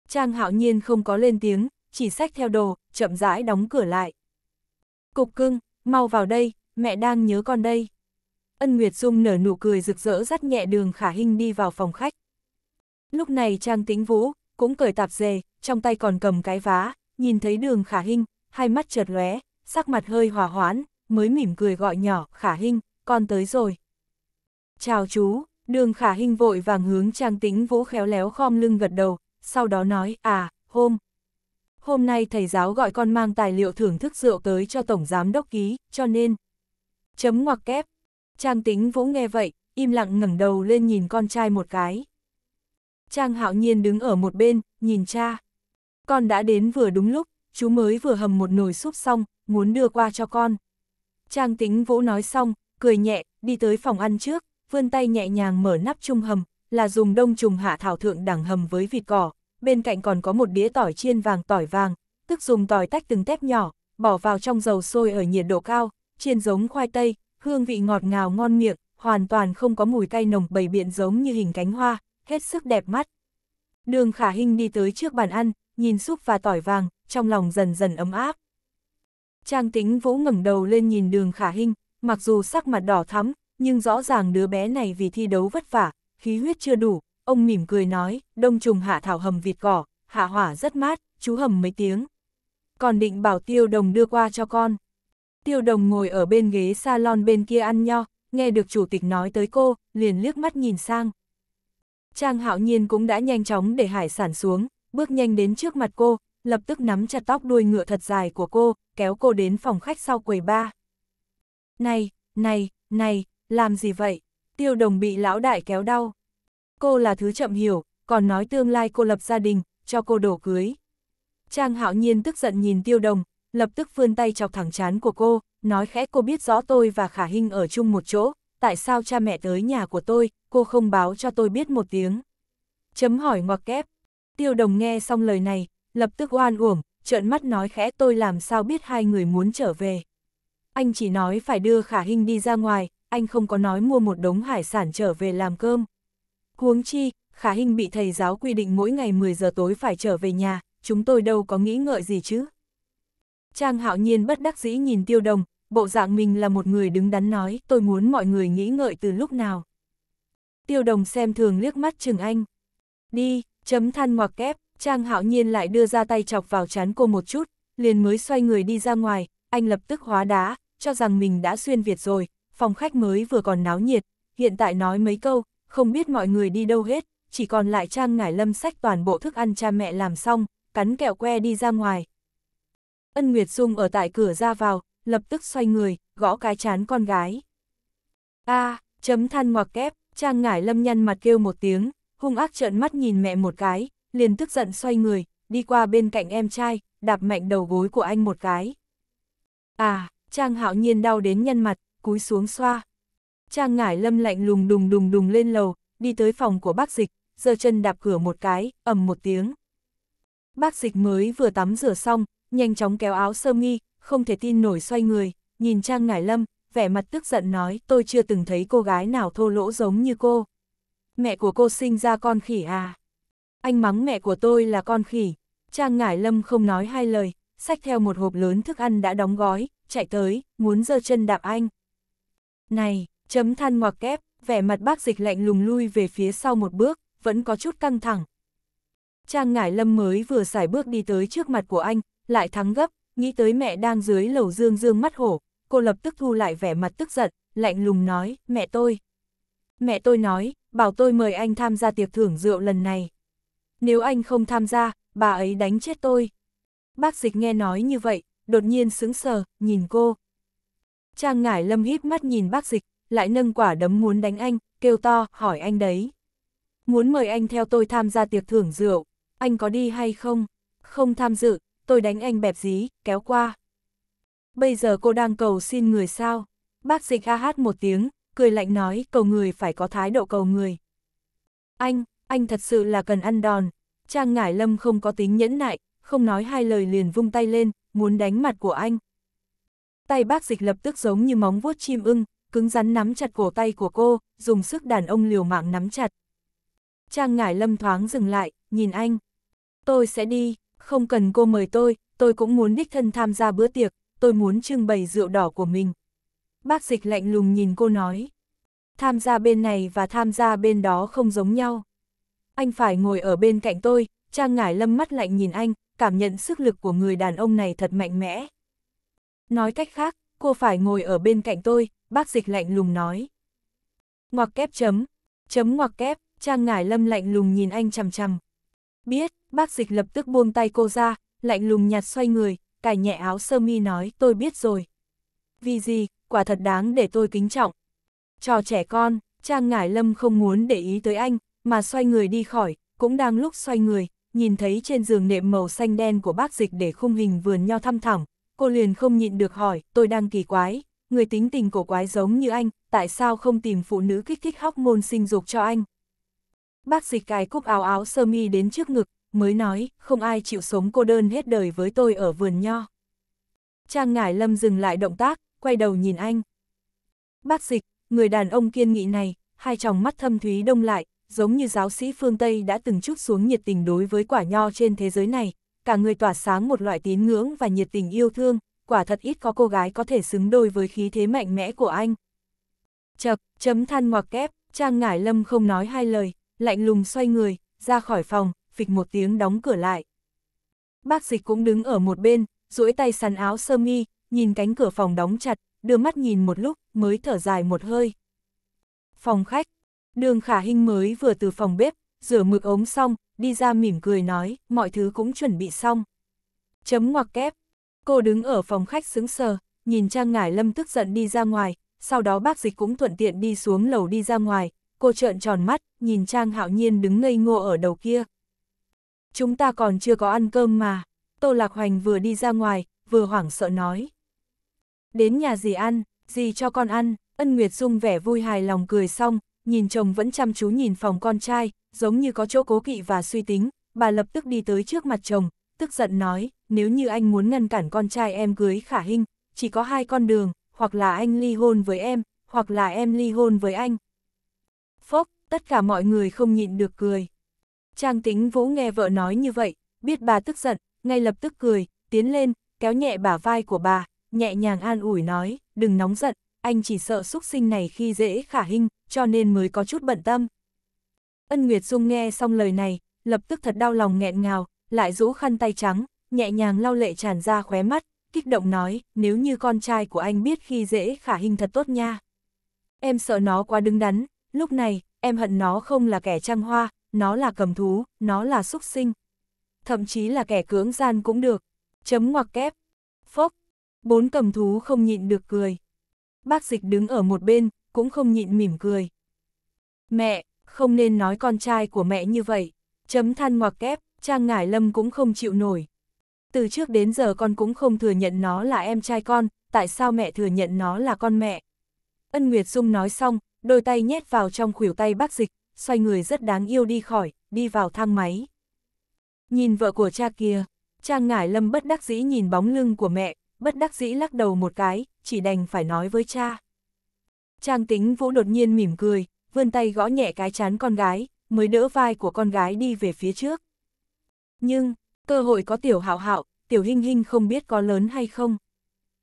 Trang hạo nhiên không có lên tiếng, chỉ xách theo đồ, chậm rãi đóng cửa lại. Cục cưng, mau vào đây, mẹ đang nhớ con đây. Ân Nguyệt Dung nở nụ cười rực rỡ dắt nhẹ đường khả hình đi vào phòng khách. Lúc này Trang Tĩnh Vũ, cũng cởi tạp dề, trong tay còn cầm cái vá, nhìn thấy đường khả hình, hai mắt chợt lóe, sắc mặt hơi hòa hoãn, mới mỉm cười gọi nhỏ, khả hình, con tới rồi. Chào chú, đường khả hình vội vàng hướng Trang Tĩnh Vũ khéo léo khom lưng gật đầu, sau đó nói, à, hôm. Hôm nay thầy giáo gọi con mang tài liệu thưởng thức rượu tới cho Tổng Giám Đốc ký, cho nên. Chấm ngoặc kép. Trang Tính Vũ nghe vậy, im lặng ngẩng đầu lên nhìn con trai một cái. Trang hạo nhiên đứng ở một bên, nhìn cha. Con đã đến vừa đúng lúc, chú mới vừa hầm một nồi súp xong, muốn đưa qua cho con. Trang tính vũ nói xong, cười nhẹ, đi tới phòng ăn trước, vươn tay nhẹ nhàng mở nắp chung hầm, là dùng đông trùng hạ thảo thượng đẳng hầm với vịt cỏ, bên cạnh còn có một đĩa tỏi chiên vàng tỏi vàng, tức dùng tỏi tách từng tép nhỏ, bỏ vào trong dầu sôi ở nhiệt độ cao, chiên giống khoai tây, hương vị ngọt ngào ngon miệng, hoàn toàn không có mùi cay nồng bầy biện giống như hình cánh hoa, hết sức đẹp mắt. Đường khả hình đi tới trước bàn ăn, nhìn súp và tỏi vàng, trong lòng dần dần ấm áp. Trang tính vũ ngẩng đầu lên nhìn đường khả hình, mặc dù sắc mặt đỏ thắm, nhưng rõ ràng đứa bé này vì thi đấu vất vả, khí huyết chưa đủ, ông mỉm cười nói, đông trùng hạ thảo hầm vịt cỏ, hạ hỏa rất mát, chú hầm mấy tiếng. Còn định bảo tiêu đồng đưa qua cho con. Tiêu đồng ngồi ở bên ghế salon bên kia ăn nho, nghe được chủ tịch nói tới cô, liền liếc mắt nhìn sang. Trang hạo nhiên cũng đã nhanh chóng để hải sản xuống, bước nhanh đến trước mặt cô, lập tức nắm chặt tóc đuôi ngựa thật dài của cô, kéo cô đến phòng khách sau quầy ba. Này, này, này, làm gì vậy? Tiêu đồng bị lão đại kéo đau. Cô là thứ chậm hiểu, còn nói tương lai cô lập gia đình, cho cô đổ cưới. Trang hạo nhiên tức giận nhìn tiêu đồng, lập tức vươn tay chọc thẳng chán của cô, nói khẽ cô biết rõ tôi và Khả Hinh ở chung một chỗ, tại sao cha mẹ tới nhà của tôi, cô không báo cho tôi biết một tiếng. Chấm hỏi ngoặc kép. Tiêu đồng nghe xong lời này, lập tức oan uổng, trợn mắt nói khẽ tôi làm sao biết hai người muốn trở về. Anh chỉ nói phải đưa Khả Hinh đi ra ngoài, anh không có nói mua một đống hải sản trở về làm cơm. Huống chi, Khả hình bị thầy giáo quy định mỗi ngày 10 giờ tối phải trở về nhà, chúng tôi đâu có nghĩ ngợi gì chứ. Trang hạo nhiên bất đắc dĩ nhìn tiêu đồng, bộ dạng mình là một người đứng đắn nói, tôi muốn mọi người nghĩ ngợi từ lúc nào. Tiêu đồng xem thường liếc mắt chừng anh. Đi, chấm than ngoặc kép, Trang hạo nhiên lại đưa ra tay chọc vào chán cô một chút, liền mới xoay người đi ra ngoài, anh lập tức hóa đá, cho rằng mình đã xuyên Việt rồi, phòng khách mới vừa còn náo nhiệt, hiện tại nói mấy câu, không biết mọi người đi đâu hết, chỉ còn lại Trang ngải lâm sách toàn bộ thức ăn cha mẹ làm xong, cắn kẹo que đi ra ngoài. Ân Nguyệt Dung ở tại cửa ra vào, lập tức xoay người, gõ cái chán con gái. a chấm than ngoặc kép, Trang ngải lâm nhăn mặt kêu một tiếng, hung ác trợn mắt nhìn mẹ một cái, liền tức giận xoay người, đi qua bên cạnh em trai, đạp mạnh đầu gối của anh một cái. À, Trang hạo nhiên đau đến nhăn mặt, cúi xuống xoa. Trang ngải lâm lạnh lùng đùng đùng đùng lên lầu, đi tới phòng của bác dịch, giơ chân đạp cửa một cái, ầm một tiếng. Bác dịch mới vừa tắm rửa xong, nhanh chóng kéo áo sơ mi, không thể tin nổi xoay người, nhìn Trang Ngải Lâm, vẻ mặt tức giận nói tôi chưa từng thấy cô gái nào thô lỗ giống như cô. Mẹ của cô sinh ra con khỉ à? Anh mắng mẹ của tôi là con khỉ. Trang Ngải Lâm không nói hai lời, xách theo một hộp lớn thức ăn đã đóng gói, chạy tới, muốn giơ chân đạp anh. Này, chấm than ngoặc kép, vẻ mặt bác dịch lạnh lùng lui về phía sau một bước, vẫn có chút căng thẳng. Trang Ngải Lâm mới vừa xài bước đi tới trước mặt của anh, lại thắng gấp, nghĩ tới mẹ đang dưới lầu dương dương mắt hổ, cô lập tức thu lại vẻ mặt tức giận, lạnh lùng nói, mẹ tôi. Mẹ tôi nói, bảo tôi mời anh tham gia tiệc thưởng rượu lần này. Nếu anh không tham gia, bà ấy đánh chết tôi. Bác dịch nghe nói như vậy, đột nhiên sững sờ, nhìn cô. Trang ngải lâm híp mắt nhìn bác dịch, lại nâng quả đấm muốn đánh anh, kêu to, hỏi anh đấy. Muốn mời anh theo tôi tham gia tiệc thưởng rượu, anh có đi hay không? Không tham dự, tôi đánh anh bẹp dí, kéo qua. Bây giờ cô đang cầu xin người sao? Bác dịch a hát một tiếng, cười lạnh nói cầu người phải có thái độ cầu người. Anh, anh thật sự là cần ăn đòn. Trang Ngải Lâm không có tính nhẫn nại, không nói hai lời liền vung tay lên, muốn đánh mặt của anh. Tay bác dịch lập tức giống như móng vuốt chim ưng, cứng rắn nắm chặt cổ tay của cô, dùng sức đàn ông liều mạng nắm chặt. Trang ngải lâm thoáng dừng lại, nhìn anh. Tôi sẽ đi, không cần cô mời tôi, tôi cũng muốn đích thân tham gia bữa tiệc, tôi muốn trưng bày rượu đỏ của mình. Bác dịch lạnh lùng nhìn cô nói. Tham gia bên này và tham gia bên đó không giống nhau. Anh phải ngồi ở bên cạnh tôi, Trang ngải lâm mắt lạnh nhìn anh, cảm nhận sức lực của người đàn ông này thật mạnh mẽ. Nói cách khác, cô phải ngồi ở bên cạnh tôi, bác dịch lạnh lùng nói. Ngoặc kép chấm, chấm ngoặc kép, Trang ngải lâm lạnh lùng nhìn anh chằm chằm. Biết, bác dịch lập tức buông tay cô ra, lạnh lùng nhạt xoay người, cài nhẹ áo sơ mi nói tôi biết rồi. Vì gì, quả thật đáng để tôi kính trọng. Trò trẻ con, Trang ngải lâm không muốn để ý tới anh, mà xoay người đi khỏi, cũng đang lúc xoay người, nhìn thấy trên giường nệm màu xanh đen của bác dịch để khung hình vườn nho thăm thẳm, cô liền không nhịn được hỏi, tôi đang kỳ quái, người tính tình cổ quái giống như anh, tại sao không tìm phụ nữ kích thích hóc môn sinh dục cho anh? Bác dịch cài cúc áo áo sơ mi đến trước ngực, mới nói, không ai chịu sống cô đơn hết đời với tôi ở vườn nho. Trang ngải lâm dừng lại động tác, quay đầu nhìn anh. Bác dịch, người đàn ông kiên nghị này, hai tròng mắt thâm thúy đông lại, giống như giáo sĩ phương Tây đã từng chút xuống nhiệt tình đối với quả nho trên thế giới này, cả người tỏa sáng một loại tín ngưỡng và nhiệt tình yêu thương, quả thật ít có cô gái có thể xứng đôi với khí thế mạnh mẽ của anh. Chập, chấm than ngoặc kép, Trang Ngải Lâm không nói hai lời, lạnh lùng xoay người, ra khỏi phòng, phịch một tiếng đóng cửa lại. Bác dịch cũng đứng ở một bên, duỗi tay sắn áo sơ mi, nhìn cánh cửa phòng đóng chặt, đưa mắt nhìn một lúc, mới thở dài một hơi. Phòng khách, đường khả hình mới vừa từ phòng bếp, rửa mực ống xong, đi ra mỉm cười nói, mọi thứ cũng chuẩn bị xong. Chấm ngoặc kép, cô đứng ở phòng khách sững sờ, nhìn Trang Ngải Lâm tức giận đi ra ngoài, sau đó bác dịch cũng thuận tiện đi xuống lầu đi ra ngoài, cô trợn tròn mắt, nhìn Trang Hạo Nhiên đứng ngây ngô ở đầu kia. Chúng ta còn chưa có ăn cơm mà, Tô Lạc Hoành vừa đi ra ngoài, vừa hoảng sợ nói. Đến nhà gì ăn, gì cho con ăn, ân Nguyệt Dung vẻ vui hài lòng cười xong, nhìn chồng vẫn chăm chú nhìn phòng con trai, giống như có chỗ cố kỵ và suy tính, bà lập tức đi tới trước mặt chồng, tức giận nói, nếu như anh muốn ngăn cản con trai em cưới khả hình, chỉ có hai con đường, hoặc là anh ly hôn với em, hoặc là em ly hôn với anh. Phốc, tất cả mọi người không nhịn được cười. Trang tính vũ nghe vợ nói như vậy, biết bà tức giận, ngay lập tức cười, tiến lên, kéo nhẹ bả vai của bà, nhẹ nhàng an ủi nói, đừng nóng giận, anh chỉ sợ xúc sinh này khi dễ khả hình, cho nên mới có chút bận tâm. Ân Nguyệt Dung nghe xong lời này, lập tức thật đau lòng nghẹn ngào, lại rũ khăn tay trắng, nhẹ nhàng lau lệ tràn ra khóe mắt, kích động nói, nếu như con trai của anh biết khi dễ khả hình thật tốt nha. Em sợ nó quá đứng đắn, lúc này, em hận nó không là kẻ trăng hoa, nó là cầm thú, nó là súc sinh. Thậm chí là kẻ cưỡng gian cũng được. Chấm ngoặc kép. Phốc. Bốn cầm thú không nhịn được cười. Bác dịch đứng ở một bên, cũng không nhịn mỉm cười. Mẹ, không nên nói con trai của mẹ như vậy. Chấm than ngoặc kép, Trang Ngải Lâm cũng không chịu nổi. Từ trước đến giờ con cũng không thừa nhận nó là em trai con, tại sao mẹ thừa nhận nó là con mẹ? Ân Nguyệt Dung nói xong, đôi tay nhét vào trong khuỷu tay bác dịch, xoay người rất đáng yêu đi khỏi, đi vào thang máy. Nhìn vợ của cha kia, Trang Ngải Lâm bất đắc dĩ nhìn bóng lưng của mẹ, bất đắc dĩ lắc đầu một cái, chỉ đành phải nói với cha. Trang tính vũ đột nhiên mỉm cười, vươn tay gõ nhẹ cái chán con gái, mới đỡ vai của con gái đi về phía trước. Nhưng, cơ hội có tiểu hạo hạo, tiểu hình hình không biết có lớn hay không.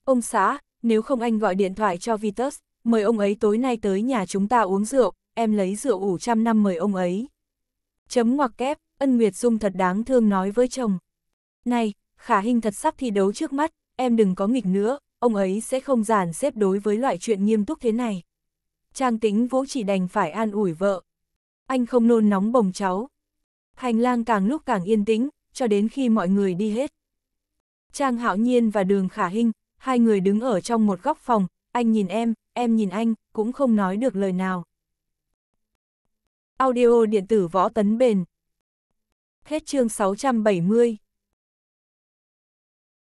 Ông xã, nếu không anh gọi điện thoại cho Vitus, mời ông ấy tối nay tới nhà chúng ta uống rượu, em lấy rượu ủ trăm năm mời ông ấy. Chấm ngoặc kép, ân Nguyệt Dung thật đáng thương nói với chồng. Này, khả hình thật sắp thi đấu trước mắt, em đừng có nghịch nữa, ông ấy sẽ không giàn xếp đối với loại chuyện nghiêm túc thế này. Trang tính vũ chỉ đành phải an ủi vợ. Anh không nôn nóng bồng cháu. Hành lang càng lúc càng yên tĩnh, cho đến khi mọi người đi hết. Trang hạo nhiên và đường khả Hinh, hai người đứng ở trong một góc phòng, anh nhìn em, em nhìn anh, cũng không nói được lời nào. Audio điện tử võ tấn bền. Hết chương 670